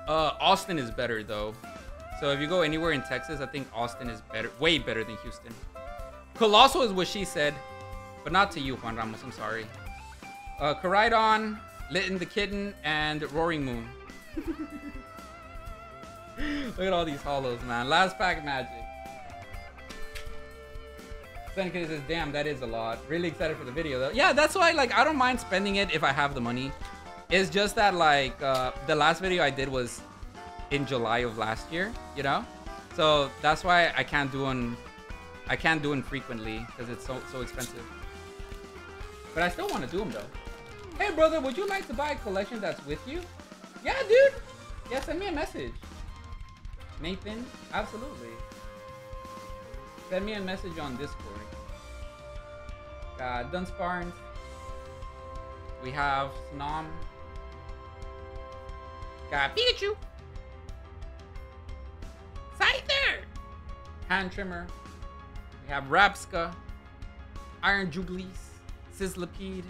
Uh, Austin is better though. So if you go anywhere in Texas, I think Austin is better, way better than Houston. Colossal is what she said, but not to you, Juan Ramos. I'm sorry. Uh, Koraidon, Litten the Kitten, and Roaring Moon. Look at all these holos, man. Last pack magic. Seneca says, damn, that is a lot. Really excited for the video, though. Yeah, that's why, like, I don't mind spending it if I have the money. It's just that like uh, the last video I did was in July of last year, you know, so that's why I can't do them. I can't do them frequently because it's so so expensive. But I still want to do them though. Hey brother, would you like to buy a collection that's with you? Yeah, dude. Yeah, send me a message. Nathan, absolutely. Send me a message on Discord. Uh, Dunsparce. We have Snom. Got Pikachu. Scyther. Hand Trimmer. We have Rabsca. Iron Jugulis. Sizzlipede.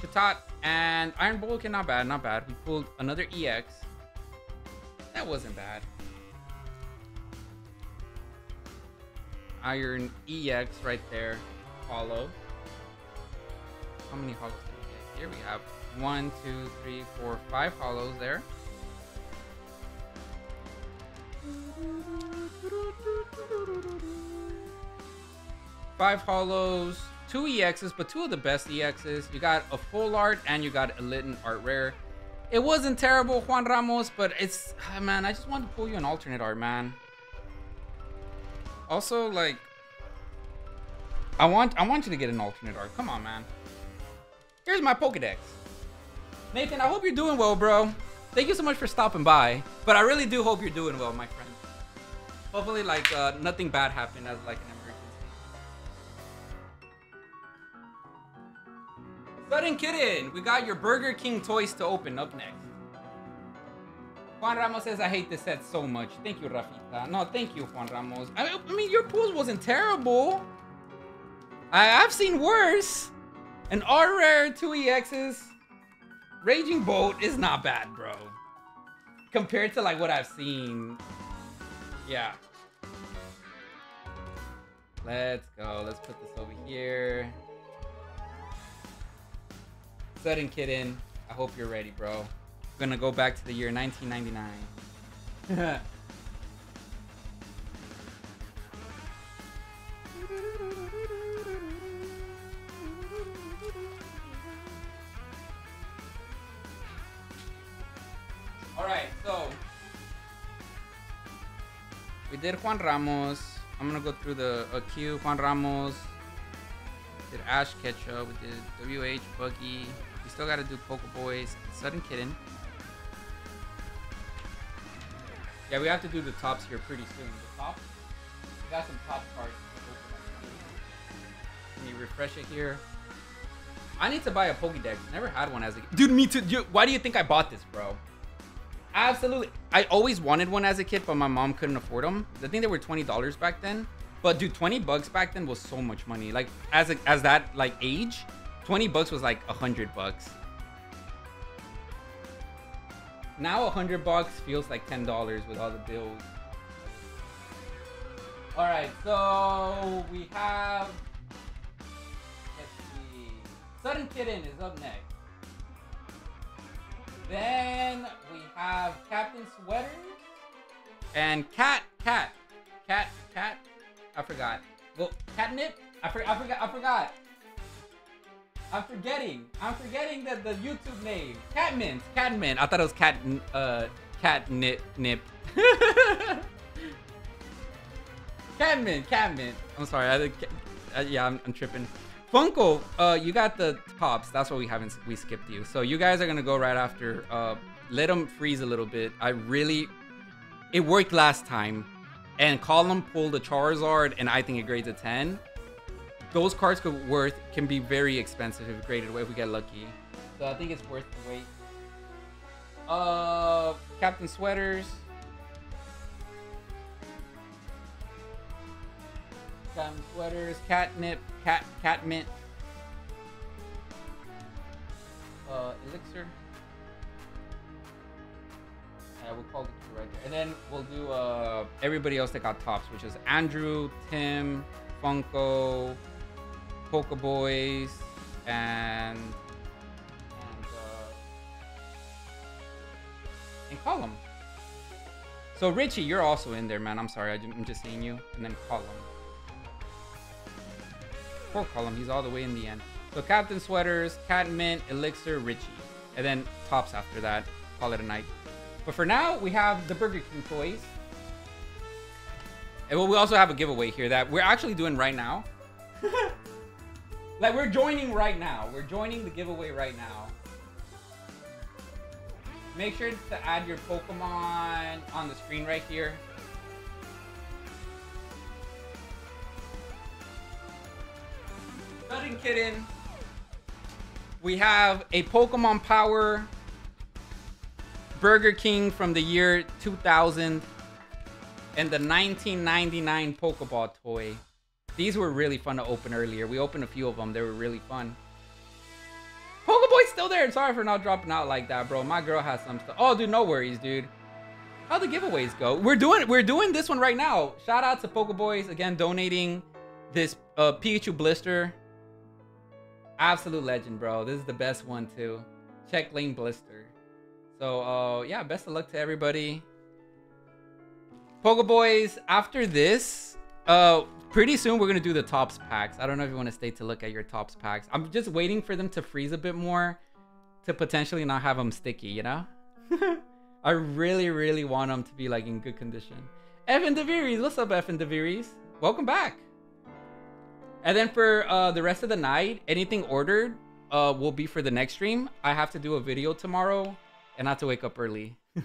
Chatot. And Iron Bulk. Not bad, not bad. We pulled another EX. That wasn't bad. Iron EX right there. Holo. How many holos did we get? Here we have one, two, three, four, five holos there. Five holos, two EXs, but two of the best EXs. You got a full art and you got a Litten art rare. It wasn't terrible, Juan Ramos, but it's, ah, man, I just wanted to pull you an alternate art, man. Also, like, I want, I want you to get an alternate art. Come on, man. Here's my Pokedex. Nathan, I hope you're doing well, bro. Thank you so much for stopping by. But I really do hope you're doing well, my friend. Hopefully, like, uh, nothing bad happened as, like, an emergency. Sudden Kitten, we got your Burger King toys to open up next. Juan Ramos says, I hate this set so much. Thank you, Rafita. No, thank you, Juan Ramos. I, I mean, your pool wasn't terrible. I, I've seen worse. An R rare, two EXs. Raging Bolt is not bad, bro. Compared to like what I've seen Yeah. Let's go. Let's put this over here. Sudden Kitten. I hope you're ready, bro. I'm gonna go back to the year 1999. All right, so we did Juan Ramos. I'm gonna go through the uh, queue. Juan Ramos. Did Ash Ketchup. We did WH Buggy. We still gotta do Poke Boys. Sudden Kitten. Yeah, we have to do the Topps here pretty soon. The top. We got some top cards. Can you refresh it here? I need to buy a Pokédex. Never had one as a dude. Me too. Dude, why do you think I bought this, bro? Absolutely. I always wanted one as a kid, but my mom couldn't afford them. I think they were twenty dollars back then. But dude, twenty bucks back then was so much money. Like as a, as that like age, twenty bucks was like a hundred bucks. Now a hundred bucks feels like ten dollars with all the bills. All right, so we have. Sudden Kitten is up next. Then have Captain Sweater and Cat, Cat, Cat, Cat. I forgot. Well, Catnip. I, for, I forgot. I forgot. I'm forgetting. I'm forgetting the, the YouTube name. Catmint. Catmint. I thought it was cat. Uh, catnip. Nip. Catmint. Catmint. I'm sorry. I, uh, yeah, I'm, I'm tripping. Funko, uh, you got the Topps. That's what we haven't. We skipped you. So you guys are gonna go right after. Uh, let them freeze a little bit. I really, it worked last time, and Column pulled a Charizard, and I think it grades a 10. Those cards could worth can be very expensive if graded if we get lucky. So I think it's worth the wait. Uh, Captain Sweaters. Captain Sweaters, Catnip, Cat, Catmint. Uh, Elixir. We'll call the right there. And then we'll do uh everybody else that got Topps, which is Andrew, Tim, Funko, Pokeboys, and and uh, and Column. So Richie, you're also in there, man. I'm sorry, I'm just seeing you. And then Column. Poor Column, he's all the way in the end. So Captain Sweaters, Cat Mint, Elixir, Richie. And then Topps after that. Call it a night. But for now, we have the Burger King toys. And well, we also have a giveaway here that we're actually doing right now. like we're joining right now. We're joining the giveaway right now. Make sure to add your Pokemon on the screen right here. Sudden Kitten. We have a Pokemon Power Burger King from the year 2000 and the 1999 Pokeball toy. These were really fun to open earlier. We opened a few of them. They were really fun. Pokeboy's still there. Sorry for not dropping out like that, bro. My girl has some stuff. Oh, dude, no worries, dude. How the giveaways go? We're doing we're doing this one right now. Shout out to Pokeboys again donating this uh, Pikachu blister. Absolute legend, bro. This is the best one too. Check lane blister. So uh yeah, best of luck to everybody. Pogo Pokeboys, after this, uh pretty soon we're gonna do the Topps packs. I don't know if you want to stay to look at your Topps packs. I'm just waiting for them to freeze a bit more to potentially not have them sticky, you know? I really, really want them to be like in good condition. Evan DeVries, what's up, Evan DeVries? Welcome back. And then for uh, the rest of the night, anything ordered uh, will be for the next stream. I have to do a video tomorrow and not to wake up early.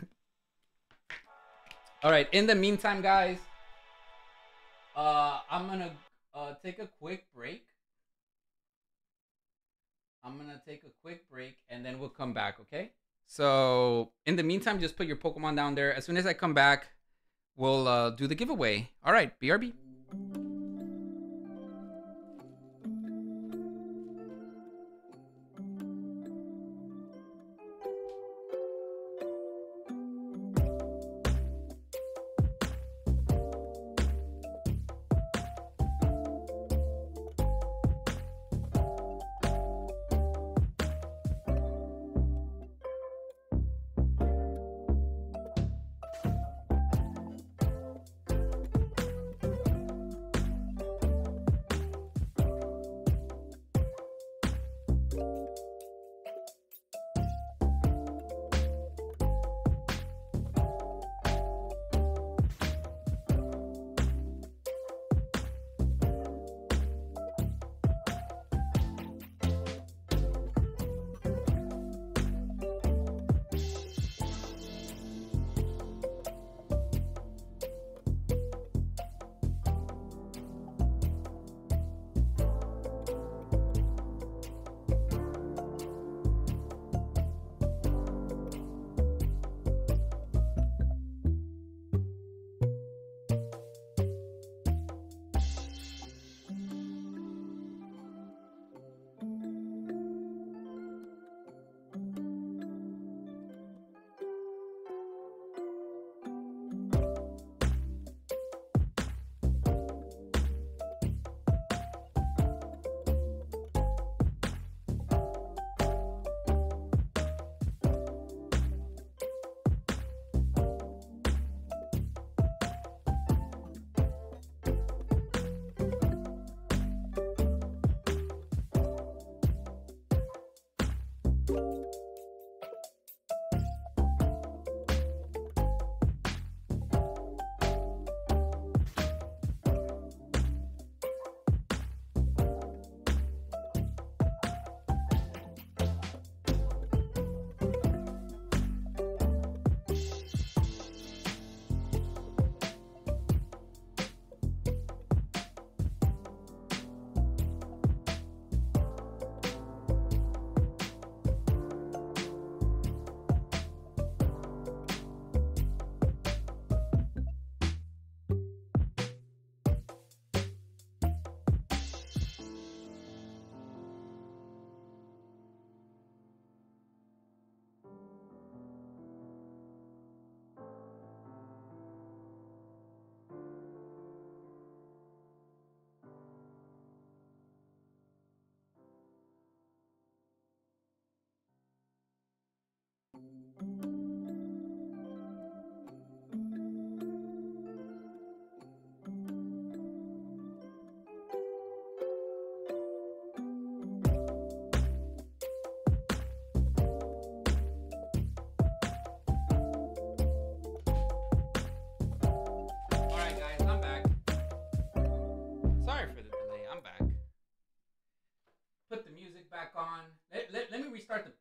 All right. In the meantime, guys, uh, I'm gonna uh, take a quick break. I'm gonna take a quick break and then we'll come back. Okay. So in the meantime, just put your Pokemon down there. As soon as I come back, we'll uh, do the giveaway. All right. BRB.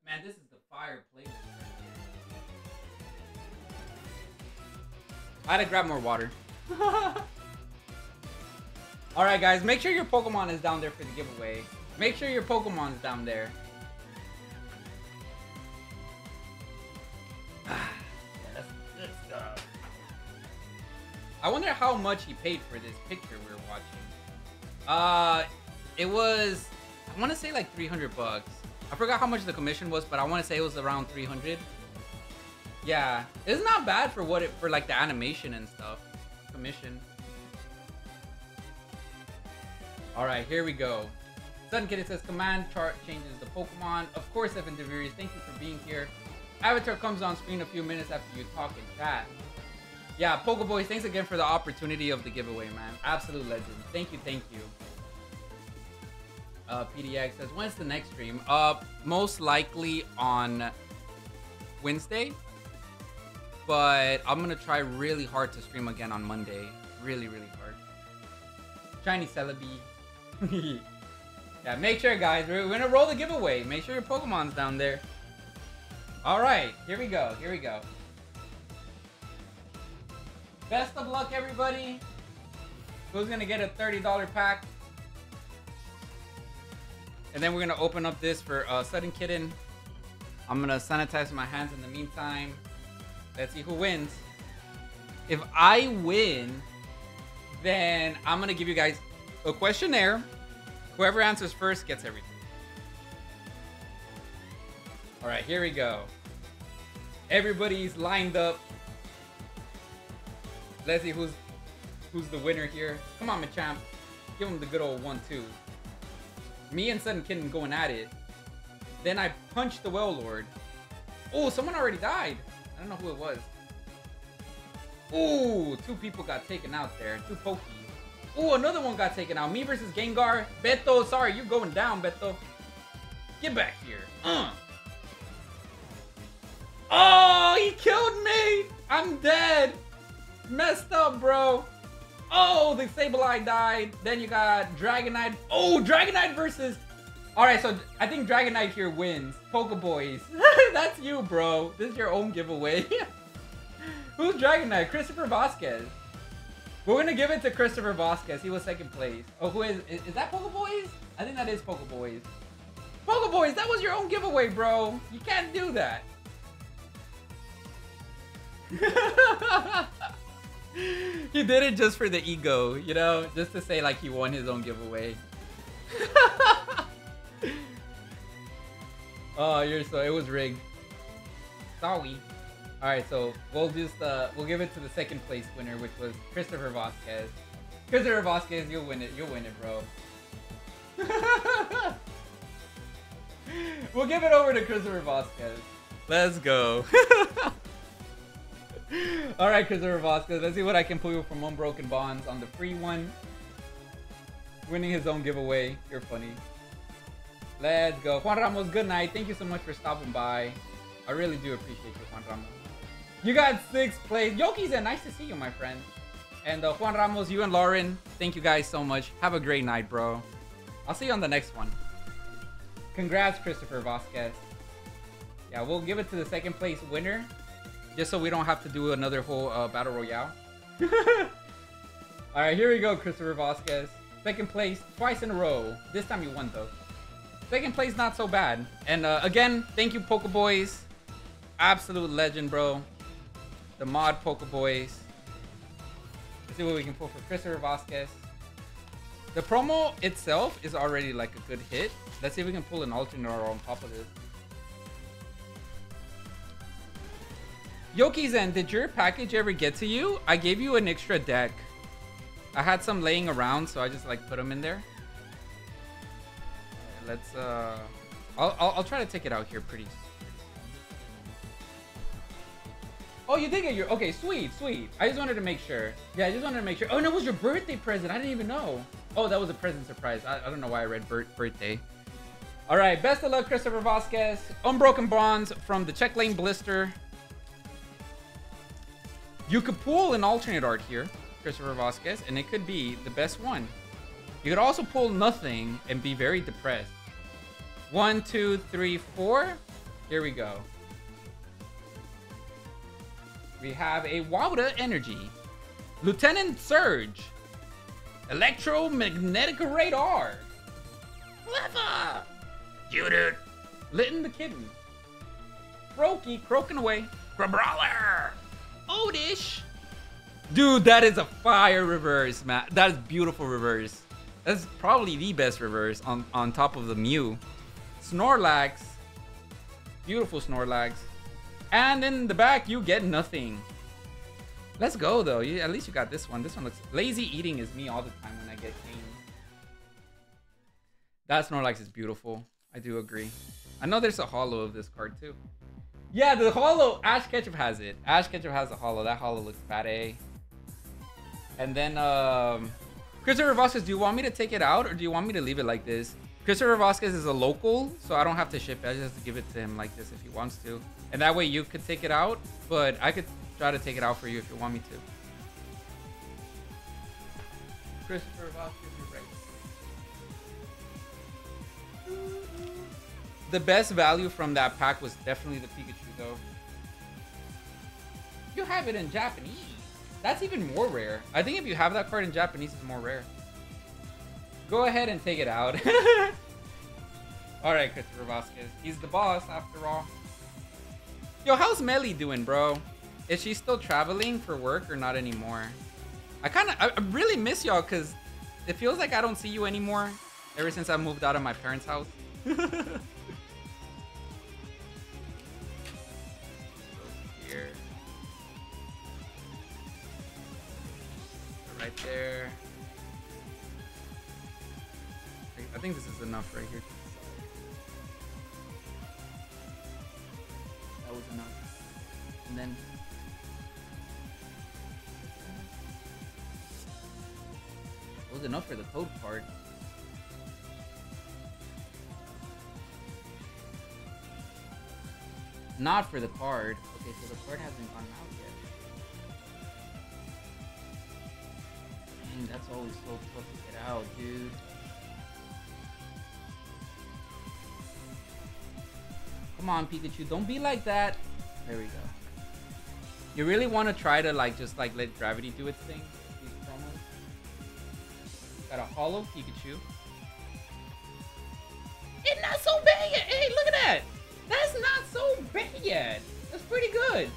Man, this is the fire playlist. I had to grab more water. Alright guys, make sure your Pokemon is down there for the giveaway. Make sure your Pokemon is down there. I wonder how much he paid for this picture we are watching. Uh, it was, I want to say like 300 bucks. I forgot how much the commission was, but I want to say it was around 300. Yeah, it's not bad for what it for like the animation and stuff. Commission. All right, here we go. Sudden Kid, it says command chart changes the Pokemon. Of course, Evan DeVries, thank you for being here. Avatar comes on screen a few minutes after you talk in chat. Yeah, Pokeboys, thanks again for the opportunity of the giveaway, man. Absolute legend. Thank you, thank you. Uh, PDX says, when's the next stream? Uh, most likely on Wednesday. But I'm gonna try really hard to stream again on Monday. Really, really hard. Shiny Celebi. yeah, make sure, guys. We're, we're gonna roll the giveaway. Make sure your Pokemon's down there. All right, here we go. Here we go. Best of luck, everybody. Who's gonna get a $30 pack? And then we're gonna open up this for uh, Sudden Kitten. I'm gonna sanitize my hands in the meantime. Let's see who wins. If I win, then I'm gonna give you guys a questionnaire. Whoever answers first gets everything. All right, here we go. Everybody's lined up. Let's see who's who's the winner here. Come on, Machamp. Give him the good old one-two. Me and Sudden Kitten going at it. Then I punched the Wailord. Oh, someone already died. I don't know who it was. Ooh, two people got taken out there. Two Pokies. Ooh, another one got taken out. Me versus Gengar. Beto, sorry, you're going down, Beto. Get back here. Uh. Oh, he killed me. I'm dead. Messed up, bro. Oh, the Sableye died. Then you got Dragonite. Oh, Dragonite versus... Alright, so I think Dragonite here wins. Pokeboys. That's you, bro. This is your own giveaway. Who's Dragonite? Christopher Vasquez. We're gonna give it to Christopher Vasquez. He was second place. Oh, who is... Is, is that Pokeboys? I think that is Pokeboys. Pokeboys, that was your own giveaway, bro. You can't do that. he did it just for the ego, you know? Just to say like he won his own giveaway. oh, you're so it was rigged. Sorry. Alright, so we'll just uh we'll give it to the second place winner, which was Christopher Vasquez. Christopher Vasquez, you'll win it. You'll win it, bro. we'll give it over to Christopher Vasquez. Let's go. All right, Christopher Vasquez. Let's see what I can pull you from Unbroken Bonds on the free one. Winning his own giveaway. You're funny. Let's go. Juan Ramos, good night. Thank you so much for stopping by. I really do appreciate you, Juan Ramos. You got sixth place. Yoki's a nice to see you, my friend. And uh, Juan Ramos, you and Lauren, thank you guys so much. Have a great night, bro. I'll see you on the next one. Congrats, Christopher Vasquez. Yeah, we'll give it to the second place winner. Just so we don't have to do another whole uh, battle royale. All right, here we go, Christopher Vasquez. Second place, twice in a row. This time you won, though. Second place, not so bad. And uh, again, thank you, Pokeboys. Absolute legend, bro. The mod Pokeboys. Let's see what we can pull for Christopher Vasquez. The promo itself is already like a good hit. Let's see if we can pull an alternate on top of this. Yoki-Zen, did your package ever get to you? I gave you an extra deck. I had some laying around, so I just like put them in there. let's, uh... I'll, I'll, I'll, try to take it out here pretty, Oh, you did get your... Okay, sweet, sweet. I just wanted to make sure. Yeah, I just wanted to make sure. Oh, no, it was your birthday present. I didn't even know. Oh, that was a present surprise. I, I don't know why I read birthday. All right, best of luck, Christopher Vasquez. Unbroken Bonds from the Check Lane Blister. You could pull an alternate art here, Christopher Vasquez, and it could be the best one. You could also pull nothing and be very depressed. One, two, three, four. Here we go. We have a Wowda Energy. Lieutenant Surge. Electromagnetic Radar. Clever. Judith. Litten the Kitten. Brokey croaking away. Grabrawler. Dude, that is a fire reverse, man. That is beautiful reverse. That's probably the best reverse on, on top of the Mew. Snorlax. Beautiful Snorlax. And in the back, you get nothing. Let's go, though. You, at least you got this one. This one looks... Lazy eating is me all the time when I get cane. That Snorlax is beautiful. I do agree. I know there's a holo of this card, too. Yeah, the holo. Ash Ketchup has it. Ash Ketchup has the holo. That holo looks fat A. And then, um... Christopher Vasquez, do you want me to take it out or do you want me to leave it like this? Christopher Vasquez is a local, so I don't have to ship it. I just have to give it to him like this if he wants to. And that way you could take it out, but I could try to take it out for you if you want me to. Christopher Vasquez, you're right. The best value from that pack was definitely the Pikachu, though. You have it in Japanese. That's even more rare. I think if you have that card in Japanese, it's more rare. Go ahead and take it out. Alright, Christopher Vasquez. He's the boss, after all. Yo, how's Melly doing, bro? Is she still traveling for work or not anymore? I kind of, I really miss y'all because it feels like I don't see you anymore ever since I moved out of my parents' house. Right there. I think this is enough right here. That was enough. And then was enough for the code part. Not for the card. Okay, so the card hasn't gone out that's always so tough to get out, dude. Come on, Pikachu. Don't be like that. There we go. You really want to try to like just like let gravity do its thing? Got a holo Pikachu. It's not so bad yet. Hey, look at that. That's not so bad yet. That's pretty good.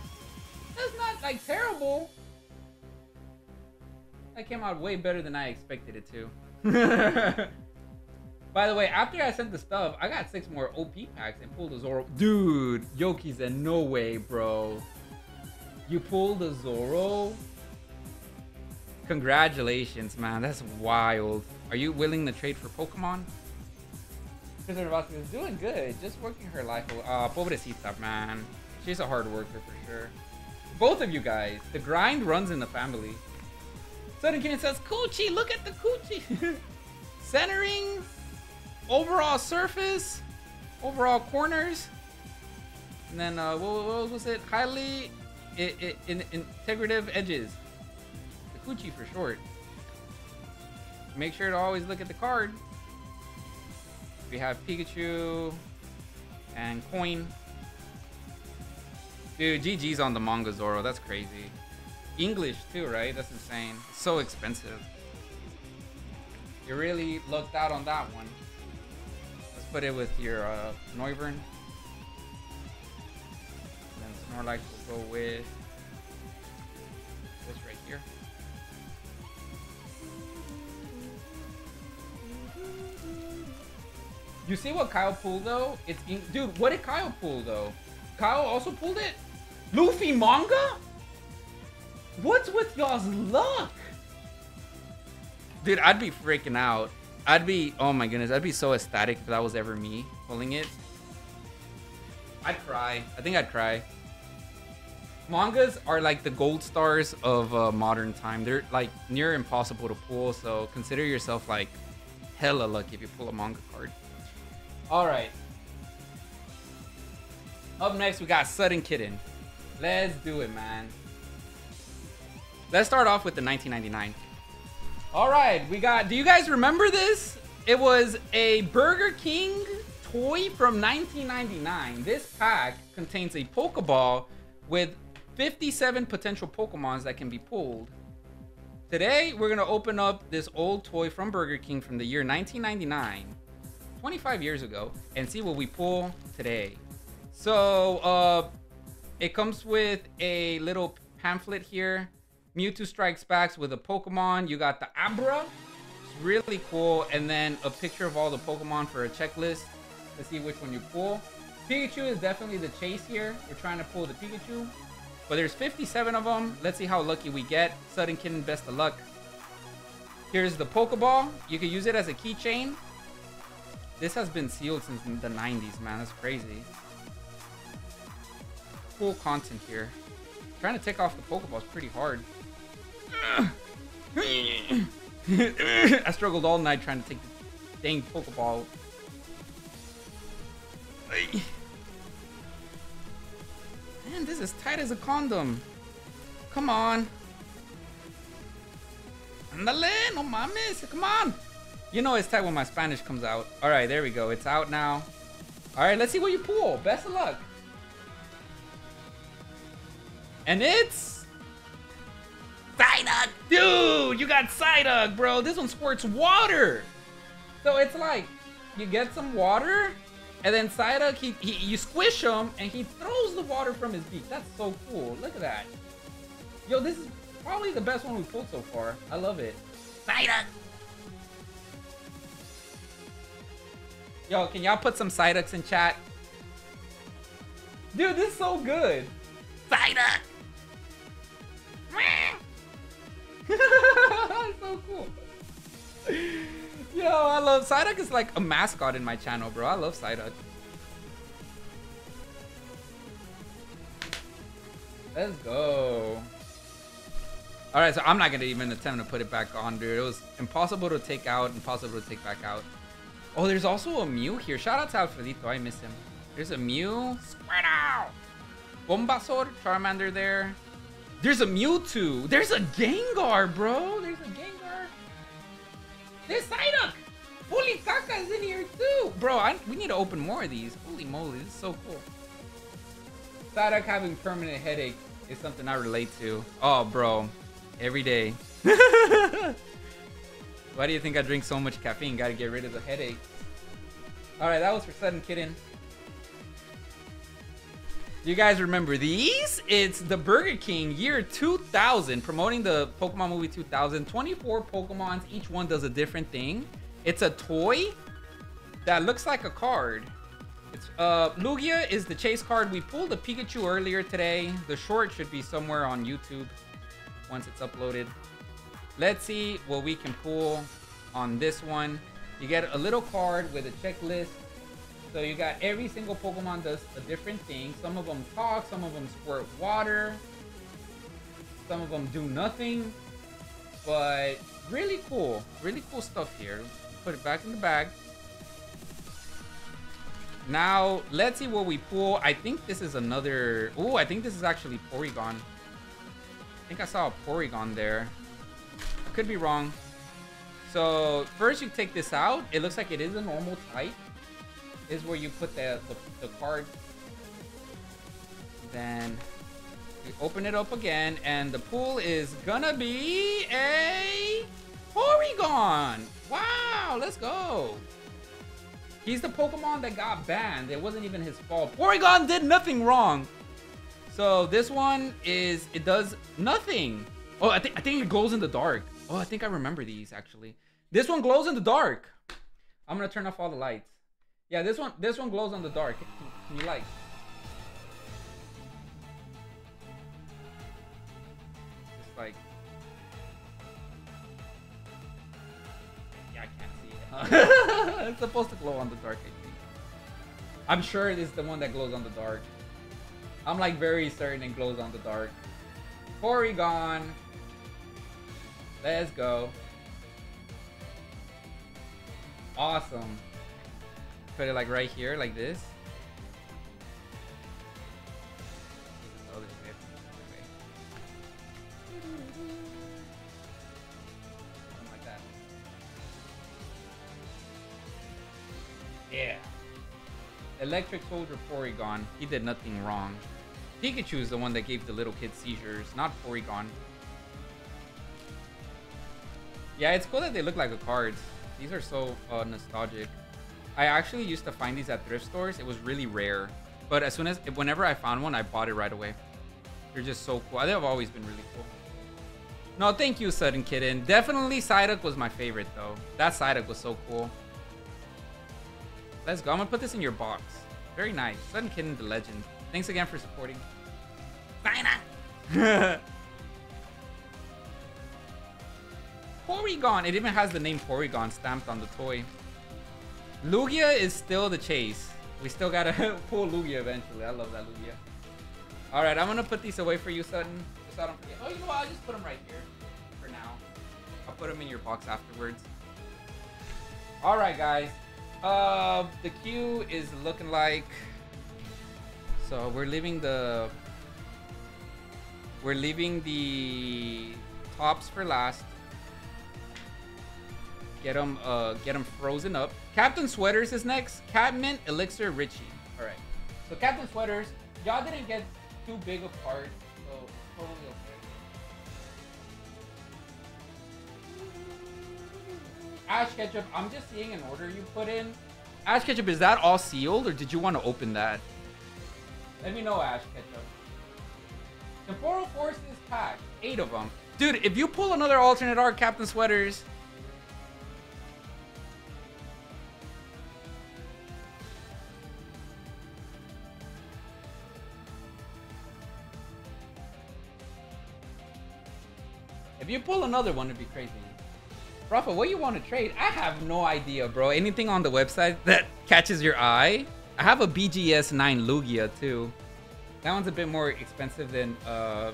That's not like terrible. That came out way better than I expected it to. By the way, after I sent the stuff, I got six more OP packs and pulled a Zoro. Dude, Yoki said, no way, bro. You pulled a Zoro? Congratulations, man. That's wild. Are you willing to trade for Pokemon? Prisoner Vasquez is doing good. Just working her life. Uh, pobrecita, man. She's a hard worker for sure. Both of you guys. The grind runs in the family. Sudden Kitten says, Coochie, look at the coochie. Centering overall surface, overall corners, and then uh, what, what was it? Highly in, integrative edges. The Coochie for short. Make sure to always look at the card. We have Pikachu and Coin. Dude, GG's on the manga Zoro. That's crazy. English too, right? That's insane. It's so expensive. You really looked out on that one Let's put it with your uh, Noivern. Then Snorlax will go with this right here. You see what Kyle pulled though? It's dude. What did Kyle pull though? Kyle also pulled it. Luffy manga? What's with y'all's luck? Dude, I'd be freaking out I'd be, oh my goodness, I'd be so ecstatic if that was ever me pulling it. I'd cry. I think I'd cry. Mangas are like the gold stars of uh, modern time. They're like near impossible to pull, so consider yourself like hella lucky if you pull a manga card. All right. Up next, we got Sudden Kitten. Let's do it, man. Let's start off with the 1999. All right, we got. Do you guys remember this? It was a Burger King toy from 1999. This pack contains a Pokeball with 57 potential Pokemons that can be pulled. Today, we're gonna open up this old toy from Burger King from the year 1999, 25 years ago, and see what we pull today. So, uh, it comes with a little pamphlet here. Mewtwo Strikes Back with a Pokemon. You got the Abra. It's really cool. And then a picture of all the Pokemon for a checklist to see which one you pull. Pikachu is definitely the chase here. We're trying to pull the Pikachu. But there's 57 of them. Let's see how lucky we get. Suddenkin, best of luck. Here's the Pokeball. You can use it as a keychain. This has been sealed since the 90s, man. That's crazy. Cool content here. Trying to take off the Pokeball is pretty hard. I struggled all night trying to take the dang Pokeball. Man, this is tight as a condom. Come on. Andale, no mames, come on. You know it's tight when my Spanish comes out. All right, there we go. It's out now. All right, let's see what you pull. Best of luck. And it's... Psyduck! Dude, you got Psyduck, bro. This one squirts water. So it's like, you get some water, and then Psyduck, he, he, you squish him, and he throws the water from his beak. That's so cool. Look at that. Yo, this is probably the best one we pulled so far. I love it. Psyduck! Yo, can y'all put some Psyducks in chat? Dude, this is so good. Psyduck! so cool. Yo, I love Psyduck is like a mascot in my channel, bro. I love Psyduck. Let's go. All right, so I'm not gonna even attempt to put it back on, dude. It was impossible to take out, impossible to take back out. Oh, there's also a Mew here. Shout out to Alfredito, I miss him. There's a Mew. Squirtle! Bulbasaur, Charmander there. There's a Mewtwo. There's a Gengar, bro. There's a Gengar. There's Psyduck. Holy caca is in here too. Bro, I, we need to open more of these. Holy moly, this is so cool. Psyduck having permanent headache is something I relate to. Oh, bro. Every day. Why do you think I drink so much caffeine? Gotta get rid of the headache. Alright, that was for Sudden Kitten. You guys remember these? It's the Burger King year 2000, promoting the Pokemon movie 2000. 24 Pokemons, each one does a different thing. It's a toy that looks like a card. It's uh, Lugia is the chase card. We pulled a Pikachu earlier today. The short should be somewhere on YouTube once it's uploaded. Let's see what we can pull on this one. You get a little card with a checklist so you got every single Pokemon does a different thing. Some of them talk, some of them squirt water, some of them do nothing. But really cool, really cool stuff here. Put it back in the bag. Now, let's see what we pull. I think this is another... Oh, I think this is actually Porygon. I think I saw a Porygon there. Could be wrong. So, first you take this out. It looks like it is a normal type is where you put the, the, the card. Then you open it up again, and the pool is gonna be a Porygon. Wow, let's go. He's the Pokemon that got banned. It wasn't even his fault. Porygon did nothing wrong. So this one is, it does nothing. Oh, I think I think it glows in the dark. Oh, I think I remember these actually. This one glows in the dark. I'm gonna turn off all the lights. Yeah, this one this one glows on the dark. Can, you like? Just like. Yeah, I can't see it. It's supposed to glow on the dark. I think. I'm sure it is the one that glows on the dark. I'm like very certain it glows on the dark. Porygon. Let's go. Awesome put it like right here, like this. Yeah. Electric Soldier Porygon. He did nothing wrong. Pikachu is the one that gave the little kid seizures, not Porygon. Yeah, it's cool that they look like the cards. These are so uh, nostalgic. I actually used to find these at thrift stores. It was really rare. But as soon as, whenever I found one, I bought it right away. They're just so cool. They've always been really cool. No, thank you, Sudden Kitten. Definitely Psyduck was my favorite, though. That Psyduck was so cool. Let's go. I'm going to put this in your box. Very nice. Sudden Kitten, the legend. Thanks again for supporting. China! Porygon. It even has the name Porygon stamped on the toy. Lugia is still the chase. We still gotta pull Lugia eventually. I love that Lugia. All right, I'm gonna put these away for you, Sutton. Just so I don't forget. Oh, you know what? I'll just put them right here for now. I'll put them in your box afterwards. All right, guys. Uh, the queue is looking like. So we're leaving the. We're leaving the Topps for last. Get them, uh, get them frozen up. Captain Sweaters is next. Catmint, Elixir, Richie. All right. So Captain Sweaters, y'all didn't get too big of part, so totally okay. Ash Ketchup, I'm just seeing an order you put in. Ash Ketchup, is that all sealed, or did you want to open that? Let me know, Ash Ketchup. Temporal is packed. eight of them. Dude, if you pull another alternate art Captain Sweaters, If you pull another one, it'd be crazy. Rafa, what you want to trade? I have no idea, bro. Anything on the website that catches your eye? I have a BGS 9 Lugia, too. That one's a bit more expensive than uh,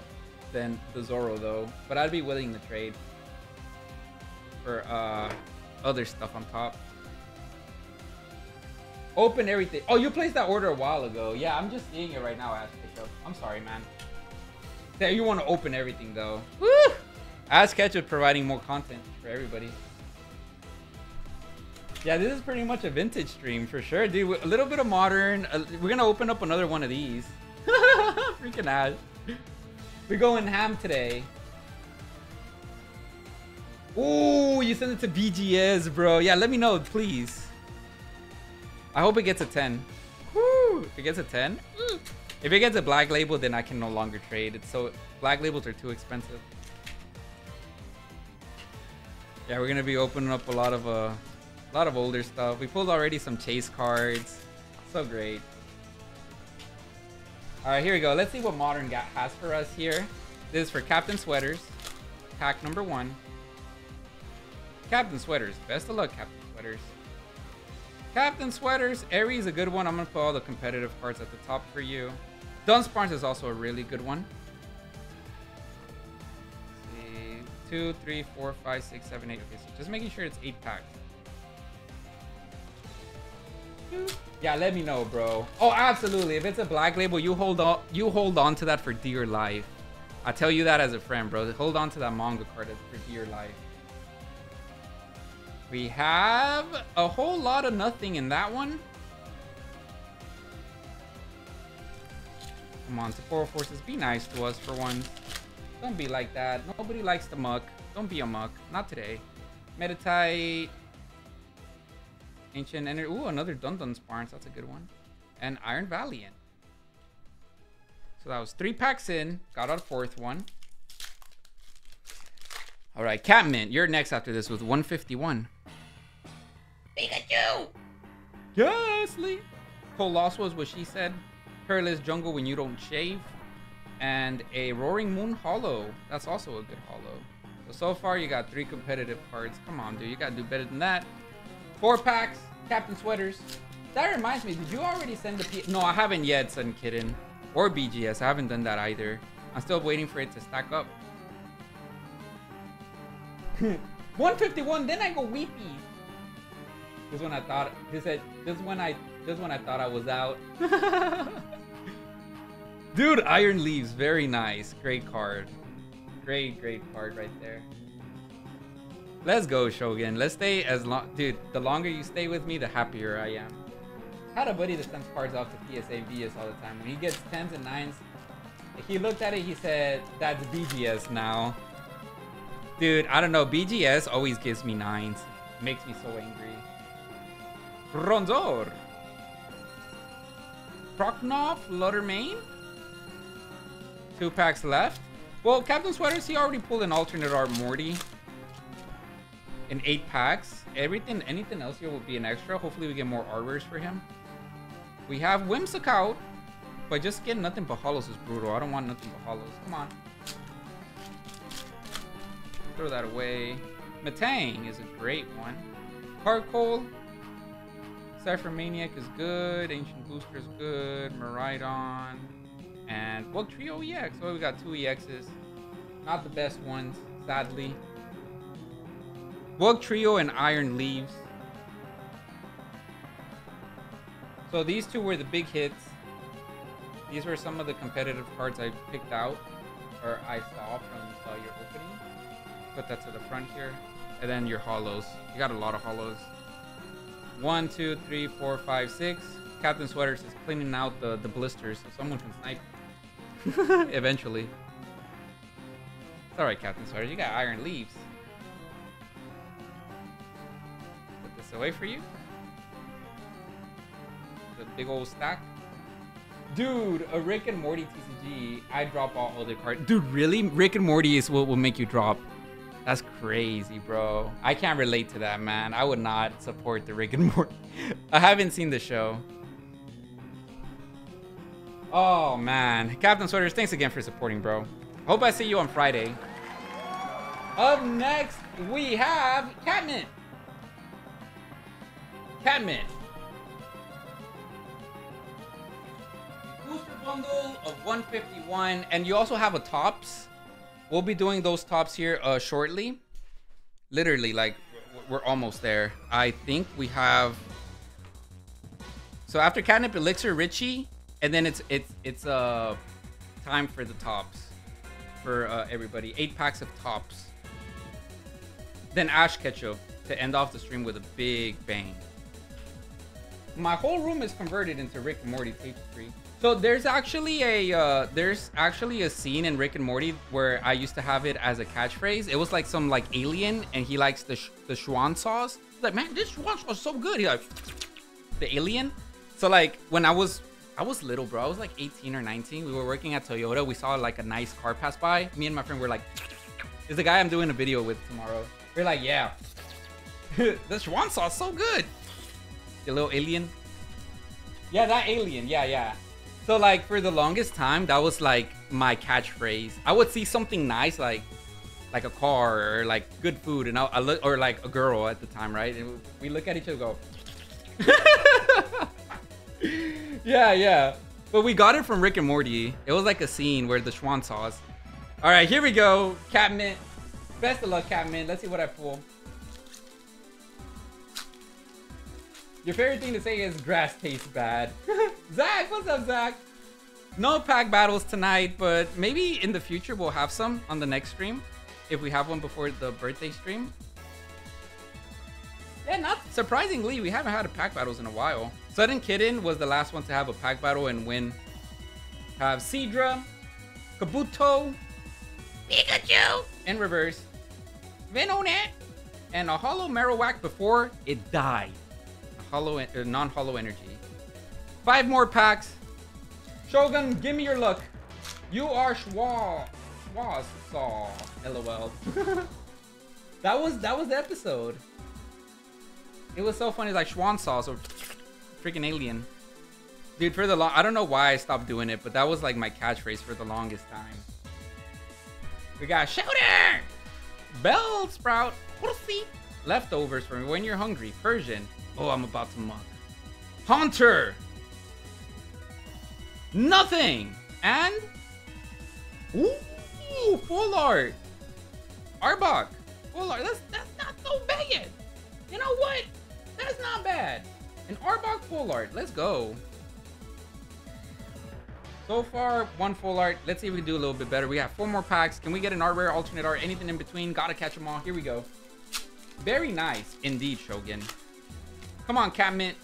than the Zoro, though. But I'd be willing to trade for uh, other stuff on top. Open everything. Oh, you placed that order a while ago. Yeah, I'm just seeing it right now, Ash. I'm sorry, man. Yeah, you want to open everything, though. Woo! Ash Ketchup providing more content for everybody. Yeah, this is pretty much a vintage stream for sure, dude. A little bit of modern. Uh, we're gonna open up another one of these. Freaking Ash. We're going ham today. Ooh, you sent it to BGS, bro. Yeah, let me know, please. I hope it gets a 10. Woo! If it gets a 10, if it gets a black label, then I can no longer trade. It's so black labels are too expensive. Yeah, we're gonna be opening up a lot of uh, a lot of older stuff. We pulled already some chase cards. So great. All right, here we go. Let's see what Modern Gat has for us here. This is for Captain Sweaters, pack number one. Captain Sweaters. Best of luck, Captain Sweaters. Captain Sweaters. Aries a good one. I'm gonna put all the competitive cards at the top for you. Dunsparce is also a really good one. Two, three, four, five, six, seven, eight. Okay, so just making sure it's eight packs. Yeah, let me know, bro. Oh, absolutely. If it's a black label, you hold on. You hold on to that for dear life. I tell you that as a friend, bro. Hold on to that manga card for dear life. We have a whole lot of nothing in that one. Come on, Sapporo Forces, be nice to us for once. Don't be like that. Nobody likes the muck. Don't be a muck. Not today. Meditite. Ancient Energy. Ooh, another Dun Dunsparce. That's a good one. And Iron Valiant. So that was three packs in. Got our fourth one. All right, Catmint, you're next after this with 151. Pikachu! Yes, Lee. Colossal was what she said. Perilous Jungle when you don't shave and a Roaring Moon Holo. That's also a good holo. So, so far you got three competitive cards. Come on, dude. You got to do better than that. Four packs. Captain Sweaters. That reminds me, did you already send the P... No, I haven't yet, Sun Kitten. Or BGS. I haven't done that either. I'm still waiting for it to stack up. 151, then I go weepy. This one I thought this this one I this one I thought I was out. Dude, Iron Leaves, very nice. Great card. Great, great card right there. Let's go, Shogun. Let's stay as long... Dude, the longer you stay with me, the happier I am. had a buddy that sends cards off to PSA VS all the time. When he gets 10s and 9s, he looked at it, he said, that's BGS now. Dude, I don't know. BGS always gives me 9s. Makes me so angry. Ronzor. Prokhnoff, Luttermane. Two packs left. Well, Captain Sweaters, he already pulled an alternate art Morty. In eight packs. Everything, anything else here will be an extra. Hopefully we get more art rares for him. We have Whimsicott. But just getting nothing but holos is brutal. I don't want nothing but holos. Come on. Throw that away. Metang is a great one. Carkol. Cypher Maniac is good. Ancient Booster is good. Miraidon. And well, Trio EX. Oh, we got two EXs. Not the best ones, sadly. Wugtrio and Iron Leaves. So these two were the big hits. These were some of the competitive cards I picked out, or I saw from uh, your opening. Put that to the front here. And then your holos. You got a lot of holos. One, two, three, four, five, six. Captain Sweaters is cleaning out the, the blisters so someone can snipe. Eventually. Alright, Captain Sweaters. You got iron leaves. Put this away for you. The big old stack. Dude, a Rick and Morty TCG. I drop all other cards. Dude, really? Rick and Morty is what will make you drop. That's crazy, bro. I can't relate to that, man. I would not support the Rick and Morty. I haven't seen the show. Oh, man. Captain Sweaters, thanks again for supporting, bro. Hope I see you on Friday. Up next, we have Catmint. Catmint. Booster bundle of 151. And you also have a Topps. We'll be doing those Topps here uh, shortly. Literally, like, we're almost there. I think we have... So after Catnip Elixir, Richie, and then it's it's it's uh time for the Topps for uh, everybody. Eight packs of Topps. Then Ash Ketchup to end off the stream with a big bang. My whole room is converted into Rick and Morty tapestry. So there's actually a uh, there's actually a scene in Rick and Morty where I used to have it as a catchphrase. It was like some like alien, and he likes the sh the Schwan sauce. Like, man, this Schwan sauce is so good. He like the alien. So like when I was I was little, bro. I was like 18 or 19. We were working at Toyota. We saw like a nice car pass by. Me and my friend were like, "Is the guy I'm doing a video with tomorrow?" We're like, "Yeah." the Schwan sauce so good. The little alien. Yeah, that alien. Yeah, yeah. So like for the longest time, that was like my catchphrase. I would see something nice, like like a car or like good food, and I, I look or like a girl at the time, right? And we look at each other, go. yeah, yeah. But we got it from Rick and Morty. It was like a scene where the Schwan sauce. All right, here we go. Catmint. Best of luck, Catmint. Let's see what I pull. Your favorite thing to say is grass tastes bad. Zach, what's up, Zach? No pack battles tonight, but maybe in the future we'll have some on the next stream. If we have one before the birthday stream. Yeah, not surprisingly, we haven't had a pack battles in a while. Sudden Kitten was the last one to have a pack battle and win. Have Seadra, Kabuto, Pikachu, in reverse, Venonat, and a Holo Marowak before it died. A holo, uh, non-holo energy. Five more packs. Shogun, give me your look. You are Schwa, Schwa Saw. LOL. that was that was the episode. It was so funny, like Schwan sauce or freaking alien. Dude, for the long, I don't know why I stopped doing it, but that was like my catchphrase for the longest time. We got Shooter! Bellsprout, Pussy! Leftovers for when you're hungry. Persian. Oh, I'm about to muck. Haunter! Nothing! And... Ooh, full art! Arbok! Full art. That's, that's not so bad! You know what? That's not bad. An Arbok full art. Let's go. So far, one full art. Let's see if we can do a little bit better. We have four more packs. Can we get an art rare, alternate art, anything in between? Gotta catch them all. Here we go. Very nice. Indeed, Shogun. Come on, Catmint.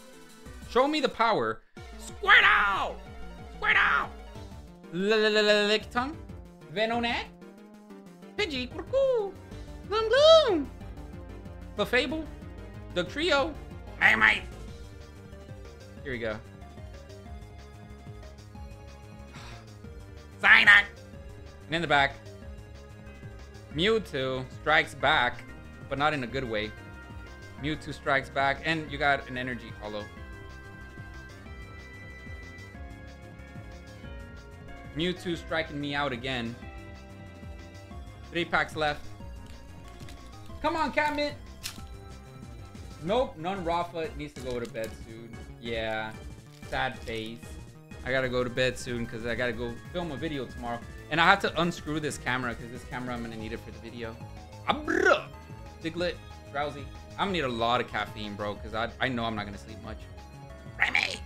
Show me the power. Squirtle! Squirtle! Lickitung. Venonat. Pidgey. Cuckoo. Gloom Gloom. Clefable. The fable? The Trio. Here we go. Psyduck. And in the back, Mewtwo strikes back, but not in a good way. Mewtwo strikes back, and you got an energy holo. Mewtwo striking me out again. Three packs left. Come on, Catmint. Nope, none Rafa needs to go to bed soon. Yeah, sad face. I gotta go to bed soon because I gotta go film a video tomorrow. And I have to unscrew this camera because this camera I'm gonna need it for the video. Abra! Diglett, Drowzee. I'm gonna need a lot of caffeine, bro, because I, I know I'm not gonna sleep much. Remy!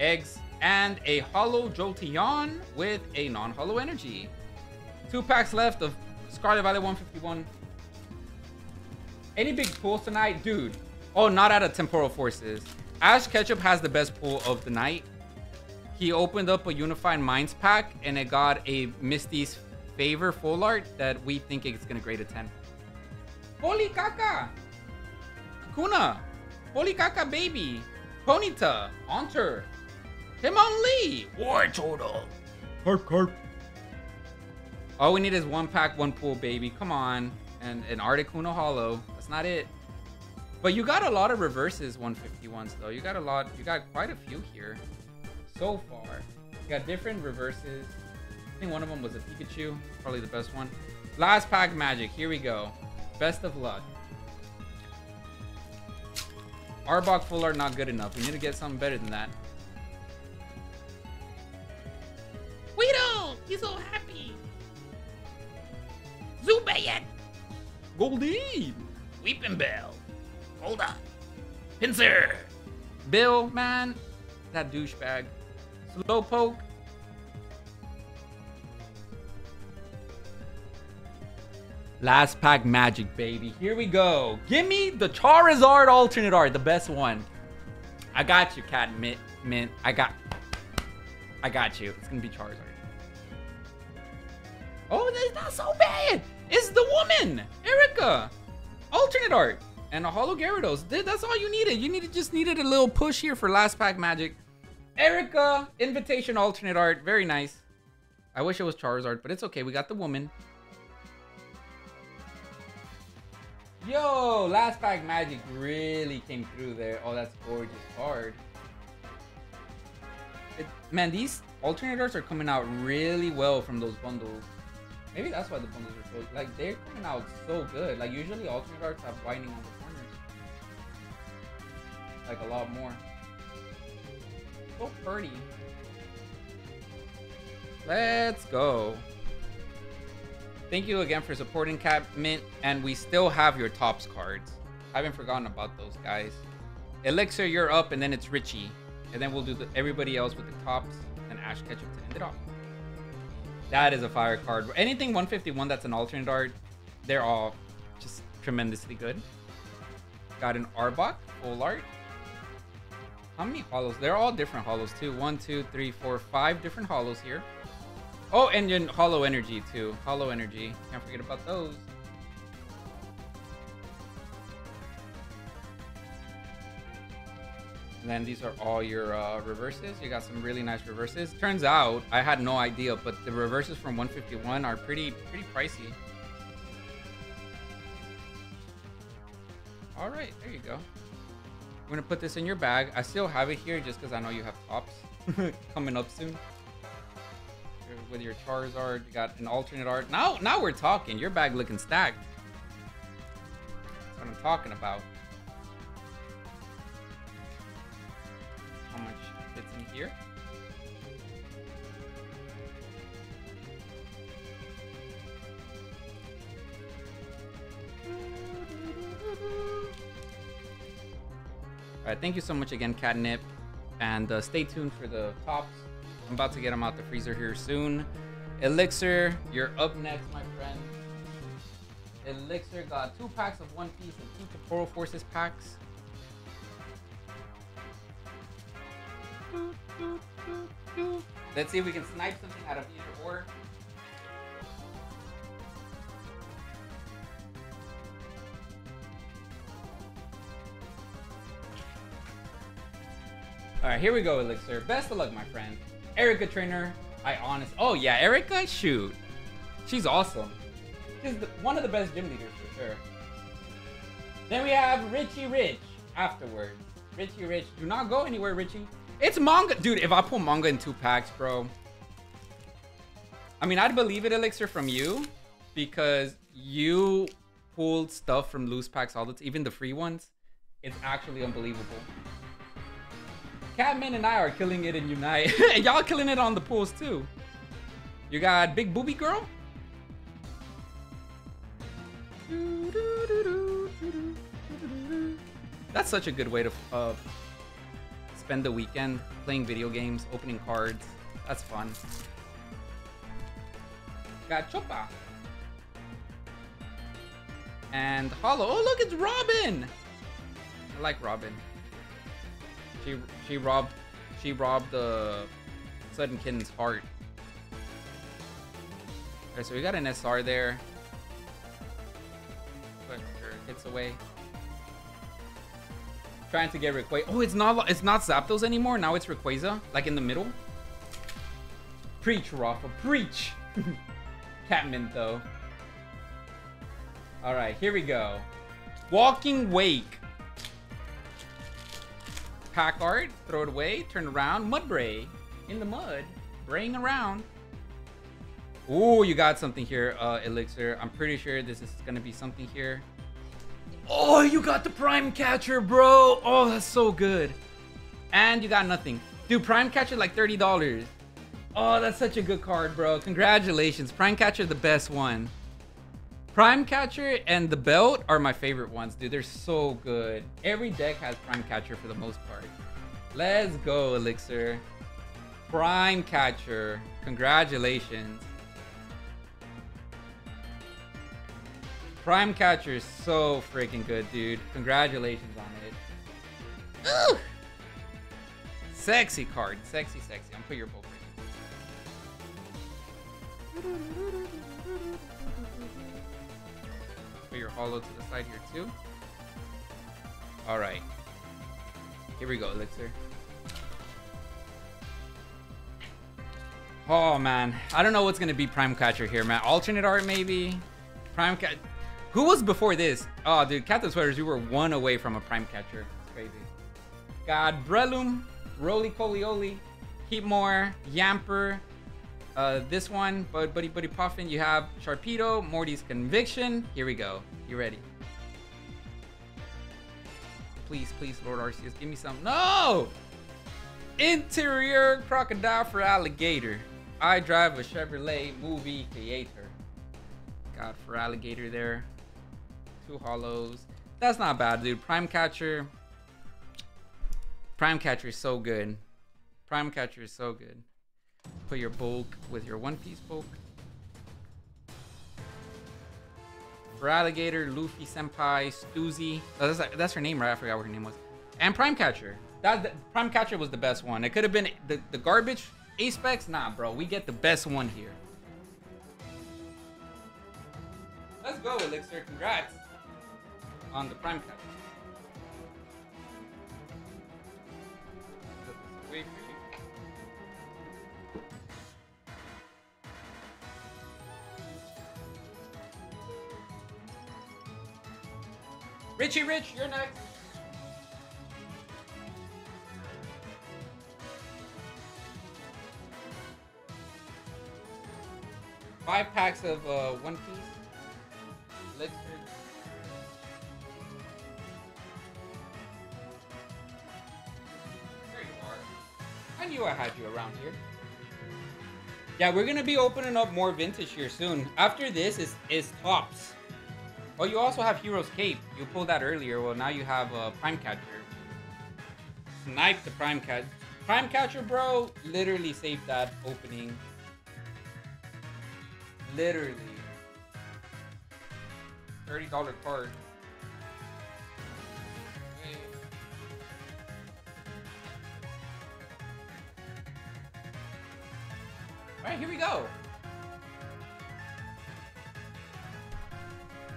Eggs and a holo Jolteon with a non-holo energy. Two packs left of Scarlet Violet 151. Any big pulls tonight? Dude. Oh, not out of Temporal Forces. Ash Ketchup has the best pull of the night. He opened up a Unified Minds pack and it got a Misty's Favor full art that we think it's gonna grade a 10. Holy caca! Kakuna! Holy caca baby! Ponyta! Haunter! Hitmonlee! Wartortle! Carp Carp! All we need is one pack, one pool, baby. Come on. And an Articuno Holo. That's not it. But you got a lot of reverses 151s, though. You got a lot. You got quite a few here so far. You got different reverses. I think one of them was a Pikachu. Probably the best one. Last pack magic. Here we go. Best of luck. Arbok full art not good enough. We need to get something better than that. Weedle! He's so happy! Zubat! Goldeen! Weepinbell! Hold up! Pinsir. Bill, man! That douchebag. Slowpoke. Last pack magic, baby. Here we go. Give me the Charizard alternate art, the best one. I got you, Cat Mint. Mint. I got. I got you. It's gonna be Charizard. Oh, that's not so bad. It's the woman, Erica. Alternate art and a Holo Gyarados. That's all you needed. You needed just needed a little push here for last pack magic. Erica, invitation alternate art. Very nice. I wish it was Charizard, but it's okay. We got the woman. Yo, last pack magic really came through there. Oh, that's gorgeous card. It, man, these alternate arts are coming out really well from those bundles. Maybe that's why the bundles are so like they're coming out so good. Like usually alternate arts have whitening on the. Like a lot more. Oh, so pretty. Let's go. Thank you again for supporting Cat Mint, and we still have your Topps cards. I haven't forgotten about those guys. Elixir, you're up, and then it's Richie. And then we'll do the, everybody else with the Topps and Ash Ketchup to end it off. That is a fire card. Anything 151 that's an alternate art, they're all just tremendously good. Got an Arbok, full art. How many holos? They're all different holos too. One, two, three, four, five different holos here. Oh, and then holo energy too. Holo energy. Can't forget about those. And then these are all your uh, reverses. You got some really nice reverses. Turns out, I had no idea, but the reverses from 151 are pretty, pretty pricey. All right, there you go. I'm gonna put this in your bag. I still have it here just because I know you have Topps coming up soon. With your Charizard, you got an alternate art. Now, now we're talking. Your bag looking stacked. That's what I'm talking about. How much fits in here? Alright, thank you so much again, Catnip. And uh, stay tuned for the Topps. I'm about to get them out the freezer here soon. Elixir, you're up next, my friend. Elixir got two packs of One Piece and two Temporal Forces packs. Let's see if we can snipe something out of either or. All right, here we go, Elixir. Best of luck, my friend. Erica Trainer, I honest. Oh yeah, Erica, shoot, she's awesome. She's the, one of the best gym leaders for sure. Then we have Richie Rich afterwards. Richie Rich, do not go anywhere, Richie. It's manga, dude. If I pull manga in two packs, bro. I mean, I'd believe it, Elixir, from you, because you pulled stuff from loose packs all the time, even the free ones. It's actually unbelievable. Catman and I are killing it in Unite. Y'all killing it on the pools too. You got Big Booby Girl? That's such a good way to uh, spend the weekend playing video games, opening cards. That's fun. Got Chopper. And Holo. Oh, look, it's Robin! I like Robin. She she robbed she robbed the Sudden Kitten's heart. Alright, so we got an SR there. Her hits away. Trying to get Rayquaza. Oh, it's not it's not Zapdos anymore. Now it's Rayquaza, like in the middle. Preach, Rafa, preach. Catmint though. All right, here we go. Walking Wake pack art, throw it away, turn around, Mudbray in the mud, braying around. Ooh, you got something here, uh, Elixir. I'm pretty sure this is gonna be something here. Oh, you got the Prime Catcher, bro. Oh, that's so good. And you got nothing. Dude, Prime Catcher like $30. Oh, that's such a good card, bro. Congratulations. Prime Catcher, the best one. Prime Catcher and the Belt are my favorite ones, dude. They're so good. Every deck has Prime Catcher for the most part. Let's go, Elixir. Prime Catcher. Congratulations. Prime Catcher is so freaking good, dude. Congratulations on it. Ooh. Sexy card. Sexy, sexy. I'm put your both your holo to the side here too. All right. Here we go, Elixir. Oh man, I don't know what's gonna be Prime Catcher here, man. Alternate art maybe. Prime Catcher. Who was before this? Oh, dude, Captain Sweaters, you were one away from a Prime Catcher. It's crazy. Got Breloom, Roly Polioli, Keepmore, Yamper, uh, this one, but Buddy Buddy Poffin, you have Sharpedo, Morty's Conviction. Here we go. You ready? Please, please, Lord Arceus, give me some. No! Interior crocodile for alligator. I drive a Chevrolet movie theater. God, for alligator there. Two holos. That's not bad, dude. Prime Catcher. Prime Catcher is so good. Prime Catcher is so good. Put your bulk with your one piece bulk. For Alligator, Luffy Senpai, Stussy. Oh, that's, that's her name, right? I forgot what her name was. And Prime Catcher. That, Prime Catcher was the best one. It could have been the, the garbage A-Specs. Nah, bro. We get the best one here. Let's go, Elixir. Congrats on the Prime Catcher. Richie Rich, you're next. Five packs of uh, One Piece. Are. I knew I had you around here. Yeah, we're gonna be opening up more vintage here soon. After this is is Topps. Oh, you also have Hero's Cape. You pulled that earlier. Well, now you have a uh, Prime Catcher. Snipe the Prime Catcher. Prime Catcher, bro, literally saved that opening. Literally. $30 card. Alright, here we go.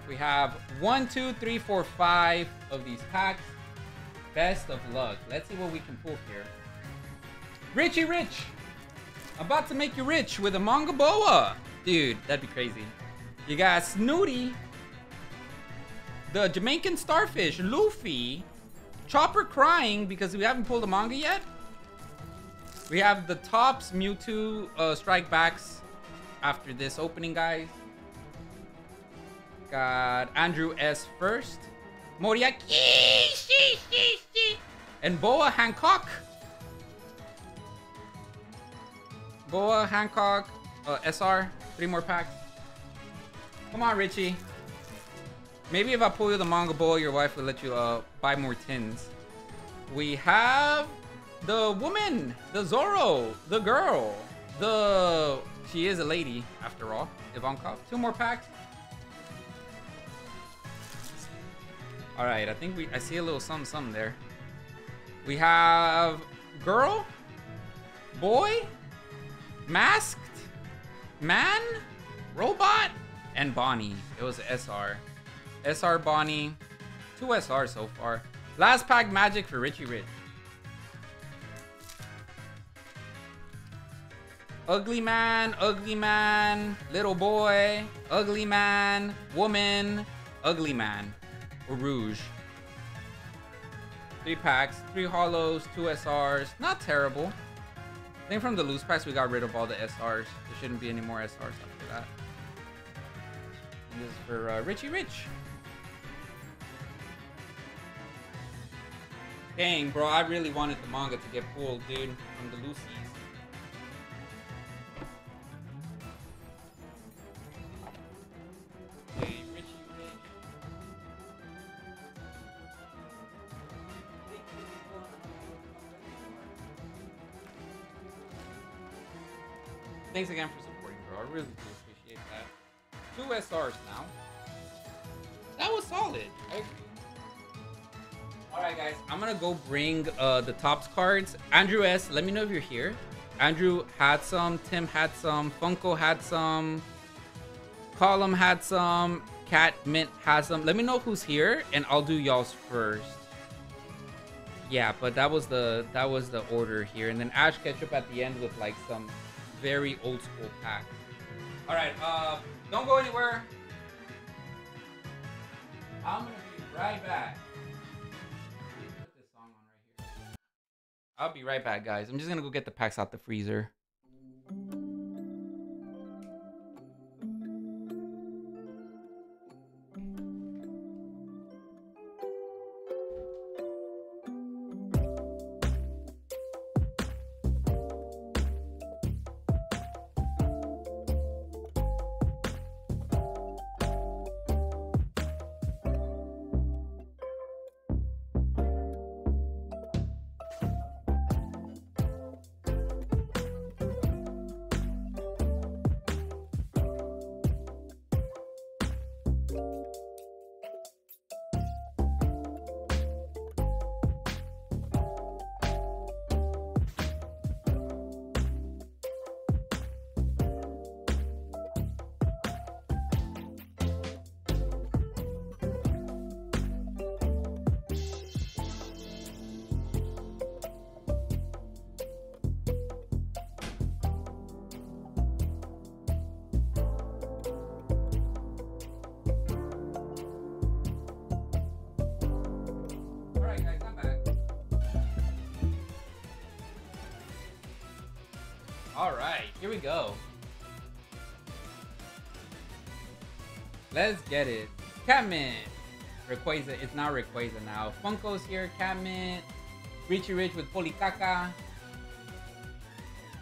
We have one, two, three, four, five of these packs. Best of luck. Let's see what we can pull here. Richie Rich! About to make you rich with a manga boa! Dude, that'd be crazy. You got Snooty, the Jamaican Starfish, Luffy, Chopper crying because we haven't pulled a manga yet. We have the Topps Mewtwo uh, Strike Backs after this opening, guys. Got Andrew S. first. Moriaki. And Boa Hancock. Boa Hancock. Uh, SR. Three more packs. Come on, Richie. Maybe if I pull you the manga boa, your wife will let you uh, buy more tins. We have the woman, the Zoro, the girl, the... She is a lady, after all. Ivankov. Two more packs. All right, I think we I see a little something something there. We have girl, boy, masked, man, robot, and Bonney. It was SR. SR Bonnie. Two SR so far. Last pack magic for Richie Rich. Ugly man, ugly man, little boy, ugly man, woman, ugly man Rouge. Three packs, three holos, two SRs. Not terrible. I think from the loose packs, we got rid of all the SRs. There shouldn't be any more SRs after that. And this is for uh, Richie Rich. Dang, bro, I really wanted the manga to get pulled, dude, from the Lucy's. Thanks again for supporting, bro. I really do appreciate that. Two SRs now. That was solid. Alright, guys. I'm gonna go bring uh, the Topps cards. Andrew S., let me know if you're here. Andrew had some. Tim had some. Funko had some. Column had some. Cat Mint has some. Let me know who's here, and I'll do y'all's first. Yeah, but that was the that was the order here, and then Ash Ketchup at the end with like some very old school pack. All right, uh, don't go anywhere. I'm gonna be right back. Right. I'll be right back, guys. I'm just gonna go get the packs out the freezer. Let's get it. Catmint. Rayquaza. It's not Rayquaza now. Funko's here. Catmint. Richie Rich with Polikaka.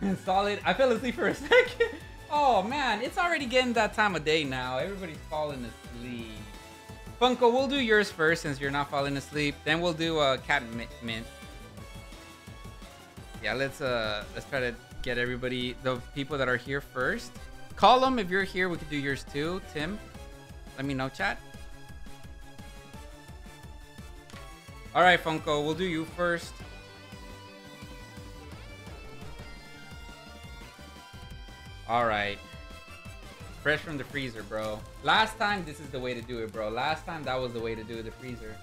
Solid. I fell asleep for a second. Oh man, it's already getting that time of day now. Everybody's falling asleep. Funko, we'll do yours first since you're not falling asleep. Then we'll do uh, Cat Mint. Mint. Yeah, let's uh let's try to get everybody, the people that are here first. Call them if you're here. We could do yours too. Tim, let me know, chat. All right, Funko, we'll do you first. All right. Fresh from the freezer, bro. Last time, this is the way to do it, bro. Last time, that was the way to do it, the freezer.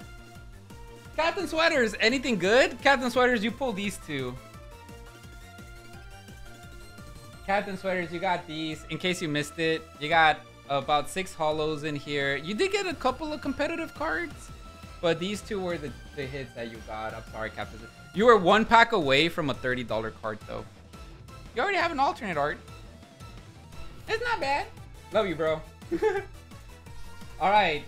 Captain Sweaters, anything good? Captain Sweaters, you pull these two. Captain Sweaters, you got these. In case you missed it, you got about six holos in here. You did get a couple of competitive cards, but these two were the, the hits that you got. I'm sorry, Captain. You were one pack away from a $30 card, though. You already have an alternate art. It's not bad. Love you, bro. All right.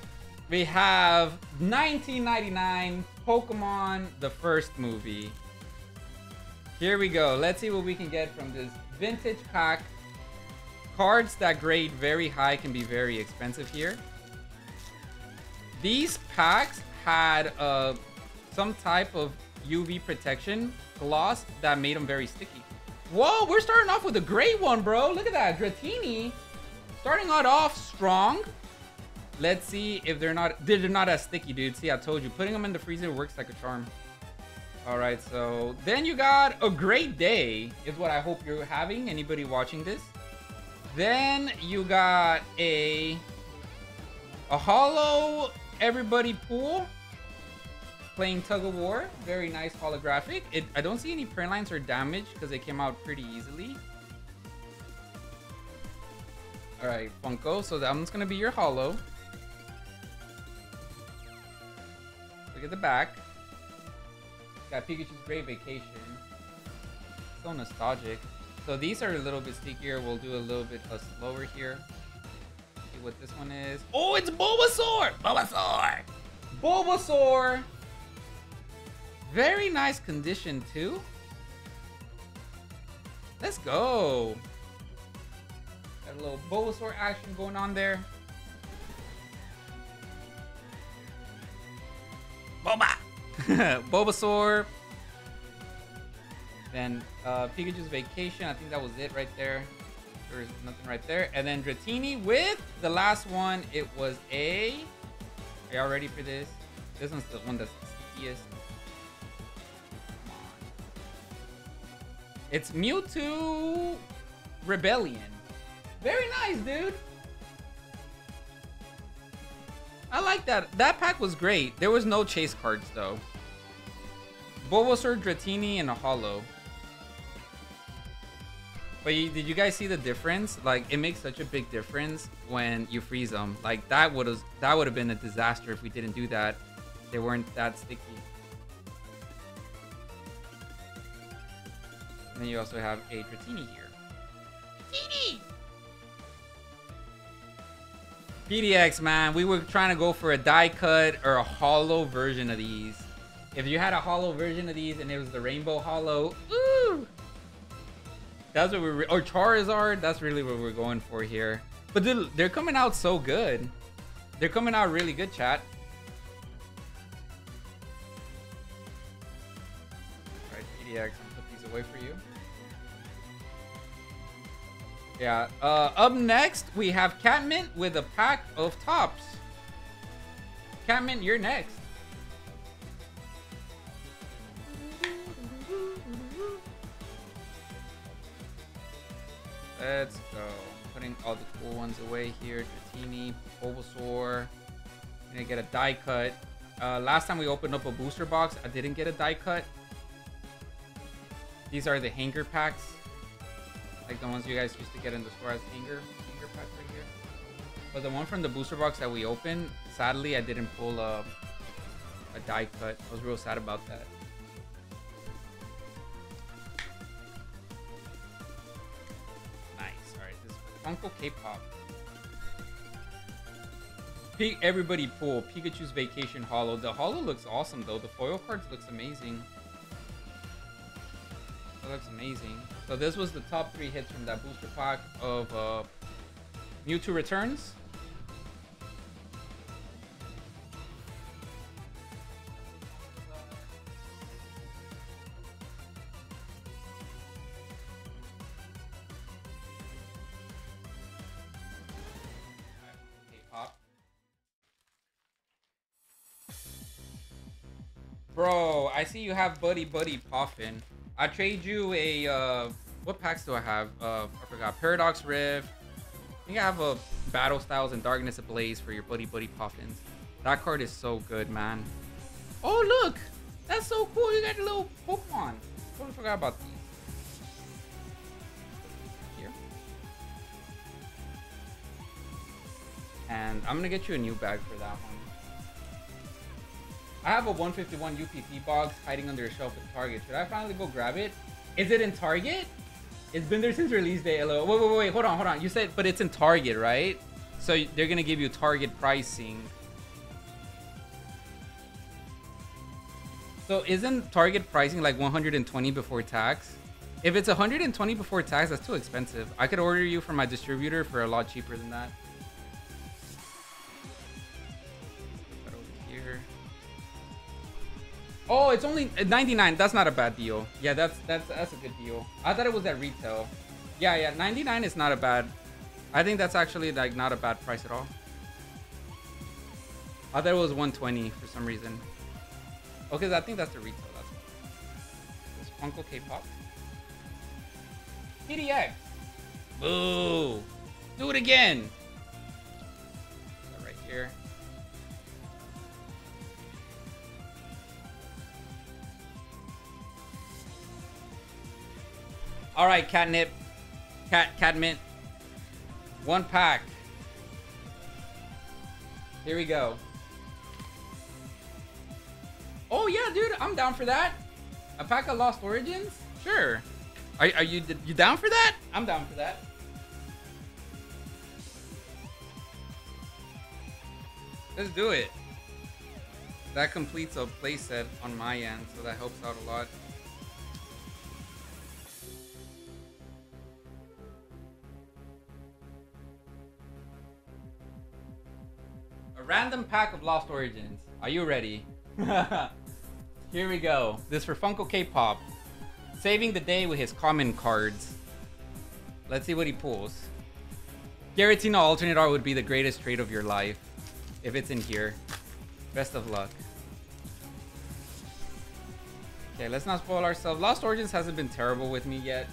We have 1999 Pokemon, the first movie. Here we go. Let's see what we can get from this vintage pack. Cards that grade very high can be very expensive here. These packs had uh, some type of UV protection gloss that made them very sticky. Whoa, we're starting off with a great one, bro. Look at that. Dratini starting out off strong. Let's see if they're not they're not as sticky, dude. See, I told you, putting them in the freezer works like a charm. All right, so then you got a great day is what I hope you're having. Anybody watching this? Then you got a a holo everybody pool playing tug of war. Very nice holographic. It, I don't see any print lines or damage because they came out pretty easily. All right, Funko. So that one's gonna be your holo. Look at the back. Got Pikachu's Great Vacation. So nostalgic. So these are a little bit stickier. We'll do a little bit uh, slower here. See what this one is. Oh, it's Bulbasaur! Bulbasaur! Bulbasaur! Very nice condition too. Let's go. Got a little Bulbasaur action going on there. Boba! Bulbasaur. Then uh, Pikachu's Vacation. I think that was it right there. There's nothing right there. And then Dratini with the last one. It was a... Are y'all ready for this? This one's the one that's the stickiest. It's Mewtwo Rebellion. Very nice, dude. I like that. That pack was great. There was no chase cards, though. Bulbasaur, Dratini, and a Holo. But you, did you guys see the difference? Like, it makes such a big difference when you freeze them. Like, that would have that would have been a disaster if we didn't do that. They weren't that sticky. And then you also have a Dratini here. Dratini! PDX, man, we were trying to go for a die cut or a holo version of these. If you had a holo version of these and it was the rainbow holo, ooh! That's what we're, or Charizard, that's really what we're going for here. But they're, they're coming out so good. They're coming out really good, chat. All right, PDX, put these away for you. Yeah. Uh, up next, we have Catmint with a pack of Topps. Catmint, you're next. Let's go. Putting all the cool ones away here. Dratini, Bulbasaur. Gonna get a die cut. Uh, last time we opened up a booster box, I didn't get a die cut. These are the hanger packs. Like the ones you guys used to get in the store as hanger, hanger packs right here. But the one from the booster box that we opened, sadly, I didn't pull a, a die cut. I was real sad about that. Funko K-pop. P everybody pull Pikachu's Vacation Holo. The Holo looks awesome though. The foil cards looks amazing. That looks amazing. So this was the top three hits from that booster pack of uh, Mewtwo Returns. Bro, I see you have Buddy Buddy Poffin. I trade you a uh, what packs do I have? Uh, I forgot. Paradox Rift. I think I have a Battle Styles and Darkness Ablaze for your Buddy Buddy Poffins. That card is so good, man. Oh, look! That's so cool. You got a little Pokemon. Totally forgot about these. Here. And I'm gonna get you a new bag for that one. I have a 151 UPC box hiding under a shelf at Target. Should I finally go grab it? Is it in Target? It's been there since release day. Hello. Wait, wait, wait, hold on, hold on. You said, but it's in Target, right? So they're gonna give you Target pricing. So isn't Target pricing like 120 before tax? If it's 120 before tax, that's too expensive. I could order you from my distributor for a lot cheaper than that. Oh, it's only uh, 99. That's not a bad deal. Yeah, that's that's that's a good deal. I thought it was at retail. Yeah, yeah, 99 is not a bad. I think that's actually like not a bad price at all. I thought it was 120 for some reason. Okay, I think that's the retail. That's why. It's Funko K-pop. PDX. Boo. Do it again. Right here. All right, catnip, cat, catmint. One pack. Here we go. Oh yeah, dude, I'm down for that. A pack of Lost Origins? Sure. Are, are you you down for that? I'm down for that. Let's do it. That completes a playset on my end, so that helps out a lot. Random pack of Lost Origins. Are you ready? Here we go. This for Funko K-Pop. Saving the day with his common cards. Let's see what he pulls. Giratina alternate art would be the greatest trade of your life. If it's in here. Best of luck. Okay, let's not spoil ourselves. Lost Origins hasn't been terrible with me yet.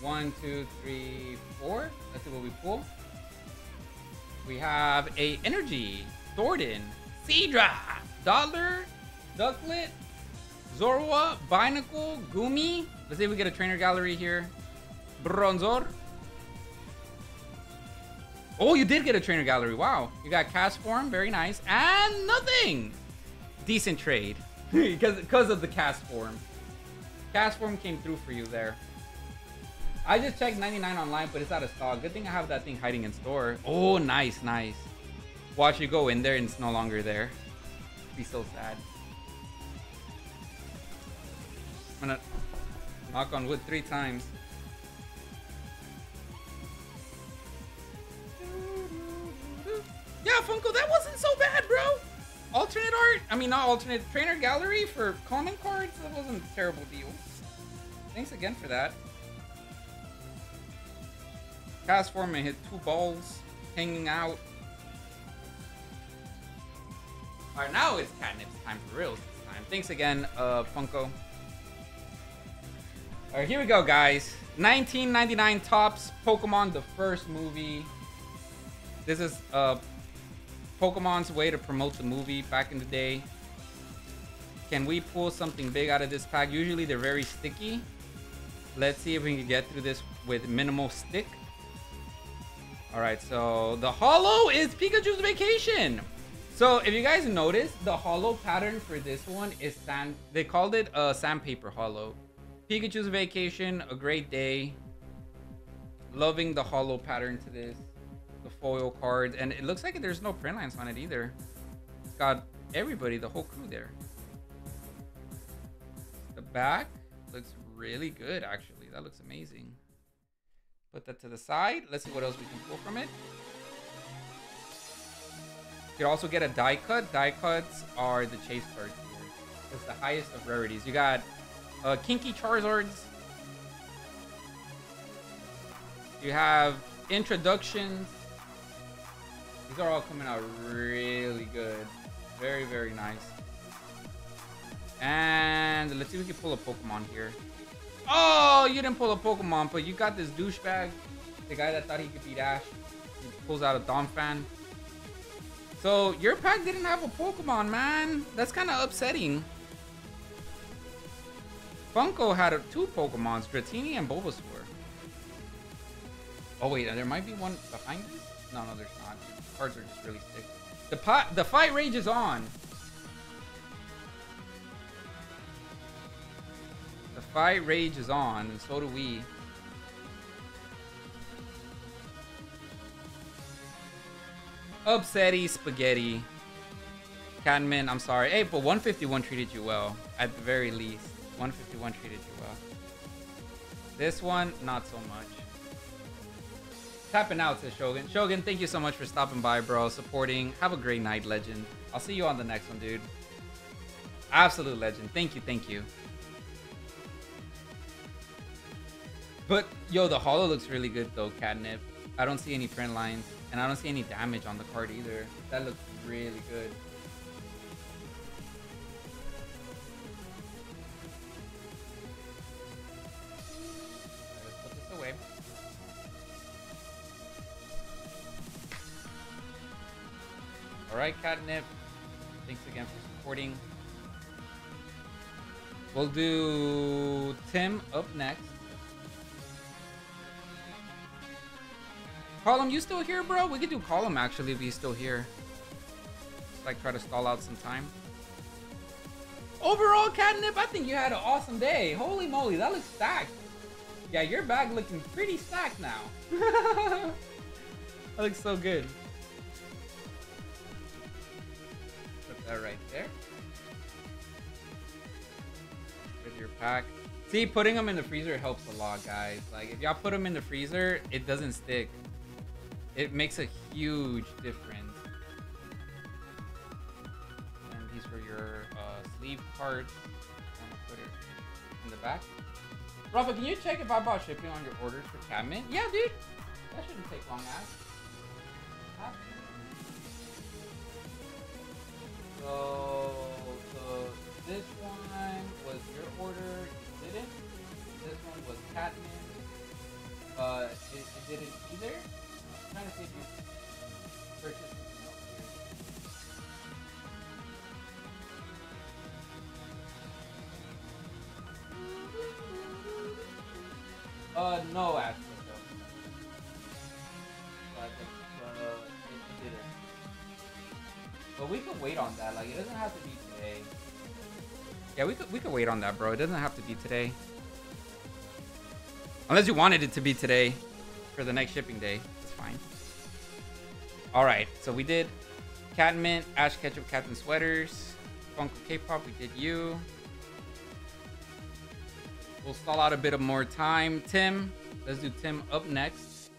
One, two, three, four. Let's see what we pull. We have a Energy, Thornton, Seadra, Dollar, Ducklett, Zorua, Binacle, Gumi. Let's see if we get a trainer gallery here. Bronzor. Oh, you did get a trainer gallery. Wow. You got Castform. Very nice. And nothing. Decent trade. because, because of the Castform. Cast form came through for you there. I just checked 99 online, but it's out of stock. Good thing I have that thing hiding in store. Oh, nice, nice. Watch you go in there and it's no longer there. Be so sad. I'm gonna knock on wood three times. Yeah, Funko, that wasn't so bad, bro. Alternate art, I mean, not alternate, trainer gallery for common cards, that wasn't a terrible deal. Thanks again for that. Castform and hit two balls hanging out. Alright, now it's catnip's time for real this time. Thanks again, uh, Funko. Alright, here we go, guys. 1999 Topps Pokemon, the first movie. This is uh, Pokemon's way to promote the movie back in the day. Can we pull something big out of this pack? Usually they're very sticky. Let's see if we can get through this with minimal stick. All right, so the holo is Pikachu's vacation. So if you guys notice, the holo pattern for this one is sand. They called it a sandpaper holo. Pikachu's vacation, a great day. Loving the holo pattern to this. The foil cards, and it looks like there's no print lines on it either. It's got everybody, the whole crew there. The back looks really good, actually. That looks amazing. Put that to the side. Let's see what else we can pull from it. You can also get a die cut. Die cuts are the chase cards here. It's the highest of rarities. You got uh, Kinky Charizards. You have introductions. These are all coming out really good. Very, very nice. And let's see if we can pull a Pokemon here. Oh, you didn't pull a Pokemon, but you got this douchebag. The guy that thought he could beat Ash. He pulls out a Donphan. So your pack didn't have a Pokemon, man. That's kind of upsetting. Funko had two Pokemons, Dratini and Bulbasaur. Oh wait, there might be one behind me? No, no, there's not. The cards are just really thick. The pot, the fight rage is on. Fight rage is on, and so do we. Upsetty spaghetti. Catman, I'm sorry. Hey, but 151 treated you well. At the very least. 151 treated you well. This one, not so much. Tapping out, to Shogun. Shogun, thank you so much for stopping by, bro. Supporting. Have a great night, legend. I'll see you on the next one, dude. Absolute legend. Thank you, thank you. But, yo, the holo looks really good, though, Catnip. I don't see any print lines. And I don't see any damage on the card either. That looks really good. Put this away. Alright, Catnip. Thanks again for supporting. We'll do Tim up next. Column, you still here, bro? We could do Column actually if he's still here. Just like try to stall out some time. Overall, Catnip, I think you had an awesome day. Holy moly, that looks stacked. Yeah, your bag looking pretty stacked now. that looks so good. Put that right there. With your pack. See, putting them in the freezer helps a lot, guys. Like, if y'all put them in the freezer, it doesn't stick. It makes a huge difference. And these were your uh, sleeve cards. I'm gonna put it in the back. Rafa, can you check if I bought shipping on your orders for Catman? Yeah, dude. That shouldn't take long, ass. So, so this one was your order. It didn't. This one was Catman. Uh, it, it didn't either. Uh, no, actually, no. But, uh, it, it didn't. But we could wait on that. Like, it doesn't have to be today. Yeah, we could we could wait on that, bro. It doesn't have to be today. Unless you wanted it to be today for the next shipping day. It's fine. All right, so we did Catmint, Ash Ketchup, Captain Sweaters, Funko K-Pop. We did you. We'll stall out a bit of more time. Tim, let's do Tim up next.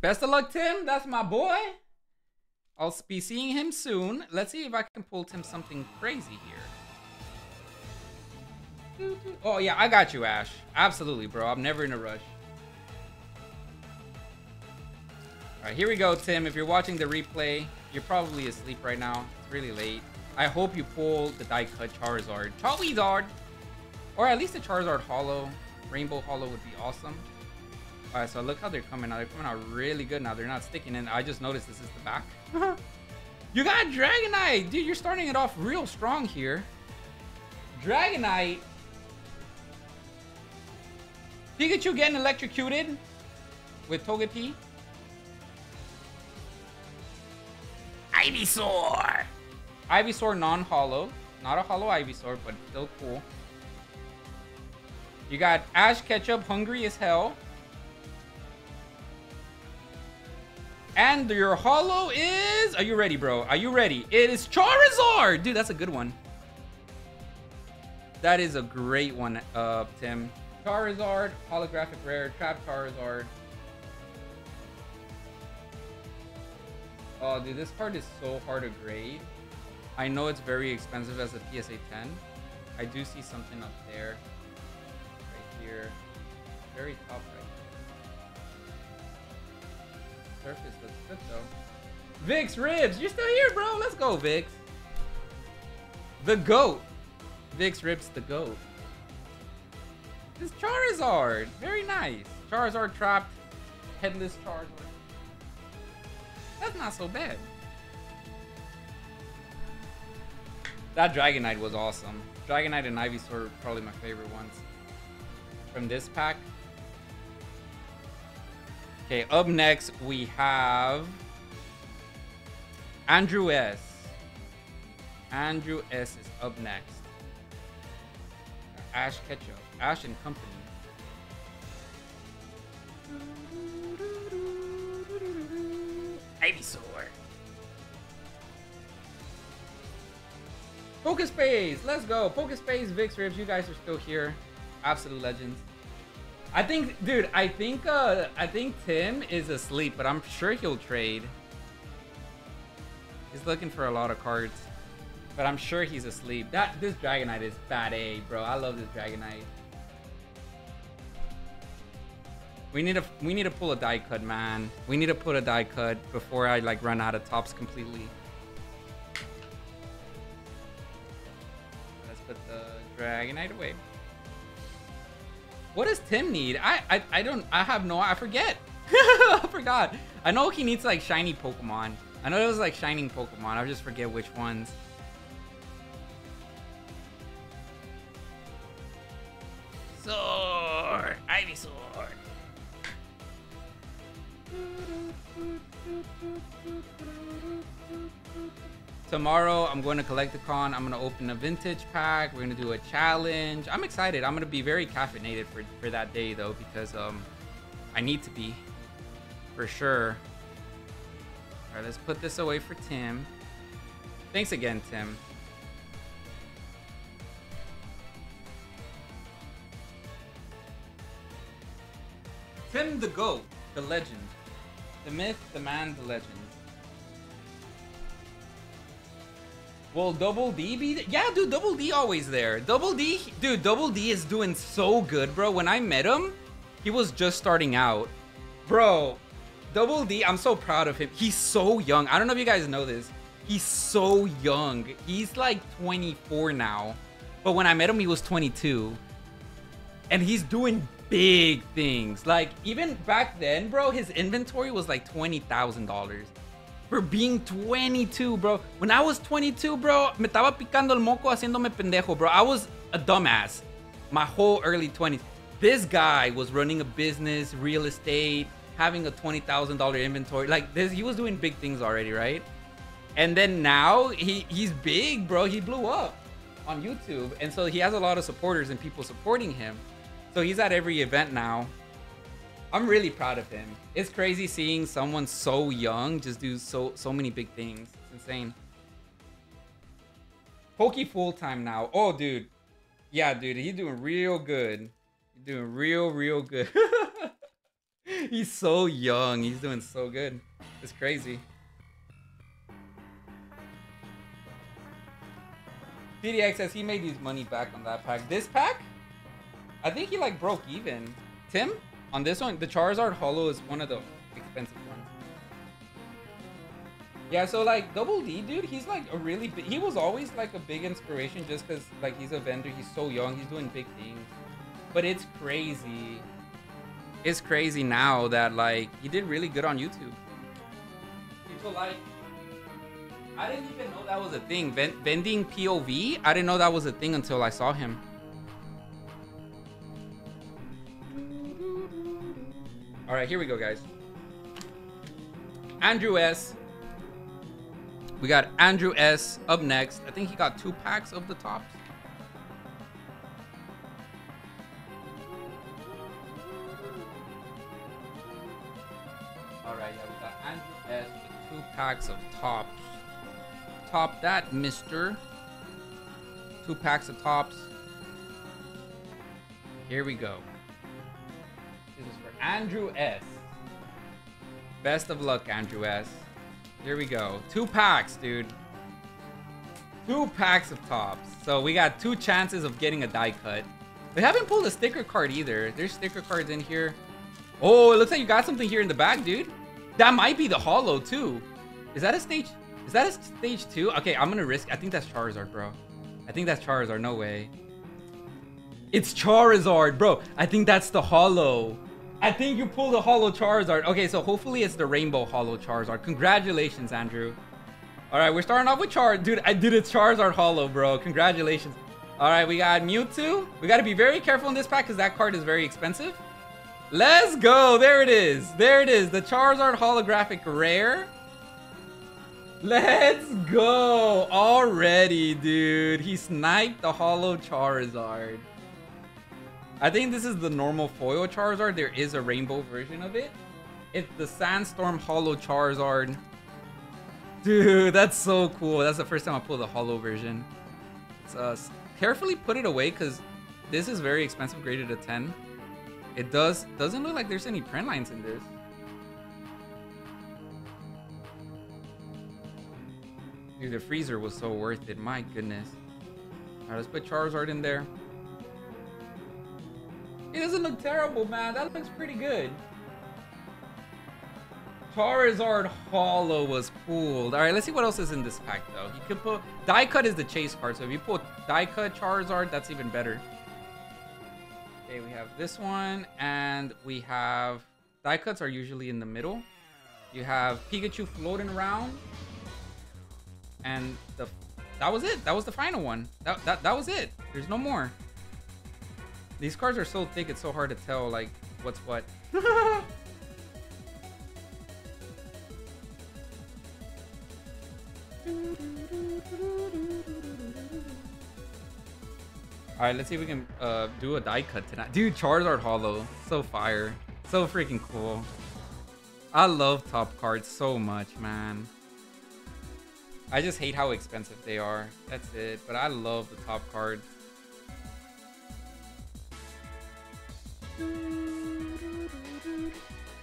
Best of luck, Tim. That's my boy. I'll be seeing him soon. Let's see if I can pull Tim something crazy here. Oh, yeah, I got you, Ash. Absolutely, bro. I'm never in a rush. All right, here we go, Tim. If you're watching the replay, you're probably asleep right now. It's really late. I hope you pull the die cut Charizard. Charizard! Or at least a Charizard Holo. Rainbow Holo would be awesome. All right, so look how they're coming out. They're coming out really good now. They're not sticking in. I just noticed this is the back. you got Dragonite! Dude, you're starting it off real strong here. Dragonite. Pikachu getting electrocuted with Togepi. Ivysaur! Ivysaur non-holo. Not a holo Ivysaur, but still cool. You got Ash Ketchup, hungry as hell. And your holo is... Are you ready, bro? Are you ready? It is Charizard! Dude, that's a good one. That is a great one, uh, Tim. Charizard, holographic rare, trap Charizard. Oh, dude, this card is so hard to grade. I know it's very expensive as a PSA 10. I do see something up there. Here. Very top right Surface looks good though. Vix Rips, you're still here, bro. Let's go, Vix. The GOAT. Vix Rips the GOAT. It's Charizard. Very nice. Charizard trapped. Headless Charizard. That's not so bad. That Dragonite was awesome. Dragonite and Ivysaur are probably my favorite ones. From this pack. Okay, up next we have Andrew S. Andrew S is up next. Ash Ketchup. Ash and Company. Ivysaur. Focus Space, let's go. Focus Space, Vix Rips, you guys are still here. Absolute legends. I think, dude, I think, uh, I think Tim is asleep, but I'm sure he'll trade. He's looking for a lot of cards, but I'm sure he's asleep. That this Dragonite is bad A, bro. I love this Dragonite. We need to we need to pull a die cut, man. We need to put a die cut before I like run out of Topps completely. Let's put the Dragonite away. What does Tim need? I I, I don't I have no I forget. I forgot. I know he needs like shiny Pokemon. I know it was like shining Pokemon. I just forget which ones. Tomorrow, I'm going to Collect-A-Con. I'm going to open a vintage pack. We're going to do a challenge. I'm excited. I'm going to be very caffeinated for, for that day, though, because um, I need to be. For sure. All right, let's put this away for Tim. Thanks again, Tim. Tim the GOAT, the legend. The myth, the man, the legend. Will Double D be there? Yeah, dude, Double D always there. Double D, dude, Double D is doing so good, bro. When I met him, he was just starting out. Bro, Double D, I'm so proud of him. He's so young. I don't know if you guys know this. He's so young. He's like 24 now. But when I met him, he was 22. And he's doing big things. Like, even back then, bro, his inventory was like $20,000 for being 22, bro. When I was 22, bro, me estaba picando el moco haciéndome pendejo, bro. I was a dumbass my whole early 20s. This guy was running a business, real estate, having a $20,000 inventory. Like this, he was doing big things already, right? And then now he he's big, bro. He blew up on YouTube. And so he has a lot of supporters and people supporting him. So he's at every event now. I'm really proud of him. It's crazy seeing someone so young just do so so many big things. It's insane. Pokey full time now. Oh, dude. Yeah, dude, he's doing real good. He's doing real, real good. he's so young. He's doing so good. It's crazy. PDX says he made his money back on that pack. This pack? I think he like broke even. Tim? On this one, the Charizard Holo is one of the expensive ones. Yeah, so like Double D, dude, he's like a really big, he was always like a big inspiration just because like he's a vendor, he's so young, he's doing big things. But it's crazy. It's crazy now that like he did really good on YouTube. People like, I didn't even know that was a thing. vending POV, I didn't know that was a thing until I saw him. All right, here we go, guys. Andrew S. We got Andrew S. up next. I think he got two packs of the Topps. All right, yeah, we got Andrew S. with two packs of Topps. Top that, mister. Two packs of Topps. Here we go. Andrew S. Best of luck, Andrew S. Here we go. Two packs, dude. Two packs of Topps. So we got two chances of getting a die cut. We haven't pulled a sticker card either. There's sticker cards in here. Oh, it looks like you got something here in the back, dude. That might be the holo too. Is that a stage? Is that a stage two? Okay, I'm gonna risk. I think that's Charizard, bro. I think that's Charizard. No way. It's Charizard, bro. I think that's the holo. I think you pulled a holo Charizard. Okay, so hopefully it's the rainbow holo Charizard. Congratulations, Andrew. All right, we're starting off with Char. Dude, I did it's Charizard holo, bro. Congratulations. All right, we got Mewtwo. We got to be very careful in this pack because that card is very expensive. Let's go. There it is. There it is. The Charizard holographic rare. Let's go. Already, dude. He sniped the holo Charizard. I think this is the normal foil Charizard. There is a rainbow version of it. It's the Sandstorm Holo Charizard. Dude, that's so cool. That's the first time I pulled the holo version. Uh, carefully put it away because this is very expensive, graded a 10. It does doesn't look like there's any print lines in this. Dude, the freezer was so worth it. My goodness. Alright, let's put Charizard in there. It doesn't look terrible, man. That looks pretty good. Charizard Holo was pulled. Alright, let's see what else is in this pack, though. You can put... Die Cut is the chase card, so if you pull Die Cut Charizard, that's even better. Okay, we have this one, and we have... Die Cuts are usually in the middle. You have Pikachu floating around. And the... That was it. That was the final one. That, that, that was it. There's no more. These cards are so thick, it's so hard to tell, like, what's what. Alright, let's see if we can uh, do a die cut tonight. Dude, Charizard Holo. So fire. So freaking cool. I love top cards so much, man. I just hate how expensive they are. That's it. But I love the top cards.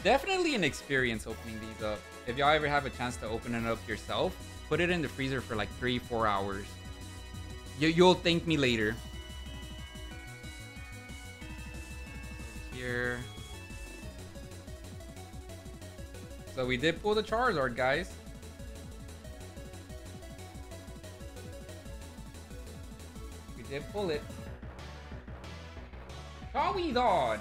Definitely an experience opening these up. If y'all ever have a chance to open it up yourself, put it in the freezer for like three, four hours. You, you'll thank me later. Here. So we did pull the Charizard, guys. We did pull it. Charizard!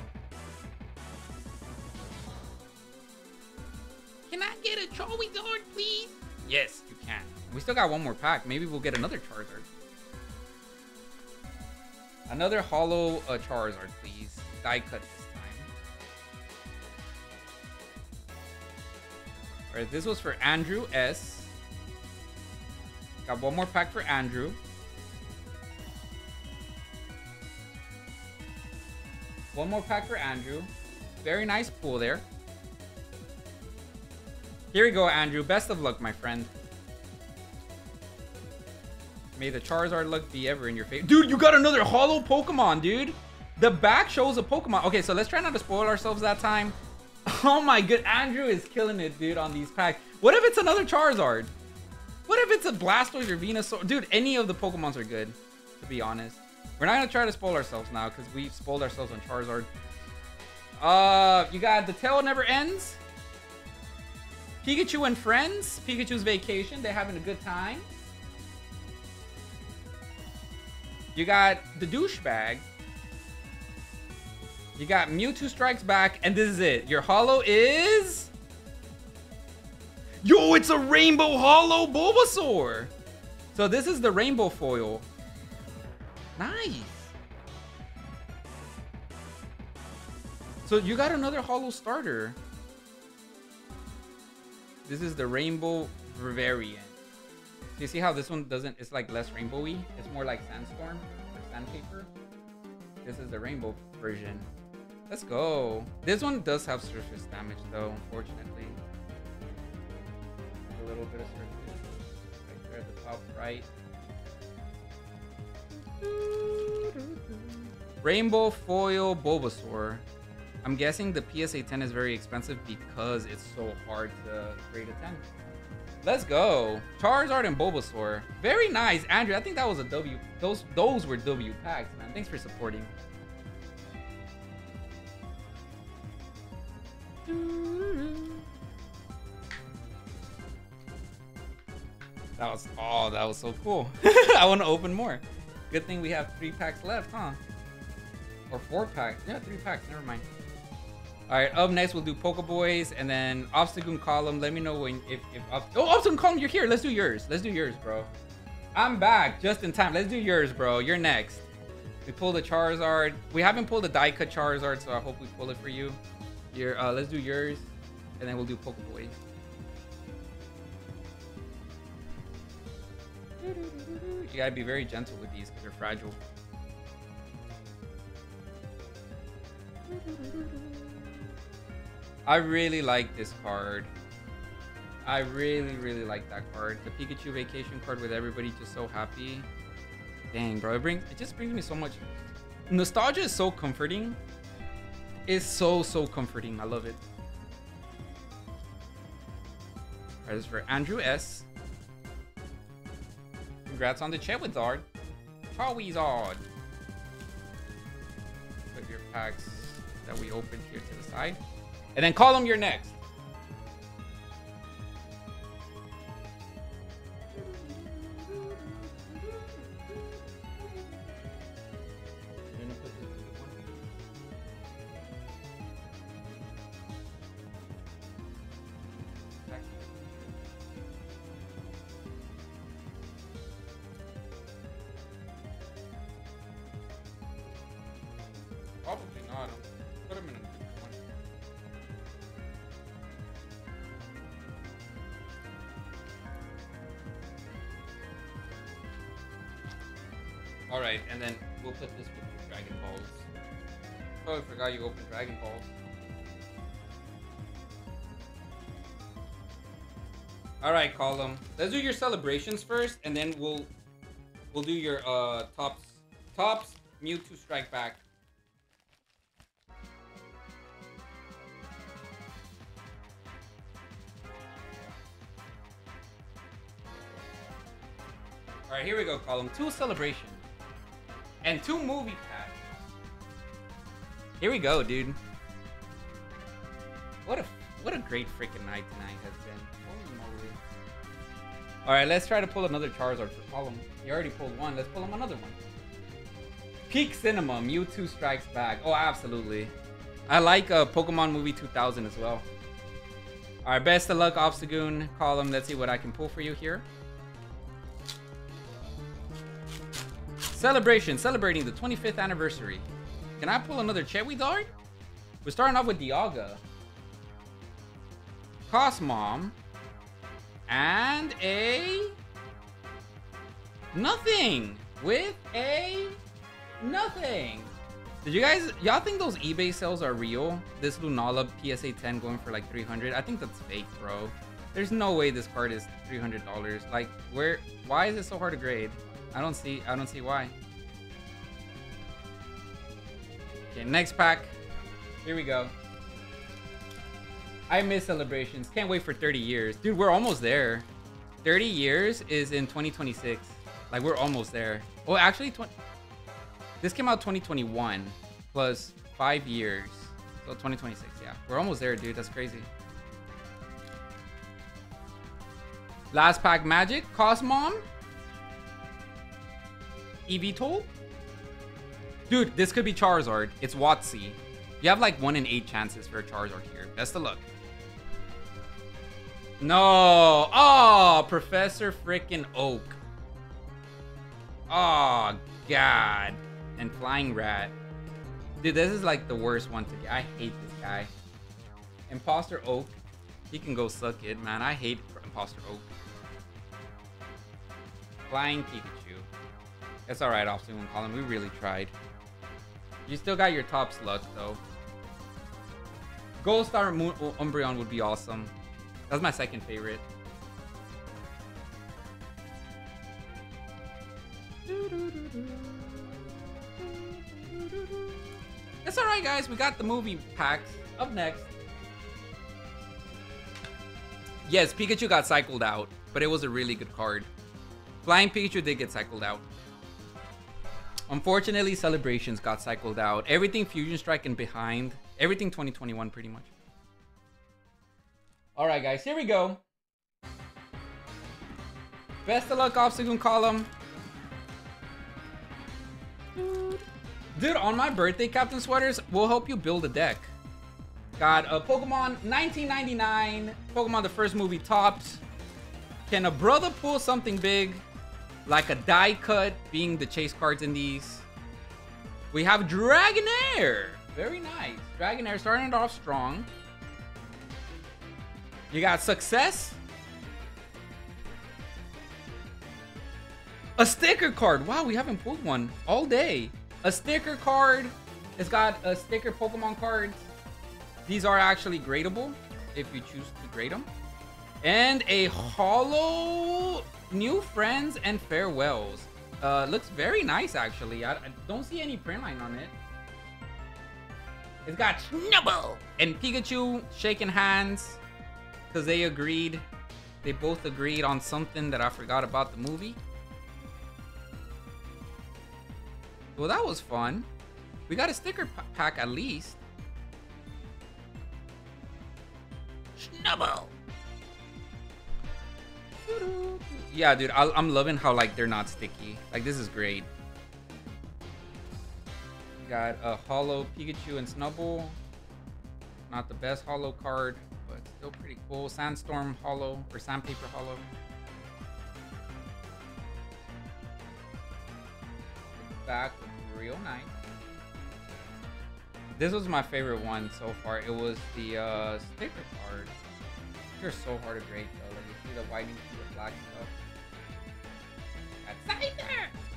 Can I get a Charizard, please? Yes, you can. We still got one more pack. Maybe we'll get another Charizard. Another holo uh, Charizard, please. Die cut this time. Alright, this was for Andrew S. Got one more pack for Andrew. One more pack for Andrew. Very nice pull there. Here we go, Andrew. Best of luck, my friend. May the Charizard luck be ever in your favor. Dude, you got another holo Pokemon, dude. The back shows a Pokemon. Okay, so let's try not to spoil ourselves that time. Oh my good. Andrew is killing it, dude, on these packs. What if it's another Charizard? What if it's a Blastoise or Venusaur? Dude, any of the Pokemons are good, to be honest. We're not to try to spoil ourselves now because we've spoiled ourselves on Charizard. Uh, you got The Tale Never Ends. Pikachu and friends. Pikachu's vacation. They're having a good time. You got the douchebag. You got Mewtwo Strikes Back, and this is it. Your holo is... Yo, it's a Rainbow Holo Bulbasaur! So this is the Rainbow Foil. Nice! So you got another Holo starter. This is the Rainbow variant. You see how this one doesn't, it's like less rainbowy? It's more like Sandstorm or Sandpaper. This is the Rainbow version. Let's go. This one does have surface damage though, unfortunately. A little bit of surface. Right there at the top right. Rainbow Foil Bulbasaur. I'm guessing the PSA 10 is very expensive because it's so hard to grade a 10. Let's go. Charizard and Bulbasaur. Very nice. Andrew, I think that was a W. Those those were W packs, man. Thanks for supporting. That was, oh, that was so cool. I want to open more. Good thing we have three packs left, huh? Or four packs. Yeah, three packs. Never mind. All right, up next we'll do Pokeboys and then Obstagoon Column. Let me know when if if oh Obstagoon Column, you're here. Let's do yours. Let's do yours, bro. I'm back just in time. Let's do yours, bro. You're next. We pulled a Charizard. We haven't pulled a cut Charizard, so I hope we pull it for you. Your uh, let's do yours, and then we'll do Pokeboys. You gotta be very gentle with these because they're fragile. I really like this card. I really, really like that card. The Pikachu vacation card with everybody just so happy. Dang, bro. It brings it just brings me so much nostalgia is so comforting. It's so so comforting. I love it. Alright, this is for Andrew S. Congrats on the Charizard. Charizard. Put your packs that we opened here to the side. And then call them your next. Right, and then we'll put this with Dragon Balls. Oh, I forgot you opened Dragon Balls. All right, Column. Let's do your celebrations first, and then we'll we'll do your uh Topps Topps Mewtwo Strike Back. All right, here we go, Column. Two celebrations and two movie packs. Here we go, dude. What a what a great freaking night tonight has been. Holy moly. All right, let's try to pull another Charizard for Column. You already pulled one. Let's pull him another one. Peak Cinema, Mewtwo Strikes Back. Oh, absolutely. I like uh, Pokemon Movie 2000 as well. All right, best of luck, Obstagoon. Column. Let's see what I can pull for you here. Celebration, celebrating the 25th anniversary. Can I pull another Chewy Charizard? We're starting off with Dialga. Cosmom. And a... Nothing! With a... Nothing! Did you guys... Y'all think those eBay sales are real? This Lunala PSA 10 going for like 300 I think that's fake, bro. There's no way this card is $300. Like, where... Why is it so hard to grade? I don't see I don't see why. Okay, next pack. Here we go. I miss celebrations. Can't wait for 30 years. Dude, we're almost there. 30 years is in 2026. Like we're almost there. Oh, actually 20 This came out 2021 plus 5 years. So 2026, yeah. We're almost there, dude. That's crazy. Last pack magic, Cosmom. Yveltal? Dude, this could be Charizard. It's Watsy. You have like 1 in 8 chances for a Charizard here. Best of luck. No! Oh, Professor freaking Oak. Oh, God. And Flying Rat. Dude, this is like the worst one to get. I hate this guy. Imposter Oak. He can go suck it, man. I hate Imposter Oak. Flying Pikachu. It's alright, Obstacle Column. We really tried. You still got your top slug, though. Gold Star Moon Umbreon would be awesome. That's my second favorite. It's alright, guys. We got the movie packs. Up next. Yes, Pikachu got cycled out, but it was a really good card. Flying Pikachu did get cycled out. Unfortunately, Celebrations got cycled out. Everything Fusion Strike and behind. Everything 2021 pretty much. Alright guys, here we go. Best of luck, Obstacle Column. Dude, on my birthday, Captain Sweaters, we'll help you build a deck. Got a Pokemon 1999. Pokemon the first movie Topps. Can a brother pull something big? Like a die cut being the chase cards in these. We have Dragonair. Very nice. Dragonair starting it off strong. You got Success. A sticker card. Wow, we haven't pulled one all day. A sticker card. It's got a sticker Pokemon cards. These are actually gradable if you choose to grade them. And a holo new friends and farewells. Uh, looks very nice actually. I, I don't see any print line on it. It's got Snubbull and Pikachu shaking hands because they agreed. They both agreed on something that I forgot about the movie. Well, that was fun. We got a sticker pack at least. Snubbull. Yeah, dude, I am loving how like they're not sticky. Like this is great. Got a holo Pikachu and Snubbull. Not the best holo card, but still pretty cool. Sandstorm holo or Sandpaper holo. Back real nice. This was my favorite one so far. It was the uh, sticker card. They're so hard to grade though. Like you see the white stuff. Oh.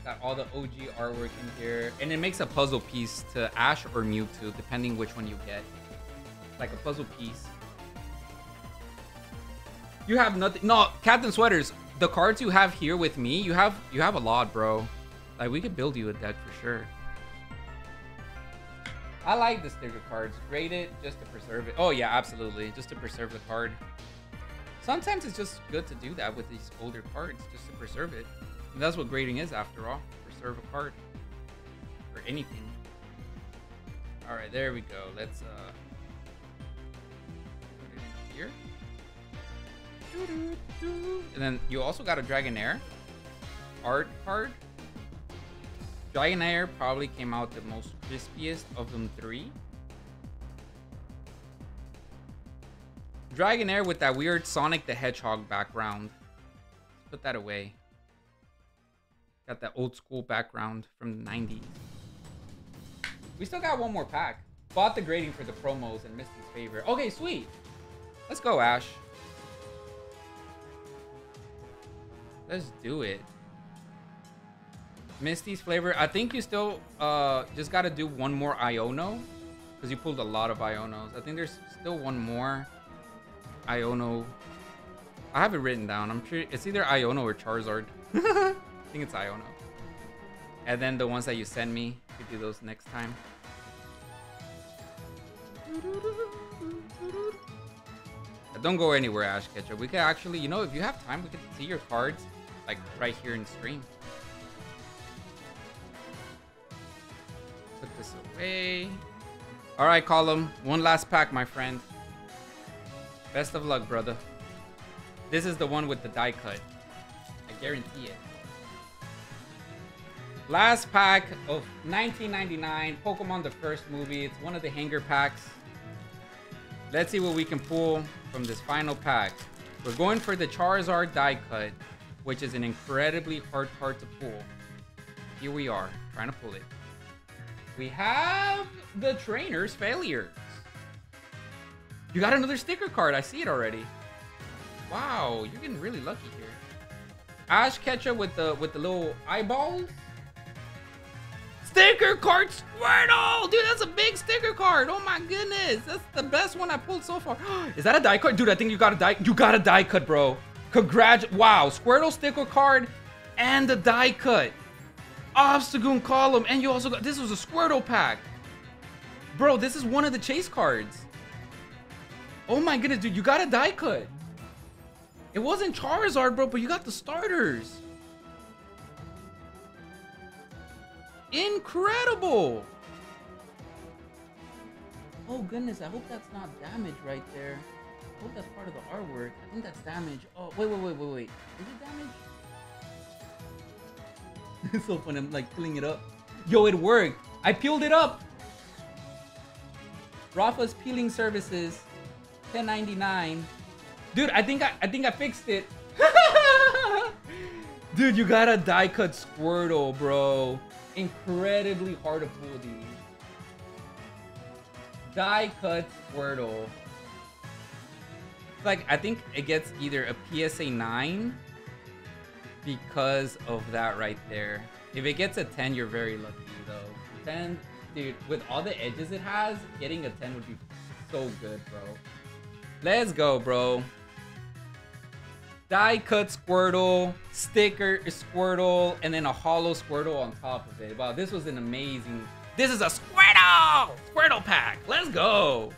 Got all the OG artwork in here. And it makes a puzzle piece to Ash or Mewtwo, depending which one you get. Like a puzzle piece. You have nothing. No, Captain Sweaters, the cards you have here with me, you have you have a lot, bro. Like, we could build you a deck for sure. I like the sticker cards. Grade it just to preserve it. Oh, yeah, absolutely. Just to preserve the card. Sometimes it's just good to do that with these older cards, just to preserve it. And that's what grading is, after all. Preserve a card. Or anything. Alright, there we go. Let's, uh... Put it in here. And then you also got a Dragonair art card. Dragonair probably came out the most crispiest of them three. Dragonair with that weird Sonic the Hedgehog background. Let's put that away. Got that old school background from the 90s. We still got one more pack. Bought the grading for the promos and Misty's favorite. Okay, sweet. Let's go, Ash. Let's do it. Misty's flavor. I think you still uh, just got to do one more Iono. Because you pulled a lot of Ionos. I think there's still one more Iono. I have it written down. I'm sure it's either Iono or Charizard. I think it's Iono. And then the ones that you send me, you do those next time. Don't go anywhere, Ash Ketchup. We could actually, you know, if you have time, we could see your cards like right here in stream. Put this away. All right, Column. One last pack, my friend. Best of luck, brother. This is the one with the die cut. I guarantee it. Last pack of 1999 Pokemon the first movie. It's one of the hanger packs. Let's see what we can pull from this final pack. We're going for the Charizard die cut, which is an incredibly hard card to pull. Here we are, trying to pull it. We have the trainer's failures. You got another sticker card. I see it already. Wow, you're getting really lucky here. Ash Ketchup with the with the little eyeballs. Sticker card Squirtle! Dude, that's a big sticker card. Oh my goodness. That's the best one I pulled so far. Is that a die cut? Dude, I think you got a die. You got a die cut, bro. Congrats. Wow. Squirtle sticker card and the die cut. Obstagoon column. And you also got, this was a Squirtle pack. Bro, this is one of the chase cards. Oh my goodness, dude, you got a die cut. It wasn't Charizard, bro, but you got the starters. Incredible. Oh goodness, I hope that's not damage right there. I hope that's part of the artwork. I think that's damage. Oh, wait, wait, wait, wait, wait. Is it damage? it's so funny. I'm like pulling it up. Yo, it worked. I peeled it up. Rafa's peeling services, 10.99. Dude, I think I, I think I fixed it. Dude, you got a die cut Squirtle, bro. Incredibly hard to pull these. Die cut Squirtle. Like, I think it gets either a PSA 9 because of that right there. If it gets a 10, you're very lucky, though. 10, dude, with all the edges it has, getting a 10 would be so good, bro. Let's go, bro. Die cut Squirtle, sticker Squirtle, and then a holo Squirtle on top of it. Wow, this was an amazing... This is a Squirtle! Squirtle pack! Let's go!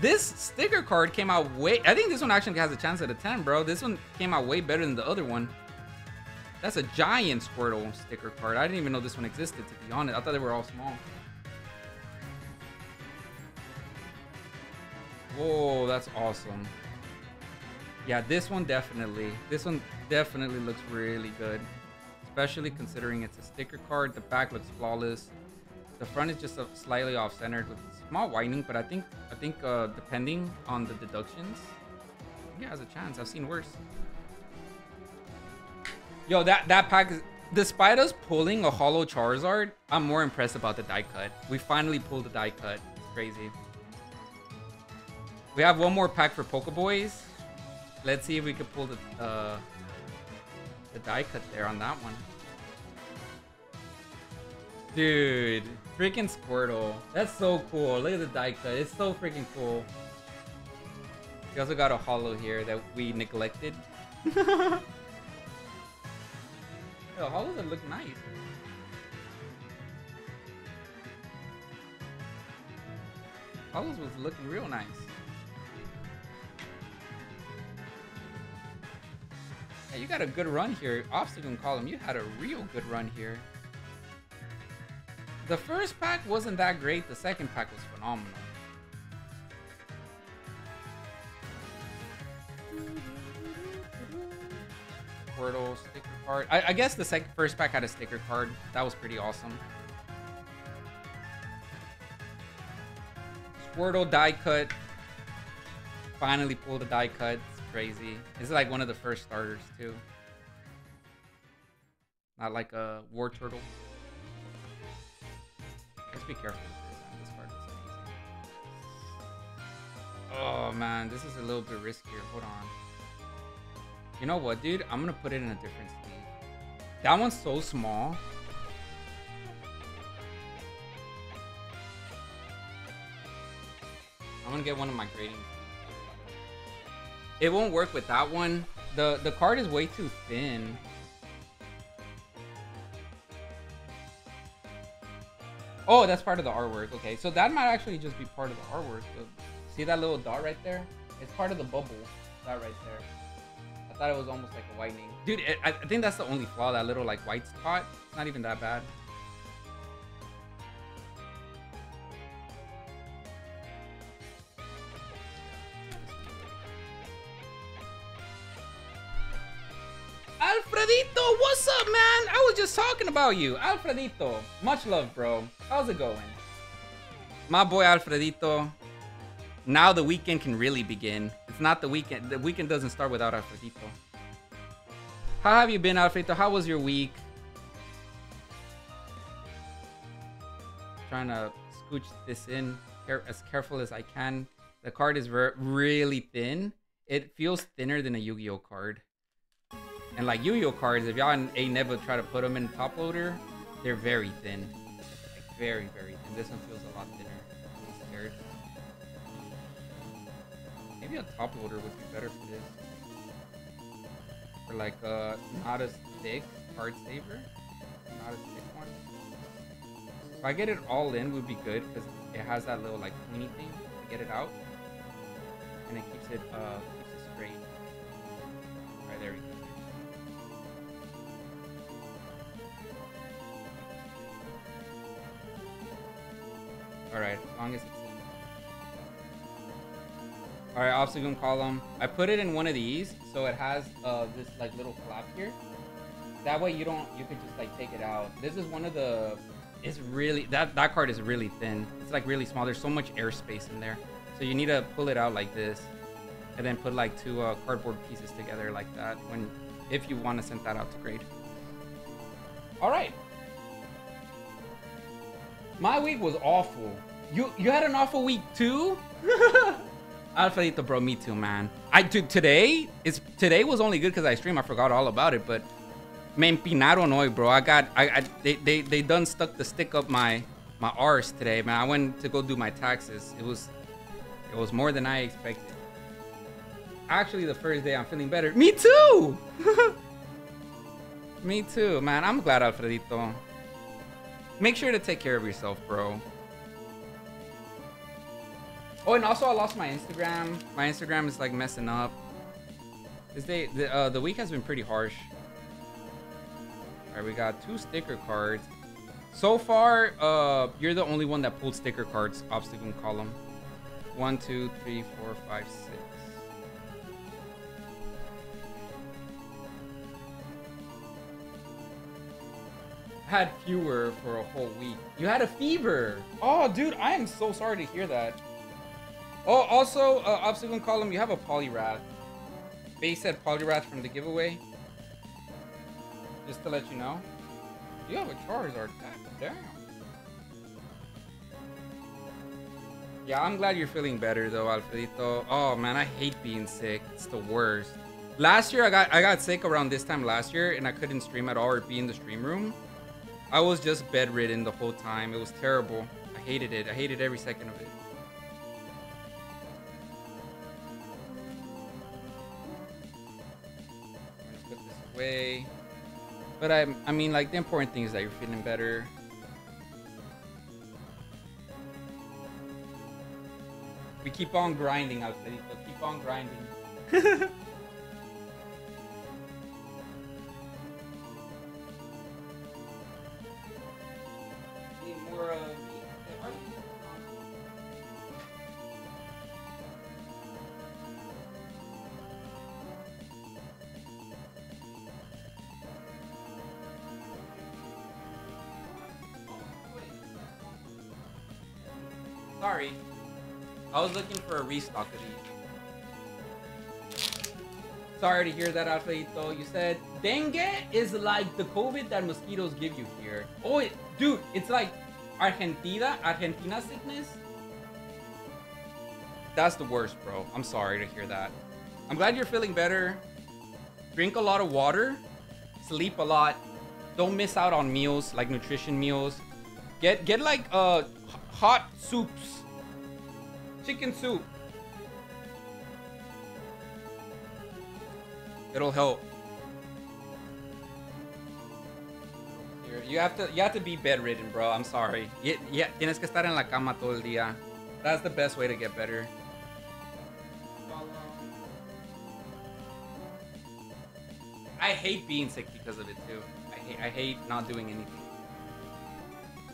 This sticker card came out way... I think this one actually has a chance at a 10, bro. This one came out way better than the other one. That's a giant Squirtle sticker card. I didn't even know this one existed, to be honest. I thought they were all small. Whoa, that's awesome. Yeah, this one definitely. This one definitely looks really good. Especially considering it's a sticker card. The back looks flawless. The front is just a slightly off-centered with small whitening, but I think I think uh, depending on the deductions, he has a chance. I've seen worse. Yo, that that pack is. Despite us pulling a holo Charizard, I'm more impressed about the die cut. We finally pulled the die cut. It's crazy. We have one more pack for Pokeboys. Let's see if we can pull the uh, the die cut there on that one. Dude, freaking Squirtle. That's so cool. Look at the die cut. It's so freaking cool. We also got a holo here that we neglected. the holos that look nice. Holos was looking real nice. Yeah, you got a good run here. Obstacle Column, you had a real good run here. The first pack wasn't that great. The second pack was phenomenal. Squirtle sticker card. I, I guess the second first pack had a sticker card. That was pretty awesome. Squirtle die cut. Finally pulled a die cut. Crazy. This is like one of the first starters too. Not like a Wartortle. Let's be careful with this. This is amazing. Oh man, this is a little bit riskier. Hold on. You know what, dude? I'm gonna put it in a different sleeve. That one's so small. I'm gonna get one of my grading. It won't work with that one. The the card is way too thin. Oh, that's part of the artwork. Okay, so that might actually just be part of the artwork. So, see that little dot right there? It's part of the bubble. That right there. I thought it was almost like a whitening. Dude, it, I think that's the only flaw. That little like white spot. It's not even that bad. Alfredito, what's up, man? I was just talking about you. Alfredito, much love, bro. How's it going? My boy Alfredito. Now the weekend can really begin. It's not the weekend. The weekend doesn't start without Alfredito. How have you been, Alfredito? How was your week? Trying to scooch this in as careful as I can. The card is really thin. It feels thinner than a Yu-Gi-Oh card. And like Yu-Gi-Oh cards, if y'all ain't never try to put them in top loader, they're very thin. Like very, very thin. This one feels a lot thinner. I'm scared. Maybe a top loader would be better for this. For like uh not as thick card saver. Not as thick one. If I get it all in would be good because it has that little like pointy thing to get it out. And it keeps it uh keeps it straight. Alright, there we go. Alright, as long as it's in. Alright, obstacle column. I put it in one of these, so it has uh, this like little flap here. That way you don't, you could just like take it out. This is one of the, it's really, that, that card is really thin. It's like really small. There's so much airspace in there. So you need to pull it out like this and then put like two uh, cardboard pieces together like that when, if you want to send that out to grade. All right. My week was awful. You you had an awful week too? Alfredito, bro, me too, man. I today is today was only good because I streamed. I forgot all about it, but me empinaron hoy, bro. I got I, I they, they they done stuck the stick up my my arse today, man. I went to go do my taxes. It was it was more than I expected. Actually, the first day I'm feeling better. Me too. me too, man. I'm glad, Alfredito. Make sure to take care of yourself, bro. Oh, and also I lost my Instagram. My Instagram is like messing up. This day, the, uh, the week has been pretty harsh. All right, we got two sticker cards. So far, uh, you're the only one that pulled sticker cards, obstacle column. One, two, three, four, five, six. Had fewer for a whole week. You had a fever. Oh, dude, I am so sorry to hear that. Oh, also, uh, obstacle column, you have a Poliwrath. Base said Poliwrath from the giveaway. Just to let you know. You have a Charizard. God damn. Yeah, I'm glad you're feeling better though, Alfredito. Oh man, I hate being sick. It's the worst. Last year I got I got sick around this time last year and I couldn't stream at all or be in the stream room. I was just bedridden the whole time. It was terrible. I hated it. I hated every second of it. Put this away. But I, I mean, like the important thing is that you're feeling better. We keep on grinding, Alfredito. Keep on grinding. was looking for a restock of these. Sorry to hear that, Alfredito. You said dengue is like the COVID that mosquitoes give you here. Oh, it, dude, it's like Argentina, Argentina sickness. That's the worst, bro. I'm sorry to hear that. I'm glad you're feeling better. Drink a lot of water. Sleep a lot. Don't miss out on meals like nutrition meals. Get get like uh hot soups. Chicken soup. It'll help. Here, You have to you have to be bedridden, bro. I'm sorry. Yeah, tienes que estar en la cama todo el día. That's the best way to get better. I hate being sick because of it too. I hate I hate not doing anything.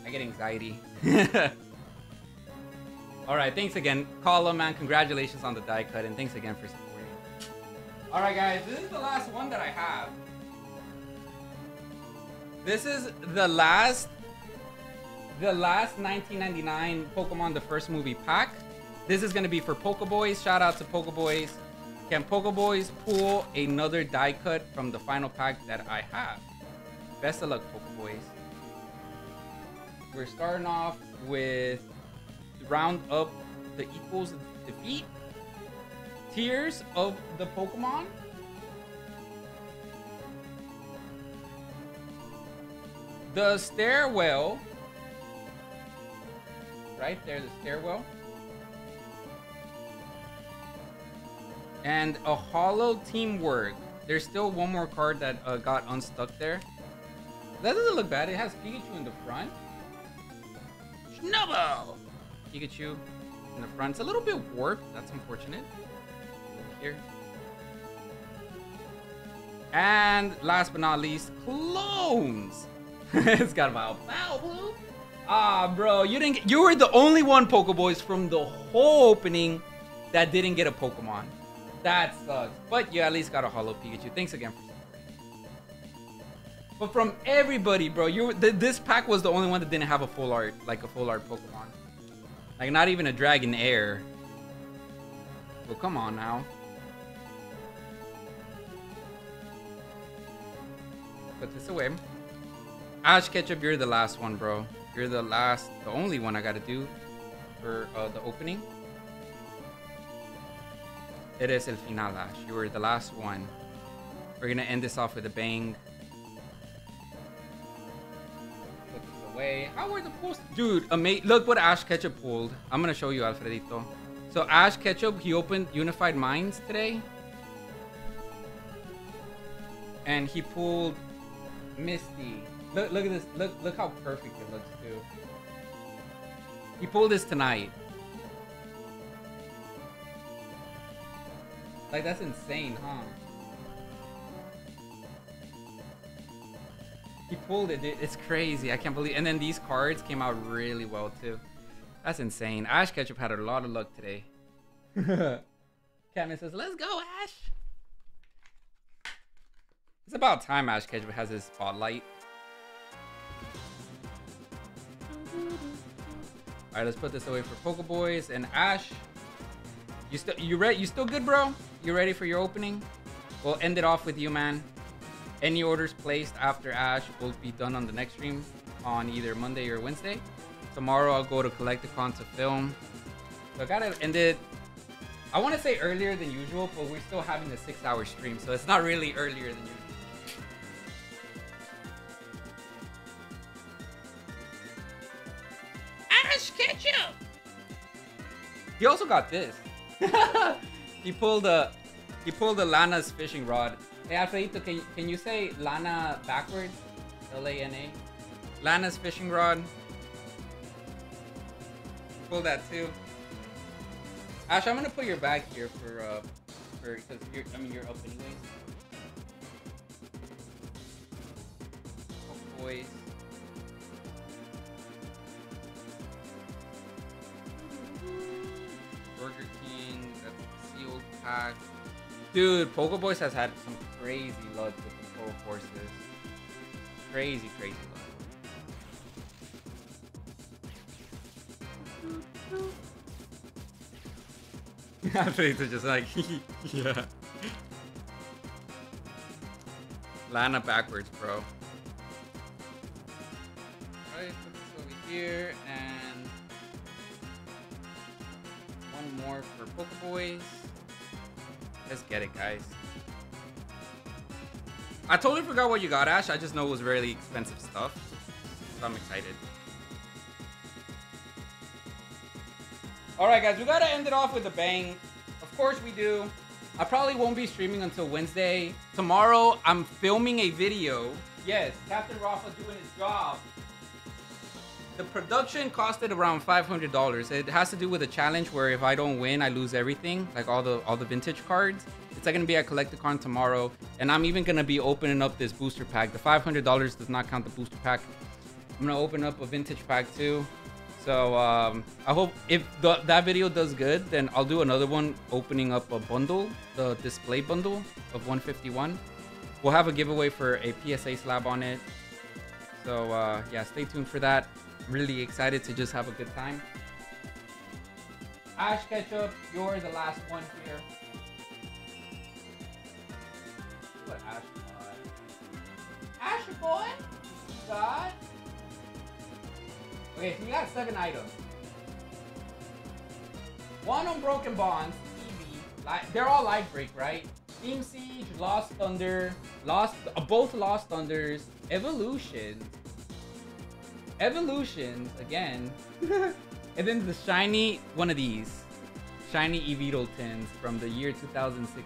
I get anxiety. All right, thanks again, Colin, man. Congratulations on the die cut, and thanks again for supporting. All right, guys, this is the last one that I have. This is the last, the last 1999 Pokemon the first movie pack. This is gonna be for Pokeboys. Shout out to Pokeboys. Can Pokeboys pull another die cut from the final pack that I have? Best of luck, Pokeboys. We're starting off with round up the equals defeat tiers of the Pokemon. The stairwell. Right there, the stairwell. And a holo teamwork. There's still one more card that uh, got unstuck there. That doesn't look bad. It has Pikachu in the front. Snubbull! Pikachu in the front. It's a little bit warped. That's unfortunate. Here. And last but not least, clones. it's got about blue. Ah, bro, you didn't. Get, you were the only one Pokeboys from the whole opening that didn't get a Pokemon. That sucks. But you at least got a Holo Pikachu. Thanks again for. But from everybody, bro, you th this pack was the only one that didn't have a full art, like a full art Pokemon. Like not even a Dragonair. Well, come on now. Put this away. Ash Ketchup, you're the last one, bro. You're the last, the only one I gotta do for uh, the opening. It is el final, Ash. You were the last one. We're gonna end this off with a bang. Away. How were the? Dude, ama- look what Ash Ketchup pulled. I'm gonna show you, Alfredito. So Ash Ketchup, he opened Unified Minds today. And he pulled Misty. Look, look at this. Look, look how perfect it looks too. He pulled this tonight. Like that's insane, huh? He pulled it, dude. It's crazy. I can't believe. And then these cards came out really well too. That's insane. Ash Ketchup had a lot of luck today. Catman says, "Let's go, Ash." It's about time Ash Ketchup has his spotlight. All right, let's put this away for Pokeboys and Ash. You still you ready? You still good, bro? You ready for your opening? We'll end it off with you, man. Any orders placed after Ash will be done on the next stream on either Monday or Wednesday. Tomorrow I'll go to Collect-A-Con to film. So I gotta end it. I want to say earlier than usual, but we're still having a six-hour stream, so it's not really earlier than usual. Ash Ketchup! He also got this. he pulled a he pulled a Lana's fishing rod. Hey Alfredito, can, can you say Lana backwards? L-A-N-A. Lana's fishing rod. Pull that too. Ash, I'm gonna put your bag here for uh for because you're I mean you're up anyways. Oh, boys. Burger King, sealed pack. Dude, Pokeboys has had some crazy with the Pole Forces. Crazy, crazy luck. Alfredito just like, yeah. Lana backwards, bro. Alright, put this over here, and one more for Pokeboys. Let's get it, guys. I totally forgot what you got, Ash. I just know it was really expensive stuff. So I'm excited. Alright, guys. We gotta end it off with a bang. Of course we do. I probably won't be streaming until Wednesday. Tomorrow, I'm filming a video. Yes, Captain Rafa doing his job. The production costed around $500. It has to do with a challenge where if I don't win, I lose everything, like all the all the vintage cards. Gonna be at Collect-A-Con tomorrow, and I'm even gonna be opening up this booster pack. The $500 does not count the booster pack. I'm gonna open up a vintage pack too. So um, I hope if the, that video does good, then I'll do another one opening up a bundle, the display bundle of 151. We'll have a giveaway for a PSA slab on it. So uh, yeah, stay tuned for that really excited to just have a good time. Ash Ketchup, you're the last one here. What Ash got? Ash boy? God. Okay, so you got seven items. One Unbroken Bonds, TV. Li- they're all light break, right? Steam Siege, Lost Thunder, Lost, uh, both Lost Thunders, Evolution, Evolutions again. and then the shiny one of these. Shiny Yveltal tins from the year 2016.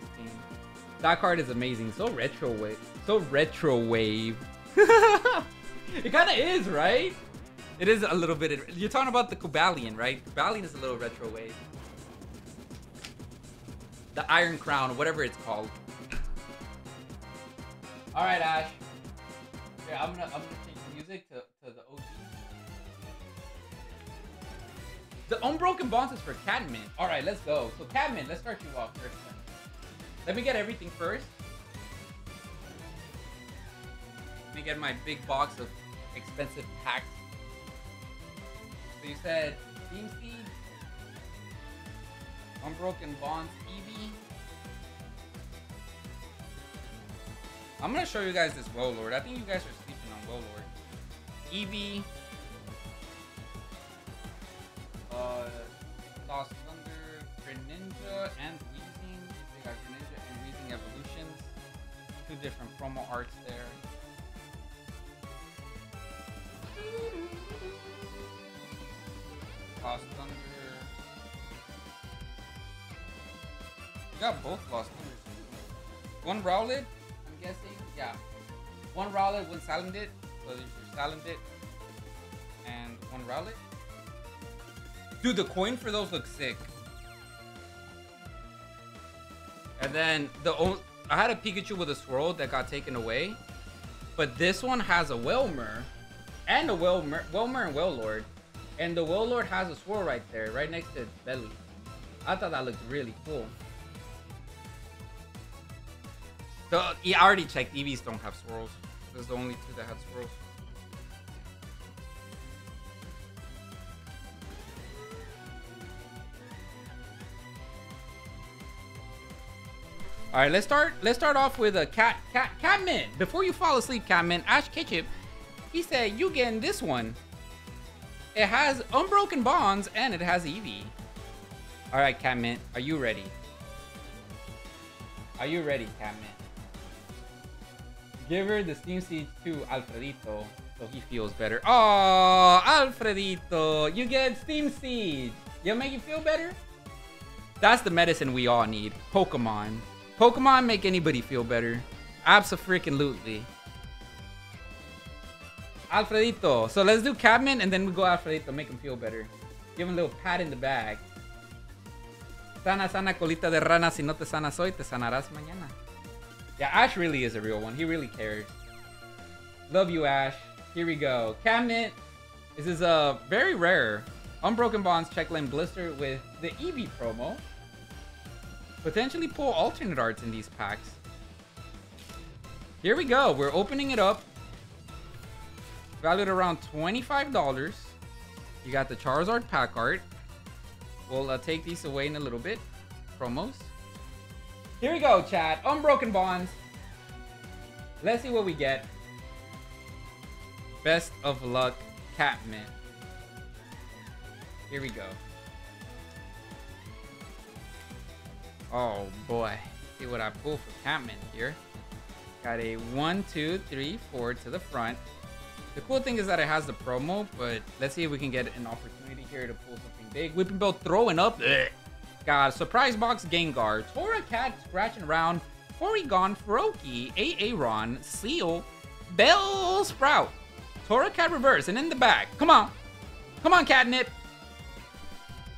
That card is amazing. So retro wave. So retro wave. it kind of is, right? It is a little bit. You're talking about the Cobalion, right? Cobalion is a little retro wave. The Iron Crown, whatever it's called. All right, Ash. Here, I'm gonna I'm gonna change the music to, to the OG. The Unbroken Bonds is for Cadman. All right, let's go. So Cadman, let's start you off first. Let me get everything first. Let me get my big box of expensive packs. So you said Steam Siege, Unbroken Bonds, Eevee. I'm gonna show you guys this Lord. I think you guys are sleeping on Lord. Eevee. Uh, Lost Thunder, Greninja, and. Two different promo arts there. Lost Thunder. You got both Lost Thunders. One Rowlet, I'm guessing. Yeah. One Rowlet, one Salandit. So there's your Salandit. And one Rowlet. Dude, the coin for those looks sick. And then the only, I had a Pikachu with a swirl that got taken away. But this one has a Wailmer and a Wailmer, Wailmer and Wailord. And the Wailord has a swirl right there, right next to its belly. I thought that looked really cool. So, yeah, I already checked. Eevees don't have swirls. Those the only two that had swirls. All right, let's start. Let's start off with a cat, cat, Catman. Before you fall asleep, Catman, Ash Ketchup, he said you getting this one. It has unbroken bonds and it has Eevee. All right, Catman, are you ready? Are you ready, Catman? Give her the Steam Siege to Alfredito so he feels better. Oh, Alfredito, you get Steam Siege. You make you feel better? That's the medicine we all need. Pokemon. Pokemon make anybody feel better. Absolutely. Alfredito. So let's do Catman and then we go Alfredito. Make him feel better. Give him a little pat in the back. Sana, sana, colita de rana. Si no te sanas hoy, te sanarás mañana. Yeah, Ash really is a real one. He really cares. Love you, Ash. Here we go. Cabinet. This is a very rare Unbroken Bonds check lane blister with the Eevee promo. Potentially pull alternate arts in these packs. Here we go. We're opening it up. Valued around $25. You got the Charizard pack art. We'll uh, take these away in a little bit. Promos. Here we go, chat. Unbroken Bonds. Let's see what we get. Best of luck, Catman. Here we go. Oh boy. See what I pull for Catman here. Got a one, two, three, four to the front. The cool thing is that it has the promo, but let's see if we can get an opportunity here to pull something big. Weepinbell throwing up. Ugh. Got Surprise Box Gengar, Torracat scratching around, Porygon, Froakie, Aron, Seel, Bell Sprout, Torracat reverse, and in the back. Come on. Come on, Catnip.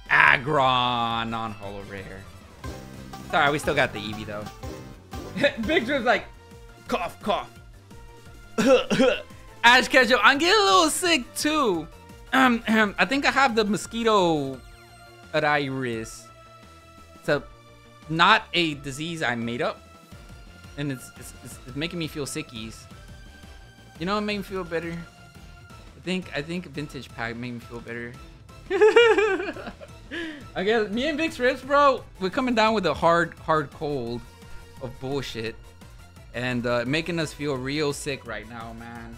Aggron on Holo Rare. Sorry, we still got the Eevee though. Big like, cough, cough. Ash Ketchup, I'm getting a little sick too. Um, I think I have the mosquito iris. It's a not a disease I made up, and it's it's, it's, it's making me feel sickies. You know, what made me feel better. I think I think vintage pack made me feel better. I guess me and Big Strips, bro, we're coming down with a hard hard cold of bullshit, and uh, making us feel real sick right now, man.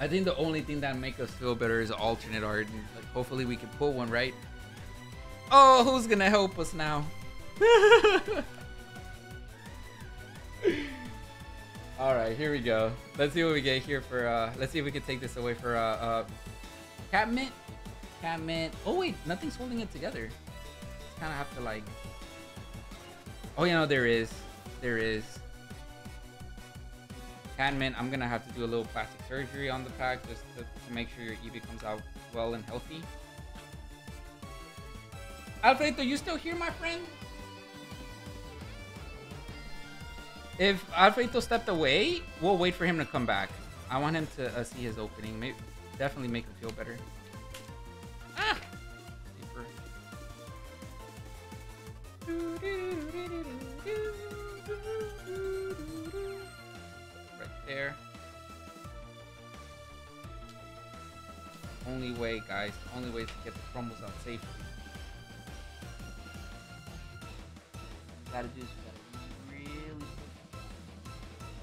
I think the only thing that make us feel better is alternate art. And, like, hopefully we can pull one, right? Oh, who's gonna help us now? All right, here we go. Let's see what we get here for. uh Let's see if we can take this away for uh, uh Catmint. Catmint. Oh wait, nothing's holding it together. Kind of have to like. Oh, yeah, know there is, there is. Catmint, I'm gonna have to do a little plastic surgery on the pack just to, to make sure your Eevee comes out well and healthy. Alfredo, you still here, my friend? If Alfredo stepped away, we'll wait for him to come back. I want him to uh, see his opening. Maybe, definitely make him feel better. Ah! Right there. Only way, guys. Only way to get the crumbles out safely. gotta do this gotta really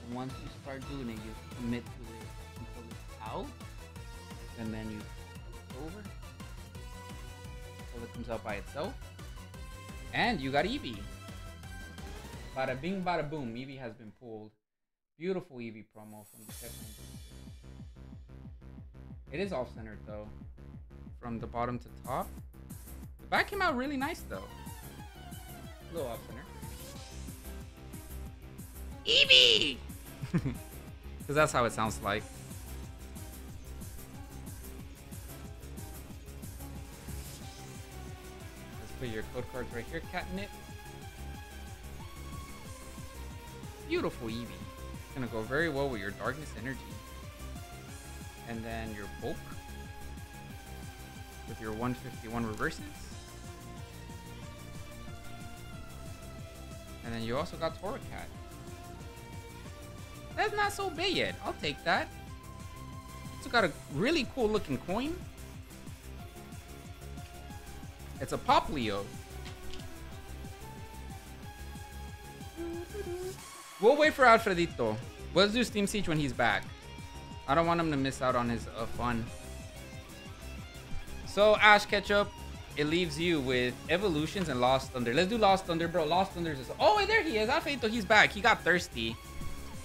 and once you start doing it, you commit to it until it's out, and then you over until it comes out by itself. And you got Eevee. Bada bing, bada boom. Eevee has been pulled. Beautiful Eevee promo from the second. It is off centered though, from the bottom to top. The back came out really nice though. A little off center. Eevee! Because that's how it sounds like. Put your code cards right here, Catnip. Beautiful Eevee. It's gonna go very well with your Darkness Energy. And then your Bulk. With your 151 reverses. And then you also got Torracat. That's not so bad. Yet. I'll take that. It's got a really cool looking coin. It's a Popplio. We'll wait for Alfredito. Let's do Steam Siege when he's back. I don't want him to miss out on his uh, fun. So, Ash Ketchup, it leaves you with Evolutions and Lost Thunder. Let's do Lost Thunder, bro. Lost Thunder is... Oh, wait, there he is. Alfredito, he's back. He got thirsty.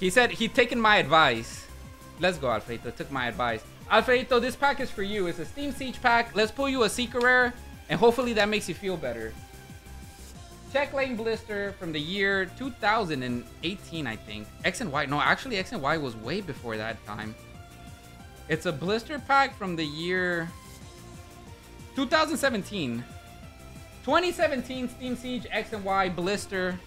He said he'd taken my advice. Let's go, Alfredito. Took my advice. Alfredito, this pack is for you. It's a Steam Siege pack. Let's pull you a Secret Rare, and hopefully that makes you feel better. Check Lane Blister from the year 2018, I think. X and Y. No, actually, X and Y was way before that time. It's a blister pack from the year 2017. 2017 Steam Siege X and Y blister.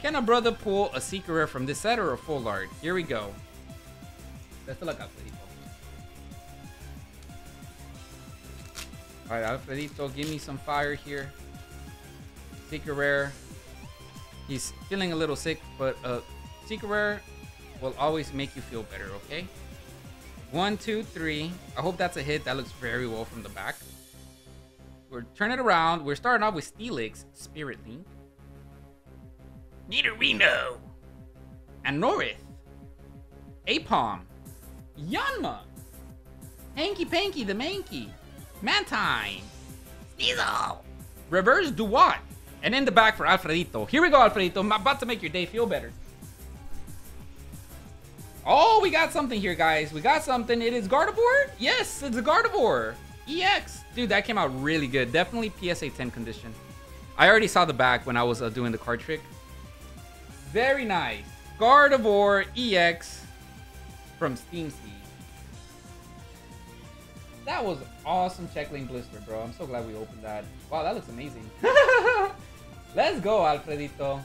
Can a brother pull a secret from this set or a full art? Here we go. Best of luck, Alfredito. Alright, Alfredito, give me some fire here. Secret rare. He's feeling a little sick, but uh, secret rare will always make you feel better, okay? One, two, three. I hope that's a hit. That looks very well from the back. We're turning it around. We're starting off with Steelix, Spirit Link. Nidorino. And Norith. Aipom. Yanma. Hanky Panky the Mankey. Mantine. Sneasel. Reverse Dewott. And in the back for Alfredito. Here we go, Alfredito. I'm about to make your day feel better. Oh, we got something here, guys. We got something. It is Gardevoir? Yes, it's a Gardevoir. EX. Dude, that came out really good. Definitely PSA 10 condition. I already saw the back when I was uh, doing the card trick. Very nice. Gardevoir EX from Steam. That was awesome check lane blister, bro. I'm so glad we opened that. Wow, that looks amazing. Let's go, Alfredito.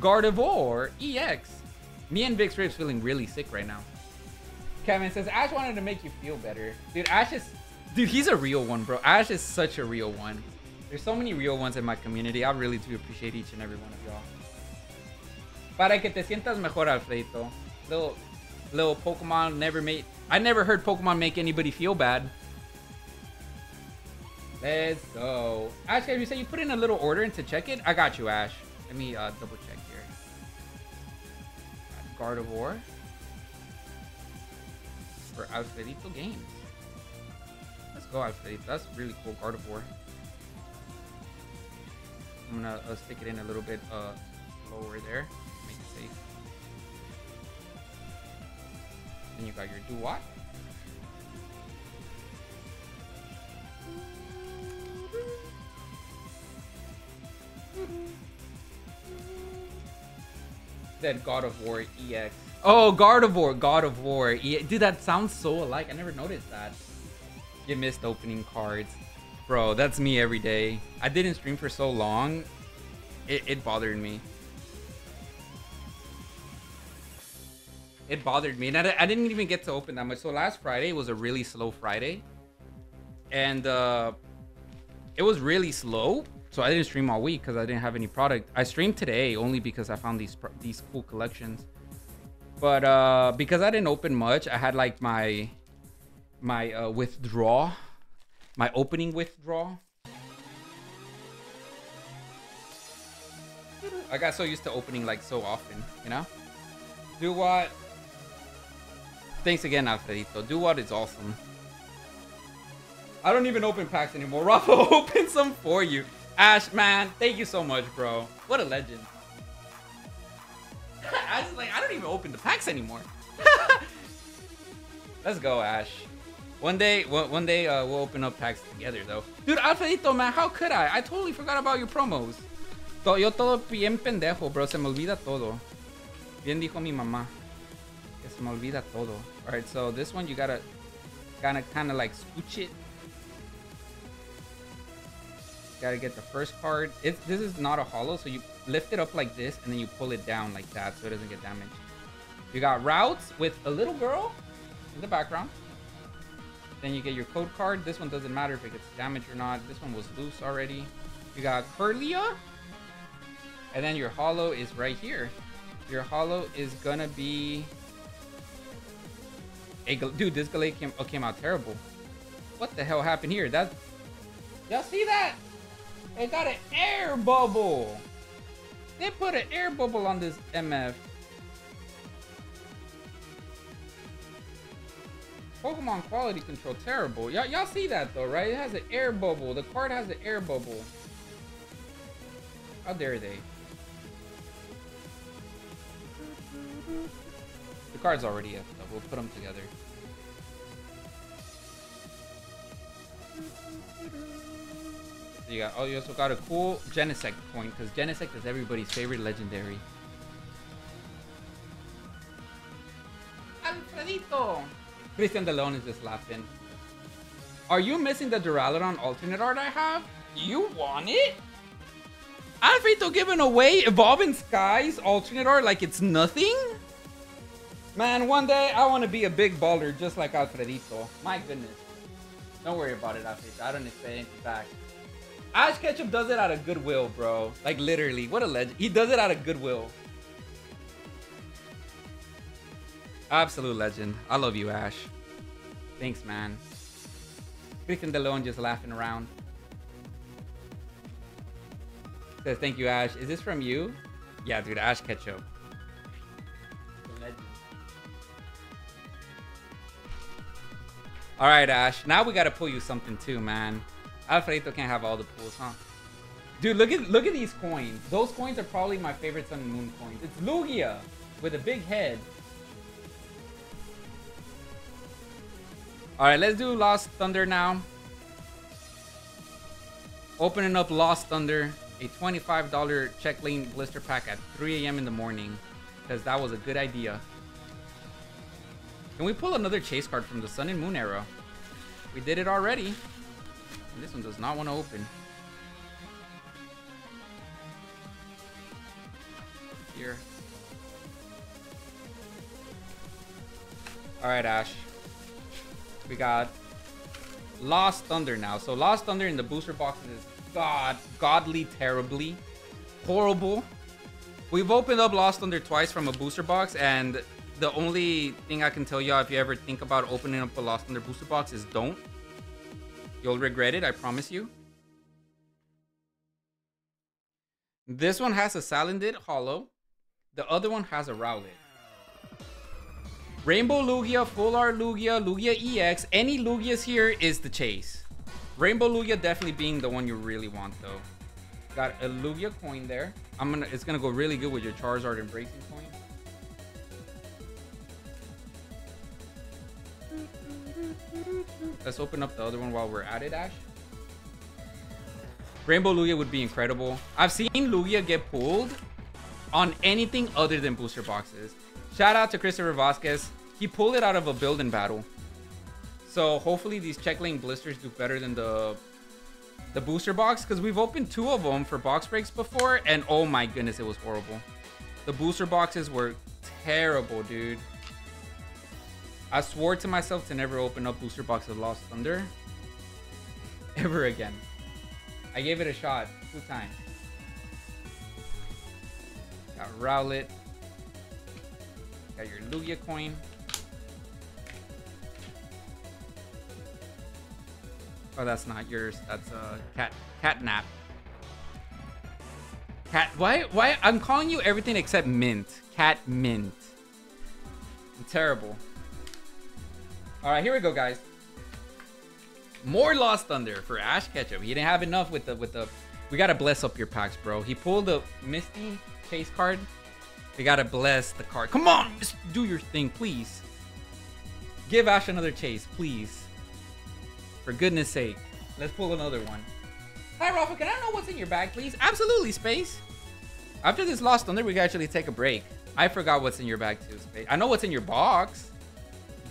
Gardevoir EX. Me and Vix Rips feeling really sick right now. Kevin says, Ash wanted to make you feel better. Dude, Ash is... Dude, he's a real one, bro. Ash is such a real one. There's so many real ones in my community. I really do appreciate each and every one of y'all. Para que te sientas mejor, Alfredito. Little, little Pokemon never made... I never heard Pokemon make anybody feel bad. Let's go. Ash, you say you put in a little order to check it? I got you, Ash. Let me uh, double check here. Gardevoir. For Alfredito Games. Let's go, Alfredito. That's really cool, Gardevoir. I'm gonna uh, stick it in a little bit uh, lower there. Then you got your Dewott. Then God of War EX. Oh, God of War, God of War. E Dude, that sounds so alike. I never noticed that. You missed opening cards. Bro, that's me every day. I didn't stream for so long. It, it bothered me. It bothered me. And I, I didn't even get to open that much. So last Friday was a really slow Friday. And uh, it was really slow. So I didn't stream all week because I didn't have any product. I streamed today only because I found these these cool collections. But uh, because I didn't open much, I had like my my uh, withdraw, my opening withdraw. I got so used to opening like so often, you know? Do what? Thanks again, Alfredito. Do what is awesome. I don't even open packs anymore. Rafa open some for you. Ash, man, thank you so much, bro. What a legend. I just like I don't even open the packs anymore. Let's go, Ash. One day, one, one day uh, we'll open up packs together, though. Dude, Alfredito, man, how could I? I totally forgot about your promos. Yo todo bien pendejo, bro. Se me olvida todo. Bien dijo mi mamá. Que se me olvida todo. Alright, so this one you gotta kind of, kind of like scooch it. Gotta get the first card. This is not a holo, so you lift it up like this and then you pull it down like that so it doesn't get damaged. You got routes with a little girl in the background. Then you get your code card. This one doesn't matter if it gets damaged or not. This one was loose already. You got Kirlia. And then your holo is right here. Your holo is gonna be... A, dude, this Gallade came, oh, came out terrible. What the hell happened here? That... Y'all see that? It got an air bubble. They put an air bubble on this MF. Pokemon quality control terrible. Y'all y'all see that though, right? It has an air bubble. The card has an air bubble. How dare they? The card's already up though. We'll put them together. So you got oh you also got a cool Genesect point, because Genesect is everybody's favorite legendary. Alfredito! Christian DeLeon is just laughing. Are you missing the Duraludon alternate art I have? You want it? Alfredo giving away Evolving Skies alternate art like it's nothing? Man, one day I want to be a big baller just like Alfredito. My goodness. Don't worry about it, Alfredito. I don't expect anything back. Ash Ketchum does it out of goodwill, bro. Like literally. What a legend. He does it out of goodwill. Absolute legend. I love you, Ash. Thanks, man. Christian DeLeon just laughing around. Says, thank you, Ash. Is this from you? Yeah, dude, Ash Ketchup. Alright, Ash. Now we gotta pull you something too, man. Alfredo can't have all the pulls, huh? Dude, look at look at these coins. Those coins are probably my favorite Sun and Moon coins. It's Lugia with a big head. Alright, let's do Lost Thunder now. Opening up Lost Thunder, a $25 check lane blister pack at 3 a.m. in the morning. Because that was a good idea. Can we pull another chase card from the Sun and Moon era? We did it already. And this one does not want to open. Here. Alright, Ash. We got Lost Thunder now. So Lost Thunder in the booster boxes is god, godly terribly horrible. We've opened up Lost Thunder twice from a booster box, and the only thing I can tell y'all if you ever think about opening up a Lost Thunder booster box is don't. You'll regret it, I promise you. This one has a Salandit Holo. The other one has a Rowlet. Rainbow Lugia, Full Art Lugia, Lugia EX, any Lugias here is the chase. Rainbow Lugia definitely being the one you really want though. Got a Lugia coin there. I'm gonna it's gonna go really good with your Charizard Embracing coin. Let's open up the other one while we're at it, Ash. Rainbow Lugia would be incredible. I've seen Lugia get pulled on anything other than booster boxes. Shout out to Christopher Vasquez. He pulled it out of a build and battle. So hopefully these check lane blisters do better than the the booster box because we've opened two of them for box breaks before and oh my goodness it was horrible. The booster boxes were terrible, dude. I swore to myself to never open up booster box of Lost Thunder ever again. I gave it a shot two times. Got Rowlet. Got your Lugia coin. Oh, that's not yours. That's uh, cat cat nap. Cat. Why? Why? I'm calling you everything except mint. Cat mint. I'm terrible. All right, here we go, guys. More Lost Thunder for Ash Ketchum. He didn't have enough with the with the. We gotta bless up your packs, bro. He pulled the Misty Chase card. We gotta bless the card. Come on, just do your thing, please. Give Ash another chase, please. For goodness sake. Let's pull another one. Hi, Rafa. Can I know what's in your bag, please? Absolutely, Space. After this Lost Thunder, we can actually take a break. I forgot what's in your bag, too, Space. I know what's in your box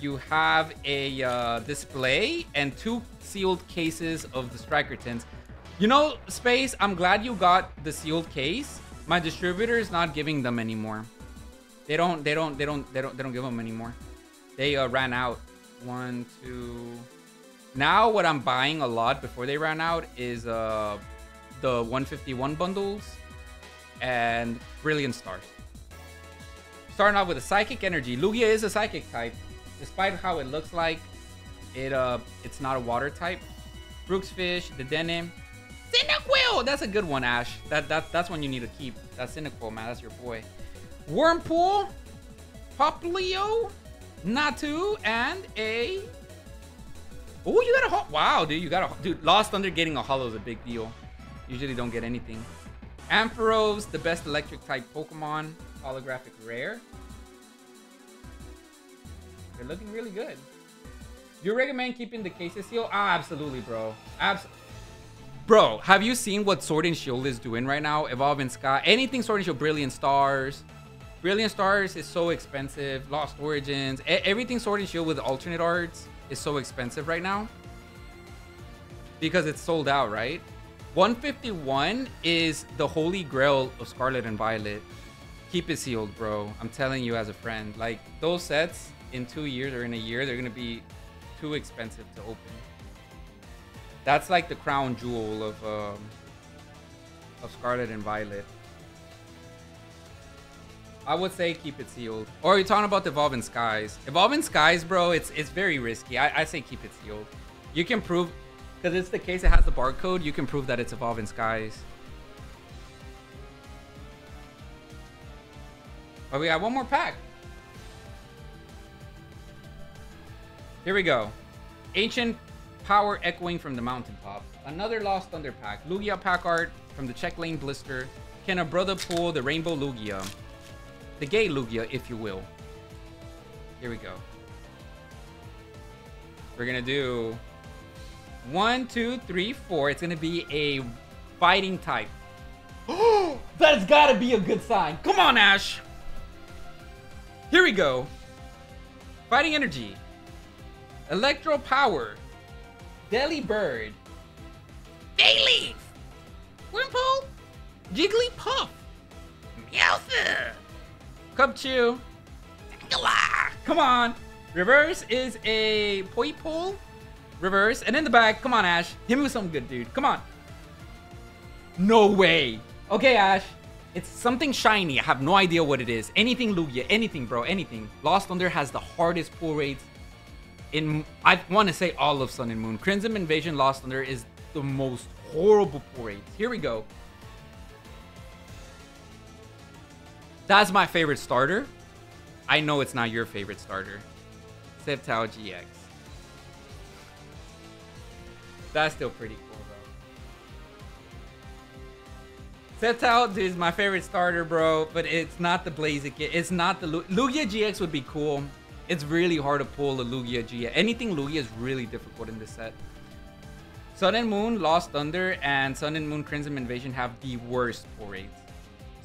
you have a uh, display and two sealed cases of the striker tins. You know, Space, I'm glad you got the sealed case. My distributor is not giving them anymore. They don't, they don't, they don't, they don't, they don't give them anymore. They uh, ran out. One, two. Now what I'm buying a lot before they ran out is uh, the 151 bundles and Brilliant Stars. Starting off with a Psychic Energy. Lugia is a Psychic type despite how it looks like, it uh, it's not a water type. Brooks Fish, the Denim. Cyndaquil! That's a good one, Ash. That, that, that's one you need to keep. That's Cyndaquil, man. That's your boy. Wurmple, Popplio, Natu, and a... Oh, you got a... Wow, dude. You got a... Dude, Lost Thunder getting a holo is a big deal. Usually don't get anything. Ampharos, the best electric type Pokemon. Holographic rare. They're looking really good. You recommend keeping the cases sealed? Ah, absolutely, bro. Abs bro, have you seen what Sword and Shield is doing right now? Evolving Sky. Anything Sword and Shield. Brilliant Stars. Brilliant Stars is so expensive. Lost Origins. E everything Sword and Shield with alternate arts is so expensive right now. Because it's sold out, right? 151 is the holy grail of Scarlet and Violet. Keep it sealed, bro. I'm telling you as a friend. Like, those sets in two years or in a year, they're gonna be too expensive to open. That's like the crown jewel of um, of Scarlet and Violet. I would say keep it sealed. Or you're talking about Evolving Skies. Evolving Skies, bro, it's it's very risky. I, I say keep it sealed. You can prove, because it's the case it has the barcode, you can prove that it's Evolving Skies. But we got one more pack. Here we go. Ancient Power echoing from the mountaintop. Another Lost Thunder pack. Lugia pack art from the Check Lane Blister. Can a brother pull the Rainbow Lugia? The gay Lugia, if you will. Here we go. We're gonna do one, two, three, four. It's gonna be a fighting type. That's gotta be a good sign. Come on, Ash. Here we go. Fighting energy. Electro Power, Delibird, Bayleef, Wurmple, Jigglypuff, Meowth, Cubchoo, Come on. Reverse is a Poipole. Reverse. And in the back, come on, Ash. Hit me something good, dude. Come on. No way. Okay, Ash. It's something shiny. I have no idea what it is. Anything Lugia. Anything, bro. Anything. Lost Thunder has the hardest pull rates in I want to say all of Sun and Moon. Crimson Invasion Lost Thunder is the most horrible rates. Here we go. That's my favorite starter. I know it's not your favorite starter. Sceptile GX. That's still pretty cool though. Sceptile is my favorite starter, bro, but it's not the Blaziken. It's not the Lu Lugia GX would be cool. It's really hard to pull a Lugia Gia. Anything Lugia is really difficult in this set. Sun and Moon, Lost Thunder, and Sun and Moon Crimson Invasion have the worst pull rates.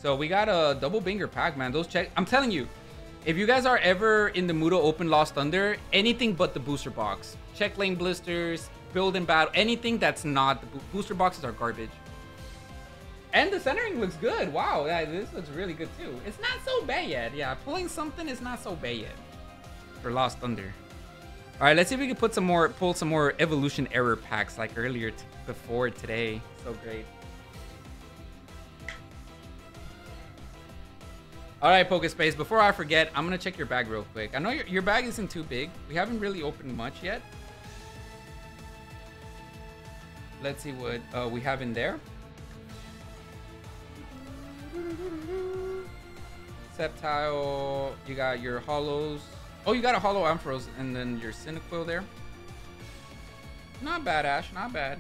So we got a double banger pack, man. Those check. I'm telling you, if you guys are ever in the mood to open Lost Thunder, anything but the booster box. Check lane blisters, build and battle, anything that's not the bo booster boxes are garbage. And the centering looks good. Wow, yeah, this looks really good too. It's not so bad yet. Yeah, pulling something is not so bad yet for Lost Thunder. All right, let's see if we can put some more, pull some more evolution error packs like earlier before today. So great. All right, Pokespace. Before I forget, I'm gonna check your bag real quick. I know your, your bag isn't too big. We haven't really opened much yet. Let's see what uh, we have in there. Sceptile, You got your holos. Oh, you got a holo Ampharos and then your Cyndaquil there. Not bad, Ash. Not bad.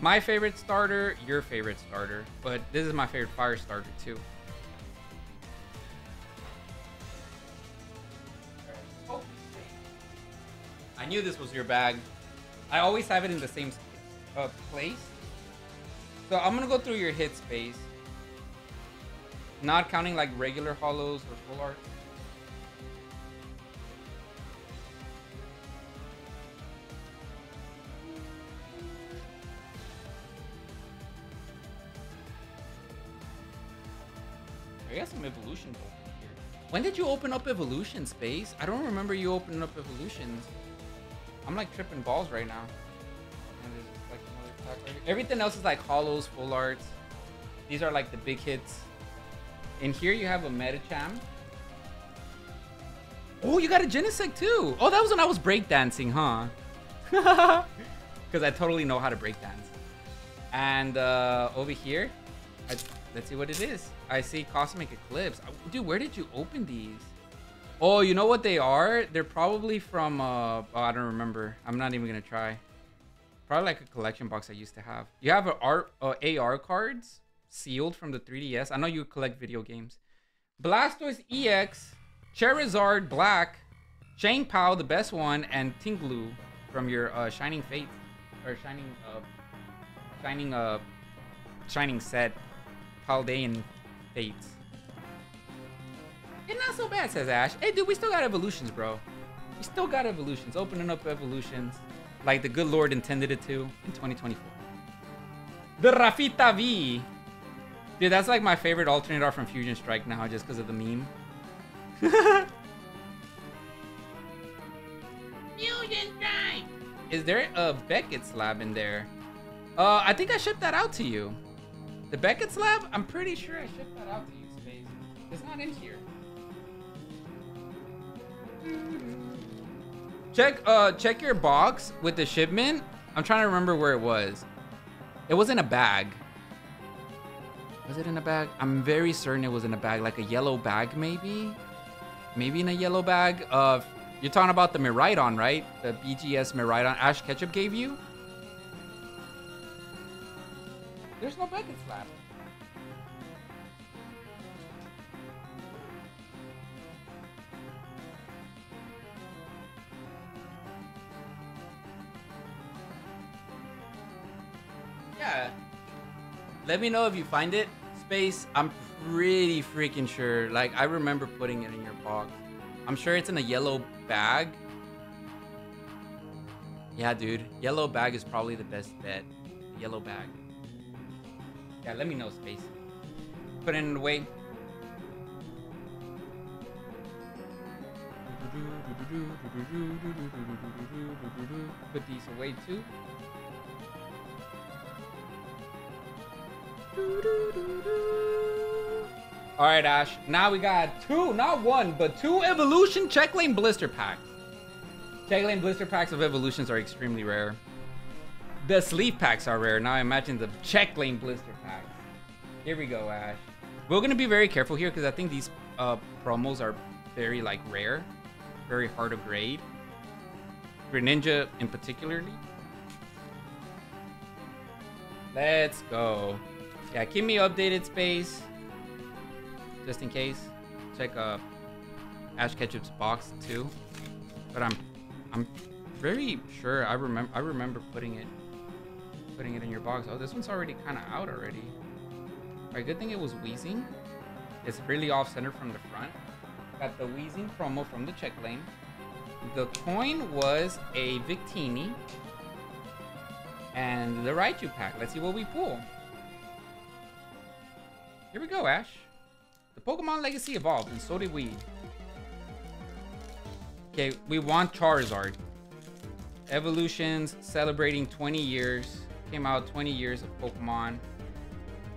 My favorite starter, your favorite starter. But this is my favorite fire starter too. I knew this was your bag. I always have it in the same uh, place. So I'm gonna go through your hit space. Not counting like regular holos or full art. I got some evolution here. When did you open up evolution space? I don't remember you opening up evolutions. I'm like tripping balls right now. Like Everything else is like holos, full arts. These are like the big hits. In here you have a Medicham. Oh, you got a Genesect too. Oh, that was when I was breakdancing, huh? Because I totally know how to breakdance. And uh, over here, I, let's see what it is. I see Cosmic Eclipse. Dude, where did you open these? Oh, you know what they are? They're probably from, uh, oh, I don't remember. I'm not even to try. Probably like a collection box I used to have. You have AR, uh, AR cards sealed from the 3DS. I know you collect video games. Blastoise EX, Charizard Black, Chien-Pao, the best one, and Tinglu from your uh, Shining Fate, or Shining, uh, Shining, uh, Shining set, Paldean It's not so bad, says Ash. Hey, dude, we still got evolutions, bro. We still got evolutions. Opening up evolutions like the good Lord intended it to in 2024. The Rafita V. Dude, that's like my favorite alternate art from Fusion Strike now just because of the meme. Fusion Strike! Is there a Beckett slab in there? Uh, I think I shipped that out to you. The Beckett slab? I'm pretty sure I shipped that out to you, Space. It's not in here. Check uh check your box with the shipment. I'm trying to remember where it was. It was in a bag. Was it in a bag? I'm very certain it was in a bag, like a yellow bag maybe? Maybe in a yellow bag. Uh you're talking about the Miraidon, right? The BGS Miraidon Ash Ketchup gave you? There's no Beckett slab. Yeah. Let me know if you find it. Space, I'm pretty freaking sure. Like, I remember putting it in your box. I'm sure it's in a yellow bag. Yeah, dude. Yellow bag is probably the best bet. Yellow bag. Yeah, let me know, Space. Put it away. Put these away too. All right, Ash. Now we got two, not one, but two evolution check lane blister packs. Check lane blister packs of evolutions are extremely rare. The sleeve packs are rare. Now imagine the check lane blister. Here we go, Ash. We're gonna be very careful here because I think these uh, promos are very like rare, very hard to grade. Greninja in particularly. Let's go. Yeah, keep me updated, Space. Just in case. Check uh, Ash Ketchup's box too. But I'm, I'm very sure I remember. I remember putting it, putting it in your box. Oh, this one's already kind of out already. Alright, good thing it was Weezing. It's really off center from the front. Got the Weezing promo from the check lane. The coin was a Victini. And the Raichu pack. Let's see what we pull. Here we go, Ash. The Pokemon Legacy evolved, and so did we. Okay, we want Charizard. Evolutions celebrating 20 years. Came out 20 years of Pokemon.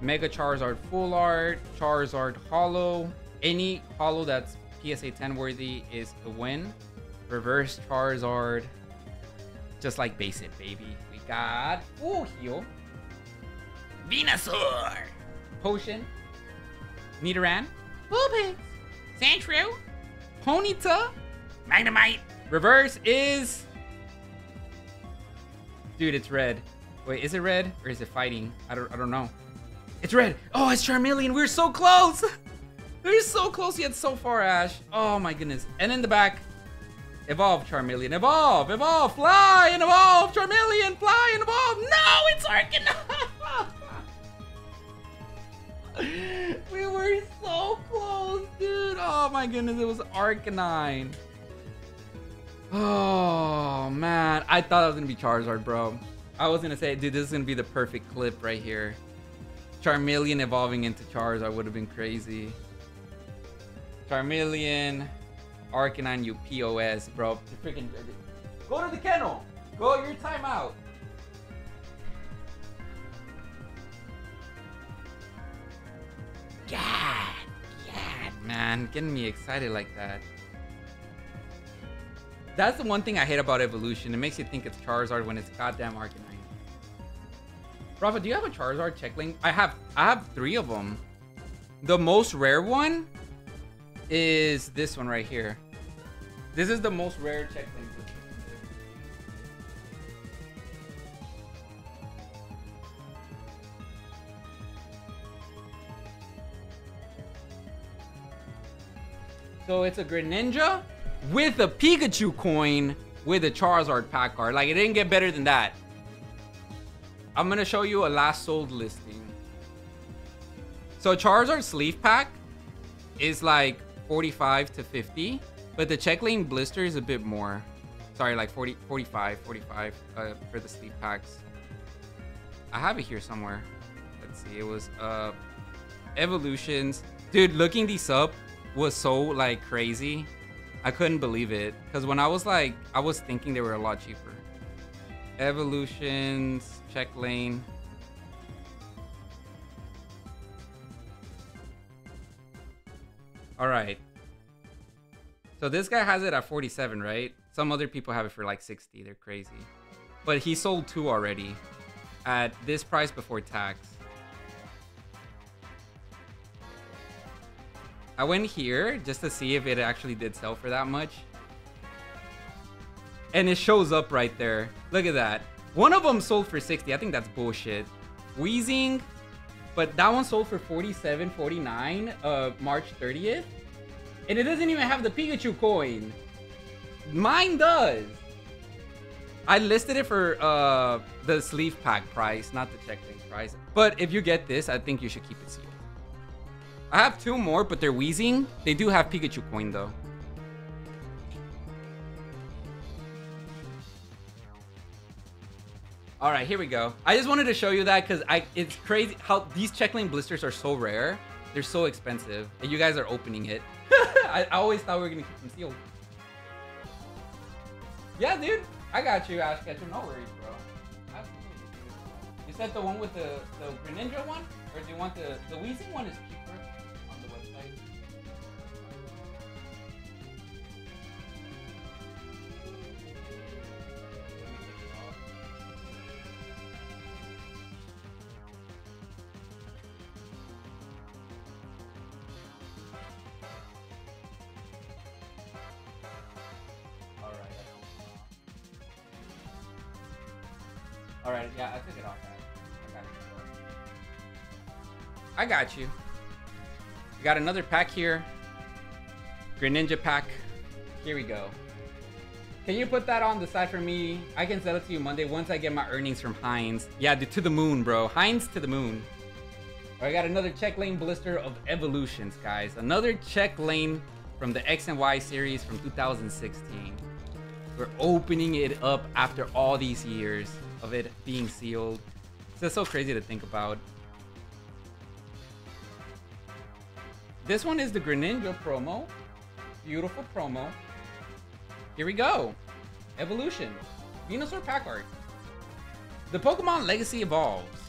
Mega Charizard Full Art, Charizard Holo, Any holo that's PSA 10 worthy is a win. Reverse Charizard. Just like basic, baby. We got Full Heal. Venusaur. Potion. Nidoran. Vulpix. Sandshrew. Ponyta. Magnemite. Reverse is... Dude, it's red. Wait, is it red or is it fighting? I don't, I don't know. It's red. Oh, it's Charmeleon. We're so close. We're so close yet so far, Ash. Oh my goodness. And in the back, evolve Charmeleon. Evolve, evolve, fly and evolve. Charmeleon, fly and evolve. No, it's Arcanine. we were so close, dude. Oh my goodness, it was Arcanine. Oh man, I thought it was gonna be Charizard, bro. I was gonna say, dude, this is gonna be the perfect clip right here. Charmeleon evolving into Charizard would have been crazy. Charmeleon, Arcanine, you POS, bro. Freaking go to the kennel. Go your timeout. God, God, man, getting me excited like that. That's the one thing I hate about evolution. It makes you think it's Charizard when it's goddamn Arcanine. Rafa, do you have a Charizard check lane? I have I have three of them. The most rare one is this one right here. This is the most rare check lane. So it's a Greninja with a Pikachu coin with a Charizard pack card. Like, it didn't get better than that. I'm to show you a last sold listing. So Charizard sleeve pack is like 45 to 50, but the check lane blister is a bit more. Sorry, like 40, 45, 45 uh, for the sleeve packs. I have it here somewhere. Let's see. It was uh, Evolutions. Dude, looking these up was so like crazy. I couldn't believe it because when I was like, I was thinking they were a lot cheaper. Evolutions, check lane. All right. So this guy has it at 47, right? Some other people have it for like 60. They're crazy. But he sold two already at this price before tax. I went here just to see if it actually did sell for that much. And it shows up right there. Look at that. One of them sold for 60. I think that's bullshit. Weezing, but that one sold for 47, 49, uh, March 30th. And it doesn't even have the Pikachu coin. Mine does. I listed it for uh, the sleeve pack price, not the check lane price. But if you get this, I think you should keep it sealed. I have two more, but they're Weezing. They do have Pikachu coin, though. All right, here we go. I just wanted to show you that because I it's crazy how these checklane blisters are so rare. They're so expensive, and you guys are opening it. I, I, always thought we were gonna keep them sealed. Yeah, dude. I got you, Ash Ketchum. No worries, bro. Absolutely. You said the one with the the Greninja one, or do you want the the Weezing one? Is Right, yeah, I took it off. I got you. We got another pack here. Greninja pack. Here we go. Can you put that on the side for me? I can sell it to you Monday once I get my earnings from Heinz. Yeah, to the moon, bro. Heinz to the moon. I got another check lane blister of evolutions, guys. Another check lane from the X and Y series from 2016. We're opening it up after all these years of it being sealed. It's just so crazy to think about. This one is the Greninja promo. Beautiful promo. Here we go. Evolution. Venusaur pack art. The Pokemon Legacy evolves.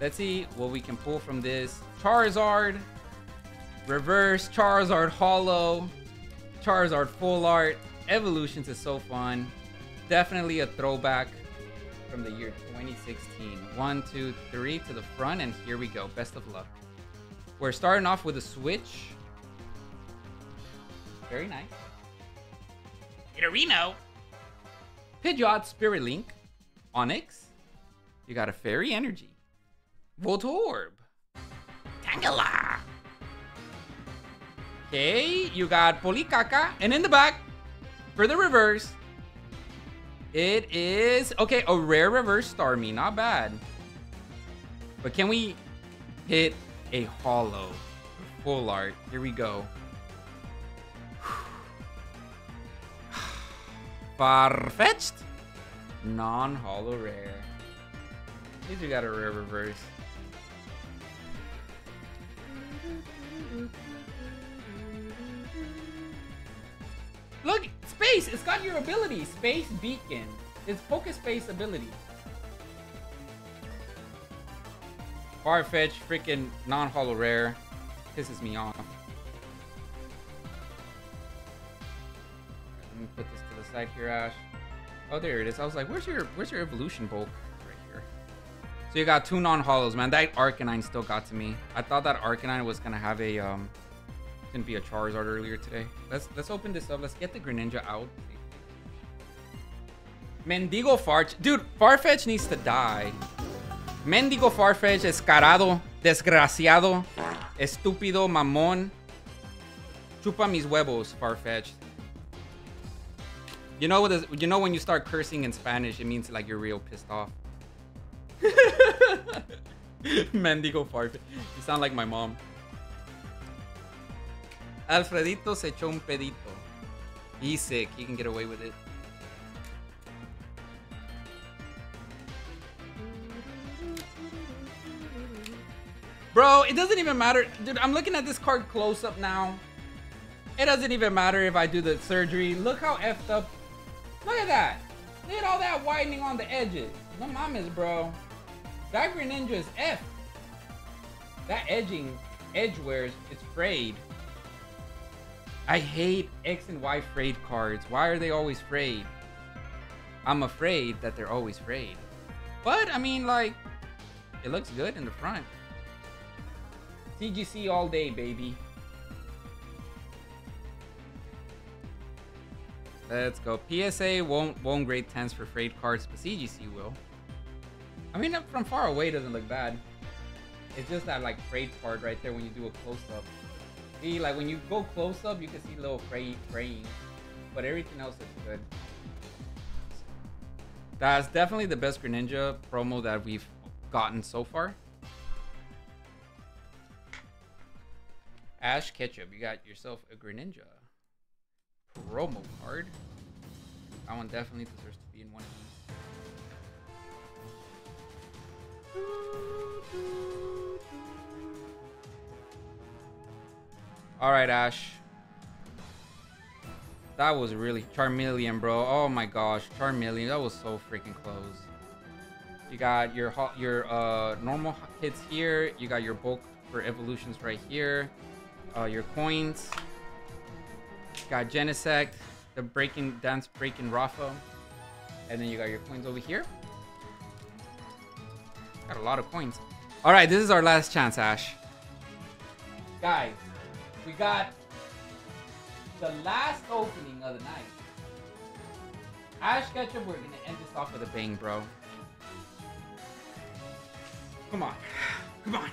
Let's see what we can pull from this. Charizard. Reverse, Charizard Holo, Charizard Full Art. Evolutions is so fun. Definitely a throwback from the year 2016. One, two, three to the front, and here we go. Best of luck. We're starting off with a switch. Very nice. Reno. Pidgeot, Spirit Link, Onix. You got a Fairy Energy. Voltorb. Tangela. Okay, you got Polikaka. And in the back, for the reverse, it is... Okay, a rare reverse Starmie. Not bad. But can we hit a holo? Full art. Here we go. Farfetch'd? Non-holo rare. At least you got a rare reverse. Look, space. It's got your ability. Space beacon. It's focus space ability. Farfetch, freaking non-holo rare. Pisses me off. Let me put this to the side here, Ash. Oh, there it is. I was like, where's your where's your evolution bulk? Right here. So you got two non-holos, man. That Arcanine still got to me. I thought that Arcanine was gonna have a um gonna be a Charizard earlier today. Let's let's open this up. Let's get the Greninja out. Mendigo Farfetch. Dude, Farfetch needs to die. Mendigo Farfetch, escarado, desgraciado, estúpido, mamón. Chupa mis huevos, Farfetch. You know what is, you know when you start cursing in Spanish, it means like you're real pissed off. Mendigo Farfetch. You sound like my mom. Alfredito se echó un pedito. Sick. He can get away with it. Bro, it doesn't even matter. Dude, I'm looking at this card close up now. It doesn't even matter if I do the surgery. Look how effed up. Look at that. Look at all that whitening on the edges. No mames, bro. That Greninja is F. That edging, edge wears, it's frayed. I hate X and Y frayed cards. Why are they always frayed? I'm afraid that they're always frayed. But, I mean, like, it looks good in the front. TGC all day, baby. Let's go. PSA won't won't grade 10s for frayed cards, but CGC will. I mean, from far away doesn't look bad. It's just that like frayed part right there when you do a close up. See, like when you go close up, you can see little fray fraying, but everything else is good. That's definitely the best Greninja promo that we've gotten so far. Ash Ketchup, you got yourself a Greninja promo card. That one definitely deserves to be in one of these. Alright, Ash. That was really Charmeleon, bro. Oh my gosh, Charmeleon. That was so freaking close. You got your your uh, normal hits here. You got your bulk for evolutions right here. Uh, your coins. Got Genesect, the breaking dance breaking Rafa. And then you got your coins over here. Got a lot of coins. Alright, this is our last chance, Ash. Guys, we got the last opening of the night. Ash Ketchup, we're gonna end this off with a bang, bro. Come on. Come on.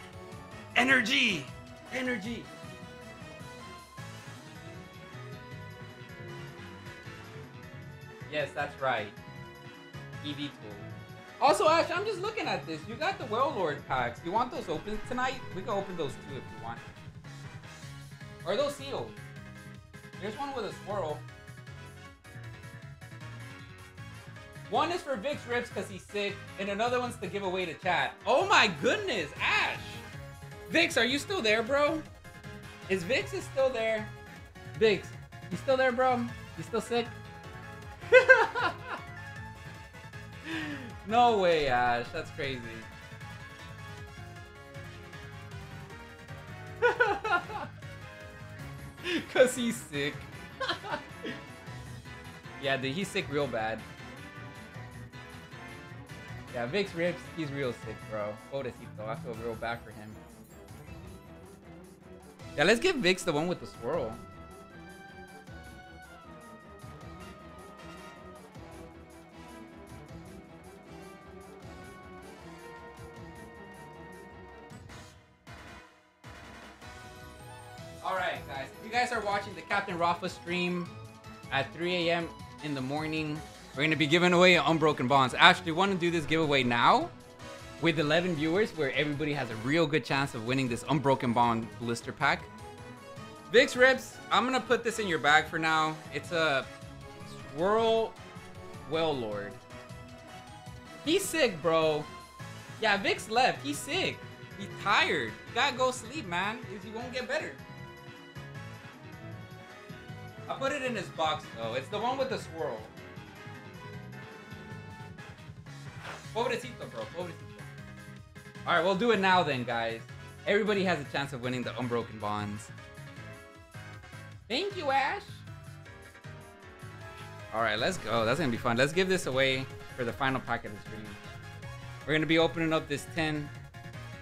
Energy! Energy! Yes, that's right. EV tool. Also, Ash, I'm just looking at this. You got the Well Lord packs. You want those open tonight? We can open those too if you want. Are those sealed? There's one with a swirl. One is for Vix Rips because he's sick, and another one's to give away to chat. Oh my goodness, Ash! Vix, are you still there, bro? Is Vix is still there? Vix, you still there, bro? You still sick? no way, Ash. That's crazy. Cause he's sick. yeah, dude, he's sick real bad. Yeah, Vix Rips, he's real sick, bro. Pobrecito, I feel real bad for him. Yeah, let's give Vix the one with the swirl. Alright, guys. If you guys are watching the Captain Rafa stream at 3 a.m. in the morning, we're going to be giving away Unbroken Bonds. Actually, want to do this giveaway now with 11 viewers where everybody has a real good chance of winning this Unbroken Bond blister pack. Vix Rips, I'm going to put this in your bag for now. It's a Swirl Wailord. He's sick, bro. Yeah, Vix left. He's sick. He's tired. You gotta go sleep, man. He won't get better. I put it in his box though. It's the one with the swirl. Pobrecito, bro. Pobrecito. Alright, we'll do it now then, guys. Everybody has a chance of winning the Unbroken Bonds. Thank you, Ash. Alright, let's go. That's gonna be fun. Let's give this away for the final pack of the stream. We're gonna be opening up this 10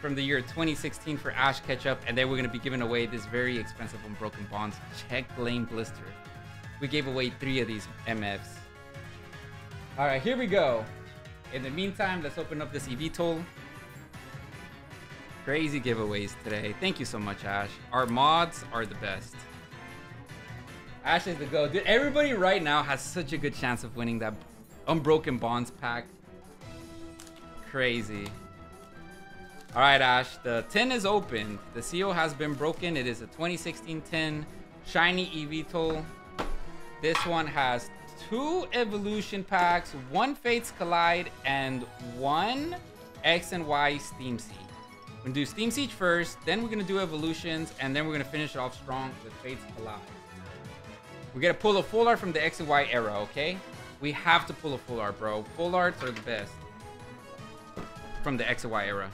from the year 2016 for Ash Ketchup, and then we're gonna be giving away this very expensive Unbroken Bonds Check Lane Blister. We gave away three of these MFs. All right, here we go. In the meantime, let's open up this eVTOL. Crazy giveaways today. Thank you so much, Ash. Our mods are the best. Ash is the go. Dude, everybody right now has such a good chance of winning that Unbroken Bonds pack. Crazy. All right, Ash. The tin is open. The seal has been broken. It is a 2016 tin. Shiny eVTOL. This one has two evolution packs, one Fates Collide, and one X and Y Steam Siege. We're gonna do Steam Siege first, then we're gonna do evolutions, and then we're gonna finish it off strong with Fates Collide. We're gonna pull a full art from the X and Y era, okay? We have to pull a full art, bro. Full arts are the best from the X and Y era.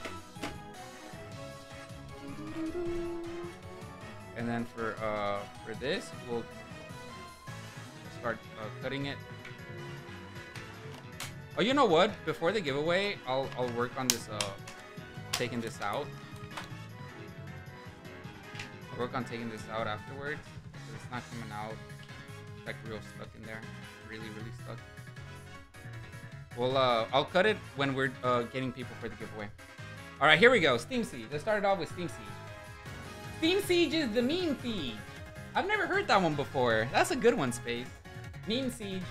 And then for uh for this, we'll start uh, cutting it. Oh, you know what? Before the giveaway, I'll I'll work on this uh taking this out. I'll work on taking this out afterwards. It's not coming out. Like real stuck in there. Really, really stuck. Well, uh, I'll cut it when we're uh, getting people for the giveaway. All right, here we go. Steam Siege. Let's start it off with Steam Siege. Steam Siege is the meme siege. I've never heard that one before. That's a good one, Space. Meme Siege.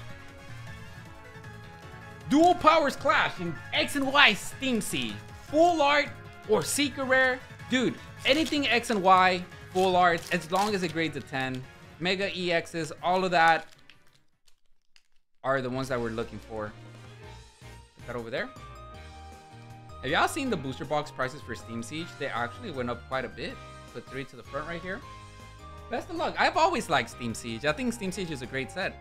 Dual powers clash in X and Y Steam Siege. Full art or secret rare. Dude, anything X and Y, full art, as long as it grades a 10. Mega EXs, all of that are the ones that we're looking for. Put that over there. Have y'all seen the booster box prices for Steam Siege? They actually went up quite a bit. Put three to the front right here. Best of luck. I've always liked Steam Siege. I think Steam Siege is a great set.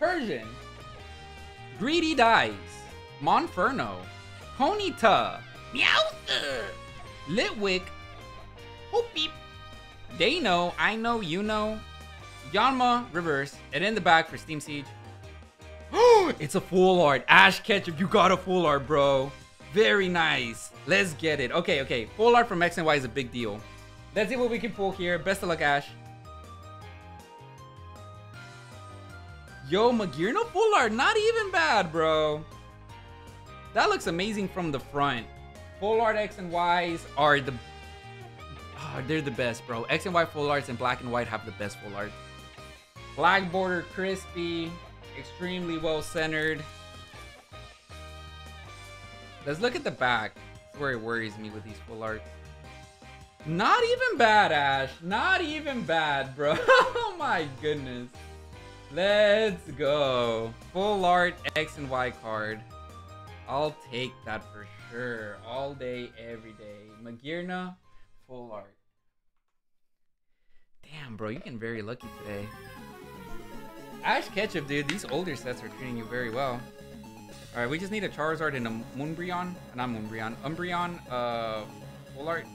Persian. Greedy Dice. Monferno. Ponyta. Meowth. Litwick. Hoppip. They know, I know, you know. Yanma Reverse. And in the back for Steam Siege. it's a full art. Ash Ketchup, you got a full art, bro. Very nice. Let's get it. Okay, okay. Full art from X and Y is a big deal. Let's see what we can pull here. Best of luck, Ash. Yo, Magearna full art. Not even bad, bro. That looks amazing from the front. Full art X and Ys are the... Oh, they're the best, bro. X and Y full arts and black and white have the best full art. Black border, crispy, extremely well centered. Let's look at the back. That's where it worries me with these full arts. Not even bad, Ash. Not even bad, bro. oh my goodness. Let's go. Full art X and Y card. I'll take that for sure. All day, every day. Magearna, full art. Damn, bro. You're getting very lucky today. Ash Ketchup, dude. These older sets are treating you very well. Alright, we just need a Charizard and a Moonbreon. Not Moonbreon. Umbreon, uh, full art.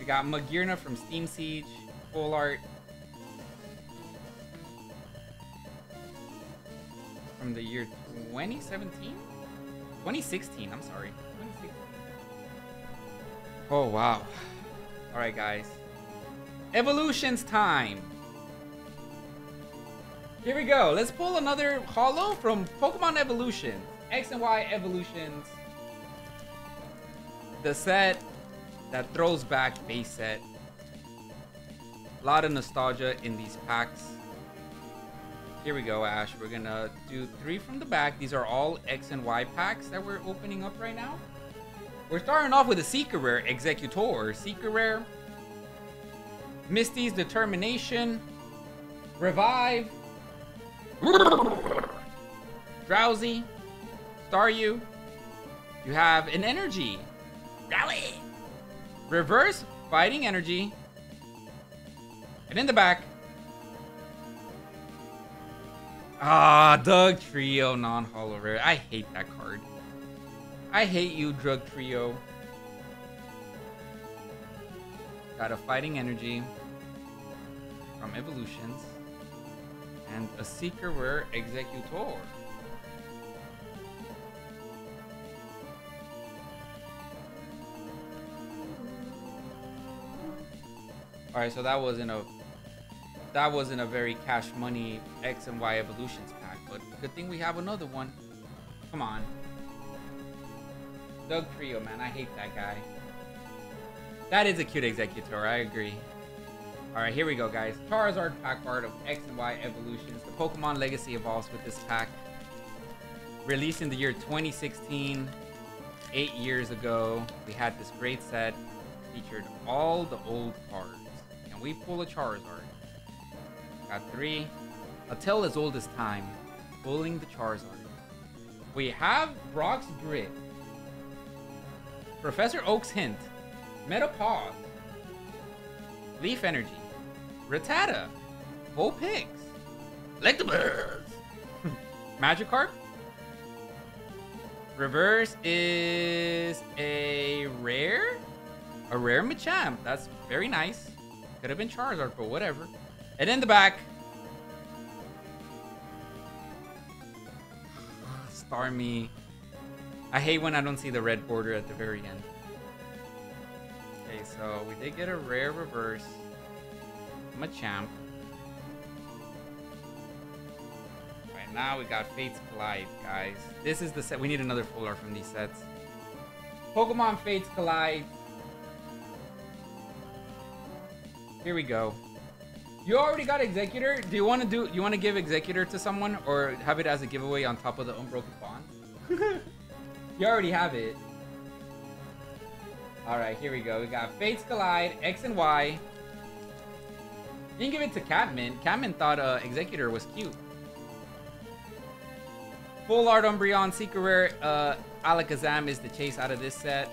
We got Magearna from Steam Siege. full art. From the year 2017? 2016, I'm sorry. 2016. Oh, wow. Alright, guys. Evolutions time. Here we go. Let's pull another holo from Pokemon Evolution. X and Y Evolutions. The set that throws back base set. A lot of nostalgia in these packs. Here we go, Ash. We're gonna do three from the back. These are all X and Y packs that we're opening up right now. We're starting off with a Secret Rare Exeggutor. Secret Rare. Misty's Determination. Revive. Drowzee. Staryu. You have an Energy. Rally. Reverse Fighting Energy. And in the back. Ah, Dugtrio non-holo rare. I hate that card. I hate you, Drug Trio. Got a Fighting Energy from Evolutions. And a Secret Rare Exeggutor. Alright, so that wasn't a that wasn't a very cash money X and Y evolutions pack, but good thing we have another one. Come on. Dugtrio, man, I hate that guy. That is a cute Exeggutor, I agree. Alright, here we go, guys. Charizard pack art of X and Y evolutions. The Pokemon Legacy evolves with this pack. Released in the year 2016, eight years ago. We had this great set. Featured all the old cards. We pull a Charizard. Got three. A tale as old as time. Pulling the Charizard. We have Brock's Grit. Professor Oak's Hint. Metapod. Leaf Energy. Rattata. Vulpix. Electabuzz. Magikarp. Reverse is a rare? A rare Machamp. That's very nice. Could have been Charizard, but whatever. And in the back. Starmie. I hate when I don't see the red border at the very end. Okay, so we did get a rare reverse. Machamp. Right now we got Fates Collide, guys. This is the set. We need another full art from these sets. Pokemon Fates Collide. Here we go. You already got Exeggutor. Do you want to do? You want to give Exeggutor to someone, or have it as a giveaway on top of the Unbroken Bond? you already have it. All right, here we go. We got Fates Collide, X and Y. You can give it to Catman. Catman thought uh, Exeggutor was cute. Full Art Umbreon Secret Rare uh, Alakazam is the chase out of this set.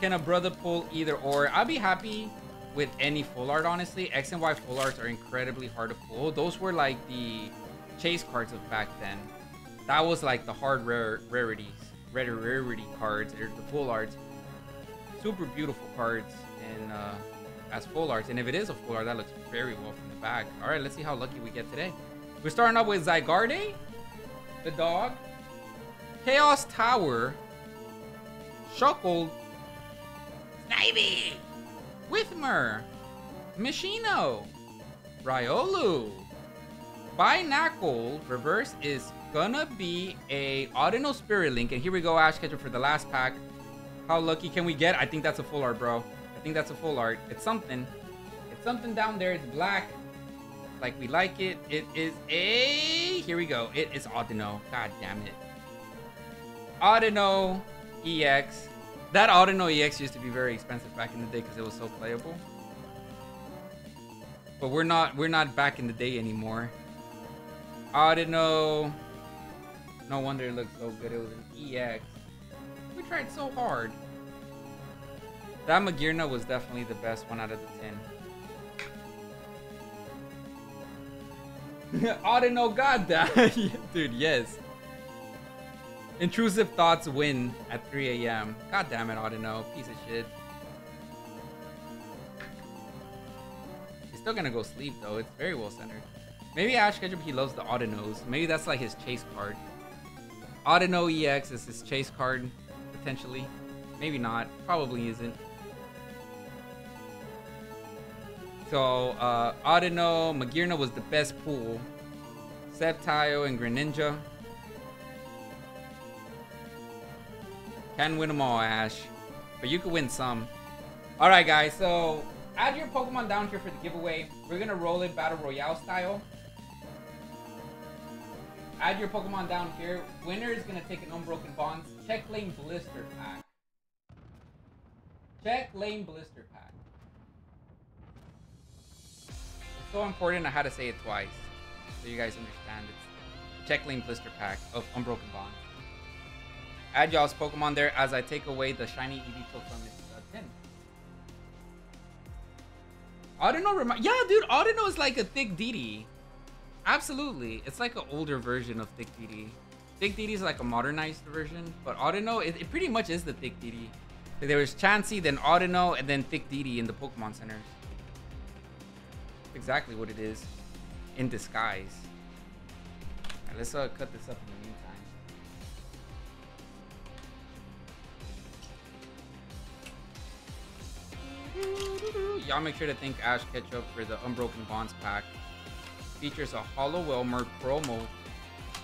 Can a brother pull either or? I'll be happy with any full art, honestly. X and Y full arts are incredibly hard to pull. Those were like the chase cards of back then. That was like the hard rare rarities, rare rarity cards, or the full arts. Super beautiful cards in uh, as full arts. And if it is a full art, that looks very well from the back. All right, let's see how lucky we get today. We're starting off with Zygarde, the dog, Chaos Tower, Shuckle, Snivy, Whismur, Machino, Riolu, Binacle, reverse is gonna be a Audino Spirit Link. And here we go, Ash Ketchum for the last pack. How lucky can we get? I think that's a full art, bro. I think that's a full art. It's something. It's something down there. It's black. Like we like it. It is a... Here we go. It is Audino. God damn it. Audino EX. That Audino EX used to be very expensive back in the day because it was so playable. But we're not we're not back in the day anymore. Audino. No wonder it looked so good. It was an EX. We tried so hard. That Magearna was definitely the best one out of the 10. Audino got that. Dude, yes. Intrusive thoughts win at 3 a.m. God damn it, Audino. Piece of shit. He's still gonna go sleep though. It's very well centered. Maybe Ash Ketchum, he loves the Audinose. Maybe that's like his chase card. Audino EX is his chase card, potentially. Maybe not. Probably isn't. So, uh, Audino, Magearna was the best pool. Sceptile and Greninja. Can win them all, Ash. But you could win some. Alright, guys. So, add your Pokemon down here for the giveaway. We're going to roll it Battle Royale style. Add your Pokemon down here. Winner is going to take an Unbroken Bonds. Check Lane Blister Pack. Check Lane Blister Pack. It's so important I had to say it twice. So you guys understand. It's Check Lane Blister Pack of Unbroken Bonds. Add y'all's Pokemon there as I take away the shiny Eevee from its uh, tin. Audino remind Yeah, dude, Audino is like a thick DD. Absolutely. It's like an older version of Thick DD. Thick DD is like a modernized version, but Audino, it, it pretty much is the Thick DD. There was Chansey, then Audino, and then Thick DD in the Pokemon Centers. Exactly what it is in disguise. Right, let's uh, cut this up Y'all make sure to thank Ash Ketchup for the Unbroken Bonds pack. Features a Holo Wailmer promo,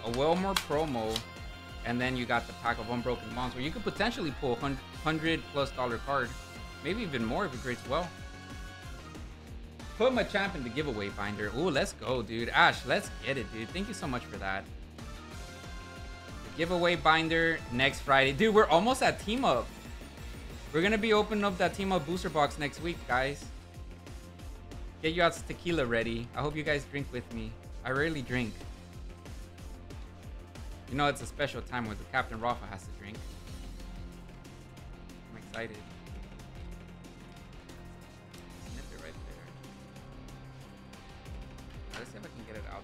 a Wailmer promo, and then you got the pack of Unbroken Bonds where you could potentially pull a 100 plus dollar card. Maybe even more if it grades well. Put Machamp in the giveaway binder. Ooh, let's go, dude. Ash, let's get it, dude. Thank you so much for that. The giveaway binder next Friday. Dude, we're almost at team up. We're gonna be opening up that team up booster box next week, guys. Get your out's tequila ready. I hope you guys drink with me. I rarely drink. You know, it's a special time where the Captain Rafa has to drink. I'm excited. Snip it right there. Let's see if I can get it out.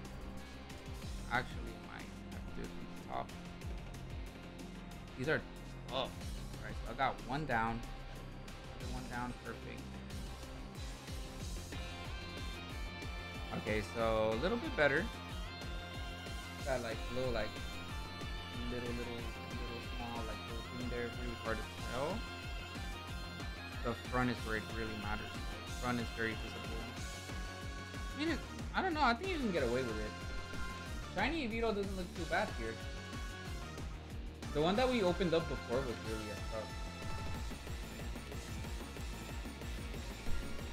Actually, I might have to do it from the top. These are tough. I got one down. One down, perfect. Okay, so a little bit better. Got like little like little little little small like little thing there, really hard to tell. The front is where it really matters. Front is very visible. I mean, I don't know. I think you can get away with it. Shiny Evito doesn't look too bad here. The one that we opened up before was really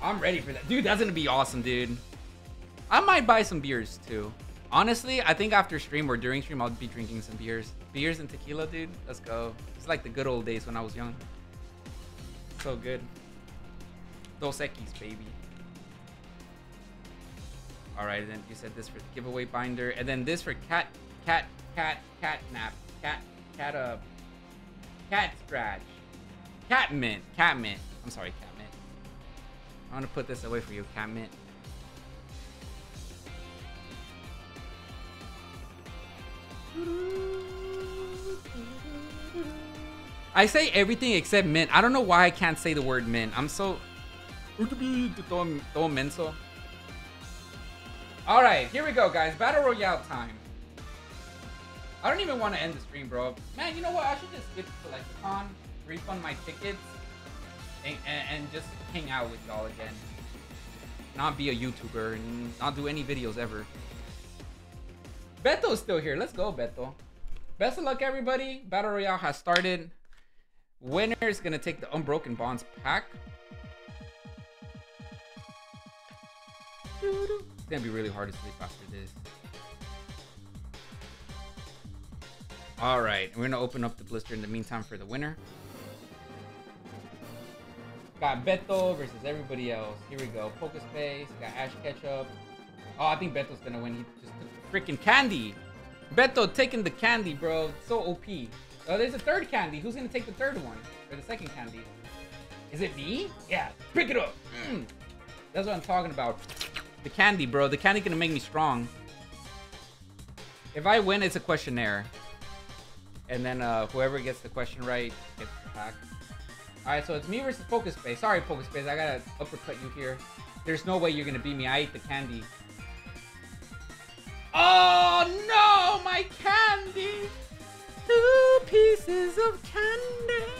I'm ready for that. Dude, that's gonna be awesome, dude. I might buy some beers too. Honestly, I think after stream or during stream, I'll be drinking some beers. Beers and tequila, dude. Let's go. It's like the good old days when I was young. So good. Dos Equis, baby. Alright, then you said this for giveaway binder. And then this for cat, cat, cat, cat nap. Cat, cat, uh, cat scratch. Cat mint. Cat mint. I'm sorry, cat. I'm gonna put this away for you, cat mint. I say everything except mint. I don't know why I can't say the word mint. I'm so... Alright, here we go, guys. Battle Royale time. I don't even want to end the stream, bro. Man, you know what? I should just skip to like con, refund my tickets, and, and, and just hang out with y'all again. Not be a YouTuber and not do any videos ever. Beto's still here. Let's go, Beto. Best of luck, everybody. Battle Royale has started. Winner is going to take the Unbroken Bonds pack. It's going to be really hard to sleep after this. All right. We're going to open up the blister in the meantime for the winner. Got Beto versus everybody else. Here we go. Pokespace. Got Ash Ketchup. Oh, I think Beto's to win. He just took the freaking candy. Beto taking the candy, bro. So OP. Oh, there's a third candy. Who's gonna take the third one? Or the second candy? Is it me? Yeah, pick it up. Mm. That's what I'm talking about. The candy, bro. The candy gonna make me strong. If I win, it's a questionnaire. And then uh, whoever gets the question right gets the pack. Alright, so it's me versus Focus Pokespace. Sorry, Focus Pokespace. I gotta uppercut you here. There's no way you're gonna beat me. I ate the candy. Oh no, my candy! Two pieces of candy.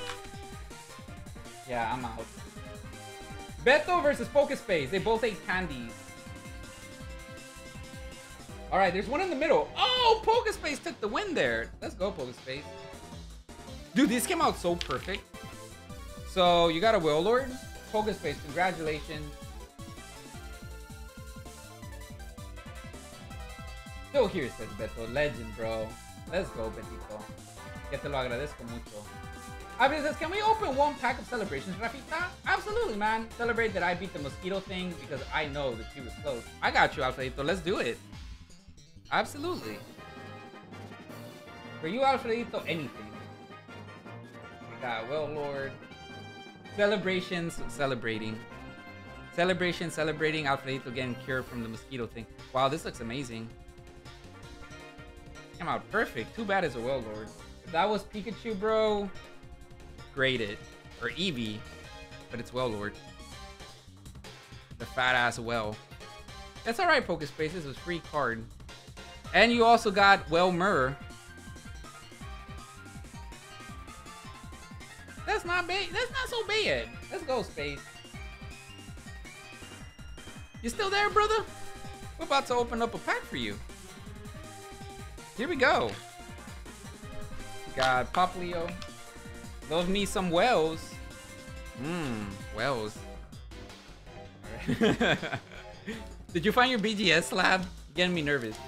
Yeah, I'm out. Beto versus Focus Pokespace. They both ate candies. Alright, there's one in the middle. Oh, Focus Pokespace took the win there. Let's go, Focus Pokespace. Dude, this came out so perfect. So, you got a Wailord, Focus Pokespace, congratulations. Still here, says Beto. Legend, bro. Let's go, Betito. Que te lo agradezco mucho. Abby says, can we open one pack of celebrations, Rafita? Absolutely, man. Celebrate that I beat the mosquito thing because I know that she was close. I got you, Alfredito. Let's do it. Absolutely. For you, Alfredito, anything. We got Wailord. Celebrations, celebrating. Celebration, celebrating Alfredito getting cured from the mosquito thing. Wow, this looks amazing. Came out perfect. Too bad as a Wailord. If that was Pikachu, bro, graded. Or Eevee, but it's Wailord. The fat ass well. That's alright, Pokespace. This was free card. And you also got Wailmer. That's not bad. That's not so bad. Let's go, Space. You still there, brother? We're about to open up a pack for you. Here we go. Got Popplio. Love me some Wells. Mmm, Wells. Did you find your BGS lab? Getting me nervous.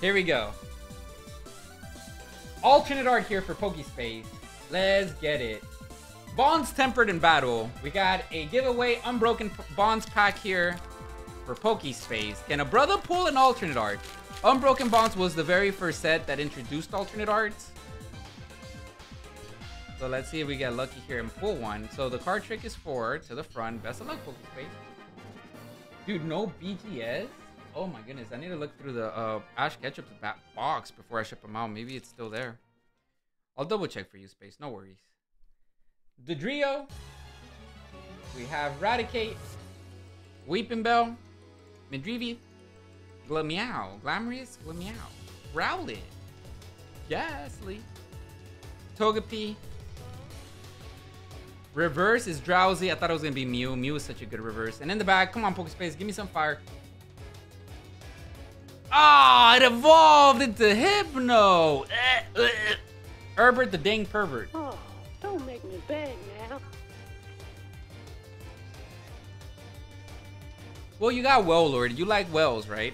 Here we go. Alternate art here for Pokespace. Let's get it. Bonds tempered in battle. We got a giveaway unbroken bonds pack here for Pokespace. Can a brother pull an alternate art? Unbroken Bonds was the very first set that introduced alternate arts. So let's see if we get lucky here and pull one. So the card trick is forward to the front. Best of luck, Pokespace. Dude, no BGS? Oh my goodness, I need to look through the uh, Ash Ketchup's box before I ship them out. Maybe it's still there. I'll double check for you, Space. No worries. Dodrio. We have Raticate. Weepinbell. Midrivi. Glameow. Glamorous. Glameow. Rowlet. Gastly. Togepi. Reverse is Drowzee. I thought it was going to be Mew. Mew is such a good reverse. And in the back, come on, Pokespace. Give me some fire. Ah, oh, it evolved into Hypno. Eh, eh, eh. Herbert the dang pervert. Oh, don't make me beg now. Well, you got well, Lord. You like Wells, right?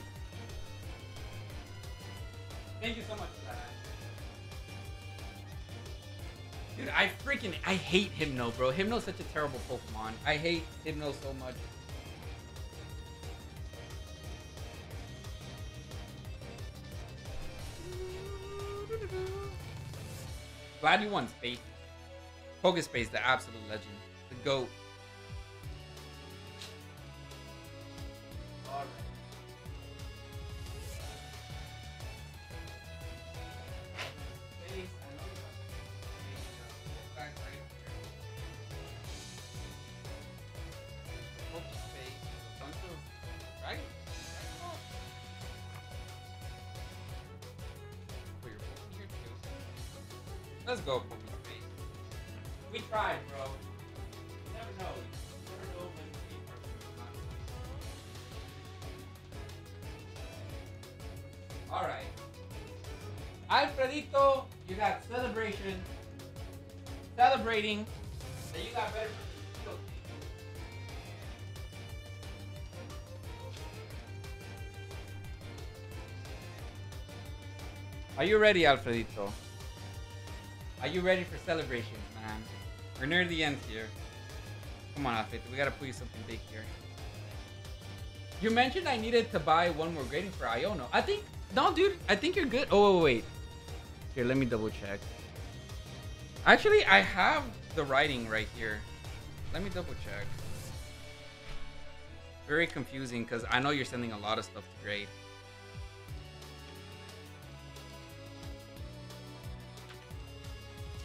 Thank you so much for that. Dude, I freaking I hate Hypno, bro. Hypno's such a terrible Pokemon. I hate Hypno so much. Glad you won, Space. Pokespace, the absolute legend. The GOAT. Alright. Space, team. Are you ready, Alfredito? Are you ready for celebrations, man? We're near the end here. Come on, Alfredito. We gotta put you something big here. You mentioned I needed to buy one more grading for Iono. I think... No, dude. I think you're good. Oh, wait, wait. Here, let me double check. Actually, I have the writing right here. Let me double check. Very confusing because I know you're sending a lot of stuff to grade.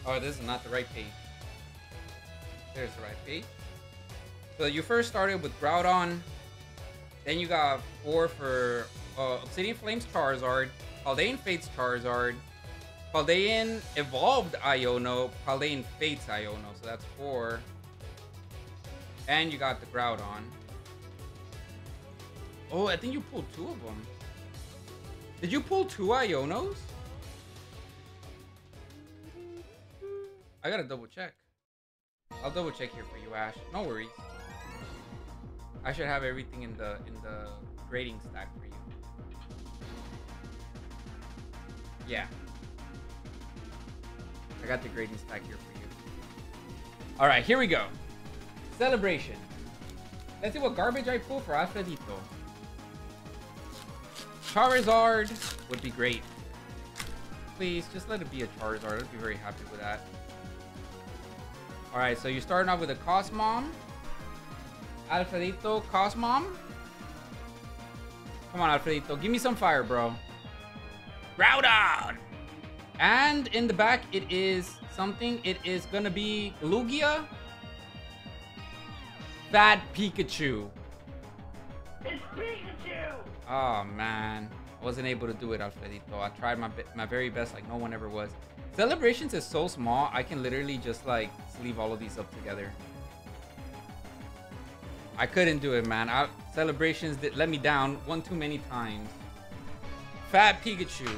Oh, this is not the right page. There's the right page. So you first started with Groudon, then you got four for uh, Obsidian Flames Charizard, Paldean Fates Charizard, Paldean Evolved Iono, Paldean Fates Iono, so that's four. And you got the Groudon. Oh, I think you pulled two of them. Did you pull two Ionos? I gotta double check. I'll double check here for you, Ash. No worries. I should have everything in the in the grading stack for you. Yeah. I got the grading stack here for you. All right, here we go. Celebration. Let's see what garbage I pull for Alfredito. Charizard would be great. Please, just let it be a Charizard. I'd be very happy with that. All right, so you're starting off with a Cosmoem. Alfredito Cosmoem. Come on, Alfredito. Give me some fire, bro. Groudon! And in the back, it is something. It is going to be Lugia. Fat Pikachu. It's Pikachu! Oh, man. I wasn't able to do it, Alfredito. I tried my, my very best like no one ever was. Celebrations is so small, I can literally just like sleeve all of these up together. I couldn't do it, man. I, celebrations did let me down one too many times. Fat Pikachu.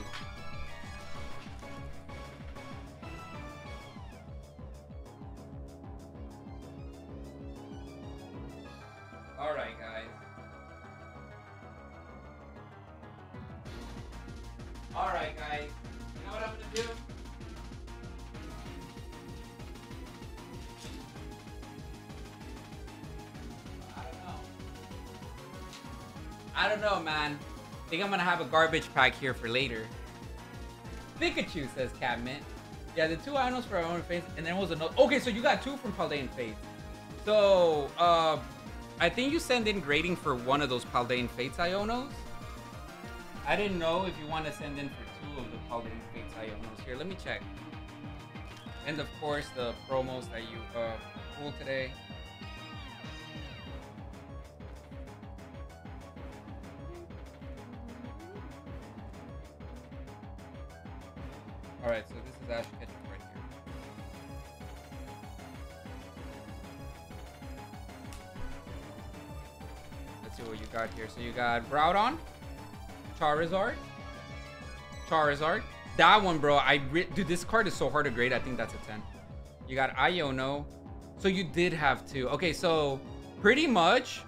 Don't know, man. I think I'm gonna have a garbage pack here for later. Pikachu says Catmint. Yeah, the two items for our own face, and then was another. Okay, so you got two from Paldean Fates. So, uh, I think you send in grading for one of those Paldean Fates Ionos. I didn't know if you want to send in for two of the Paldean Fates Ionos. Here, let me check. And of course, the promos that you uh, pulled today. Alright, so this is Ash Ketchum right here. Let's see what you got here. So you got Groudon, Charizard, Charizard. That one, bro. I dude, this card is so hard to grade. I think that's a 10. You got Iono. So you did have two. Okay, so pretty much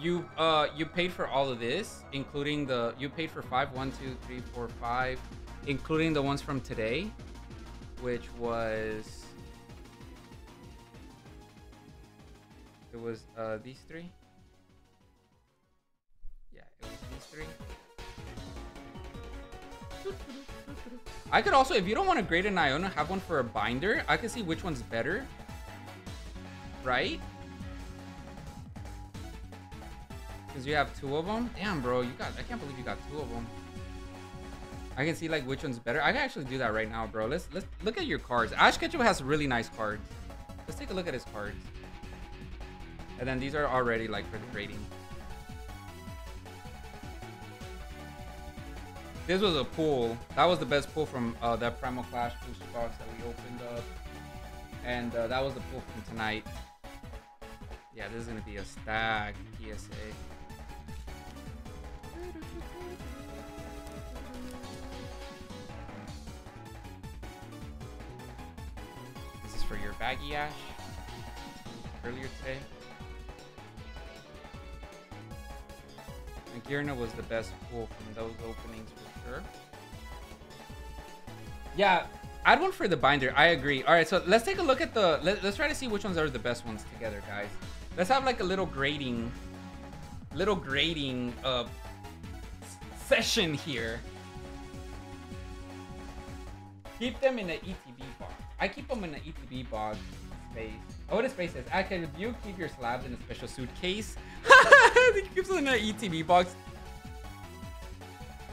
you uh you paid for all of this, including the you paid for five, one, two, three, four, five, including the ones from today, which was it was uh these three. Yeah, it was these three. I could also, if you don't want to grade an Iono, have one for a binder. I can see which one's better. Right? Because you have two of them. Damn, bro. You got, I can't believe you got two of them. I can see like which one's better. I can actually do that right now, bro. Let's let's look at your cards. Ash Ketchum has really nice cards. Let's take a look at his cards. And then these are already like for the grading. This was a pull. That was the best pull from uh, that Primal Clash booster box that we opened up. And uh, that was the pull from tonight. Yeah, this is to be a stack PSA. For your baggy Ash. Earlier today. Magearna was the best pull from those openings for sure. Yeah, add one for the binder. I agree. All right, so let's take a look at the. Let, us try to see which ones are the best ones together, guys. Let's have like a little grading, little grading uh session here. Keep them in the ETB box. I keep them in an ETB box space. Oh, what is space says? Actually, if you keep your slabs in a special suitcase, he keeps them in an ETB box.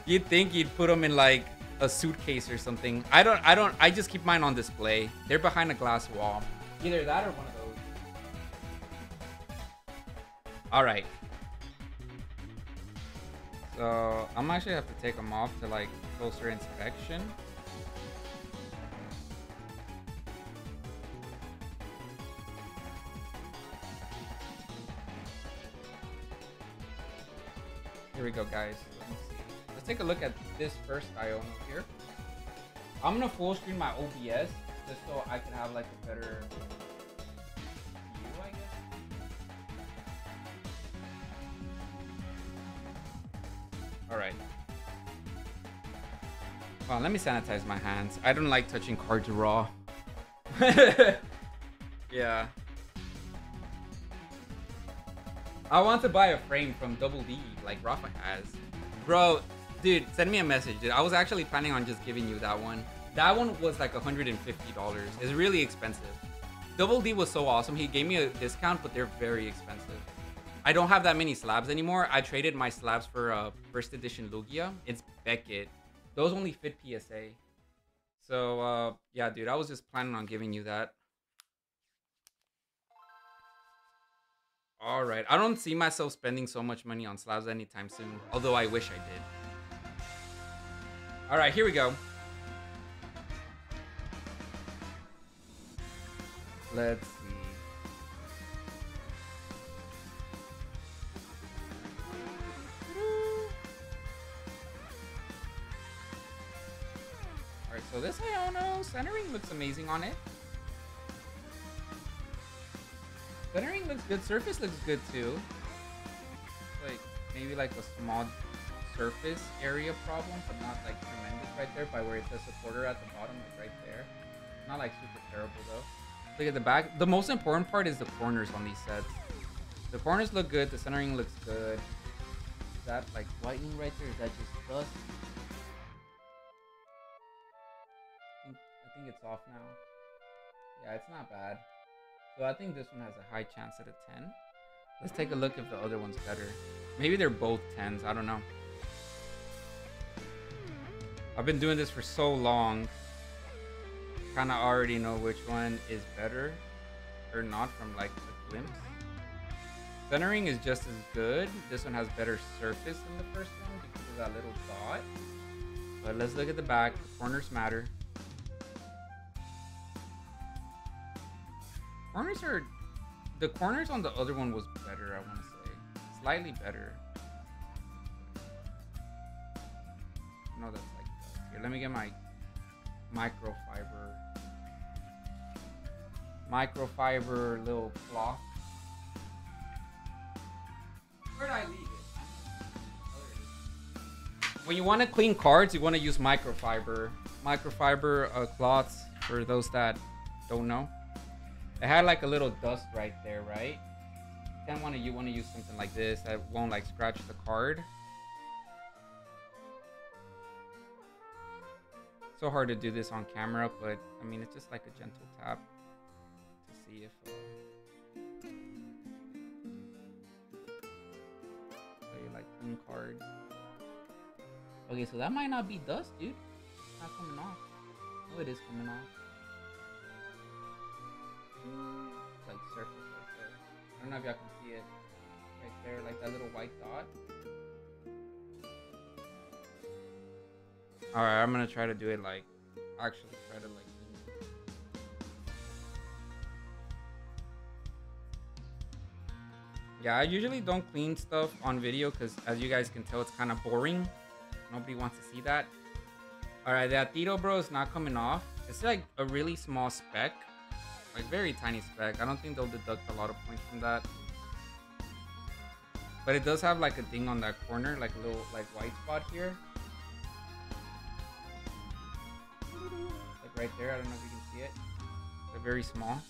You'd think you'd put them in like a suitcase or something. I don't. I don't. I just keep mine on display. They're behind a glass wall. Either that or one of those. All right. So I'm actually have to take them off to like closer inspection. Here we go, guys. Let me see. Let's take a look at this first Iono here. I'm gonna full screen my OBS just so I can have like a better. All right. Well, let me sanitize my hands. I don't like touching cards raw. yeah. I want to buy a frame from Double D like Rafa has. Bro, dude, send me a message, dude. I was actually planning on just giving you that one. That one was like $150. It's really expensive. Double D was so awesome. He gave me a discount, but they're very expensive. I don't have that many slabs anymore. I traded my slabs for uh, first edition Lugia. It's Beckett. Those only fit PSA. So, uh, yeah, dude, I was just planning on giving you that. All right. I don't see myself spending so much money on slabs anytime soon, although I wish I did. All right, here we go. Let's see. All right, so this Iono centering looks amazing on it. Centering looks good. Surface looks good too. Like maybe like a small surface area problem, but not like tremendous right there by where it says supporter at the bottom, like right there. Not like super terrible though. Look at the back. The most important part is the corners on these sets. The corners look good. The centering looks good. Is that like whitening right there? Is that just dust? I think, I think it's off now. Yeah, it's not bad. So I think this one has a high chance at a 10. Let's take a look if the other one's better. Maybe they're both 10s. I don't know. I've been doing this for so long. Kind of already know which one is better or not from like a glimpse. Centering is just as good. This one has better surface than the first one because of that little dot. But let's look at the back. The corners matter. Corners are... The corners on the other one was better, I want to say. Slightly better. No, that's like... Here, let me get my microfiber... Microfiber little cloth. Where did I leave it? When you want to clean cards, you want to use microfiber. Microfiber uh, cloths, for those that don't know. It had like a little dust right there, right? Can't want to you want to use something like this that won't like scratch the card. So hard to do this on camera, but I mean it's just like a gentle tap to see if. Uh, like cards. Okay, so that might not be dust, dude. It's not coming off. Oh, it is coming off. Like surface right there. I don't know if y'all can see it. Right there, like that little white dot. Alright, I'm gonna try to do it like actually try to like Yeah, I usually don't clean stuff on video because as you guys can tell it's kind of boring. Nobody wants to see that. Alright, that Tito bro is not coming off. It's like a really small speck. Like very tiny speck. I don't think they'll deduct a lot of points from that. But it does have like a thing on that corner, like a little like white spot here. Like right there, I don't know if you can see it. They're very small.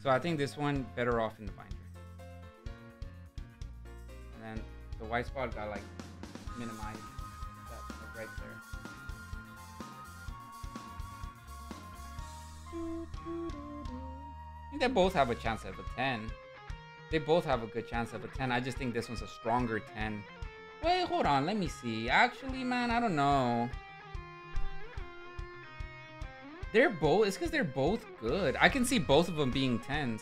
So I think this one better off in the binder. And then the white spot got like minimized. That, like right there. They both have a chance of a 10. They both have a good chance of a 10. I just think this one's a stronger 10. Wait, hold on. Let me see. Actually, man, I don't know. They're both... It's because they're both good. I can see both of them being 10s.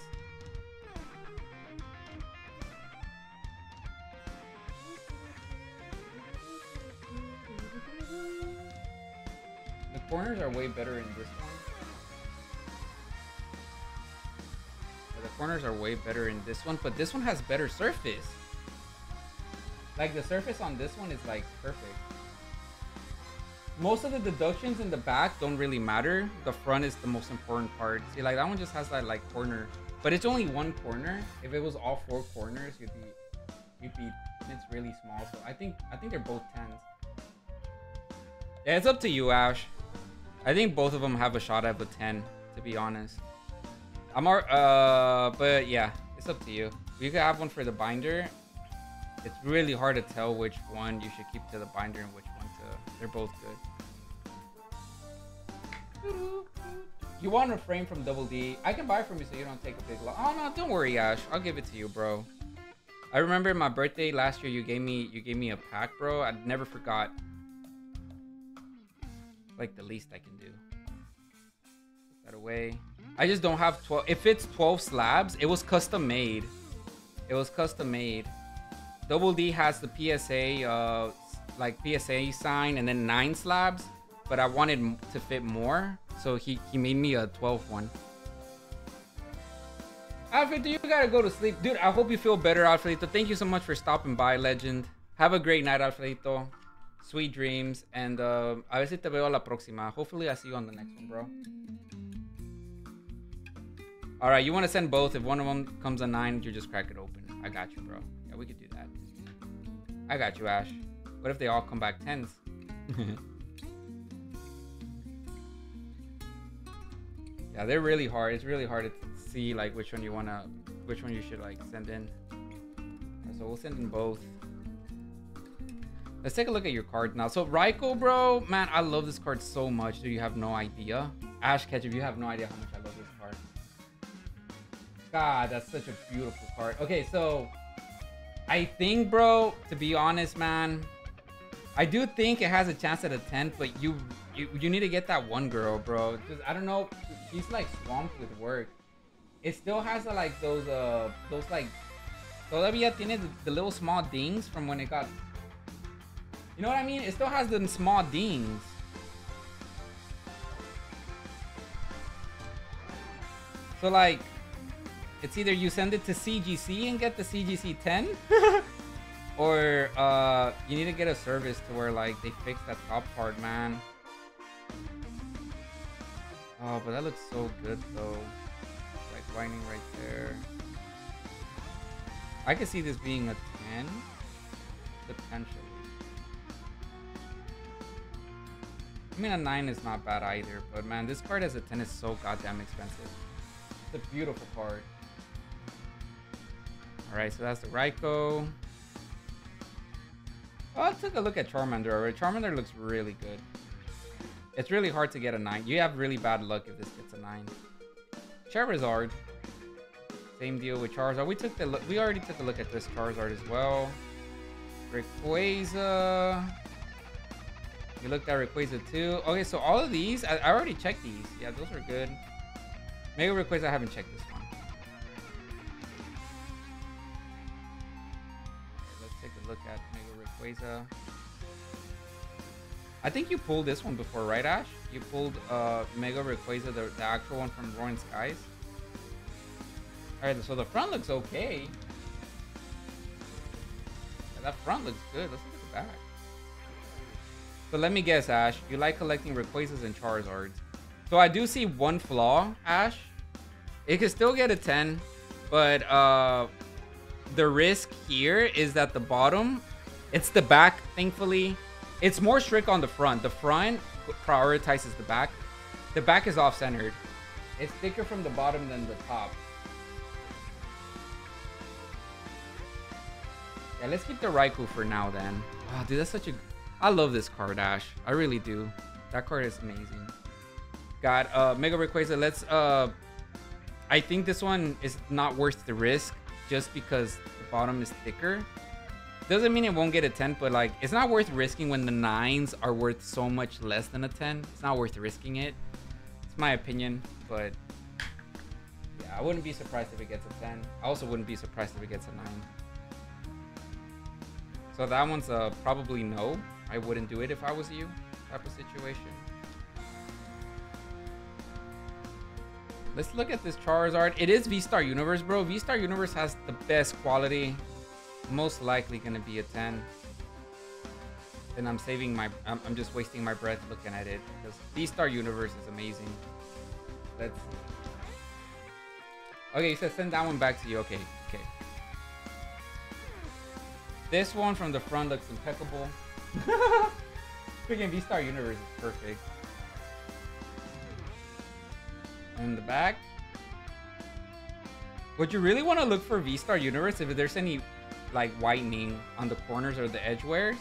The corners are way better in this one. Corners are way better in this one, but this one has better surface. Like the surface on this one is like perfect. Most of the deductions in the back don't really matter. The front is the most important part. See, like that one just has that like corner, but it's only one corner. If it was all four corners, you'd be, you'd be, it's really small. So I think, I think they're both tens. Yeah, it's up to you, Ash. I think both of them have a shot at a 10, to be honest. I'm our, uh, but yeah, it's up to you. You could have one for the binder. It's really hard to tell which one you should keep to the binder and which one to. They're both good. You want a frame from Double D? I can buy from you so you don't take a big loss. Oh no, don't worry, Ash. I'll give it to you, bro. I remember my birthday last year. You gave me you gave me a pack, bro. I never forgot. Like the least I can do. Put that away. I just don't have 12. If it's 12 slabs, it was custom made. It was custom made. Double D has the PSA, uh, like PSA sign, and then nine slabs. But I wanted to fit more, so he he made me a 12 one. Alfredo, you gotta go to sleep, dude. I hope you feel better, Alfredo. Thank you so much for stopping by, legend. Have a great night, Alfredo. Sweet dreams, and uh, a ver si te veo la próxima. Hopefully, I see you on the next one, bro. All right, you want to send both. If one of them comes a nine, you just crack it open. I got you, bro. Yeah, we could do that. I got you, Ash. What if they all come back tens? yeah, they're really hard. It's really hard to see like which one you wanna, which one you should like send in. So we'll send in both. Let's take a look at your card now. So Raikou, bro, man, I love this card so much. Do you have no idea? Ash Ketchup, you have no idea how much I love. God, that's such a beautiful card. Okay, so I think, bro, to be honest, man, I do think it has a chance at a 10, but you you, you need to get that one girl, bro. Just I don't know, she's like swamped with work. It still has uh, like those uh those like todavía tiene the, the little small dings from when it got You know what I mean? It still has them small dings. So like it's either you send it to CGC and get the CGC 10 or uh, you need to get a service to where like they fix that top part, man. Oh, but that looks so good though. Like lining right there. I could see this being a 10 potentially. I mean, a 9 is not bad either, but man, this card as a 10 is so goddamn expensive. It's a beautiful card. Alright, so that's the Raikou. Oh, I took a look at Charmander. Charmander looks really good. It's really hard to get a 9. You have really bad luck if this gets a 9. Charizard. Same deal with Charizard. We took the look. We already took a look at this Charizard as well. Rayquaza. We looked at Rayquaza too. Okay, so all of these, I, I already checked these. Yeah, those are good. Mega Rayquaza, I haven't checked this one. Look at Mega Rayquaza. I think you pulled this one before, right, Ash? You pulled uh, Mega Rayquaza, the, the actual one from Roaring Skies. Alright, so the front looks okay. Yeah, that front looks good. Let's look at the back. So let me guess, Ash. You like collecting Rayquazas and Charizards. So I do see one flaw, Ash. It could still get a 10, but uh, the risk here is that the bottom, it's the back, thankfully. It's more strict on the front. The front prioritizes the back. The back is off-centered. It's thicker from the bottom than the top. Yeah, let's keep the Raikou for now then. Oh, dude, that's such a... I love this card, Ash. I really do. That card is amazing. Got uh, Mega Rayquaza. Let's... uh. I think this one is not worth the risk just because the bottom is thicker. Doesn't mean it won't get a 10, but like it's not worth risking when the nines are worth so much less than a 10. It's not worth risking it. It's my opinion, but yeah, I wouldn't be surprised if it gets a 10. I also wouldn't be surprised if it gets a 9. So that one's a probably no. I wouldn't do it if I was you type of situation. Let's look at this Charizard. It is V-Star Universe, bro. V-Star Universe has the best quality. Most likely gonna be a 10. And I'm saving my... I'm, I'm just wasting my breath looking at it. Because V-Star Universe is amazing. Let's. Okay, you said send that one back to you. Okay, okay. This one from the front looks impeccable. Freaking V-Star Universe is perfect. And the back. Would you really want to look for V-Star Universe if there's any like whitening on the corners or the edge wears?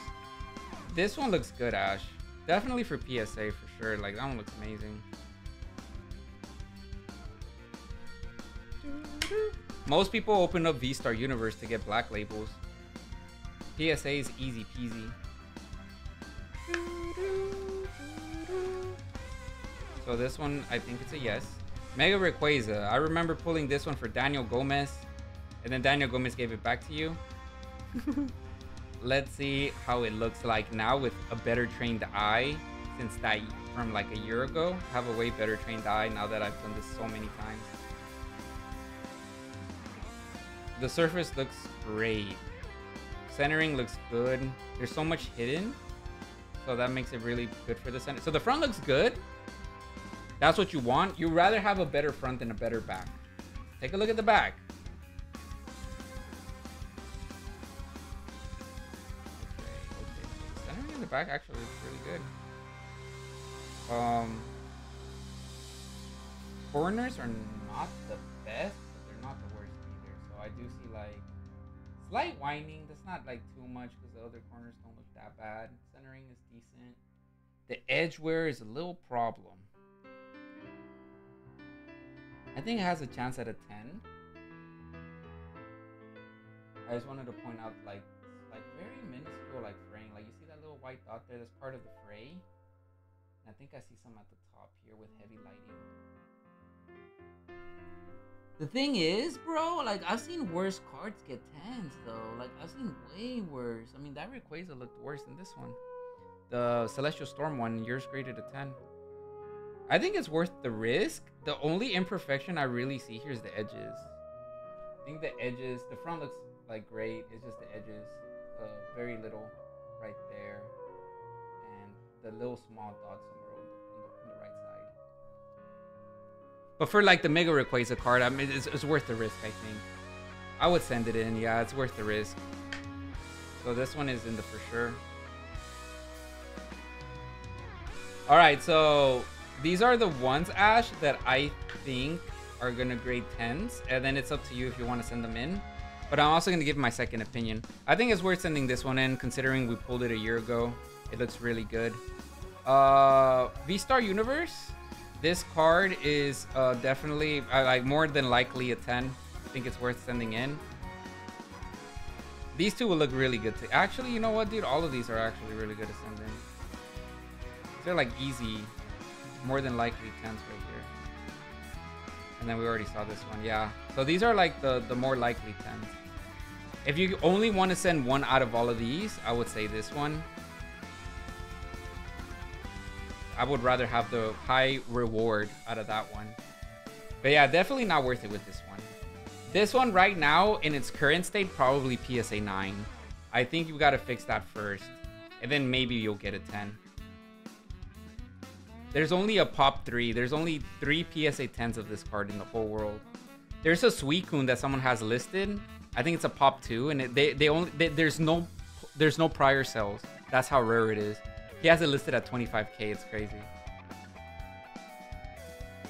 This one looks good, Ash. Definitely for PSA for sure. Like that one looks amazing. Most people open up V-Star Universe to get black labels. PSA is easy peasy. So this one, I think it's a yes. Mega Rayquaza. I remember pulling this one for Daniel Gomez. And then Daniel Gomez gave it back to you. Let's see how it looks like now with a better trained eye. Since that from like a year ago. I have a way better trained eye now that I've done this so many times. The surface looks great. Centering looks good. There's so much hidden. So that makes it really good for the center. So the front looks good. That's what you want. You'd rather have a better front than a better back. Take a look at the back. Centering in the back actually looks really good. Um, corners are not the best, but they're not the worst either. So I do see like slight winding. That's not like too much because the other corners don't look that bad. Centering is decent. The edge wear is a little problem. I think it has a chance at a 10. I just wanted to point out like like very minuscule like fraying. Like you see that little white dot there? That's part of the fray. And I think I see some at the top here with heavy lighting. The thing is, bro, like I've seen worse cards get tens though. Like I've seen way worse. I mean that Rayquaza looked worse than this one. The Celestial Storm one, yours graded a 10. I think it's worth the risk. The only imperfection I really see here is the edges. I think the edges, the front looks like great. It's just the edges, uh, very little right there, and the little small dots on the, on the, right side. But for like the Mega Rayquaza card, I mean, it's, it's worth the risk. I think I would send it in. Yeah, it's worth the risk. So this one is in the for sure. All right, so these are the ones, Ash, that I think are gonna grade 10s, and then it's up to you if you want to send them in. But I'm also gonna give my second opinion. I think it's worth sending this one in, considering we pulled it a year ago. It looks really good. Uh, V-Star Universe. This card is uh, definitely uh, like more than likely a 10. I think it's worth sending in. These two will look really good. Actually, you know what, dude? All of these are actually really good to send in. They're like easy more than likely 10s right here. And then we already saw this one. Yeah. So these are like the, the more likely 10s. If you only want to send one out of all of these, I would say this one. I would rather have the high reward out of that one. But yeah, definitely not worth it with this one. This one right now, in its current state, probably PSA 9. I think you got to fix that first. And then maybe you'll get a 10. There's only a pop three. There's only three PSA 10s of this card in the whole world. There's a Suicune that someone has listed. I think it's a pop two, and it, they they only they, there's no there's no prior sales. That's how rare it is. He has it listed at 25k. It's crazy.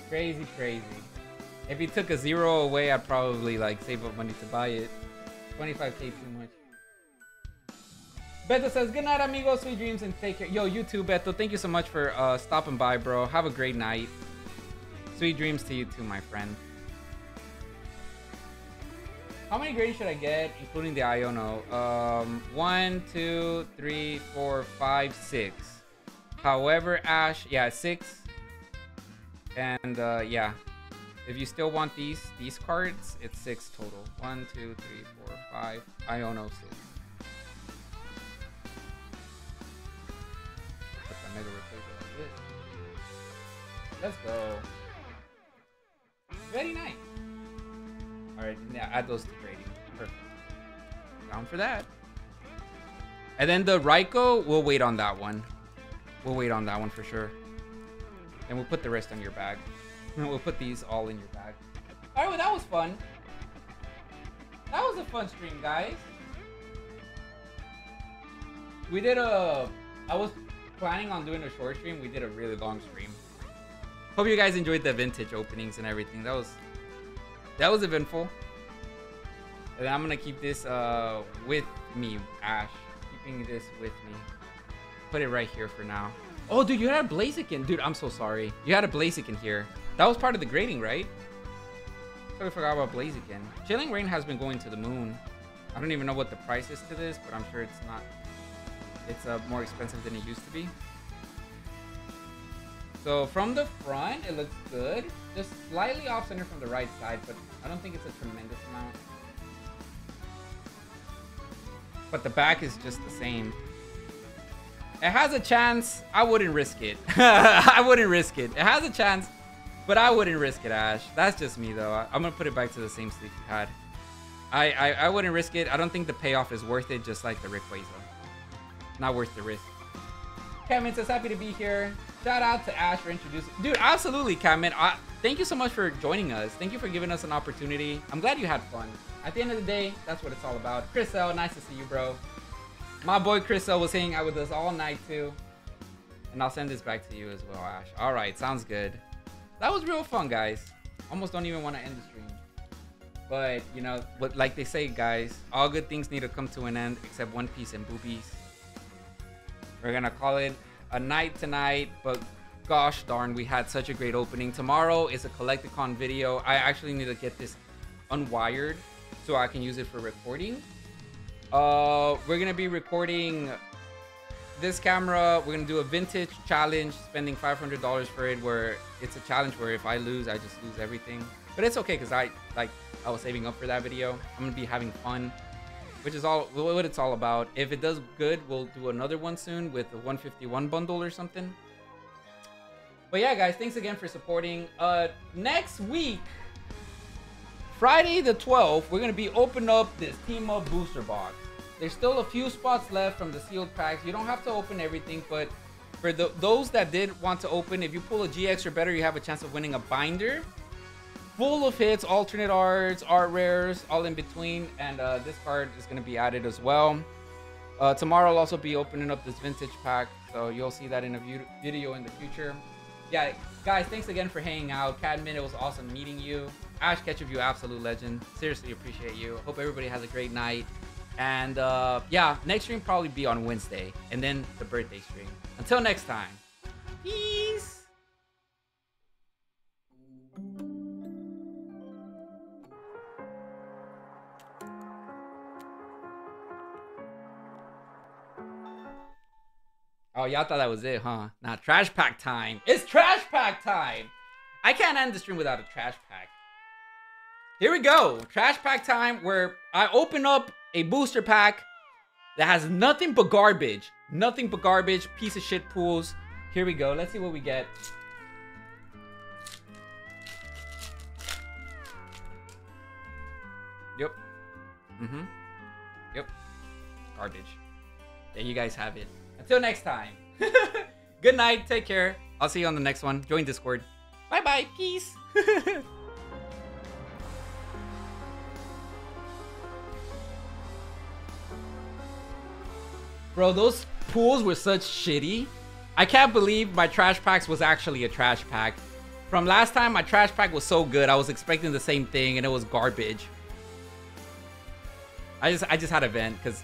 Crazy, crazy. If he took a zero away, I'd probably like save up money to buy it. 25k too. Beto says, good night, amigos. Sweet dreams and take care. Yo, you too, Beto. Thank you so much for uh, stopping by, bro. Have a great night. Sweet dreams to you too, my friend. How many grades should I get, including the Iono? Um, one, two, three, four, five, six. However, Ash, yeah, six. And uh, yeah, if you still want these these cards, it's six total. One, two, three, four, five. Iono six. Mega this. Let's go. Very nice. All right, now add those to grading. Perfect. Down for that. And then the Raikou, we'll wait on that one. We'll wait on that one for sure. And we'll put the rest on your bag. We'll put these all in your bag. All right, well, that was fun. That was a fun stream, guys. We did a... I was planning on doing a short stream. We did a really long stream. Hope you guys enjoyed the vintage openings and everything. That was... That was eventful. And I'm gonna keep this uh, with me, Ash. Keeping this with me. Put it right here for now. Oh, dude, you had a Blaziken. Dude, I'm so sorry. You had a Blaziken here. That was part of the grading, right? Totally forgot about Blaziken. Chilling Reign has been going to the moon. I don't even know what the price is to this, but I'm sure it's not... It's uh, more expensive than it used to be. So from the front, it looks good. Just slightly off center from the right side, but I don't think it's a tremendous amount. But the back is just the same. It has a chance. I wouldn't risk it. I wouldn't risk it. It has a chance, but I wouldn't risk it, Ash. That's just me, though. I, am going to put it back to the same sleep you had. I, I, I wouldn't risk it. I don't think the payoff is worth it, just like the Rayquaza. Not worth the risk. Cameron says, happy to be here. Shout out to Ash for introducing. Dude, absolutely, Cameron. I, thank you so much for joining us. Thank you for giving us an opportunity. I'm glad you had fun. At the end of the day, that's what it's all about. Chris L, nice to see you, bro. My boy Chris L was hanging out with us all night, too. And I'll send this back to you as well, Ash. All right, sounds good. That was real fun, guys. Almost don't even want to end the stream. But, you know, what like they say, guys, all good things need to come to an end except One Piece and boobies. We're going to call it a night tonight, but gosh darn, we had such a great opening. Tomorrow is a Collect-A-Con video. I actually need to get this unwired so I can use it for recording. Uh, we're gonna be recording this camera. We're gonna do a vintage challenge, spending $500 for it, where it's a challenge where if I lose, I just lose everything. But it's okay, cause I like I was saving up for that video. I'm gonna be having fun which is all what it's all about. If it does good, we'll do another one soon with the 151 bundle or something. But yeah, guys, thanks again for supporting. Uh, next week, Friday the 12th, we're gonna be opening up this Team Up booster box. There's still a few spots left from the sealed packs. You don't have to open everything, but for the, those that did want to open, if you pull a GX or better, you have a chance of winning a binder full of hits, alternate arts, art rares, all in between. And uh, this card is going to be added as well. Uh, tomorrow I'll also be opening up this vintage pack, so you'll see that in a video in the future. Yeah, guys, thanks again for hanging out. Cadman, it was awesome meeting you. Ash Ketchup, you absolute legend. Seriously appreciate you. Hope everybody has a great night. And uh, yeah, next stream probably be on Wednesday, and then the birthday stream. Until next time, peace. Oh, y'all thought that was it, huh? Now, trash pack time. It's trash pack time! I can't end the stream without a trash pack. Here we go. Trash pack time where I open up a booster pack that has nothing but garbage. Nothing but garbage. Piece of shit pools. Here we go. Let's see what we get. Yep. Mm-hmm. Yep. Garbage. There you guys have it. Until next time. Good night. Take care. I'll see you on the next one. Join Discord. Bye bye. Peace. Bro, those pools were such shitty. I can't believe my trash packs was actually a trash pack. From last time, my trash pack was so good. I was expecting the same thing, and it was garbage. I just I just had a vent because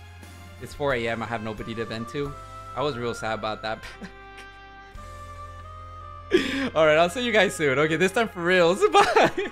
it's 4 a.m. I have nobody to vent to. I was real sad about that. Alright, I'll see you guys soon. Okay, this time for reals. Bye.